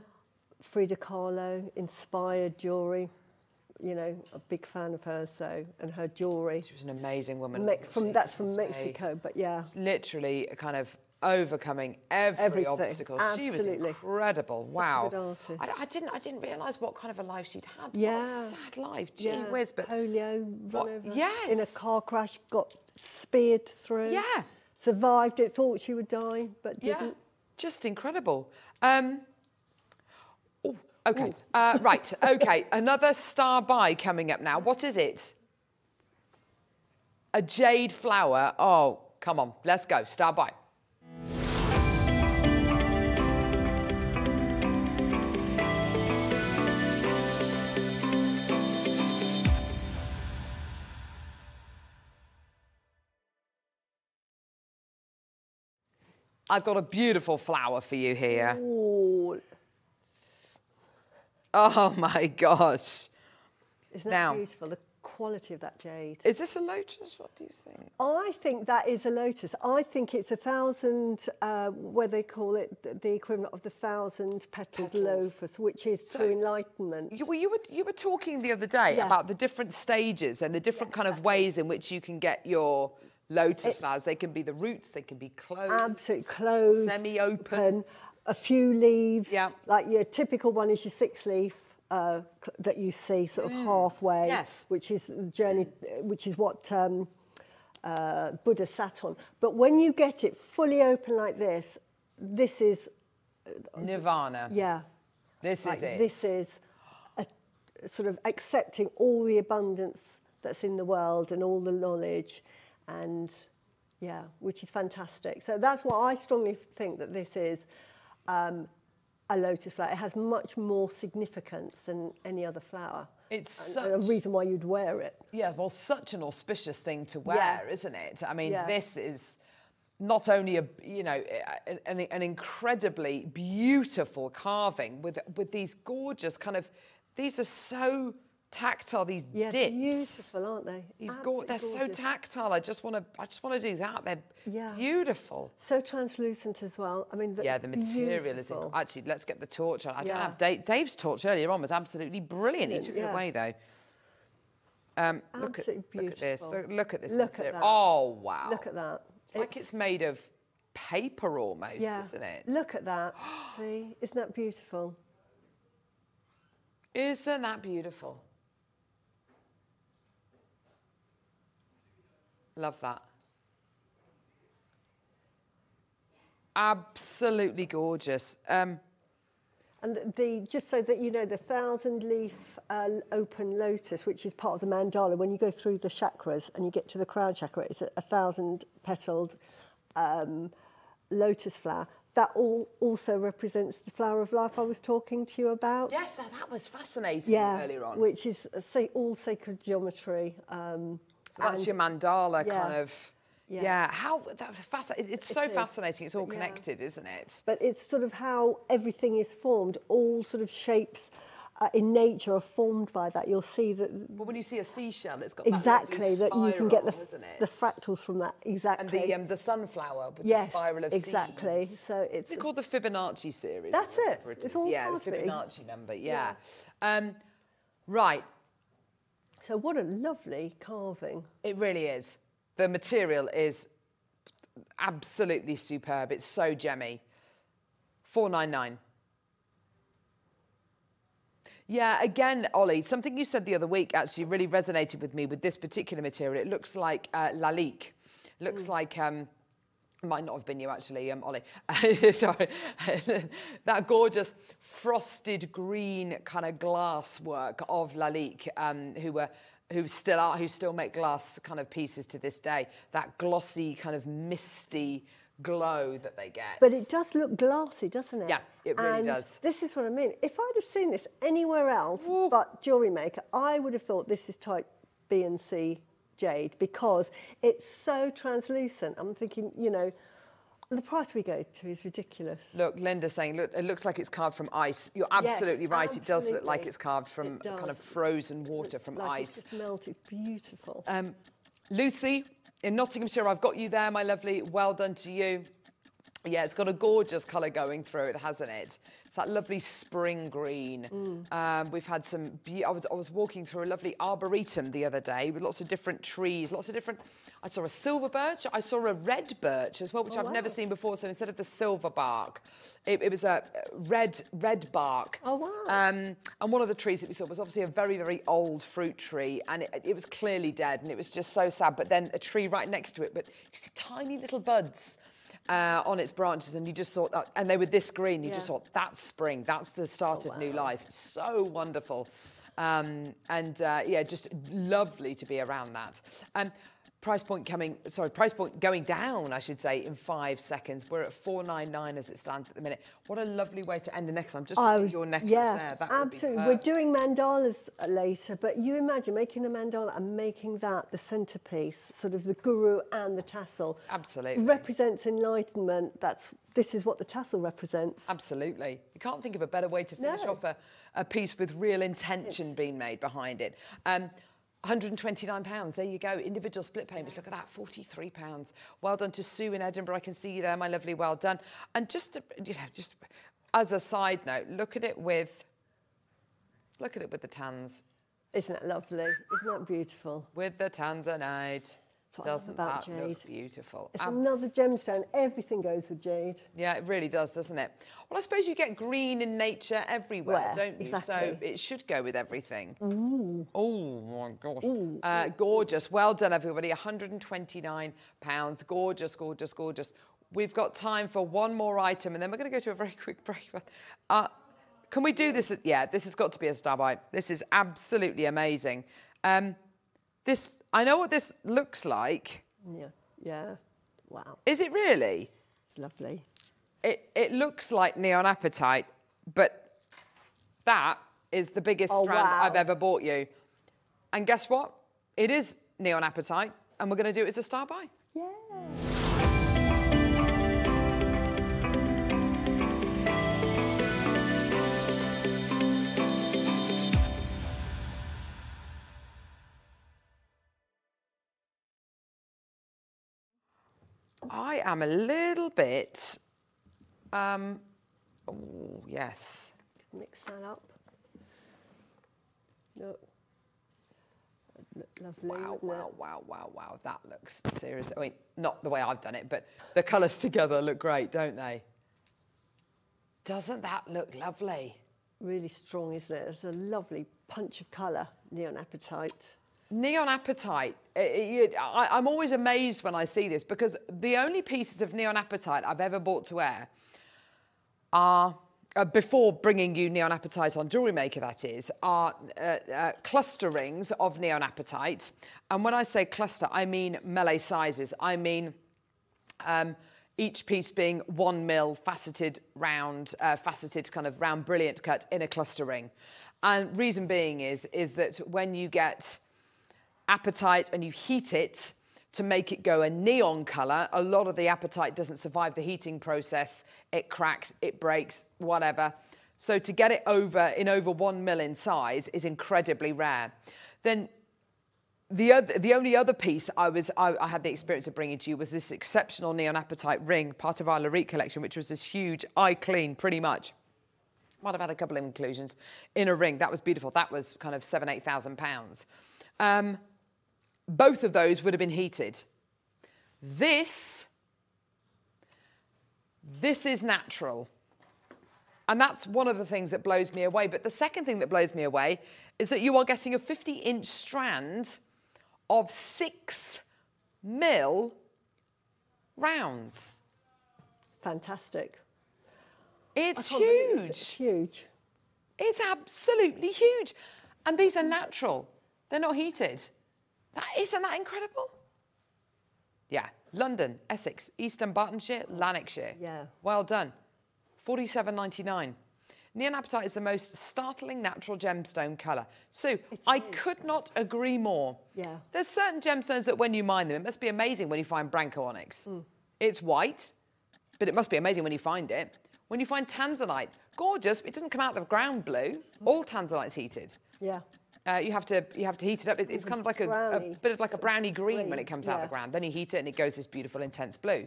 Frida Kahlo inspired jewellery. You know, a big fan of hers, so and her jewellery. She was an amazing woman. Me- from that's from Mexico, but yeah, literally a kind of overcoming every Everything, obstacle. She was absolutely. incredible. wow. good artist. I, I didn't I didn't realise what kind of a life she'd had. What Yeah. a sad life. Gee yeah. whiz, but polio, run What- over in a car crash, got speared through. Yeah. survived it. Thought she would die, but didn't. just incredible. Um, oh, okay. Uh, right. Okay. Another star buy coming up now. What is it? A jade flower. Oh, come on. Let's go. Star buy. I've got a beautiful flower for you here. Oh, Oh my gosh. isn't Now- that beautiful? The quality of that jade. Is this a lotus? What do you think? I think that is a lotus. I think it's a thousand, uh, where they call it the, the equivalent of the thousand petaled Petals. lotus, which is So- true enlightenment. You, well, you were you were talking the other day Yeah. about the different stages and the different kind of ways in which you can get your lotus flowers. They can be the roots, they can be closed. Absolute closed, Semi-open. a few leaves. Yeah. Like your typical one is your six leaf. Uh, that you see sort of halfway, Mm. Yes. which is the journey, which is what um, uh, Buddha sat on. But when you get it fully open like this, this is, Nirvana. yeah, This like is it. this is a, sort of accepting all the abundance that's in the world and all the knowledge and yeah which is fantastic so that's what i strongly think that this is um, a lotus flower it has much more significance than any other flower It's and, and a reason why you'd wear it Yeah, well, such an auspicious thing to wear, Yeah. isn't it? I mean, Yeah. this is not only a you know an, an incredibly beautiful carving with with these gorgeous kind of these are so tactile these yeah dips. beautiful aren't they? These go- they're so tactile. I just want to I just want to do that. They're Yeah. beautiful. so translucent as well i mean the, Yeah, the material is beautiful. inc- actually. Let's get the torch on. I don't have Dave, Dave's torch earlier on was absolutely brilliant. He took it away though. Um, look at look at this. Look, look at this Look at that. Oh wow! look at that It's like it's made of paper almost, yeah isn't it? look at that see isn't that beautiful Isn't that beautiful? Love that. Absolutely gorgeous. Um, And the just so that you know, the thousand leaf uh, open lotus, which is part of the mandala, when you go through the chakras and you get to the crown chakra, it's a, a thousand petaled um, lotus flower. That all also represents the flower of life I was talking to you about. yes, that was fascinating Yeah, earlier on. which is uh, say all sacred geometry. Um, So that's and- your mandala Yeah. kind of. Yeah. Yeah. How that fascinating! It's so fascinating. It's all Yeah. connected, isn't it? but it's sort of how everything is formed. All sort of shapes uh, in nature are formed by that. You'll see that But when you see a seashell, it's got that exactly that you can get the, spiral, it? the fractals from that exactly. and the um, the sunflower with yes the spiral of exactly seeds. so it's it called the Fibonacci series? That's it. whatever It's all yeah, the it. Fibonacci number. Yeah. Um, right. So what a lovely carving It really is. The material is absolutely superb. It's so gemmy. Four nine nine. Yeah, again, Ollie, something you said the other week actually really resonated with me with this particular material. It looks like uh, lalique. Looks like um, might not have been you actually, um, Ollie. Sorry, that gorgeous frosted green kind of glass work of Lalique, um, who were who still are who still make glass kind of pieces to this day. That glossy kind of misty glow that they get. but it does look glassy doesn't it Yeah, it really And does. this is what i mean if i'd have seen this anywhere else but jewelry maker i would have thought this is type b and c jade because it's so translucent i'm thinking you know the price we go to is ridiculous Look, Linda saying, look, it looks like it's carved from ice. You're absolutely right. It does look like it's carved from It kind of frozen water from like ice. It's melted. Beautiful. Um, Lucy in Nottinghamshire, I've got you there, my lovely. Well done to you. Yeah, it's got a gorgeous colour going through it, hasn't it? It's that lovely spring green. Um, we've had some. I was I was walking through a lovely arboretum the other day with lots of different trees, lots of different. I saw a silver birch. I saw a red birch as well, which I've never seen before. So instead of the silver bark, it, it was a red red bark. Oh, wow. Um, and one of the trees that we saw was obviously a very, very old fruit tree, and it, it was clearly dead, and it was just so sad. But then a tree right next to it, but you see tiny little buds uh, on its branches, and you just thought, that, and they were this green. You just thought that's spring, that's the start of new life. So wonderful, um, and uh, yeah, just lovely to be around that. Um, Price point coming, sorry, price point going down, I should say, in five seconds. We're at 499 as it stands at the minute. What a lovely way to end the necklace. I'm just looking at your necklace yeah, there. That absolutely. We're doing mandalas later, but you imagine making a mandala and making that the centerpiece, sort of the guru and the tassel. Absolutely. Represents enlightenment. That's this is what the tassel represents. Absolutely. You can't think of a better way to finish No. off a, a piece with real intention being made behind it. Um, £129, there you go. Individual split payments, look at that, £43. Well done to Sue in Edinburgh. I can see you there, my lovely, well done. And just, to, you know, just as a side note, look at it with, look at it with the tans, Isn't that lovely? Isn't that beautiful? with the tanzanite. That's what I love Doesn't that jade. look beautiful? It's Abs- another gemstone. Everything goes with jade. Yeah, it really does, doesn't it? Well, I suppose you get green in nature everywhere, Where? don't you? So it should go with everything. Oh my gosh. Uh, gorgeous. Well done, everybody. 129 pounds. Gorgeous, gorgeous, gorgeous. We've got time for one more item, and then we're going to go to a very quick break. Uh, can we do this? Yeah, this has got to be a star. This is absolutely amazing. Um, this, I know what this looks like. Yeah. Yeah. Wow. Is it really? It's lovely. It, it looks like neon apatite, but that is the biggest Oh, strand wow. I've ever bought you. And guess what? It is neon apatite, and we're going to do it as a star buy. Yeah. I am a little bit, um, oh, yes. Mix that up. Look. Look lovely. Wow, wow, wow, wow, wow. That looks serious. I mean, not the way I've done it, but the colours together look great, don't they? Doesn't that look lovely? Really strong, isn't it? It's a lovely punch of colour, neon apatite. Neon apatite. uh, I, I'm always amazed when I see this because the only pieces of neon Apatite I've ever bought to wear are, uh, before bringing you neon Apatite on Jewellery Maker, that is, are uh, uh, cluster rings of neon Apatite. And when I say cluster, I mean melee sizes. I mean um, each piece being one mil faceted round, uh, faceted kind of round brilliant cut in a cluster ring. And reason being is, is that when you get apatite and you heat it to make it go a neon color, a lot of the apatite doesn't survive the heating process. It cracks, it breaks, whatever. So to get it over in over one mil in size is incredibly rare. Then the, other, the only other piece I was I, I had the experience of bringing to you was this exceptional neon apatite ring, part of our Lorique collection, which was this huge eye clean, pretty much. Might have had a couple of inclusions in a ring. That was beautiful. That was kind of seven, eight thousand pounds. Um, Both of those would have been heated. This, this is natural. And that's one of the things that blows me away. But the second thing that blows me away is that you are getting a 50 inch strand of six mil rounds. Fantastic. It's I can't believe huge. It's huge. It's absolutely huge. And these are natural. They're not heated. That isn't that incredible? Yeah. London, Essex, East Dunbartonshire, Lanarkshire. Yeah. Well done. 47.99. Neon apatite is the most startling natural gemstone colour. Sue, I could not agree more. Yeah. There's certain gemstones that when you mine them, it must be amazing when you find Branca onyx. Hmm. It's white, but it must be amazing when you find it. When you find tanzanite, gorgeous, but it doesn't come out of the ground blue. Hmm. All tanzanite's heated. Yeah. Uh, you have to you have to heat it up. It- it's kind of like a, a bit of like a brownie green when it comes out of the ground. Then you heat it and it goes this beautiful intense blue.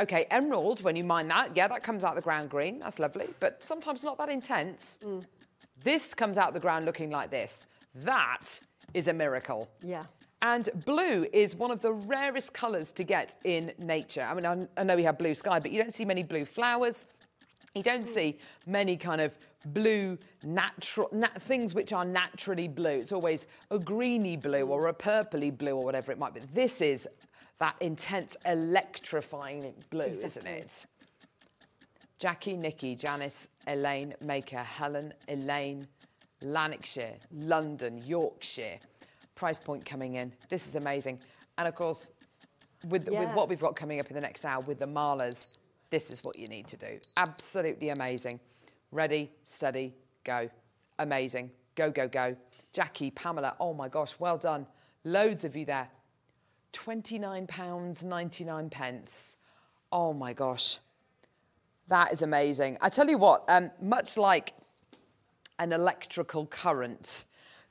Okay, emerald, when you mine that, yeah, that comes out the ground green. That's lovely, but sometimes not that intense. Mm. This comes out the ground looking like this. That is a miracle. Yeah. And blue is one of the rarest colours to get in nature. I mean, I, I know we have blue sky, but you don't see many blue flowers. You don't see many kind of blue natural nat- things which are naturally blue. It's always a greeny blue or a purpley blue or whatever it might be. This is that intense, electrifying blue, isn't it? Jackie, Nikki, Janice, Elaine, Maker, Helen, Elaine, Lanarkshire, London, Yorkshire. Price point coming in. This is amazing. And of course, with, with what we've got coming up in the next hour with the Malas, this is what you need to do. Absolutely amazing. Ready, steady, go. Amazing. Go, go, go. Jackie, Pamela, oh my gosh, well done. Loads of you there. £29.99 pence. Oh my gosh. That is amazing. I tell you what, um, much like an electrical current,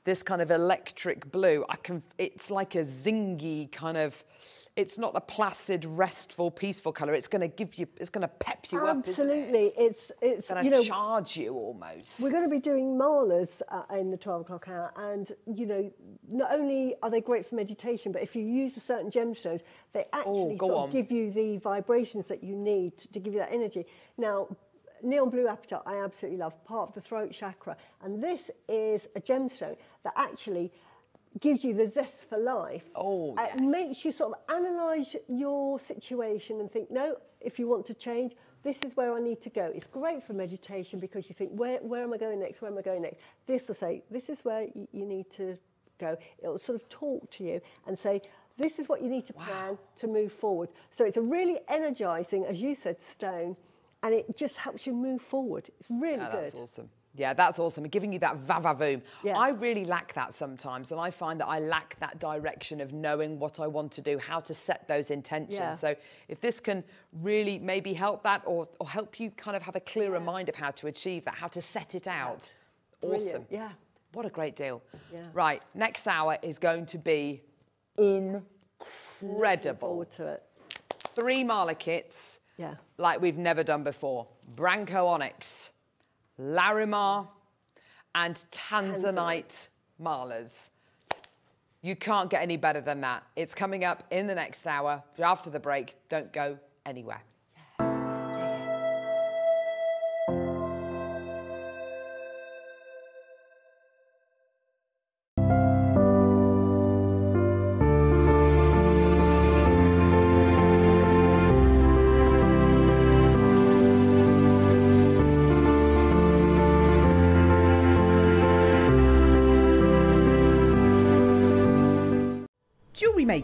this kind of electric blue, I can, it's like a zingy kind of, it's not a placid, restful, peaceful colour. It's going to give you, it's going to pep you up. Absolutely, it? it's it's going you to know charge you almost. We're going to be doing malas uh, in the 12 o'clock hour, and you know, not only are they great for meditation, but if you use a certain gemstones, they actually Oh, sort of give you the vibrations that you need to give you that energy. Now, neon blue apatite, I absolutely love, part of the throat chakra, and this is a gemstone that actually gives you the zest for life. Oh, yes. It makes you sort of analyse your situation and think, no, if you want to change, this is where I need to go. It's great for meditation because you think, where, where am I going next? Where am I going next? This will say, this is where y- you need to go. It will sort of talk to you and say, this is what you need to plan to move forward. So it's a really energising, as you said, stone, and it just helps you move forward. It's really Yeah, good. that's awesome. Yeah, that's awesome. And Giving you that va-va-voom. Yeah. I really lack that sometimes, and I find that I lack that direction of knowing what I want to do, how to set those intentions. Yeah. So if this can really maybe help that or, or help you kind of have a clearer mind of how to achieve that, how to set it out. Awesome. yeah. What a great deal. Yeah. Right, next hour is going to be Looking incredible. forward to it. Three Mala kits Yeah. like we've never done before. Branca Onyx, Larimar, and Tanzanite Malas. You can't get any better than that. It's coming up in the next hour after the break. Don't go anywhere.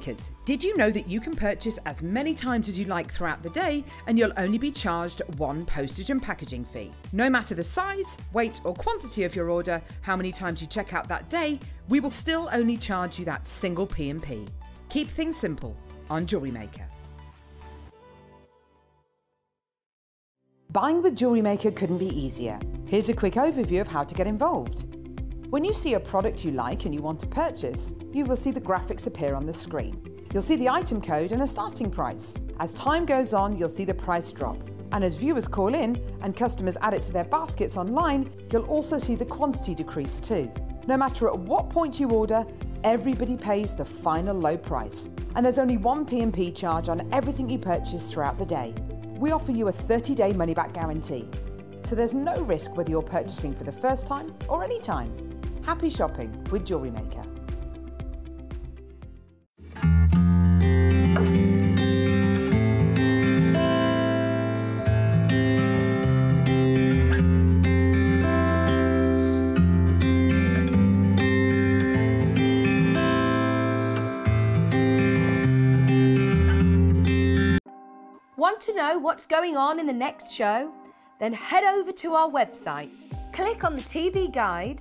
Makers, did you know that you can purchase as many times as you like throughout the day and you'll only be charged one postage and packaging fee? No matter the size, weight, or quantity of your order, how many times you check out that day, we will still only charge you that single P&P. Keep things simple on Jewellery Maker. Buying with Jewellery Maker couldn't be easier. Here's a quick overview of how to get involved. When you see a product you like and you want to purchase, you will see the graphics appear on the screen. You'll see the item code and a starting price. As time goes on, you'll see the price drop. And as viewers call in and customers add it to their baskets online, you'll also see the quantity decrease too. No matter at what point you order, everybody pays the final low price. And there's only one P&P charge on everything you purchase throughout the day. We offer you a 30-day money-back guarantee. So there's no risk whether you're purchasing for the first time or any time. Happy shopping with Jewellery Maker. Want to know what's going on in the next show? Then head over to our website. Click on the TV guide.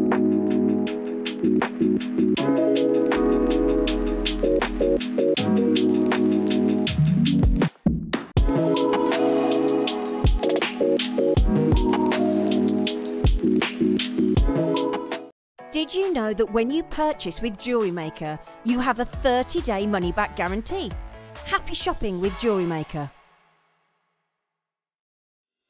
Did you know that when you purchase with Jewellery Maker, you have a 30 day money back guarantee? Happy shopping with Jewellery Maker.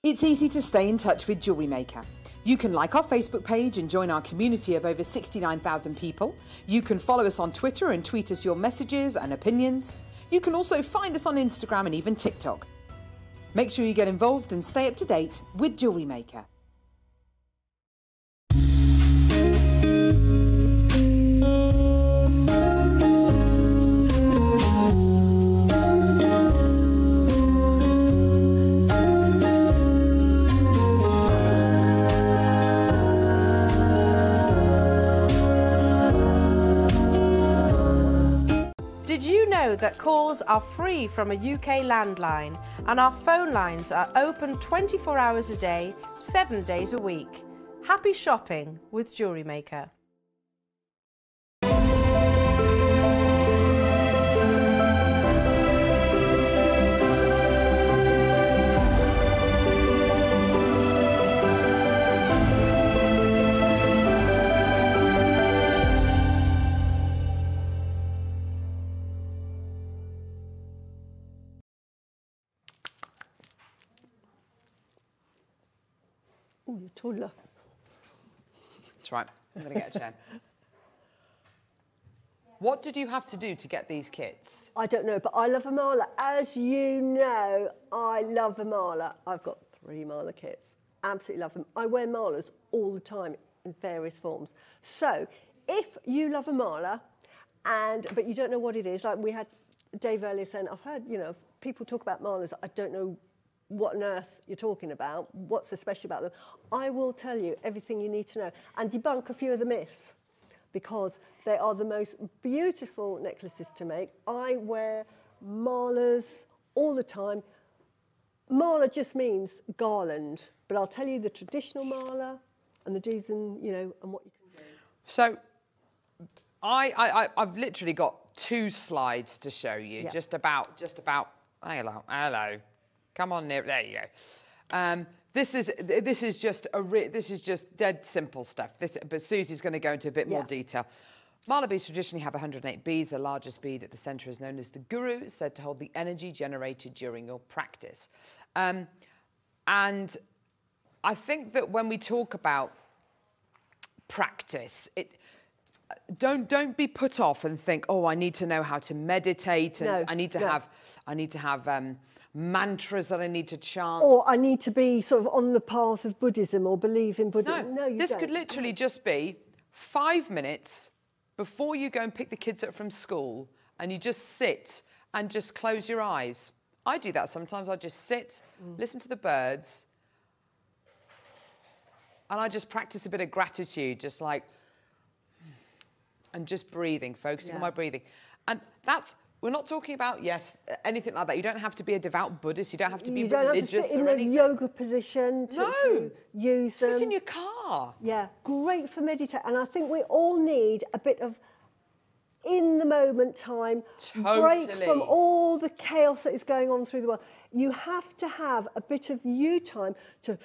It's easy to stay in touch with Jewellery Maker. You can like our Facebook page and join our community of over 69,000 people. You can follow us on Twitter and tweet us your messages and opinions. You can also find us on Instagram and even TikTok. Make sure you get involved and stay up to date with Jewellery Maker. Know that calls are free from a UK landline and our phone lines are open 24 hours a day, 7 days a week? Happy shopping with Jewellery Maker. Oh, you're taller. That's right. I'm going to get a chair. What did you have to do to get these kits? I don't know, but I love a mala. As you know, I love a mala. I've got three mala kits. Absolutely love them. I wear malas all the time in various forms. So, if you love a mala, and but you don't know what it is, like we had Dave earlier saying, I've heard, you know, people talk about malas. I don't know what on earth you're talking about. What's so special about them? I will tell you everything you need to know and debunk a few of the myths because they are the most beautiful necklaces to make. I wear malas all the time. Mala just means garland, but I'll tell you the traditional mala and the and, you know, and what you can do. So, I, I, I I've literally got two slides to show you, Yeah. just about, just about. Hello, hello. Come on, near. There you go. Um, this is this is just a this is just dead simple stuff. This, but Suzie's going to go into a bit more detail. Mala beads traditionally have 108 beads. The largest bead at the centre is known as the guru, said to hold the energy generated during your practice. Um, and I think that when we talk about practice, it don't don't be put off and think, oh, I need to know how to meditate and No, I need to no. have I need to have um, mantras that I need to chant. Or I need to be sort of on the path of Buddhism or believe in Buddhism. no, you this don't. could literally just be five minutes before you go and pick the kids up from school, and you just sit and just close your eyes. I do that sometimes. I just sit, Mm. listen to the birds, and I just practice a bit of gratitude, just like, and just breathing, focusing on my breathing. And that's, we're not talking about, yes, anything like that. You don't have to be a devout Buddhist. You don't have to be you don't have to religious sit in anything. yoga position to, No. to use them. Sit in your car. Yeah, great for meditate. And I think we all need a bit of in the moment time, break from all the chaos that is going on through the world. You have to have a bit of you time to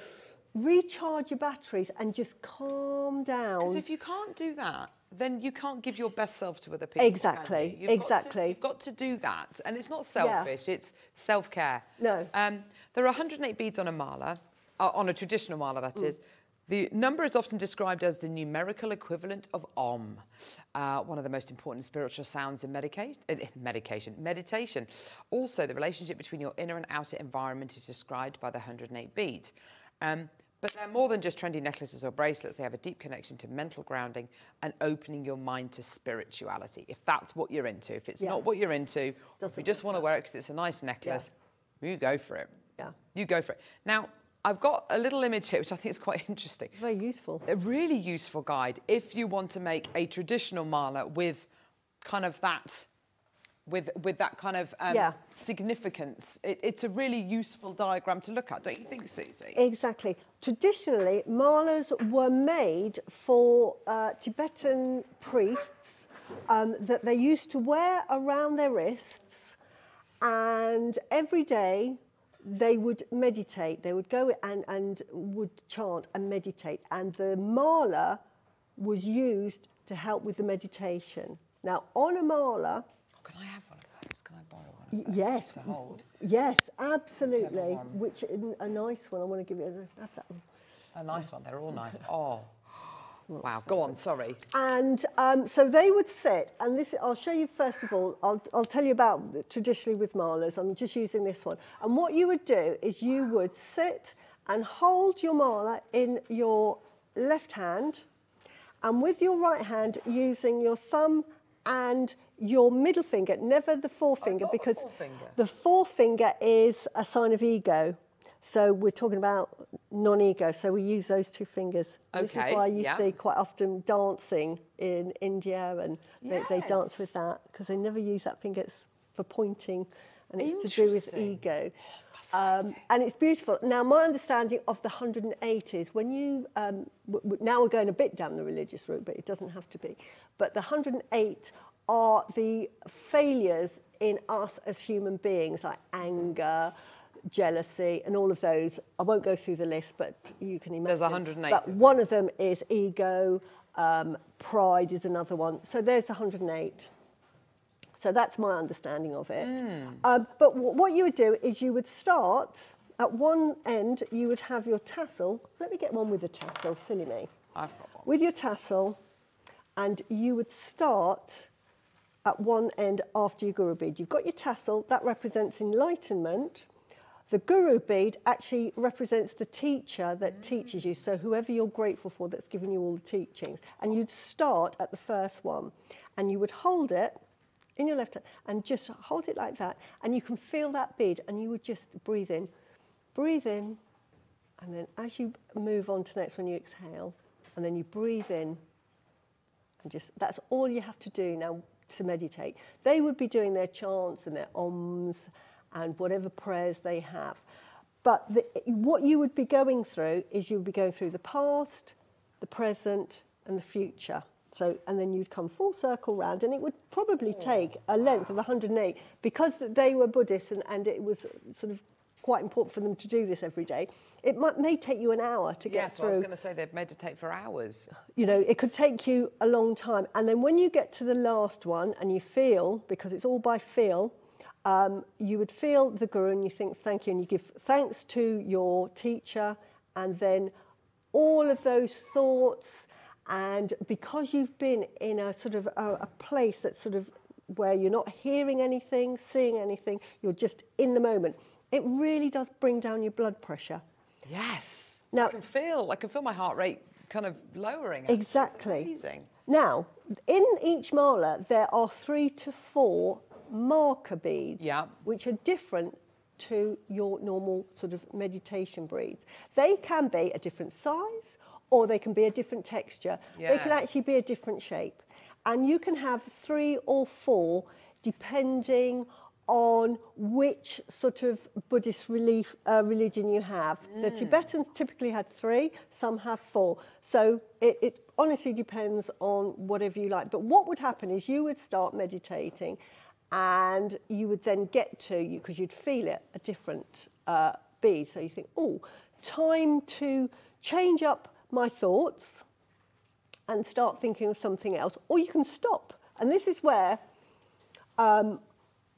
recharge your batteries and just calm down. Because if you can't do that, then you can't give your best self to other people. Exactly, you? You've got to- exactly. you've got to do that. And it's not selfish, it's self care. No. Um, there are 108 beads on a mala, uh, on a traditional mala, that Mm. is. The number is often described as the numerical equivalent of Om, uh, one of the most important spiritual sounds in medica- uh, medication, meditation. Also, the relationship between your inner and outer environment is described by the 108 beads. Um, but they're more than just trendy necklaces or bracelets. They have a deep connection to mental grounding and opening your mind to spirituality. If that's what you're into, if it's Yeah. not what you're into, if you just want to wear it because it's a nice necklace, you go for it. Yeah. You go for it. Now, I've got a little image here, which I think is quite interesting. Very useful. A really useful guide if you want to make a traditional mala with kind of that, with with that kind of um, Yeah. significance. It, it's a really useful diagram to look at, don't you think, Suzie? Exactly. Traditionally, malas were made for uh, Tibetan priests um, that they used to wear around their wrists, and every day they would meditate. They would go and, and would chant and meditate, and the mala was used to help with the meditation. Now, on a mala, can I have one of those? Can I borrow one? Of those Yes, To hold. yes, absolutely. Which a nice one. I want to give you a, have that one. A nice one. They're all nice. Oh. Wow. Go on. Sorry. And um, so they would sit, and this I'll show you first of all. I'll, I'll tell you about the- traditionally with malas. I'm just using this one. And what you would do is you would sit and hold your mala in your left hand, and with your right hand using your thumb and your middle finger, never the forefinger, the because forefinger. the forefinger is a sign of ego. So we're talking about non-ego. So we use those two fingers. Okay. This is why you yeah. see quite often dancing in India, and they, they dance with that because they never use that finger. It's for pointing, and it's to do with ego. Um, and it's beautiful. Now, my understanding of the 108 is when you, um, now we're going a bit down the religious route, but it doesn't have to be. But the 108 are the failures in us as human beings, like anger, jealousy, and all of those. I won't go through the list, but you can imagine. There's 108 But one of them is ego, um, pride is another one. So there's 108. So that's my understanding of it. Um, but w- what you would do is you would start at one end, you would have your tassel. Let me get one with a tassel, silly me. I've got one. With your tassel, and you would start at one end after your guru bead. You've got your tassel, that represents enlightenment. The guru bead actually represents the teacher that mm. teaches you, so whoever you're grateful for that's given you all the teachings. And you'd start at the first one, and you would hold it in your left hand and just hold it like that, and you can feel that bead, and you would just breathe in, breathe in, and then as you move on to the next one, you exhale, and then you breathe in, and just that's all you have to do now to meditate. They would be doing their chants and their oms and whatever prayers they have. But the, what you would be going through is you would be going through the past, the present, and the future. So, and then you'd come full circle round, and it would probably take a length of 108 because they were Buddhists and, and it was sort of quite important for them to do this every day. It might, may take you an hour to get Yes, well, I through was going to say they'd meditate for hours. you know, it could take you a long time. And then when you get to the last one and you feel, because it's all by feel, um, you would feel the guru and you think thank you and you give thanks to your teacher and then all of those thoughts and because you've been in a sort of a, a place that's sort of where you're not hearing anything, seeing anything, you're just in the moment. It really does bring down your blood pressure. Yes. Now- I can feel, I can feel my heart rate kind of lowering. actually. It's Exactly. amazing. Now, in each mala, there are three to four marker beads, Yeah. which are different to your normal sort of meditation beads. They can be a different size or they can be a different texture. They can actually be a different shape. And you can have three or four depending on which sort of Buddhist relief, uh, religion you have. The Tibetans typically had three, some have four. So it, it honestly depends on whatever you like. But what would happen is you would start meditating and you would then get to, you, because you'd feel it, a different uh, bead. So you think, oh, time to change up my thoughts and start thinking of something else, or you can stop. And this is where um,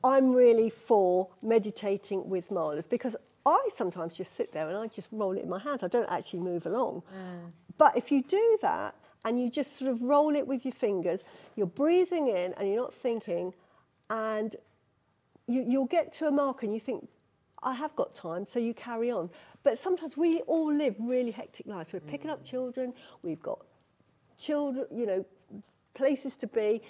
I'm really for meditating with malas because I sometimes just sit there and I just roll it in my hands. I don't actually move along. Mm. But if you do that and you just sort of roll it with your fingers, you're breathing in and you're not thinking, and you, you'll get to a mark and you think, I have got time, so you carry on. But sometimes we all live really hectic lives. We're picking up mm. children, we've got children, you know, places to be.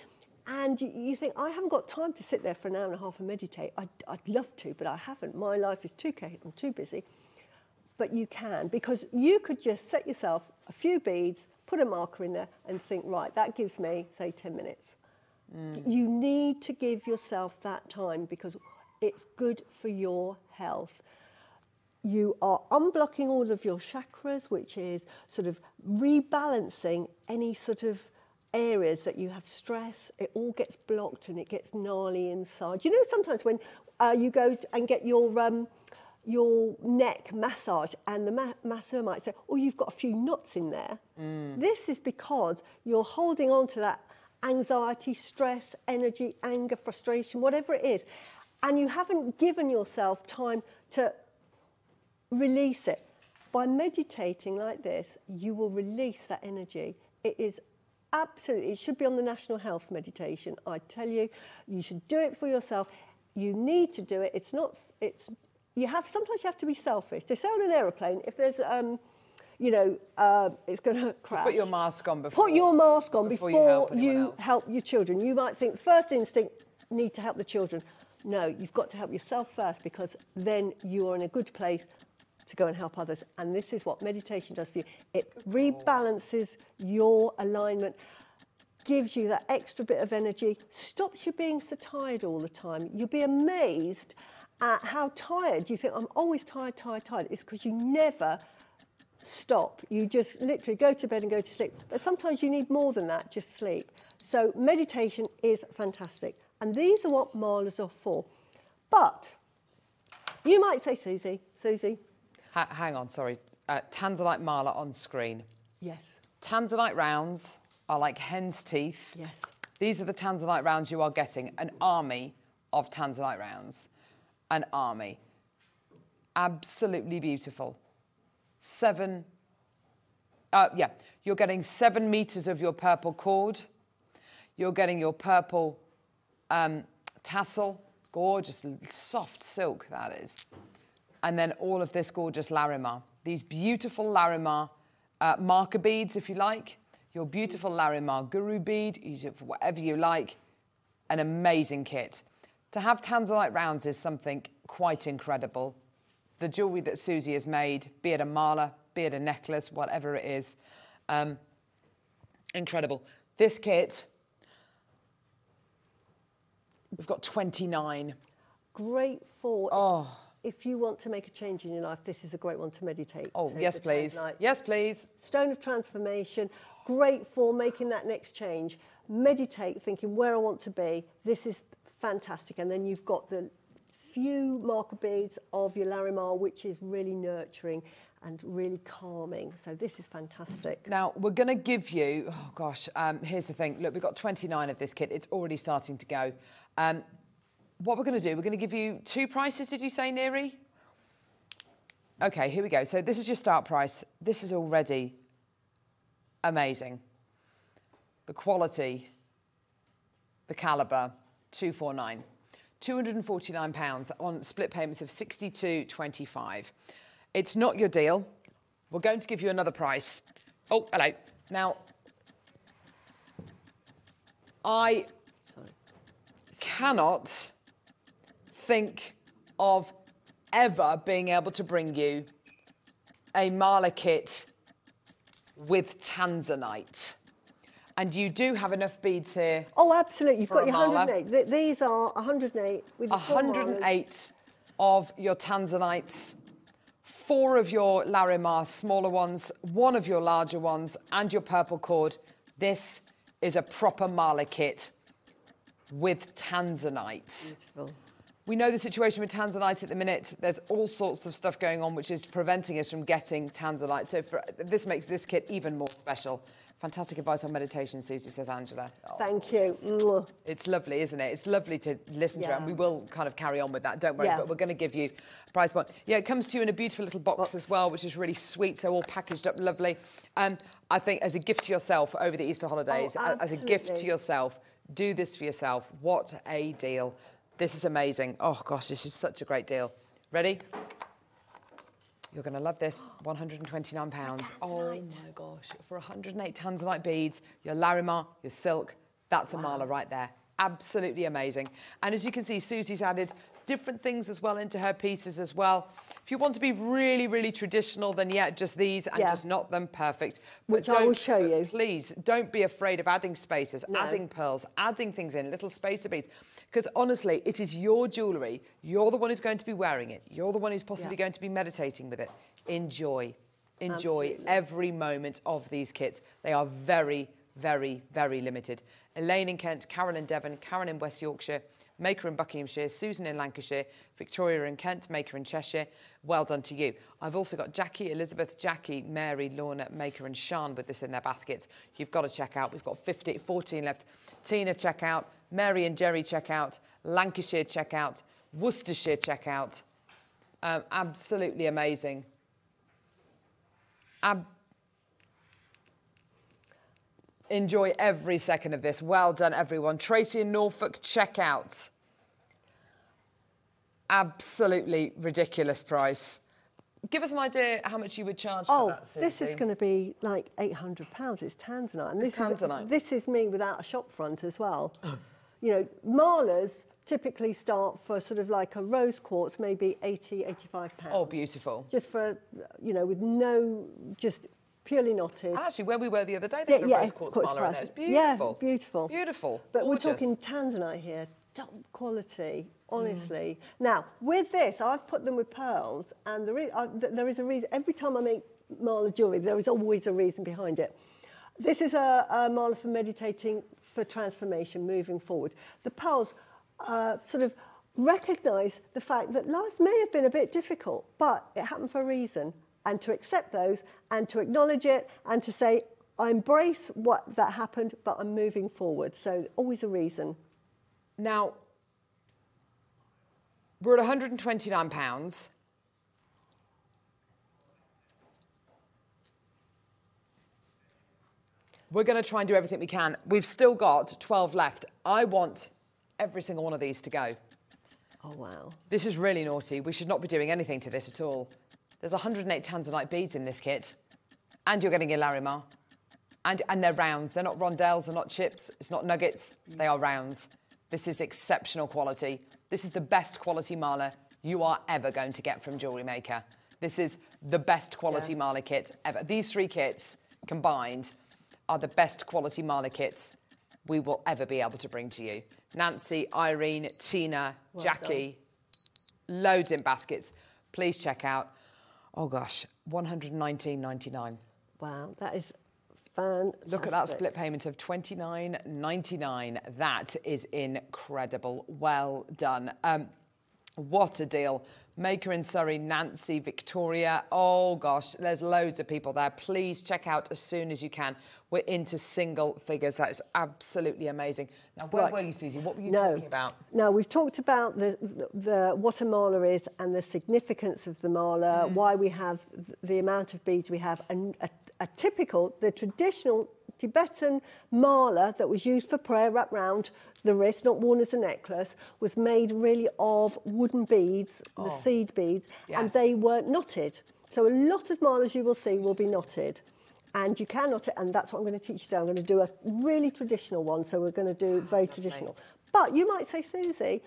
And you, you think, I haven't got time to sit there for an hour and a half and meditate. I'd, I'd love to, but I haven't. My life is too chaotic, I'm too busy. But you can, because you could just set yourself a few beads, put a marker in there, and think, right, that gives me, say, 10 minutes. Mm. You need to give yourself that time because it's good for your health you are unblocking all of your chakras, which is sort of rebalancing any sort of areas that you have stress. It all gets blocked and it gets gnarly inside. You know, sometimes when uh, you go and get your um, your neck massage, and the ma- masseur might say, "Oh, you've got a few knots in there." This is because you're holding on to that anxiety, stress, energy, anger, frustration, whatever it is, and you haven't given yourself time to release it. By meditating like this, you will release that energy. It is absolutely, it should be on the National Health Meditation. I tell you, you should do it for yourself. You need to do it. It's not, it's, you have, sometimes you have to be selfish. They say on an aeroplane, if there's, um, you know, uh, it's going to crash. Put your mask on before. Put your mask on before before, you help you help your children. You might think first instinct need to help the children. No, you've got to help yourself first because then you are in a good place to go and help others. And this is what meditation does for you. It rebalances your alignment. gives you that extra bit of energy, stops you being so tired all the time. You'll be amazed at how tired you think, I'm always tired, tired, tired. It's because you never stop. You just literally go to bed and go to sleep. But sometimes you need more than that, just sleep. So meditation is fantastic. And these are what Malas are for. But you might say, Suzie, Suzie, Ha- hang on, sorry. Uh, Tanzanite Mala on screen. yes, Tanzanite rounds are like hen's teeth. yes. These are the Tanzanite rounds you are getting. An army of Tanzanite rounds. An army. Absolutely beautiful. Seven, uh, yeah, you're getting seven meters of your purple cord. You're getting your purple um, tassel, gorgeous, soft silk that is. And then all of this gorgeous Larimar. These beautiful Larimar uh, marker beads, if you like. Your beautiful Larimar guru bead, use it for whatever you like. An amazing kit. To have Tanzanite rounds is something quite incredible. The jewellery that Suzie has made, be it a mala, be it a necklace, whatever it is, um, incredible. This kit, we've got 29. Great for Oh. If you want to make a change in your life. This is a great one to meditate. Oh, Take yes, please. Yes, please. Stone of transformation, great for making that next change. Meditate, thinking where I want to be. This is fantastic. And then you've got the few marker beads of your Larimar, which is really nurturing and really calming. So this is fantastic. Now, we're going to give you, oh gosh, um, here's the thing. Look, we've got 29 of this kit. It's already starting to go. Um, what we're going to do, we're going to give you two prices, did you say, Neri? Okay, here we go. So this is your start price. This is already amazing. The quality, the calibre, 249. £249 on split payments of 62.25. It's not your deal. We're going to give you another price. Oh, hello. Now, I cannot think of ever being able to bring you a Mala kit with Tanzanite. And you do have enough beads here. Oh, absolutely. You've got your 108. Th- These are 108 with the 108 of your Tanzanites, four of your Larimar smaller ones, one of your larger ones, and your purple cord. This is a proper Mala kit with Tanzanite. Beautiful. We know the situation with Tanzanite at the minute. There's all sorts of stuff going on which is preventing us from getting Tanzanite. So for, this makes this kit even more special. Fantastic advice on meditation, Suzie, says Angela. Oh, Thank you. Mwah. it's lovely, isn't it? It's lovely to listen to it, and we will kind of carry on with that, don't worry. Yeah. But we're going to give you a prize point. Yeah, it comes to you in a beautiful little box, as well, which is really sweet, so all packaged up lovely. Um, I think as a gift to yourself over the Easter holidays, Oh, as a gift to yourself, do this for yourself. What a deal. This is amazing. Oh, gosh, this is such a great deal. Ready? You're going to love this. £129. Oh my gosh. For 108 Tanzanite beads, your Larimar, your silk, that's a mala right there. Absolutely amazing. And as you can see, Suzie's added different things as well into her pieces as well. If you want to be really, really traditional, then yeah, just these and Yeah. just not them perfect. Which I will show you. Please don't be afraid of adding spaces, adding pearls, adding things in, little spacer beads. Because honestly, it is your jewellery. You're the one who's going to be wearing it. You're the one who's possibly Yeah. going to be meditating with it. Enjoy. Enjoy Absolutely. every moment of these kits. They are very, very, very limited. Elaine in Kent, Carol in Devon, Karen in West Yorkshire, Maker in Buckinghamshire, Susan in Lancashire, Victoria in Kent, Maker in Cheshire. Well done to you. I've also got Jackie, Elizabeth, Jackie, Mary, Lorna, Maker and Sean with this in their baskets. You've got to check out. We've got 50, 14 left. Tina, check out. Mary and Jerry, check out. Lancashire, check out. Worcestershire, check out. Um, absolutely amazing. Ab- Enjoy every second of this. Well done, everyone. Tracy in Norfolk, check out. Absolutely ridiculous price. Give us an idea how much you would charge for that. Oh, this is going to be like £800. It's Tanzanite. And It's this Tanzanite. Is, this is me without a shop front as well. you know, malas typically start for sort of like a rose quartz, maybe 80, 85 pounds. Oh, beautiful. Just for, you know, with no, just purely knotted. And actually, where we were the other day, they had a rose quartz quartz mala in there. price. It's beautiful. Yeah, beautiful. Beautiful. But Gorgeous. we're talking tanzanite here, top quality, Mm. honestly. Now, with this, I've put them with pearls, and the re- I, th- there is a reason. Every time I make mala jewellery, there is always a reason behind it. This is a, a mala for meditating for transformation, moving forward. The pearls uh, sort of recognise the fact that life may have been a bit difficult, but it happened for a reason, and to accept those, and to acknowledge it, and to say, I embrace what that happened, but I'm moving forward. So always a reason. Now, we're at 129 pounds. We're going to try and do everything we can. We've still got 12 left. I want every single one of these to go. Oh, wow. This is really naughty. We should not be doing anything to this at all. There's 108 tanzanite beads in this kit. And you're getting your Larimar. And, and they're rounds. They're not rondelles, they're not chips, it's not nuggets. They are rounds. This is exceptional quality. This is the best quality mala you are ever going to get from Jewellery Maker. This is the best quality Yeah. mala kit ever. These three kits combined are the best quality mala kits we will ever be able to bring to you. Nancy, Irene, Tina, Jackie, loads in baskets. Please check out. Oh gosh, 119.99. Wow, that is fantastic. Look at that split payment of 29.99. That is incredible. Well done. Um, what a deal. Maker in Surrey, Nancy, Victoria. Oh gosh, there's loads of people there. Please check out as soon as you can. We're into single figures. That is absolutely amazing. Now, where Right. were you, Suzie? What were you no. talking about? No, we've talked about the, the, the what a mala is and the significance of the mala, Mm. why we have the amount of beads we have, and a, a typical, the traditional Tibetan mala that was used for prayer wrapped round the wrist, not worn as a necklace, was made really of wooden beads, the oh. seed beads, and Oh. They were knotted. So a lot of malas you will see will be knotted. And you can knot it, and that's what I'm going to teach you today. I'm going to do a really traditional one, so we're going to do very traditional. But you might say, Suzie,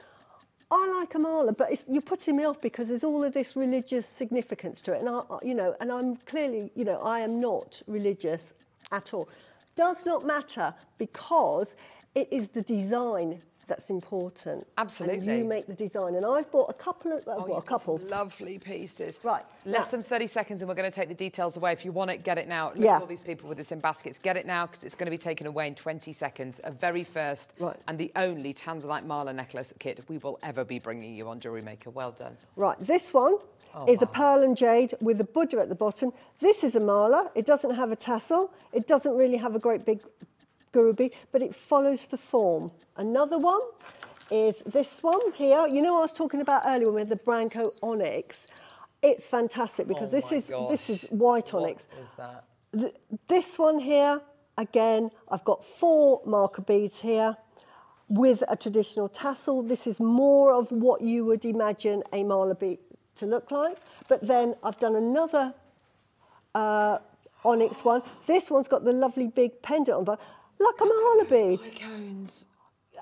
I like a mala, but it's, you're putting me off because there's all of this religious significance to it. And I- you know, and I'm clearly, you know, I am not religious at all. Does not matter because it is the design that's important. Absolutely. And you make the design. And I've bought a couple of, Oh, a couple. lovely pieces. Right, Less now- than 30 seconds and we're going to take the details away. If you want it, get it now. Look Yeah. at all these people with this in baskets. Get it now because it's going to be taken away in 20 seconds. A very first Right. and the only Tanzanite Mala necklace kit we will ever be bringing you on Jewellery Maker. Well done. Right, this one Oh, is a pearl and jade with a Buddha at the bottom. This is a mala. It doesn't have a tassel. It doesn't really have a great big guru bead, but it follows the form. Another one is this one here. You know I was talking about earlier when we had the Branca Onyx. It's fantastic because Oh this is this is white What onyx. is that? Th- this one here, again, I've got four marker beads here with a traditional tassel. This is more of what you would imagine a mala bead to look like. But then I've done another uh, onyx one. This one's got the lovely big pendant on, but like a mala bead. Cones.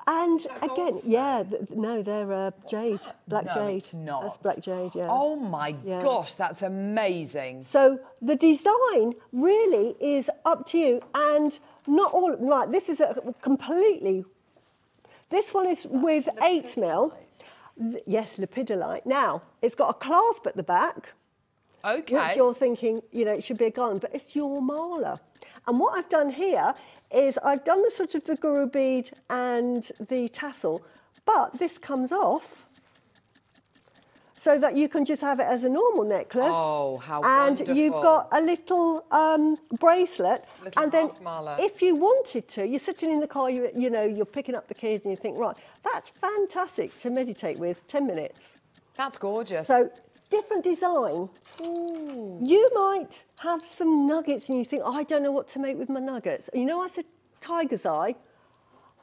And again, yeah, th- no, they're uh, jade, black no, jade. it's not. That's black jade, yeah. Oh my Yeah. gosh, that's amazing. So the design really is up to you, and not all right. This is a completely. This one is with eight mil. Yes, lepidolite. Now it's got a clasp at the back, Okay. which you're thinking, you know, it should be a garland, but it's your mala. And what I've done here is I've done the sort of the guru bead and the tassel, but this comes off so that you can just have it as a normal necklace. Oh, how And you've got a little um, bracelet. Little and then if you wanted to, you're sitting in the car, you, you know, you're picking up the kids and you think, right, that's fantastic to meditate with, 10 minutes. That's gorgeous. So different design. Hmm. You might have some nuggets and you think, oh, I don't know what to make with my nuggets. You know, I said tiger's eye.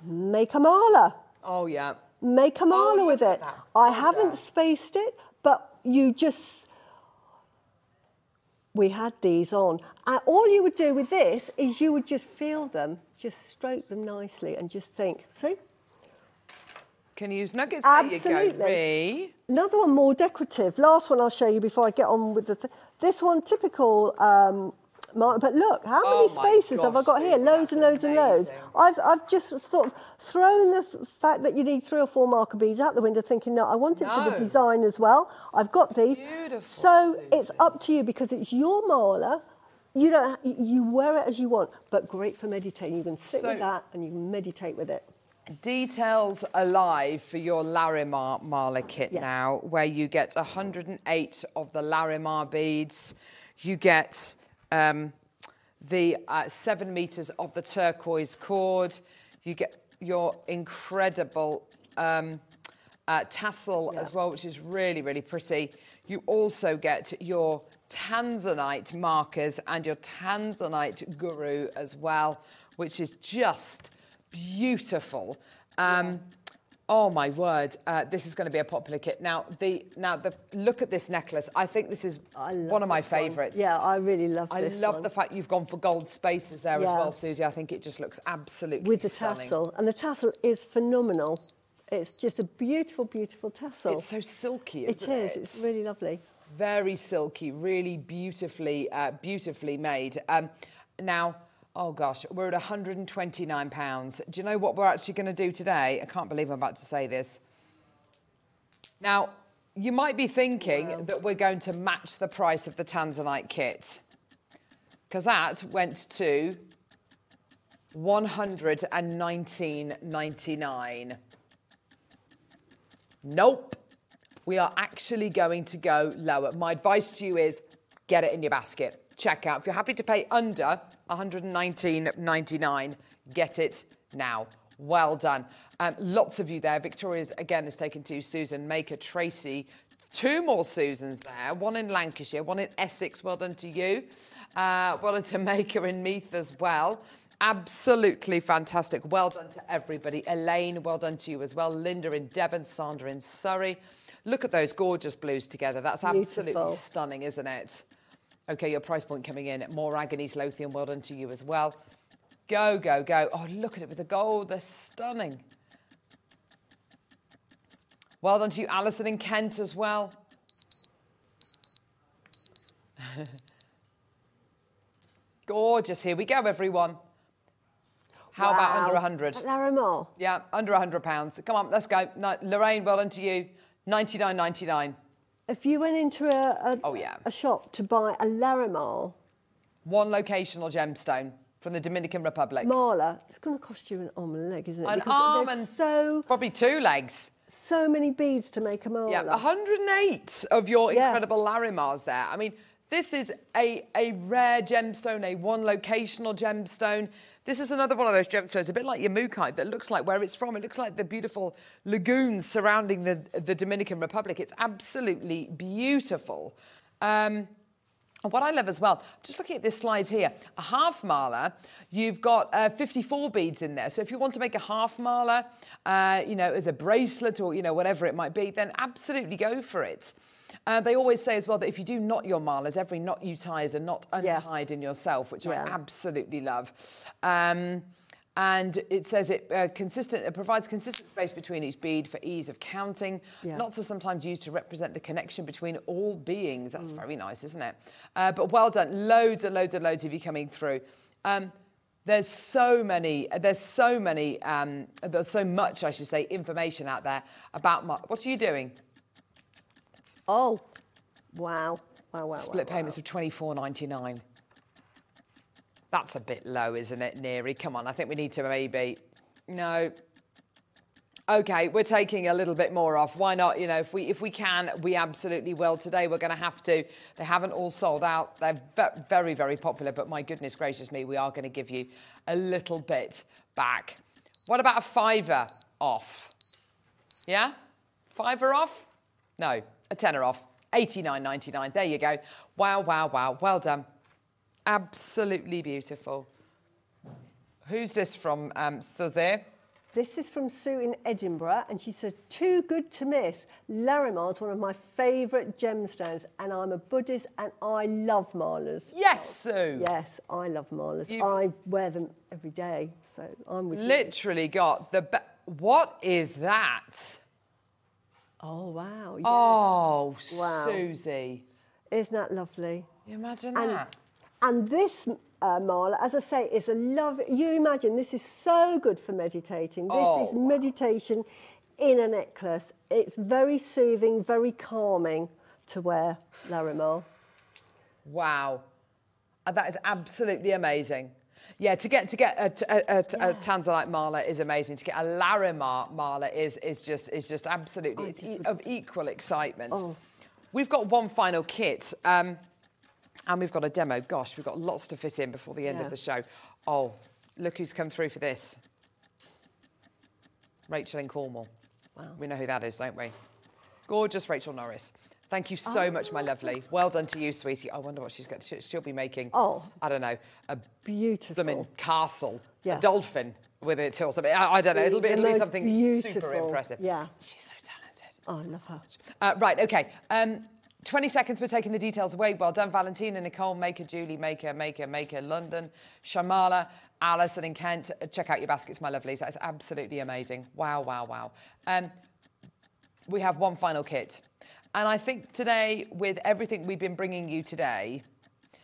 Make a mala. oh yeah. Make a oh, mala look with it. that I haven't spaced it, but you just. We had these on. And all you would do with this is you would just feel them, just stroke them nicely, and just think, see? Can you use nuggets? There you go. Absolutely. Ree. Another one more decorative. Last one I'll show you before I get on with the. Th- this one, typical um, but look, how Oh many my spaces have I got here? Loads and loads and loads. I've, I've just sort of thrown the fact that you need three or four marker beads out the window, thinking, no, I want it for the design as well. I've got these. beautiful, So it's up to you because it's your mala. You don't. You wear it as you want, but great for meditating. You can sit So- with that and you can meditate with it. Details alive for your Larimar Mala kit Yes. now, where you get 108 of the Larimar beads. You get um, the uh, seven meters of the turquoise cord. You get your incredible um, uh, tassel as well, which is really, really pretty. You also get your Tanzanite markers and your Tanzanite guru as well, which is just beautiful. Um, Oh my word! Uh, this is going to be a popular kit. Now, the now the look at this necklace. I think this is one of my favourites. Yeah, I really love this. I love one. the fact you've gone for gold spaces there as well, Suzie. I think it just looks absolutely beautiful. with the stunning. tassel, and the tassel is phenomenal. It's just a beautiful, beautiful tassel. It's so silky, It isn't is. it? It's really lovely. very silky, really beautifully, uh, beautifully made. Um, now, oh gosh, we're at 129 pounds. Do you know what we're actually going to do today? I can't believe I'm about to say this. Now, you might be thinking that we're going to match the price of the Tanzanite kit because that went to 119.99. Nope. We are actually going to go lower. My advice to you is get it in your basket. Check out. If you're happy to pay under 119.99, get it now. Well done. Um, lots of you there. Victoria's again has taken two. Susan, Maker, Tracy, two more Susans there. One in Lancashire, one in Essex. Well done to you. Uh, well done to Maker in Meath as well. Absolutely fantastic. Well done to everybody. Elaine, well done to you as well. Linda in Devon, Sandra in Surrey. Look at those gorgeous blues together. That's absolutely Beautiful. stunning, isn't it? Okay, your price point coming in. More Agonies Lothian, well done to you as well. Go, go, go. Oh, look at it with the gold. They're stunning. Well done to you, Alison in Kent as well. Gorgeous. Here we go, everyone. How about Wow. under 100? At Larimar. Yeah, under 100 pounds. Come on, let's go. No, Lorraine, well done to you. 99.99. If you went into a, a, Oh, yeah. a shop to buy a Larimar One locational gemstone from the Dominican Republic. Mala, it's going to cost you an arm and a leg, isn't it? An Because arm and so probably two legs. so many beads to make a Mala. Yeah, 108 of your Yeah. incredible Larimars there. I mean, this is a, a rare gemstone, a one locational gemstone. This is another one of those gemstones, a bit like Mookaite, that looks like where it's from. It looks like the beautiful lagoons surrounding the, the Dominican Republic. It's absolutely beautiful. Um, what I love as well, just looking at this slide here, a half mala, you've got uh, 54 beads in there. So if you want to make a half mala, uh, you know, as a bracelet or, you know, whatever it might be, then absolutely go for it. Uh, they always say as well that if you do knot your malas, every knot you tie is a knot Yeah. untied in yourself, which I absolutely love. Um, and it says it uh, consistent. It provides consistent space between each bead for ease of counting. Yeah. Knots are sometimes used to represent the connection between all beings. That's Mm. very nice, isn't it? Uh, but well done. Loads and loads and loads of you coming through. Um, there's so many. There's so many. Um, there's so much, I should say, information out there about. What are you doing? Oh, wow. Wow, wow, Split wow, payments of twenty four ninety nine. That's a bit low, isn't it, Neri? Come on, I think we need to maybe. No. Okay, we're taking a little bit more off. Why not? You know, if we if we can, we absolutely will. Today we're going to have to. They haven't all sold out. They're ve- very very popular, but my goodness gracious me, we are going to give you a little bit back. What about a fiver off? Yeah, fiver off? No, a tenner off. 89.99. There you go. Wow, wow, wow. Well done. Absolutely beautiful. Who's this from? Um, there? This is from Sue in Edinburgh, and she says, too good to miss. Larimar is one of my favourite gemstones, and I'm a Buddhist, and I love malas. Yes, Sue. Yes, I love malas. You've- I wear them every day, so I'm with you. Literally got the. What is that? Oh, wow. Yes. Oh, Wow. Suzie. Isn't that lovely? You imagine And that? And this uh, mala, as I say, is a love. You imagine this is so good for meditating. This is Oh. meditation in a necklace. It's very soothing, very calming to wear, Larimar. Wow. Uh, that is absolutely amazing. Yeah, to get to get a Tanzanite mala is amazing. To get a Larimar mala is is just is just absolutely it's e- of equal excitement. We've got one final kit, um, and we've got a demo. Gosh, we've got lots to fit in before the end Yeah. of the show. Oh, look who's come through for this. Rachel in Cornwall. We know who that is, don't we? Gorgeous Rachel Norris. Thank you so much, my lovely. Well done to you, sweetie. I wonder what she's got. she- She'll be making. Oh. I don't know, a Beautiful. blooming castle, Yeah. a dolphin with it or something. I, I don't know. It'll be, it'll be something super impressive. yeah. She's so talented. Oh, I love her. Uh, right, okay. Um, 20 seconds, we're taking the details away. Well done, Valentina, Nicole, Maker, Julie, Maker, Maker, Maker, London, Shamala, Alison in Kent. Uh, Check out your baskets, my lovelies. That is absolutely amazing. Wow, wow, wow. Um, we have one final kit. And I think today, with everything we've been bringing you today,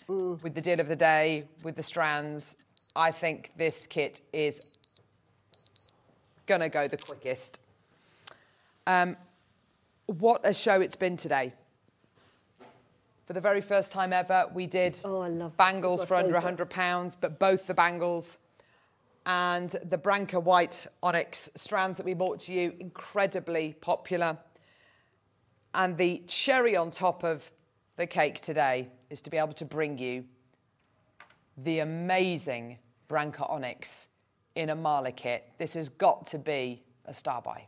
with the deal of the day, with the strands, I think this kit is gonna go the quickest. Um, what a show it's been today. For the very first time ever, we did Oh, bangles for under favourite. £100, but both the bangles and the Branca White Onyx strands that we brought to you, incredibly popular. And the cherry on top of the cake today is to be able to bring you the amazing Branca Onyx in a Mala kit. This has got to be a star buy.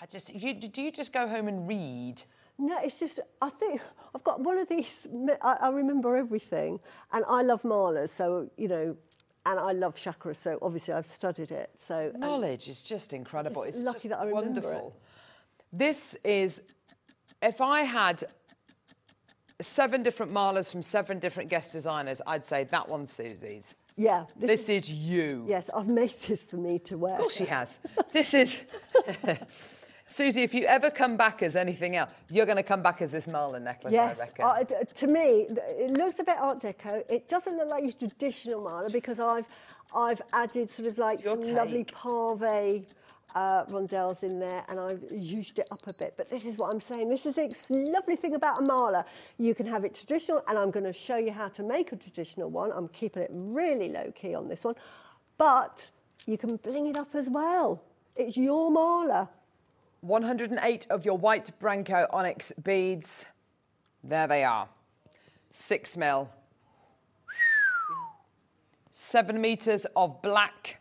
I just, you, do you just go home and read? No, it's just, I think I've got one of these, I, I remember everything. And I love malas, so, you know, and I love chakra, so obviously I've studied it. So, and Knowledge is just incredible. Just it's lucky just that I remember wonderful. it. This is, if I had seven different Malas from seven different guest designers, I'd say that one's Suzie's. yeah, this, This is you. yes, I've made this for me to wear. Of course she has. this is. Suzie, if you ever come back as anything else, you're going to come back as this Marlin necklace, Yes, I reckon. uh, to me, it looks a bit Art Deco. It doesn't look like your traditional mala because I've I've added sort of like Your some lovely take. pave uh, rondelles in there, and I've used it up a bit. But this is what I'm saying. This is the lovely thing about a mala. You can have it traditional, and I'm going to show you how to make a traditional one. I'm keeping it really low key on this one, but you can bling it up as well. It's your mala. 108 of your white Branca onyx beads. There they are. Six mil. Seven meters of black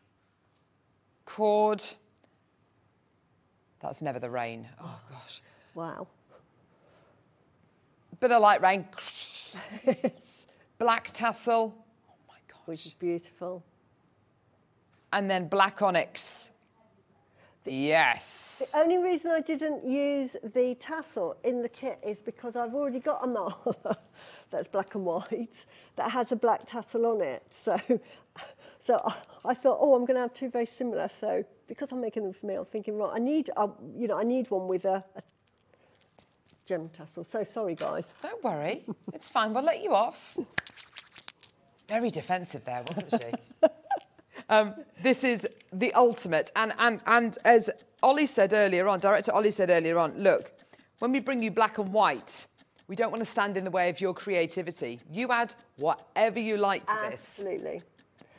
cord. That's never the rain. Oh gosh. Wow. Bit of light rain. black tassel. Oh my gosh. Which is beautiful. And then black onyx. Yes. The only reason I didn't use the tassel in the kit is because I've already got a mala that's black and white that has a black tassel on it. So, so I, I thought, oh, I'm going to have two very similar. So because I'm making them for me, I'm thinking, right, I need, uh, you know, I need one with a, a gem tassel. So sorry, guys. Don't worry. It's fine. We'll let you off. Very defensive there, wasn't she? um, this is the ultimate. And, and, and as Ollie said earlier on, director Ollie said earlier on, look, when we bring you black and white, we don't want to stand in the way of your creativity. You add whatever you like to this. Absolutely.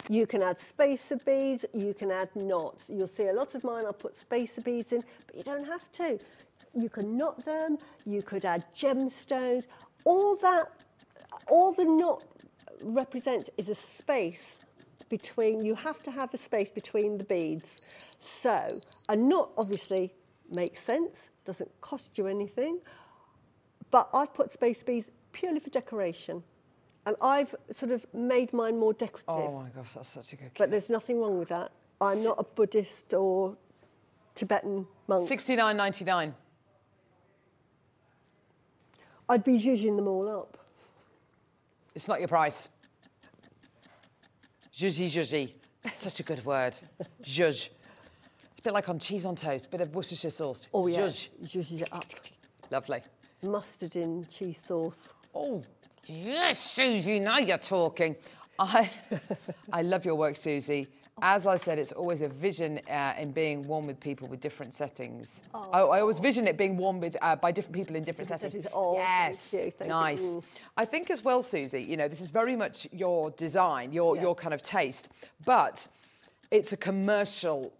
You can add spacer beads, you can add knots. You'll see a lot of mine, I'll put spacer beads in, but you don't have to. You can knot them, you could add gemstones. All that, all the knot represents is a space between, you have to have a space between the beads. So, a knot obviously makes sense, doesn't cost you anything, but I've put space beads purely for decoration. And I've sort of made mine more decorative. Oh my gosh, that's such a good But there's nothing wrong with that. I'm not a Buddhist or Tibetan monk. 69.99. I'd be zhuzhing them all up. It's not your price. Zhuzhy, zhuzhy. Such a good word. Zhuzh. It's a bit like on cheese on toast, bit of Worcestershire sauce. Oh, yeah. Zhuzh. Zhuzh it up. Lovely. Mustard in cheese sauce. Oh, yes, Suzie, now you're talking. I, I love your work, Suzie. As I said, it's always a vision uh, in being warm with people with different settings. Oh, I always vision it being warm with uh, by different people in different, Different settings. Oh, thank yes, you, thank nice. Mm. I think as well, Suzie. You know, this is very much your design, your Yeah. your kind of taste, but it's a commercial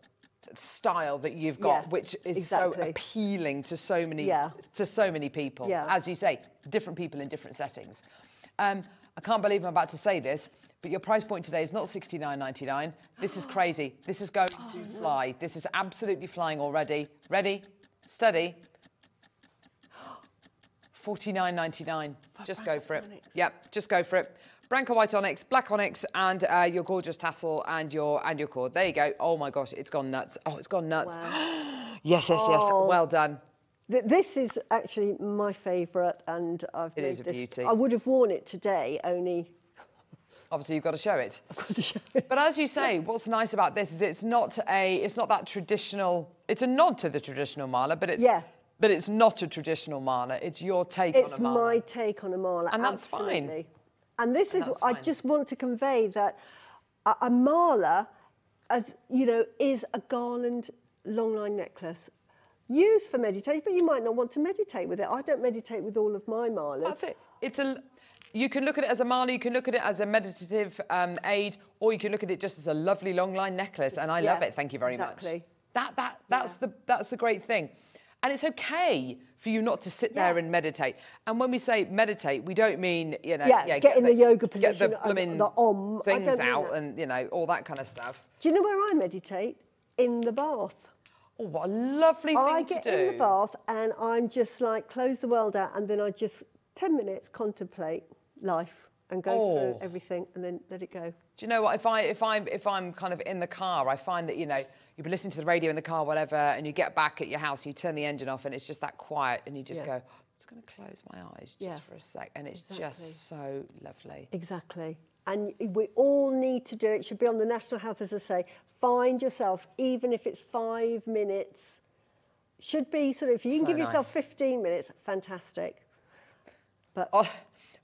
style that you've got, Yeah, which is so appealing to so many Yeah. to so many people. As you say, different people in different settings. Um, I can't believe I'm about to say this, but your price point today is not $69.99. This is crazy. This is going to fly. This is absolutely flying already. Ready? Steady. $49.99. Just go for it. Yep, just go for it. Branca white onyx, black onyx, and uh, your gorgeous tassel and your and your cord. There you go. Oh my gosh, it's gone nuts. Oh, it's gone nuts. yes, yes, yes. Oh. Well done. Th- This is actually my favourite, and I've It made is a this. beauty. I would have worn it today, only. Obviously, you've got to show it. But as you say, what's nice about this is it's not a, it's not that traditional. It's a nod to the traditional mala, but it's Yeah. but it's not a traditional mala. It's your take It's on a mala. my take on a mala, And that's fine. absolutely. And this is, that's I just want to convey that a, a mala, as you know, is a garland long line necklace used for meditation, but you might not want to meditate with it. I don't meditate with all of my malas. That's it. It's a. You can look at it as a mala. You can look at it as a meditative um, aid, or you can look at it just as a lovely long line necklace. And I love it. Thank you very exactly. much. That that that's the that's the great thing. And it's okay for you not to sit there and meditate. And when we say meditate, we don't mean you know Yeah, get in the yoga get the position, uh, blooming the om. Things out, and you know all that kind of stuff. Do you know where I meditate? In the bath. Oh, what a lovely thing I to get in the bath and I'm just like close the world out, and then I just ten minutes contemplate life and go Oh. through everything, and then let it go. Do you know what? If I if I'm if I'm kind of in the car, I find that you know you've been listening to the radio in the car, whatever, and you get back at your house, you turn the engine off, and it's just that quiet, and you just Yeah. go, I'm just going to close my eyes just Yeah. for a sec, and it's Exactly. just so lovely. Exactly. And we all need to do it. It should be on the National Health, as I say. Find yourself, even if it's five minutes. Should be sort of, if you can So give yourself 15 minutes, fantastic. But Oh,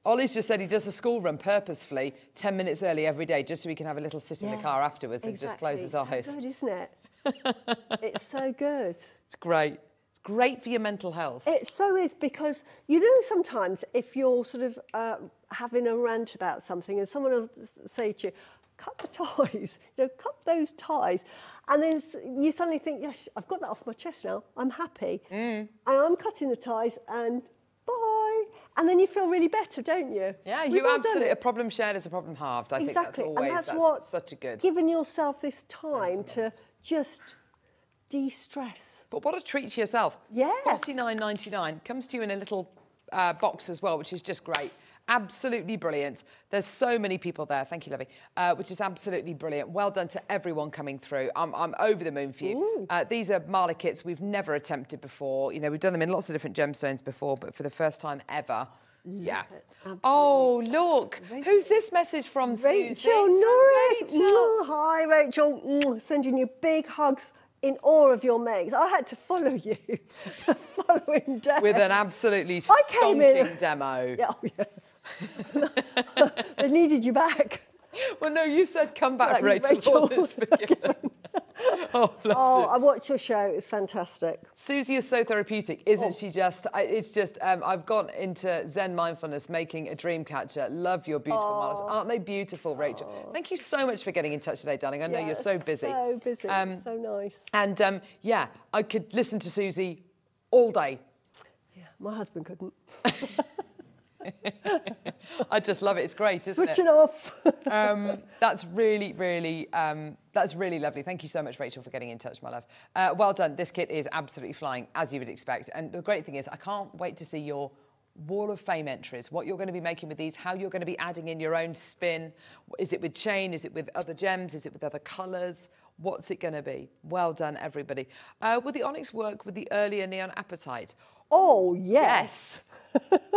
Ollie's just said he does a school run purposefully 10 minutes early every day just so he can have a little sit in the car afterwards and just close his exactly. eyes. So good, isn't it? it's so good. It's great. It's great for your mental health. It so is because you know sometimes if you're sort of uh, having a rant about something and someone will say to you, "Cut the ties," you know, cut those ties, and then you suddenly think, "Yes, I've got that off my chest now. I'm happy," Mm. and I'm cutting the ties and bye, and then you feel really better, don't you? Yeah, We've you absolutely. A problem shared is a problem halved. I think that's exactly, always and that's, that's what such a good. giving yourself this time to just de-stress. But what a treat to yourself. Yes. Forty nine ninety nine comes to you in a little uh, box as well, which is just great. Absolutely brilliant. There's so many people there. Thank you, Lovey. Uh, which is absolutely brilliant. Well done to everyone coming through. I'm, I'm over the moon for you. Uh, these are Mala kits we've never attempted before. You know, we've done them in lots of different gemstones before, but for the first time ever. yeah. Oh, look. Who's this message from, Suzie? Rachel from Norris. Rachel. Hi, Rachel. Sending you big hugs in awe of your makes. I had to follow you the following day. With an absolutely I came in- stonking demo. Yeah, oh, yeah. they needed you back. Well, no, you said come back, Like, Rachel. Rachel. All is forgiven. oh, bless Oh, you. I watched your show. It's fantastic. Suzie is so therapeutic, isn't Oh. she? Just, I, it's just, um, I've got into Zen mindfulness, making a dream catcher. Love your beautiful models. Aren't they beautiful, Rachel? Thank you so much for getting in touch today, darling. I know Yeah, you're so busy. So busy. Um, so nice. And um, yeah, I could listen to Suzie all day. Yeah, my husband couldn't. I just love it. It's great, isn't Switching it? off. um, that's really, really, um, that's really lovely. Thank you so much, Rachel, for getting in touch, my love. Uh, well done. This kit is absolutely flying, as you would expect. And the great thing is, I can't wait to see your Wall of Fame entries, what you're going to be making with these, how you're going to be adding in your own spin. Is it with chain? Is it with other gems? Is it with other colours? What's it going to be? Well done, everybody. Uh, will the onyx work with the earlier neon apatite? oh, yes.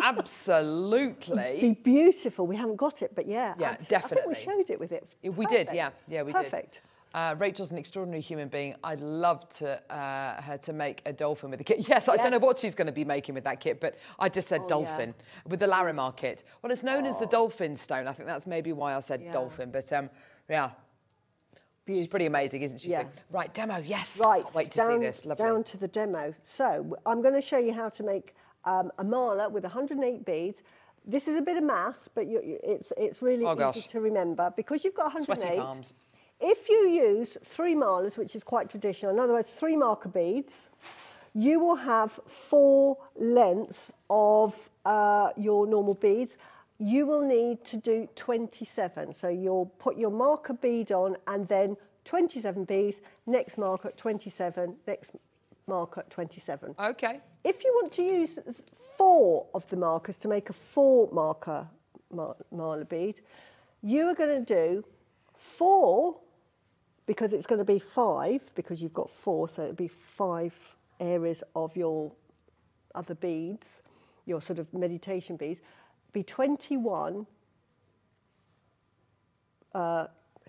Absolutely. Be beautiful. We haven't got it, but yeah. Yeah, I definitely. think we showed it with it. Yeah, We did, yeah, yeah, we Perfect. did. Uh, Rachel's an extraordinary human being. I'd love to uh, her to make a dolphin with a kit. Yes, I don't know Oh, what she's going to be making with that kit, but I just said yeah. dolphin with the Larimar kit. Well, it's known as the dolphin stone. I think that's maybe why I said Yeah. dolphin. But um, yeah, she's pretty amazing, isn't she? Yeah. Right, demo. Yes. Right, Can't wait to down, see this. Lovely. down to the demo. So I'm going to show you how to make um, a mala with 108 beads. This is a bit of maths, but you, you- it's, it's really Oh, easy gosh. to remember because you've got 108. Palms. If you use three malas, which is quite traditional, in other words, three marker beads, you will have four lengths of uh, your normal beads. You will need to do 27. So you'll put your marker bead on and then 27 beads, next marker 27, next marker 27. Okay. If you want to use four of the markers to make a four marker mar- mala bead, you are going to do four because it's going to be five because you've got four, so it'll be five areas of your other beads, your sort of meditation beads, be 21 uh,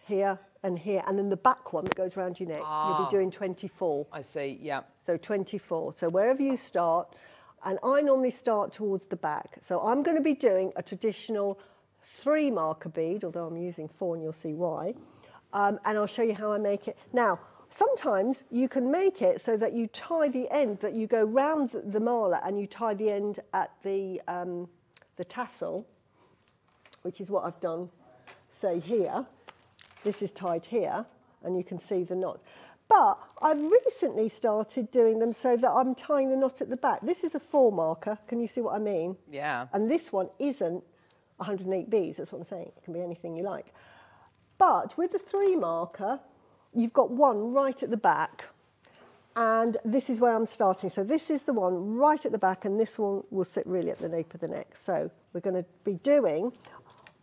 here and here, and then the back one that goes around your neck, you'll be doing 24. I see. Yeah. So 24. So wherever you start, and I normally start towards the back. So I'm going to be doing a traditional three marker bead, although I'm using four and you'll see why. Um, and I'll show you how I make it. Now, sometimes you can make it so that you tie the end, that you go round the, the mala and you tie the end at the, um, the tassel, which is what I've done, say here. This is tied here, and you can see the knot. But I've recently started doing them so that I'm tying the knot at the back. This is a four marker. Can you see what I mean? Yeah. And this one isn't 108 beads. That's what I'm saying. It can be anything you like. But with the three marker, you've got one right at the back. And this is where I'm starting. So this is the one right at the back, and this one will sit really at the nape of the neck. So we're going to be doing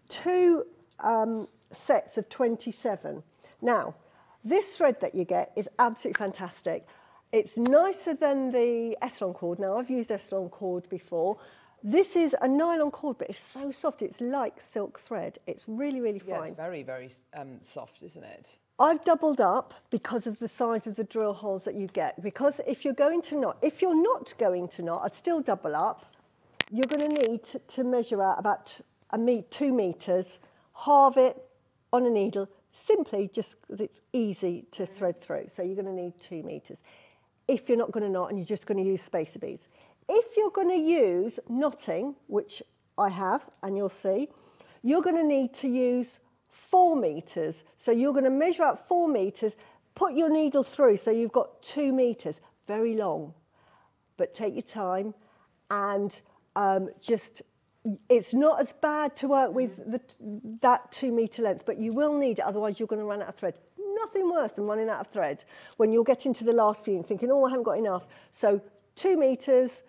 two um, sets of 27. Now, this thread that you get is absolutely fantastic. It's nicer than the Essilon cord. Now, I've used Essilon cord before. This is a nylon cord, but it's so soft. It's like silk thread. It's really, really Yeah, fine. it's very, very um, soft, isn't it? I've doubled up because of the size of the drill holes that you get. Because if you're going to knot, if you're not going to knot, I'd still double up. You're going to need to, to measure out about a meet, two meters, halve it on a needle, simply just because it's easy to thread through. So you're going to need two meters. If you're not going to knot and you're just going to use spacer beads. If you're going to use knotting, which I have, and you'll see, you're going to need to use four meters. So you're going to measure out four meters, put your needle through so you've got two meters, very long. But take your time and um, just, it's not as bad to work with the, that two meter length, but you will need it, otherwise you're going to run out of thread. Nothing worse than running out of thread when you're getting to the last few and thinking, oh, I haven't got enough. So two meters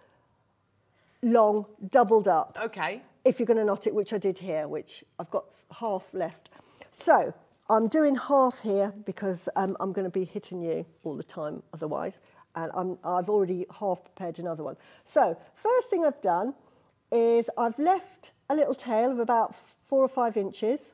long, doubled up Okay. if you're going to knot it, which I did here, which I've got half left. So I'm doing half here because um, I'm going to be hitting you all the time otherwise. And I'm, I've already half prepared another one. So first thing I've done is I've left a little tail of about four or five inches.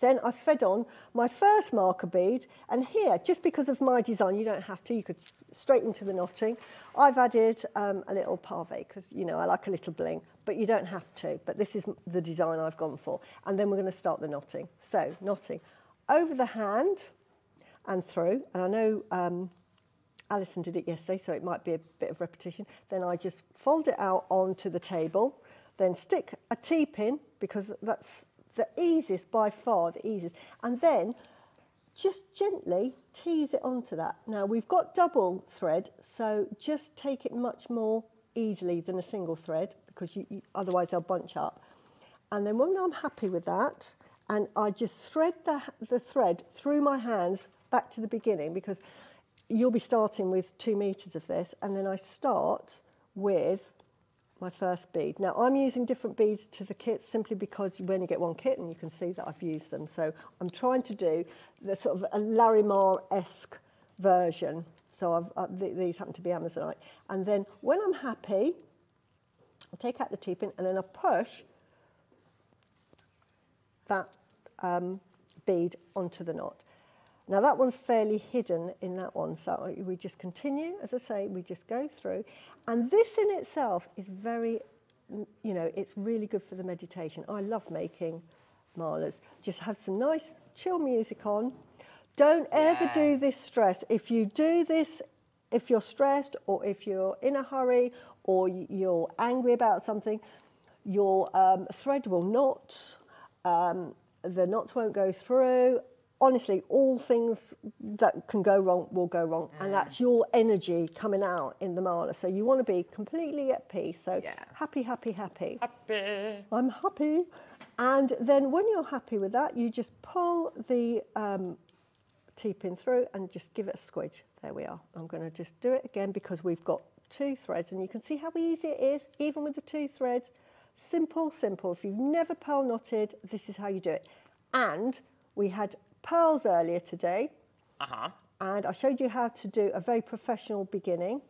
Then I fed on my first marker bead, and here, just because of my design, you don't have to, you could straight into the knotting. I've added um, a little pave, because, you know, I like a little bling, but you don't have to, but this is the design I've gone for. And then we're going to start the knotting. So, knotting over the hand and through, and I know um, Alison did it yesterday, so it might be a bit of repetition. Then I just fold it out onto the table, then stick a T-pin, because that's the easiest, by far the easiest. And then just gently tease it onto that. Now we've got double thread, so just take it much more easily than a single thread, because you, you, otherwise they'll bunch up. And then when I'm happy with that, and I just thread the, the thread through my hands back to the beginning, because you'll be starting with two meters of this, and then I start with my first bead. Now I'm using different beads to the kit simply because you only get one kit and you can see that I've used them. So I'm trying to do the sort of a Larimar-esque version. So I've, uh, th these happen to be Amazonite. And then when I'm happy, I take out the T-pin and then I push that um, bead onto the knot. Now that one's fairly hidden in that one, so we just continue, as I say, we just go through. And this in itself is very, you know, it's really good for the meditation. I love making malas. Just have some nice chill music on. Don't ever Yeah. do this stressed. If you do this, if you're stressed or if you're in a hurry or you're angry about something, your um, thread will not, um, the knots won't go through. Honestly, all things that can go wrong will go wrong, and that's your energy coming out in the mala. So you want to be completely at peace. So Yeah. happy, happy, happy. Happy. I'm happy. And then when you're happy with that, you just pull the um, T-pin through and just give it a squidge. There we are. I'm going to just do it again because we've got two threads and you can see how easy it is, even with the two threads. Simple, simple. If you've never pearl knotted, this is how you do it. And we had pearls earlier today Uh-huh. and I showed you how to do a very professional beginning.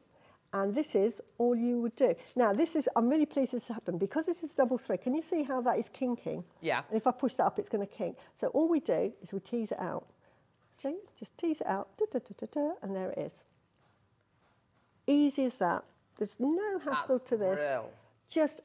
And this is all you would do. Now, this is, I'm really pleased this happened because this is double thread. Can you see how that is kinking? Yeah. And if I push that up, it's going to kink. So all we do is we tease it out. See, just tease it out, da, da, da, da, da, and there it is. Easy as that. There's no hassle to this. brill. Just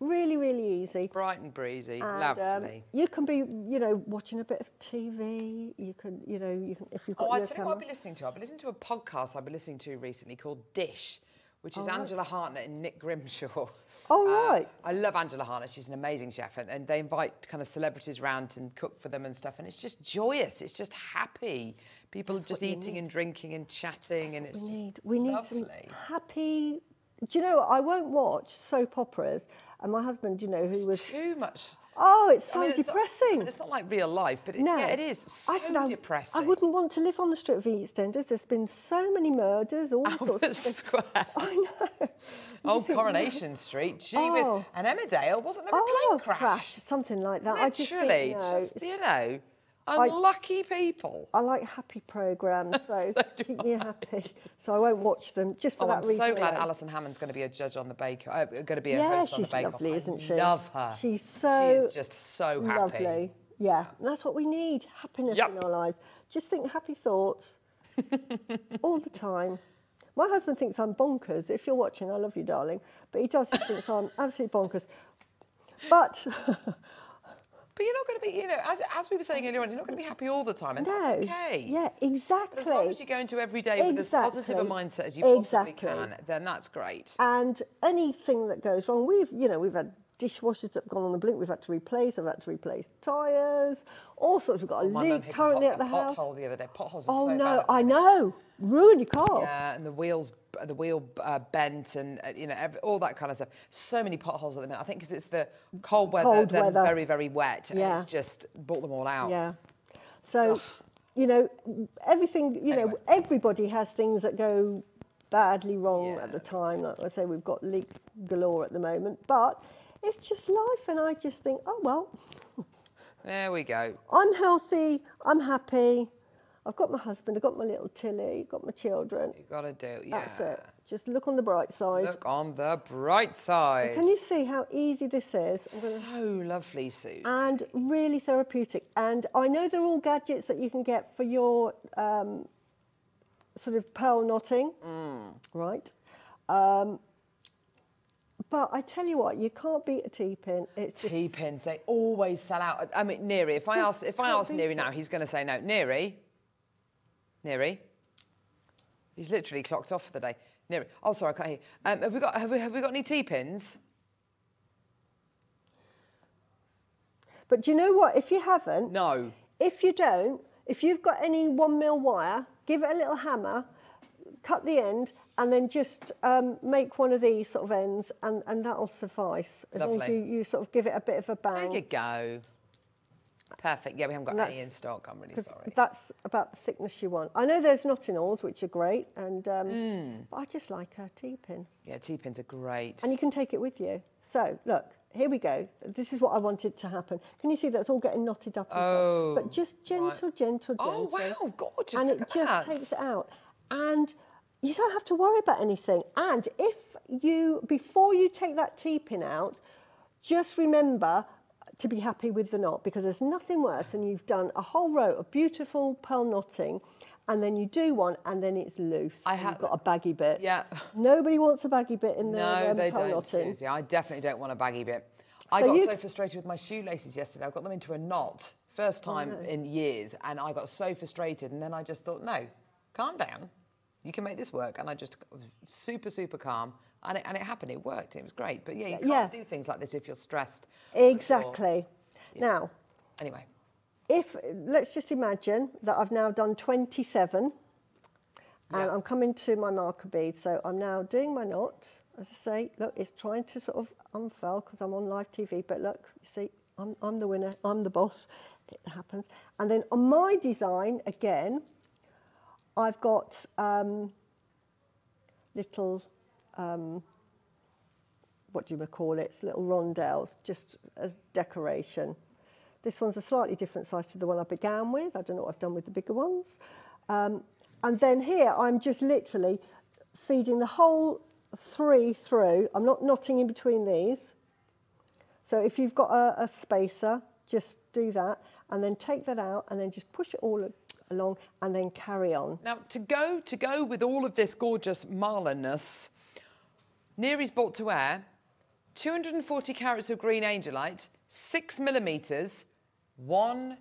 really, really easy. Bright and breezy. And, um, Lovely. you can be, you know, watching a bit of TV. You can, you know, you can, if you've got Oh, I tell you camera. what I've been listening to. I've been listening to a podcast I've been listening to recently called Dish, which is Oh, right. Angela Hartnett and Nick Grimshaw. Oh, Uh, right. I love Angela Hartnett. She's an amazing chef, and, and they invite kind of celebrities round and cook for them and stuff. And it's just joyous. It's just happy. People just what you eating need. and drinking and chatting, and it's we just need we need some lovely. happy. Do you know? I won't watch soap operas. And my husband, you know, who It's was too much. oh, it's so I mean, it's not- depressing. I mean, it's not like real life, but it, no, yeah, it is so I know, depressing. I wouldn't want to live on the strip of EastEnders. There's been so many murders, all sorts Albert of things. Square. I know. Old Coronation Street. She was, Oh. and Emmerdale. Wasn't there a Oh, plane crash? something like that. I just think, Literally, you know, just you know, unlucky people. I like happy programs, so, So keep me happy. So I won't watch them just for Oh, that I'm reason. so glad. Alison Hammond's going to be a judge on the Bake. Uh, going to be a Yeah, host on the she's Bake Off. lovely, I isn't she? Love her. She's She so is just so happy. Lovely. Yeah, and that's what we need happiness Yep. in our lives. Just think happy thoughts all the time. My husband thinks I'm bonkers. If you're watching, I love you, darling. But he does. He thinks I'm absolutely bonkers. But But you're not going to be, you know, as, as we were saying earlier on, you're not going to be happy all the time, and no, that's okay. yeah, exactly. But as long as you go into every day with as positive a mindset as you possibly Exactly. can, then that's great. And anything that goes wrong, we've you know we've had dishwashers that have gone on the blink. We've had to replace. I've had to replace tyres. All sorts. We've got a Oh, leak currently at the a house. pothole the other day. Potholes are Oh so no, bad. at the I know. Ruin your car. Yeah, and the wheels, the wheel uh, bent, and uh, you know every, all that kind of stuff. So many potholes at the minute. I think because it's the cold weather, Cold then weather. very very wet, and Yeah. it's just brought them all out. Yeah. So, you know, everything, you know, everybody has things that go badly wrong Yeah, at the time. Like I say, we've got leaks galore at the moment, but it's just life. And I just think, oh, well, There we go. I'm healthy, I'm happy. I've got my husband, I've got my little Tilly, I've got my children. You got to do. Yeah. That's it. Just look on the bright side. Look on the bright side. Can you see how easy this is? So lovely, Sue. and really therapeutic. And I know they're all gadgets that you can get for your um, sort of pearl knotting, right? Um, but I tell you what, you can't beat a T-pin. It's T pins, they always sell out. I mean, Neri, if I ask if I ask it. now, he's going to say no. Neri, Neri, he's literally clocked off for the day. Neri, oh sorry, I can't hear. Um, have we got have we, have we got any T pins? But do you know what? If you haven't, No. if you don't, if you've got any one mil wire, give it a little hammer, cut the end, and then just um, make one of these sort of ends, and, and that'll suffice. As long as you, you sort of give it a bit of a bang. There you go. Perfect. Yeah, we haven't got And any in stock. I'm really sorry. That's about the thickness you want. I know there's knotting-alls, which are great, and um, Mm. but I just like a T-pin. Yeah, T pins are great. And you can take it with you. So, look, here we go. This is what I wanted to happen. Can you see that's all getting knotted up? Oh, But just gentle, gentle, gentle. Oh, wow, gorgeous. And Look it just that. takes it out. And you don't have to worry about anything. And if you, before you take that T-pin out, just remember to be happy with the knot because there's nothing worse than you've done a whole row of beautiful pearl knotting and then you do one and then it's loose. I You've got a baggy bit. Yeah. Nobody wants a baggy bit in their No, um, they pearl don't, knotting. Suzie. I definitely don't want a baggy bit. I So got you- so frustrated with my shoelaces yesterday. I got them into a knot, first time in years, and I got so frustrated. And then I just thought, no, calm down. You can make this work. And I just was super, super calm. And it, and it happened. It worked. It was great. But yeah, you can't Yeah. do things like this if you're stressed. or if you're- Exactly. Now, Anyway, if let's just imagine that I've now done 27 and Yeah. I'm coming to my marker bead. So I'm now doing my knot. As I say, look, it's trying to sort of unfurl because I'm on live TV. But look, you see, I'm, I'm the winner. I'm the boss. It happens. And then on my design, again, I've got um, little, um, what do you call it, little rondelles, just as decoration. This one's a slightly different size to the one I began with. I don't know what I've done with the bigger ones. Um, and then here, I'm just literally feeding the whole three through. I'm not knotting in between these. So if you've got a, a spacer, just do that and then take that out and then just push it all along and then carry on. now to go to go with all of this gorgeous marliness, Neri's bought to wear 240 carats of green angelite, six millimeters, one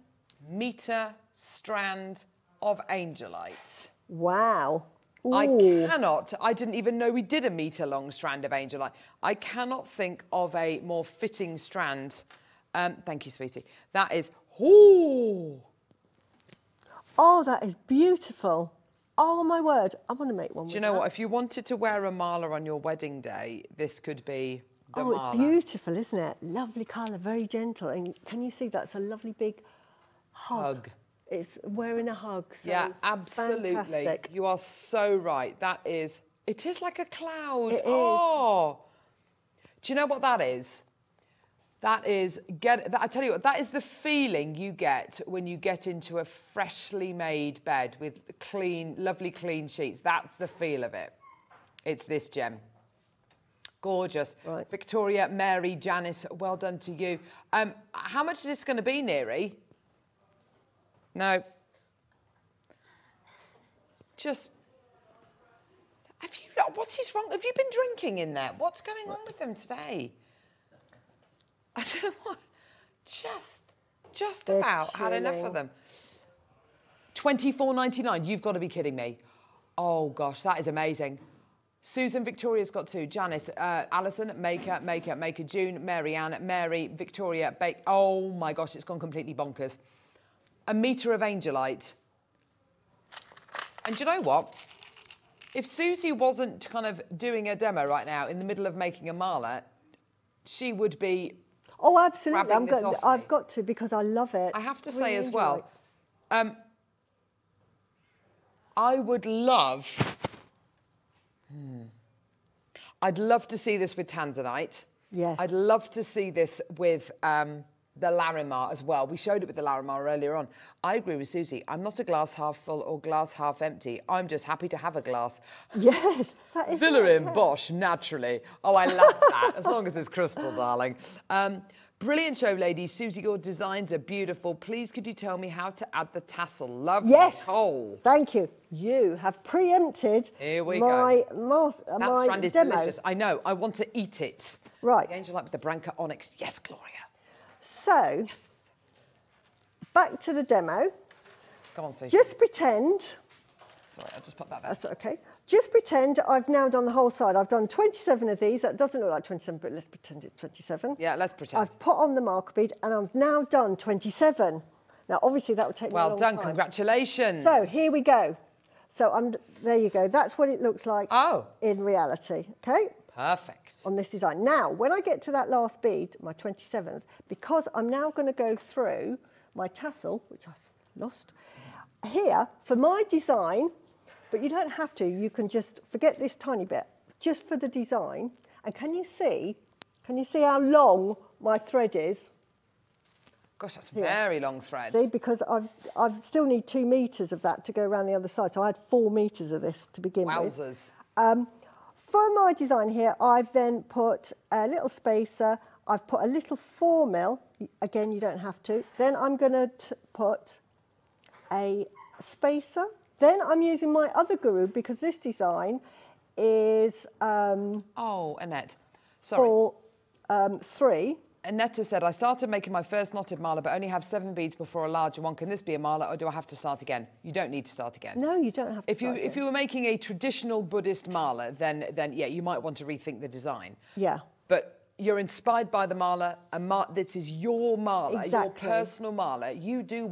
meter strand of angelite. Wow. I cannot, I didn't even know we did a metre long strand of angelite. I cannot think of a more fitting strand. Um, thank you, sweetie. That is, ooh, Oh, that is beautiful. Oh my word. I want to make one do you know that. what? If you wanted to wear a mala on your wedding day, this could be the Oh, mala. it's beautiful, isn't it? Lovely colour, very gentle. And can you see that's a lovely big hug? Hug. It's wearing a hug. So yeah, absolutely. Fantastic. You are so right. That is, it is like a cloud. It is. Oh. Do you know what that is? That is get. That, I tell you what, that is the feeling you get when you get into a freshly made bed with clean, lovely, clean sheets. That's the feel of it. It's this gem. Gorgeous. Right. Victoria, Mary, Janice, well done to you. Um, how much is this going to be, Neri? No. Just. Have you? What is wrong? Have you been drinking in there? What's going on with them today? I don't know what. Just, just They're about had enough of them. Twenty-four ninety-nine. You've got to be kidding me. Oh gosh, that is amazing. Susan Victoria's got two. Janice, uh, Alison, Maker, Maker, Maker, June, Mary Ann, Mary, Victoria, Bake. Oh my gosh, it's gone completely bonkers. A metre of angelite. And do you know what? If Suzie wasn't kind of doing a demo right now in the middle of making a mala, she would be. Oh, absolutely. I've me. got to because I love it. I have to Really say as well, um, I would love. Hmm. I'd love to see this with Tanzanite. Yes. I'd love to see this with um, the Larimar as well. We showed it with the Larimar earlier on. I agree with Suzie. I'm not a glass half full or glass half empty. I'm just happy to have a glass. Yes, that is Villa right. Bosch, naturally. Oh, I love that. as long as it's crystal, darling. Um, brilliant show, ladies. Suzie, your designs are beautiful. Please, could you tell me how to add the tassel? Love Yes. Nicole. Thank you. You have preempted Here we go. my, Mas- uh, That my strand is demo. delicious. I know. I want to eat it. Right. The angelite with the Branca onyx. Yes, Gloria. So, back to the demo. Come on, Suzie. Just pretend, Sorry, I'll just put that there. that's okay. Just pretend I've now done the whole side. I've done 27 of these. That doesn't look like 27, but let's pretend it's 27. Yeah, let's pretend. I've put on the marker bead and I've now done 27. Now, obviously, that would take me a well long done. time. Congratulations. So here we go. So I'm there. You go. That's what it looks like Oh. in reality. Okay. Perfect. on this design. Now, when I get to that last bead, my 27th, because I'm now going to go through my tassel, which I've lost, here for my design, but you don't have to, you can just forget this tiny bit, just for the design. And can you see, can you see how long my thread is? Gosh, that's very long thread. See, because I've, I still need two metres of that to go around the other side. So I had four metres of this to begin with. Wowzers. Um, for my design here, I've then put a little spacer. I've put a little four mil. Again, you don't have to. Then I'm going to put a spacer. Then I'm using my other guru because this design is um, Oh, Annette. Sorry. for um, three. Annette said, I started making my first knotted mala, but only have seven beads before a larger one. Can this be a mala, or do I have to start again? You don't need to start again. No, you don't have to. If you start if you were making a traditional Buddhist mala, then then yeah, you might want to rethink the design. Yeah. But you're inspired by the mala, and this is your mala, your personal mala. You do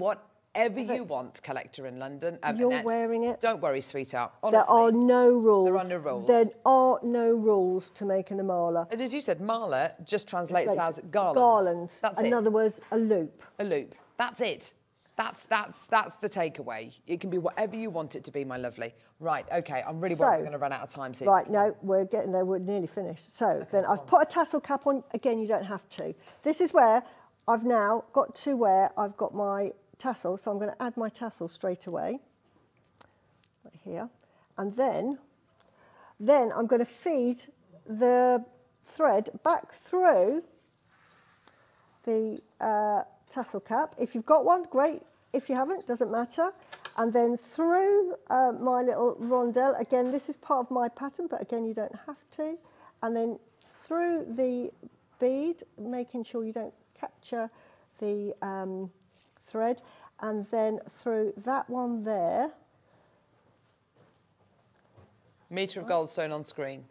whatever you want, collector in London. Um, You're Annette, wearing it. Don't worry, sweetheart. Honestly. There are no rules. There are no rules. There are no rules to making a mala. And as you said, mala just translates as garland. Garland. That's In it. other words, a loop. a loop. That's it. That's that's that's the takeaway. It can be whatever you want it to be, my lovely. Right. Okay. I'm really worried So- we're going to run out of time soon. Right, no, we're getting there, we're nearly finished. So then I've put a tassel cap on, again, you don't have to. This is where I've now got to where I've got my tassel, so I'm going to add my tassel straight away, right here. And then, then I'm going to feed the thread back through the uh, tassel cap. If you've got one, great. If you haven't, doesn't matter. And then through uh, my little rondelle, again, this is part of my pattern, but again, you don't have to. And then through the bead, making sure you don't capture the um, thread. And then through that one there, Meter of goldstone on screen.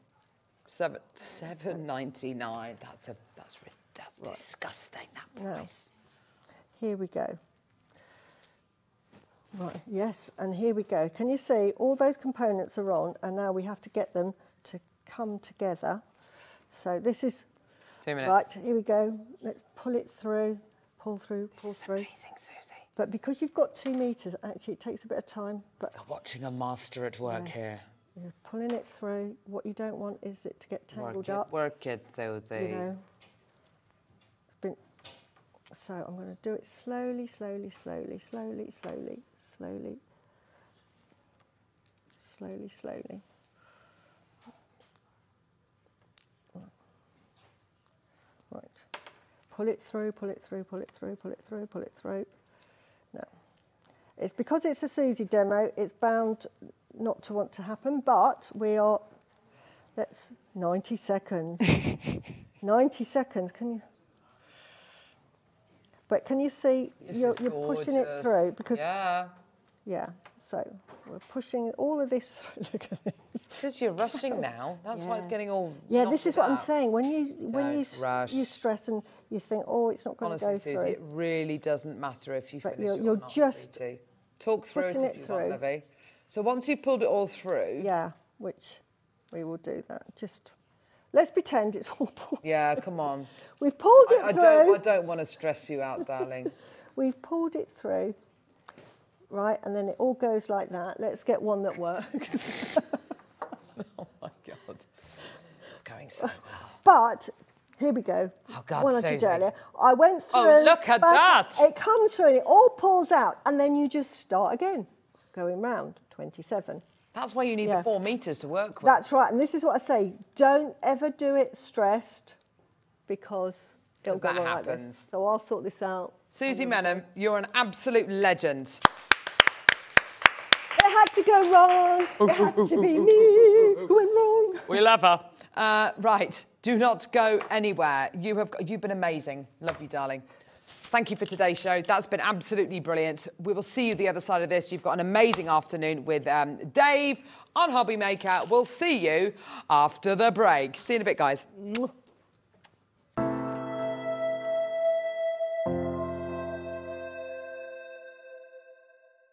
Seven seven ninety nine. That's a that's that's disgusting. That price. Here we go. Right, yes, and here we go. Can you see all those components are on and now we have to get them to come together. So this is, Two minutes. right, here we go. Let's pull it through, pull through, pull This is through. amazing, Suzie. But because you've got two metres, actually it takes a bit of time, but You're watching a master at work here. you're pulling it through. What you don't want is it to get tangled Work it, up. work it, Suzie. you know. Been, so I'm going to do it slowly, slowly, slowly, slowly, slowly, slowly, slowly, slowly. Right. Pull it through, pull it through, pull it through, pull it through, pull it through. No. It's because it's a Suzie demo, it's bound not to want to happen, but we are that's 90 seconds. 90 seconds, can you? But can you see This you're, you're pushing it through because yeah, yeah. So we're pushing all of this through. Look at this. because you're rushing now. That's why it's getting all. Yeah, this is what I'm saying. When you when you Don't rush. you stress and you think, oh, it's not going to Honestly, go Suzie, through. it really doesn't matter if you But finish you're- you're not, just sweetie. Talk through it if it you want, through. So once you've pulled it all through, Yeah, which we will do that. Just let's pretend it's all pulled. yeah, come on. We've pulled it I, I through. don't, I don't want to stress you out, darling. We've pulled it through, right, and then it all goes like that. Let's get one that works. oh my God. It's going so well. but here we go. Oh, God, One I did Suzie. earlier. I went oh, through. Oh, look at that. It comes through and it all pulls out, and then you just start again, going round 27. That's why you need Yeah. the four meters to work with. That's right, and this is what I say: don't ever do it stressed, because it'll go wrong like this. So I'll sort this out. Suzie Menham, you're an absolute legend. It had to go wrong. It had to be me who went wrong. We love her. Uh, right, do not go anywhere. You have got, you've been amazing. Love you, darling. Thank you for today's show. That's been absolutely brilliant. We will see you the other side of this. You've got an amazing afternoon with um, Dave on Hobby Maker. We'll see you after the break. See you in a bit, guys.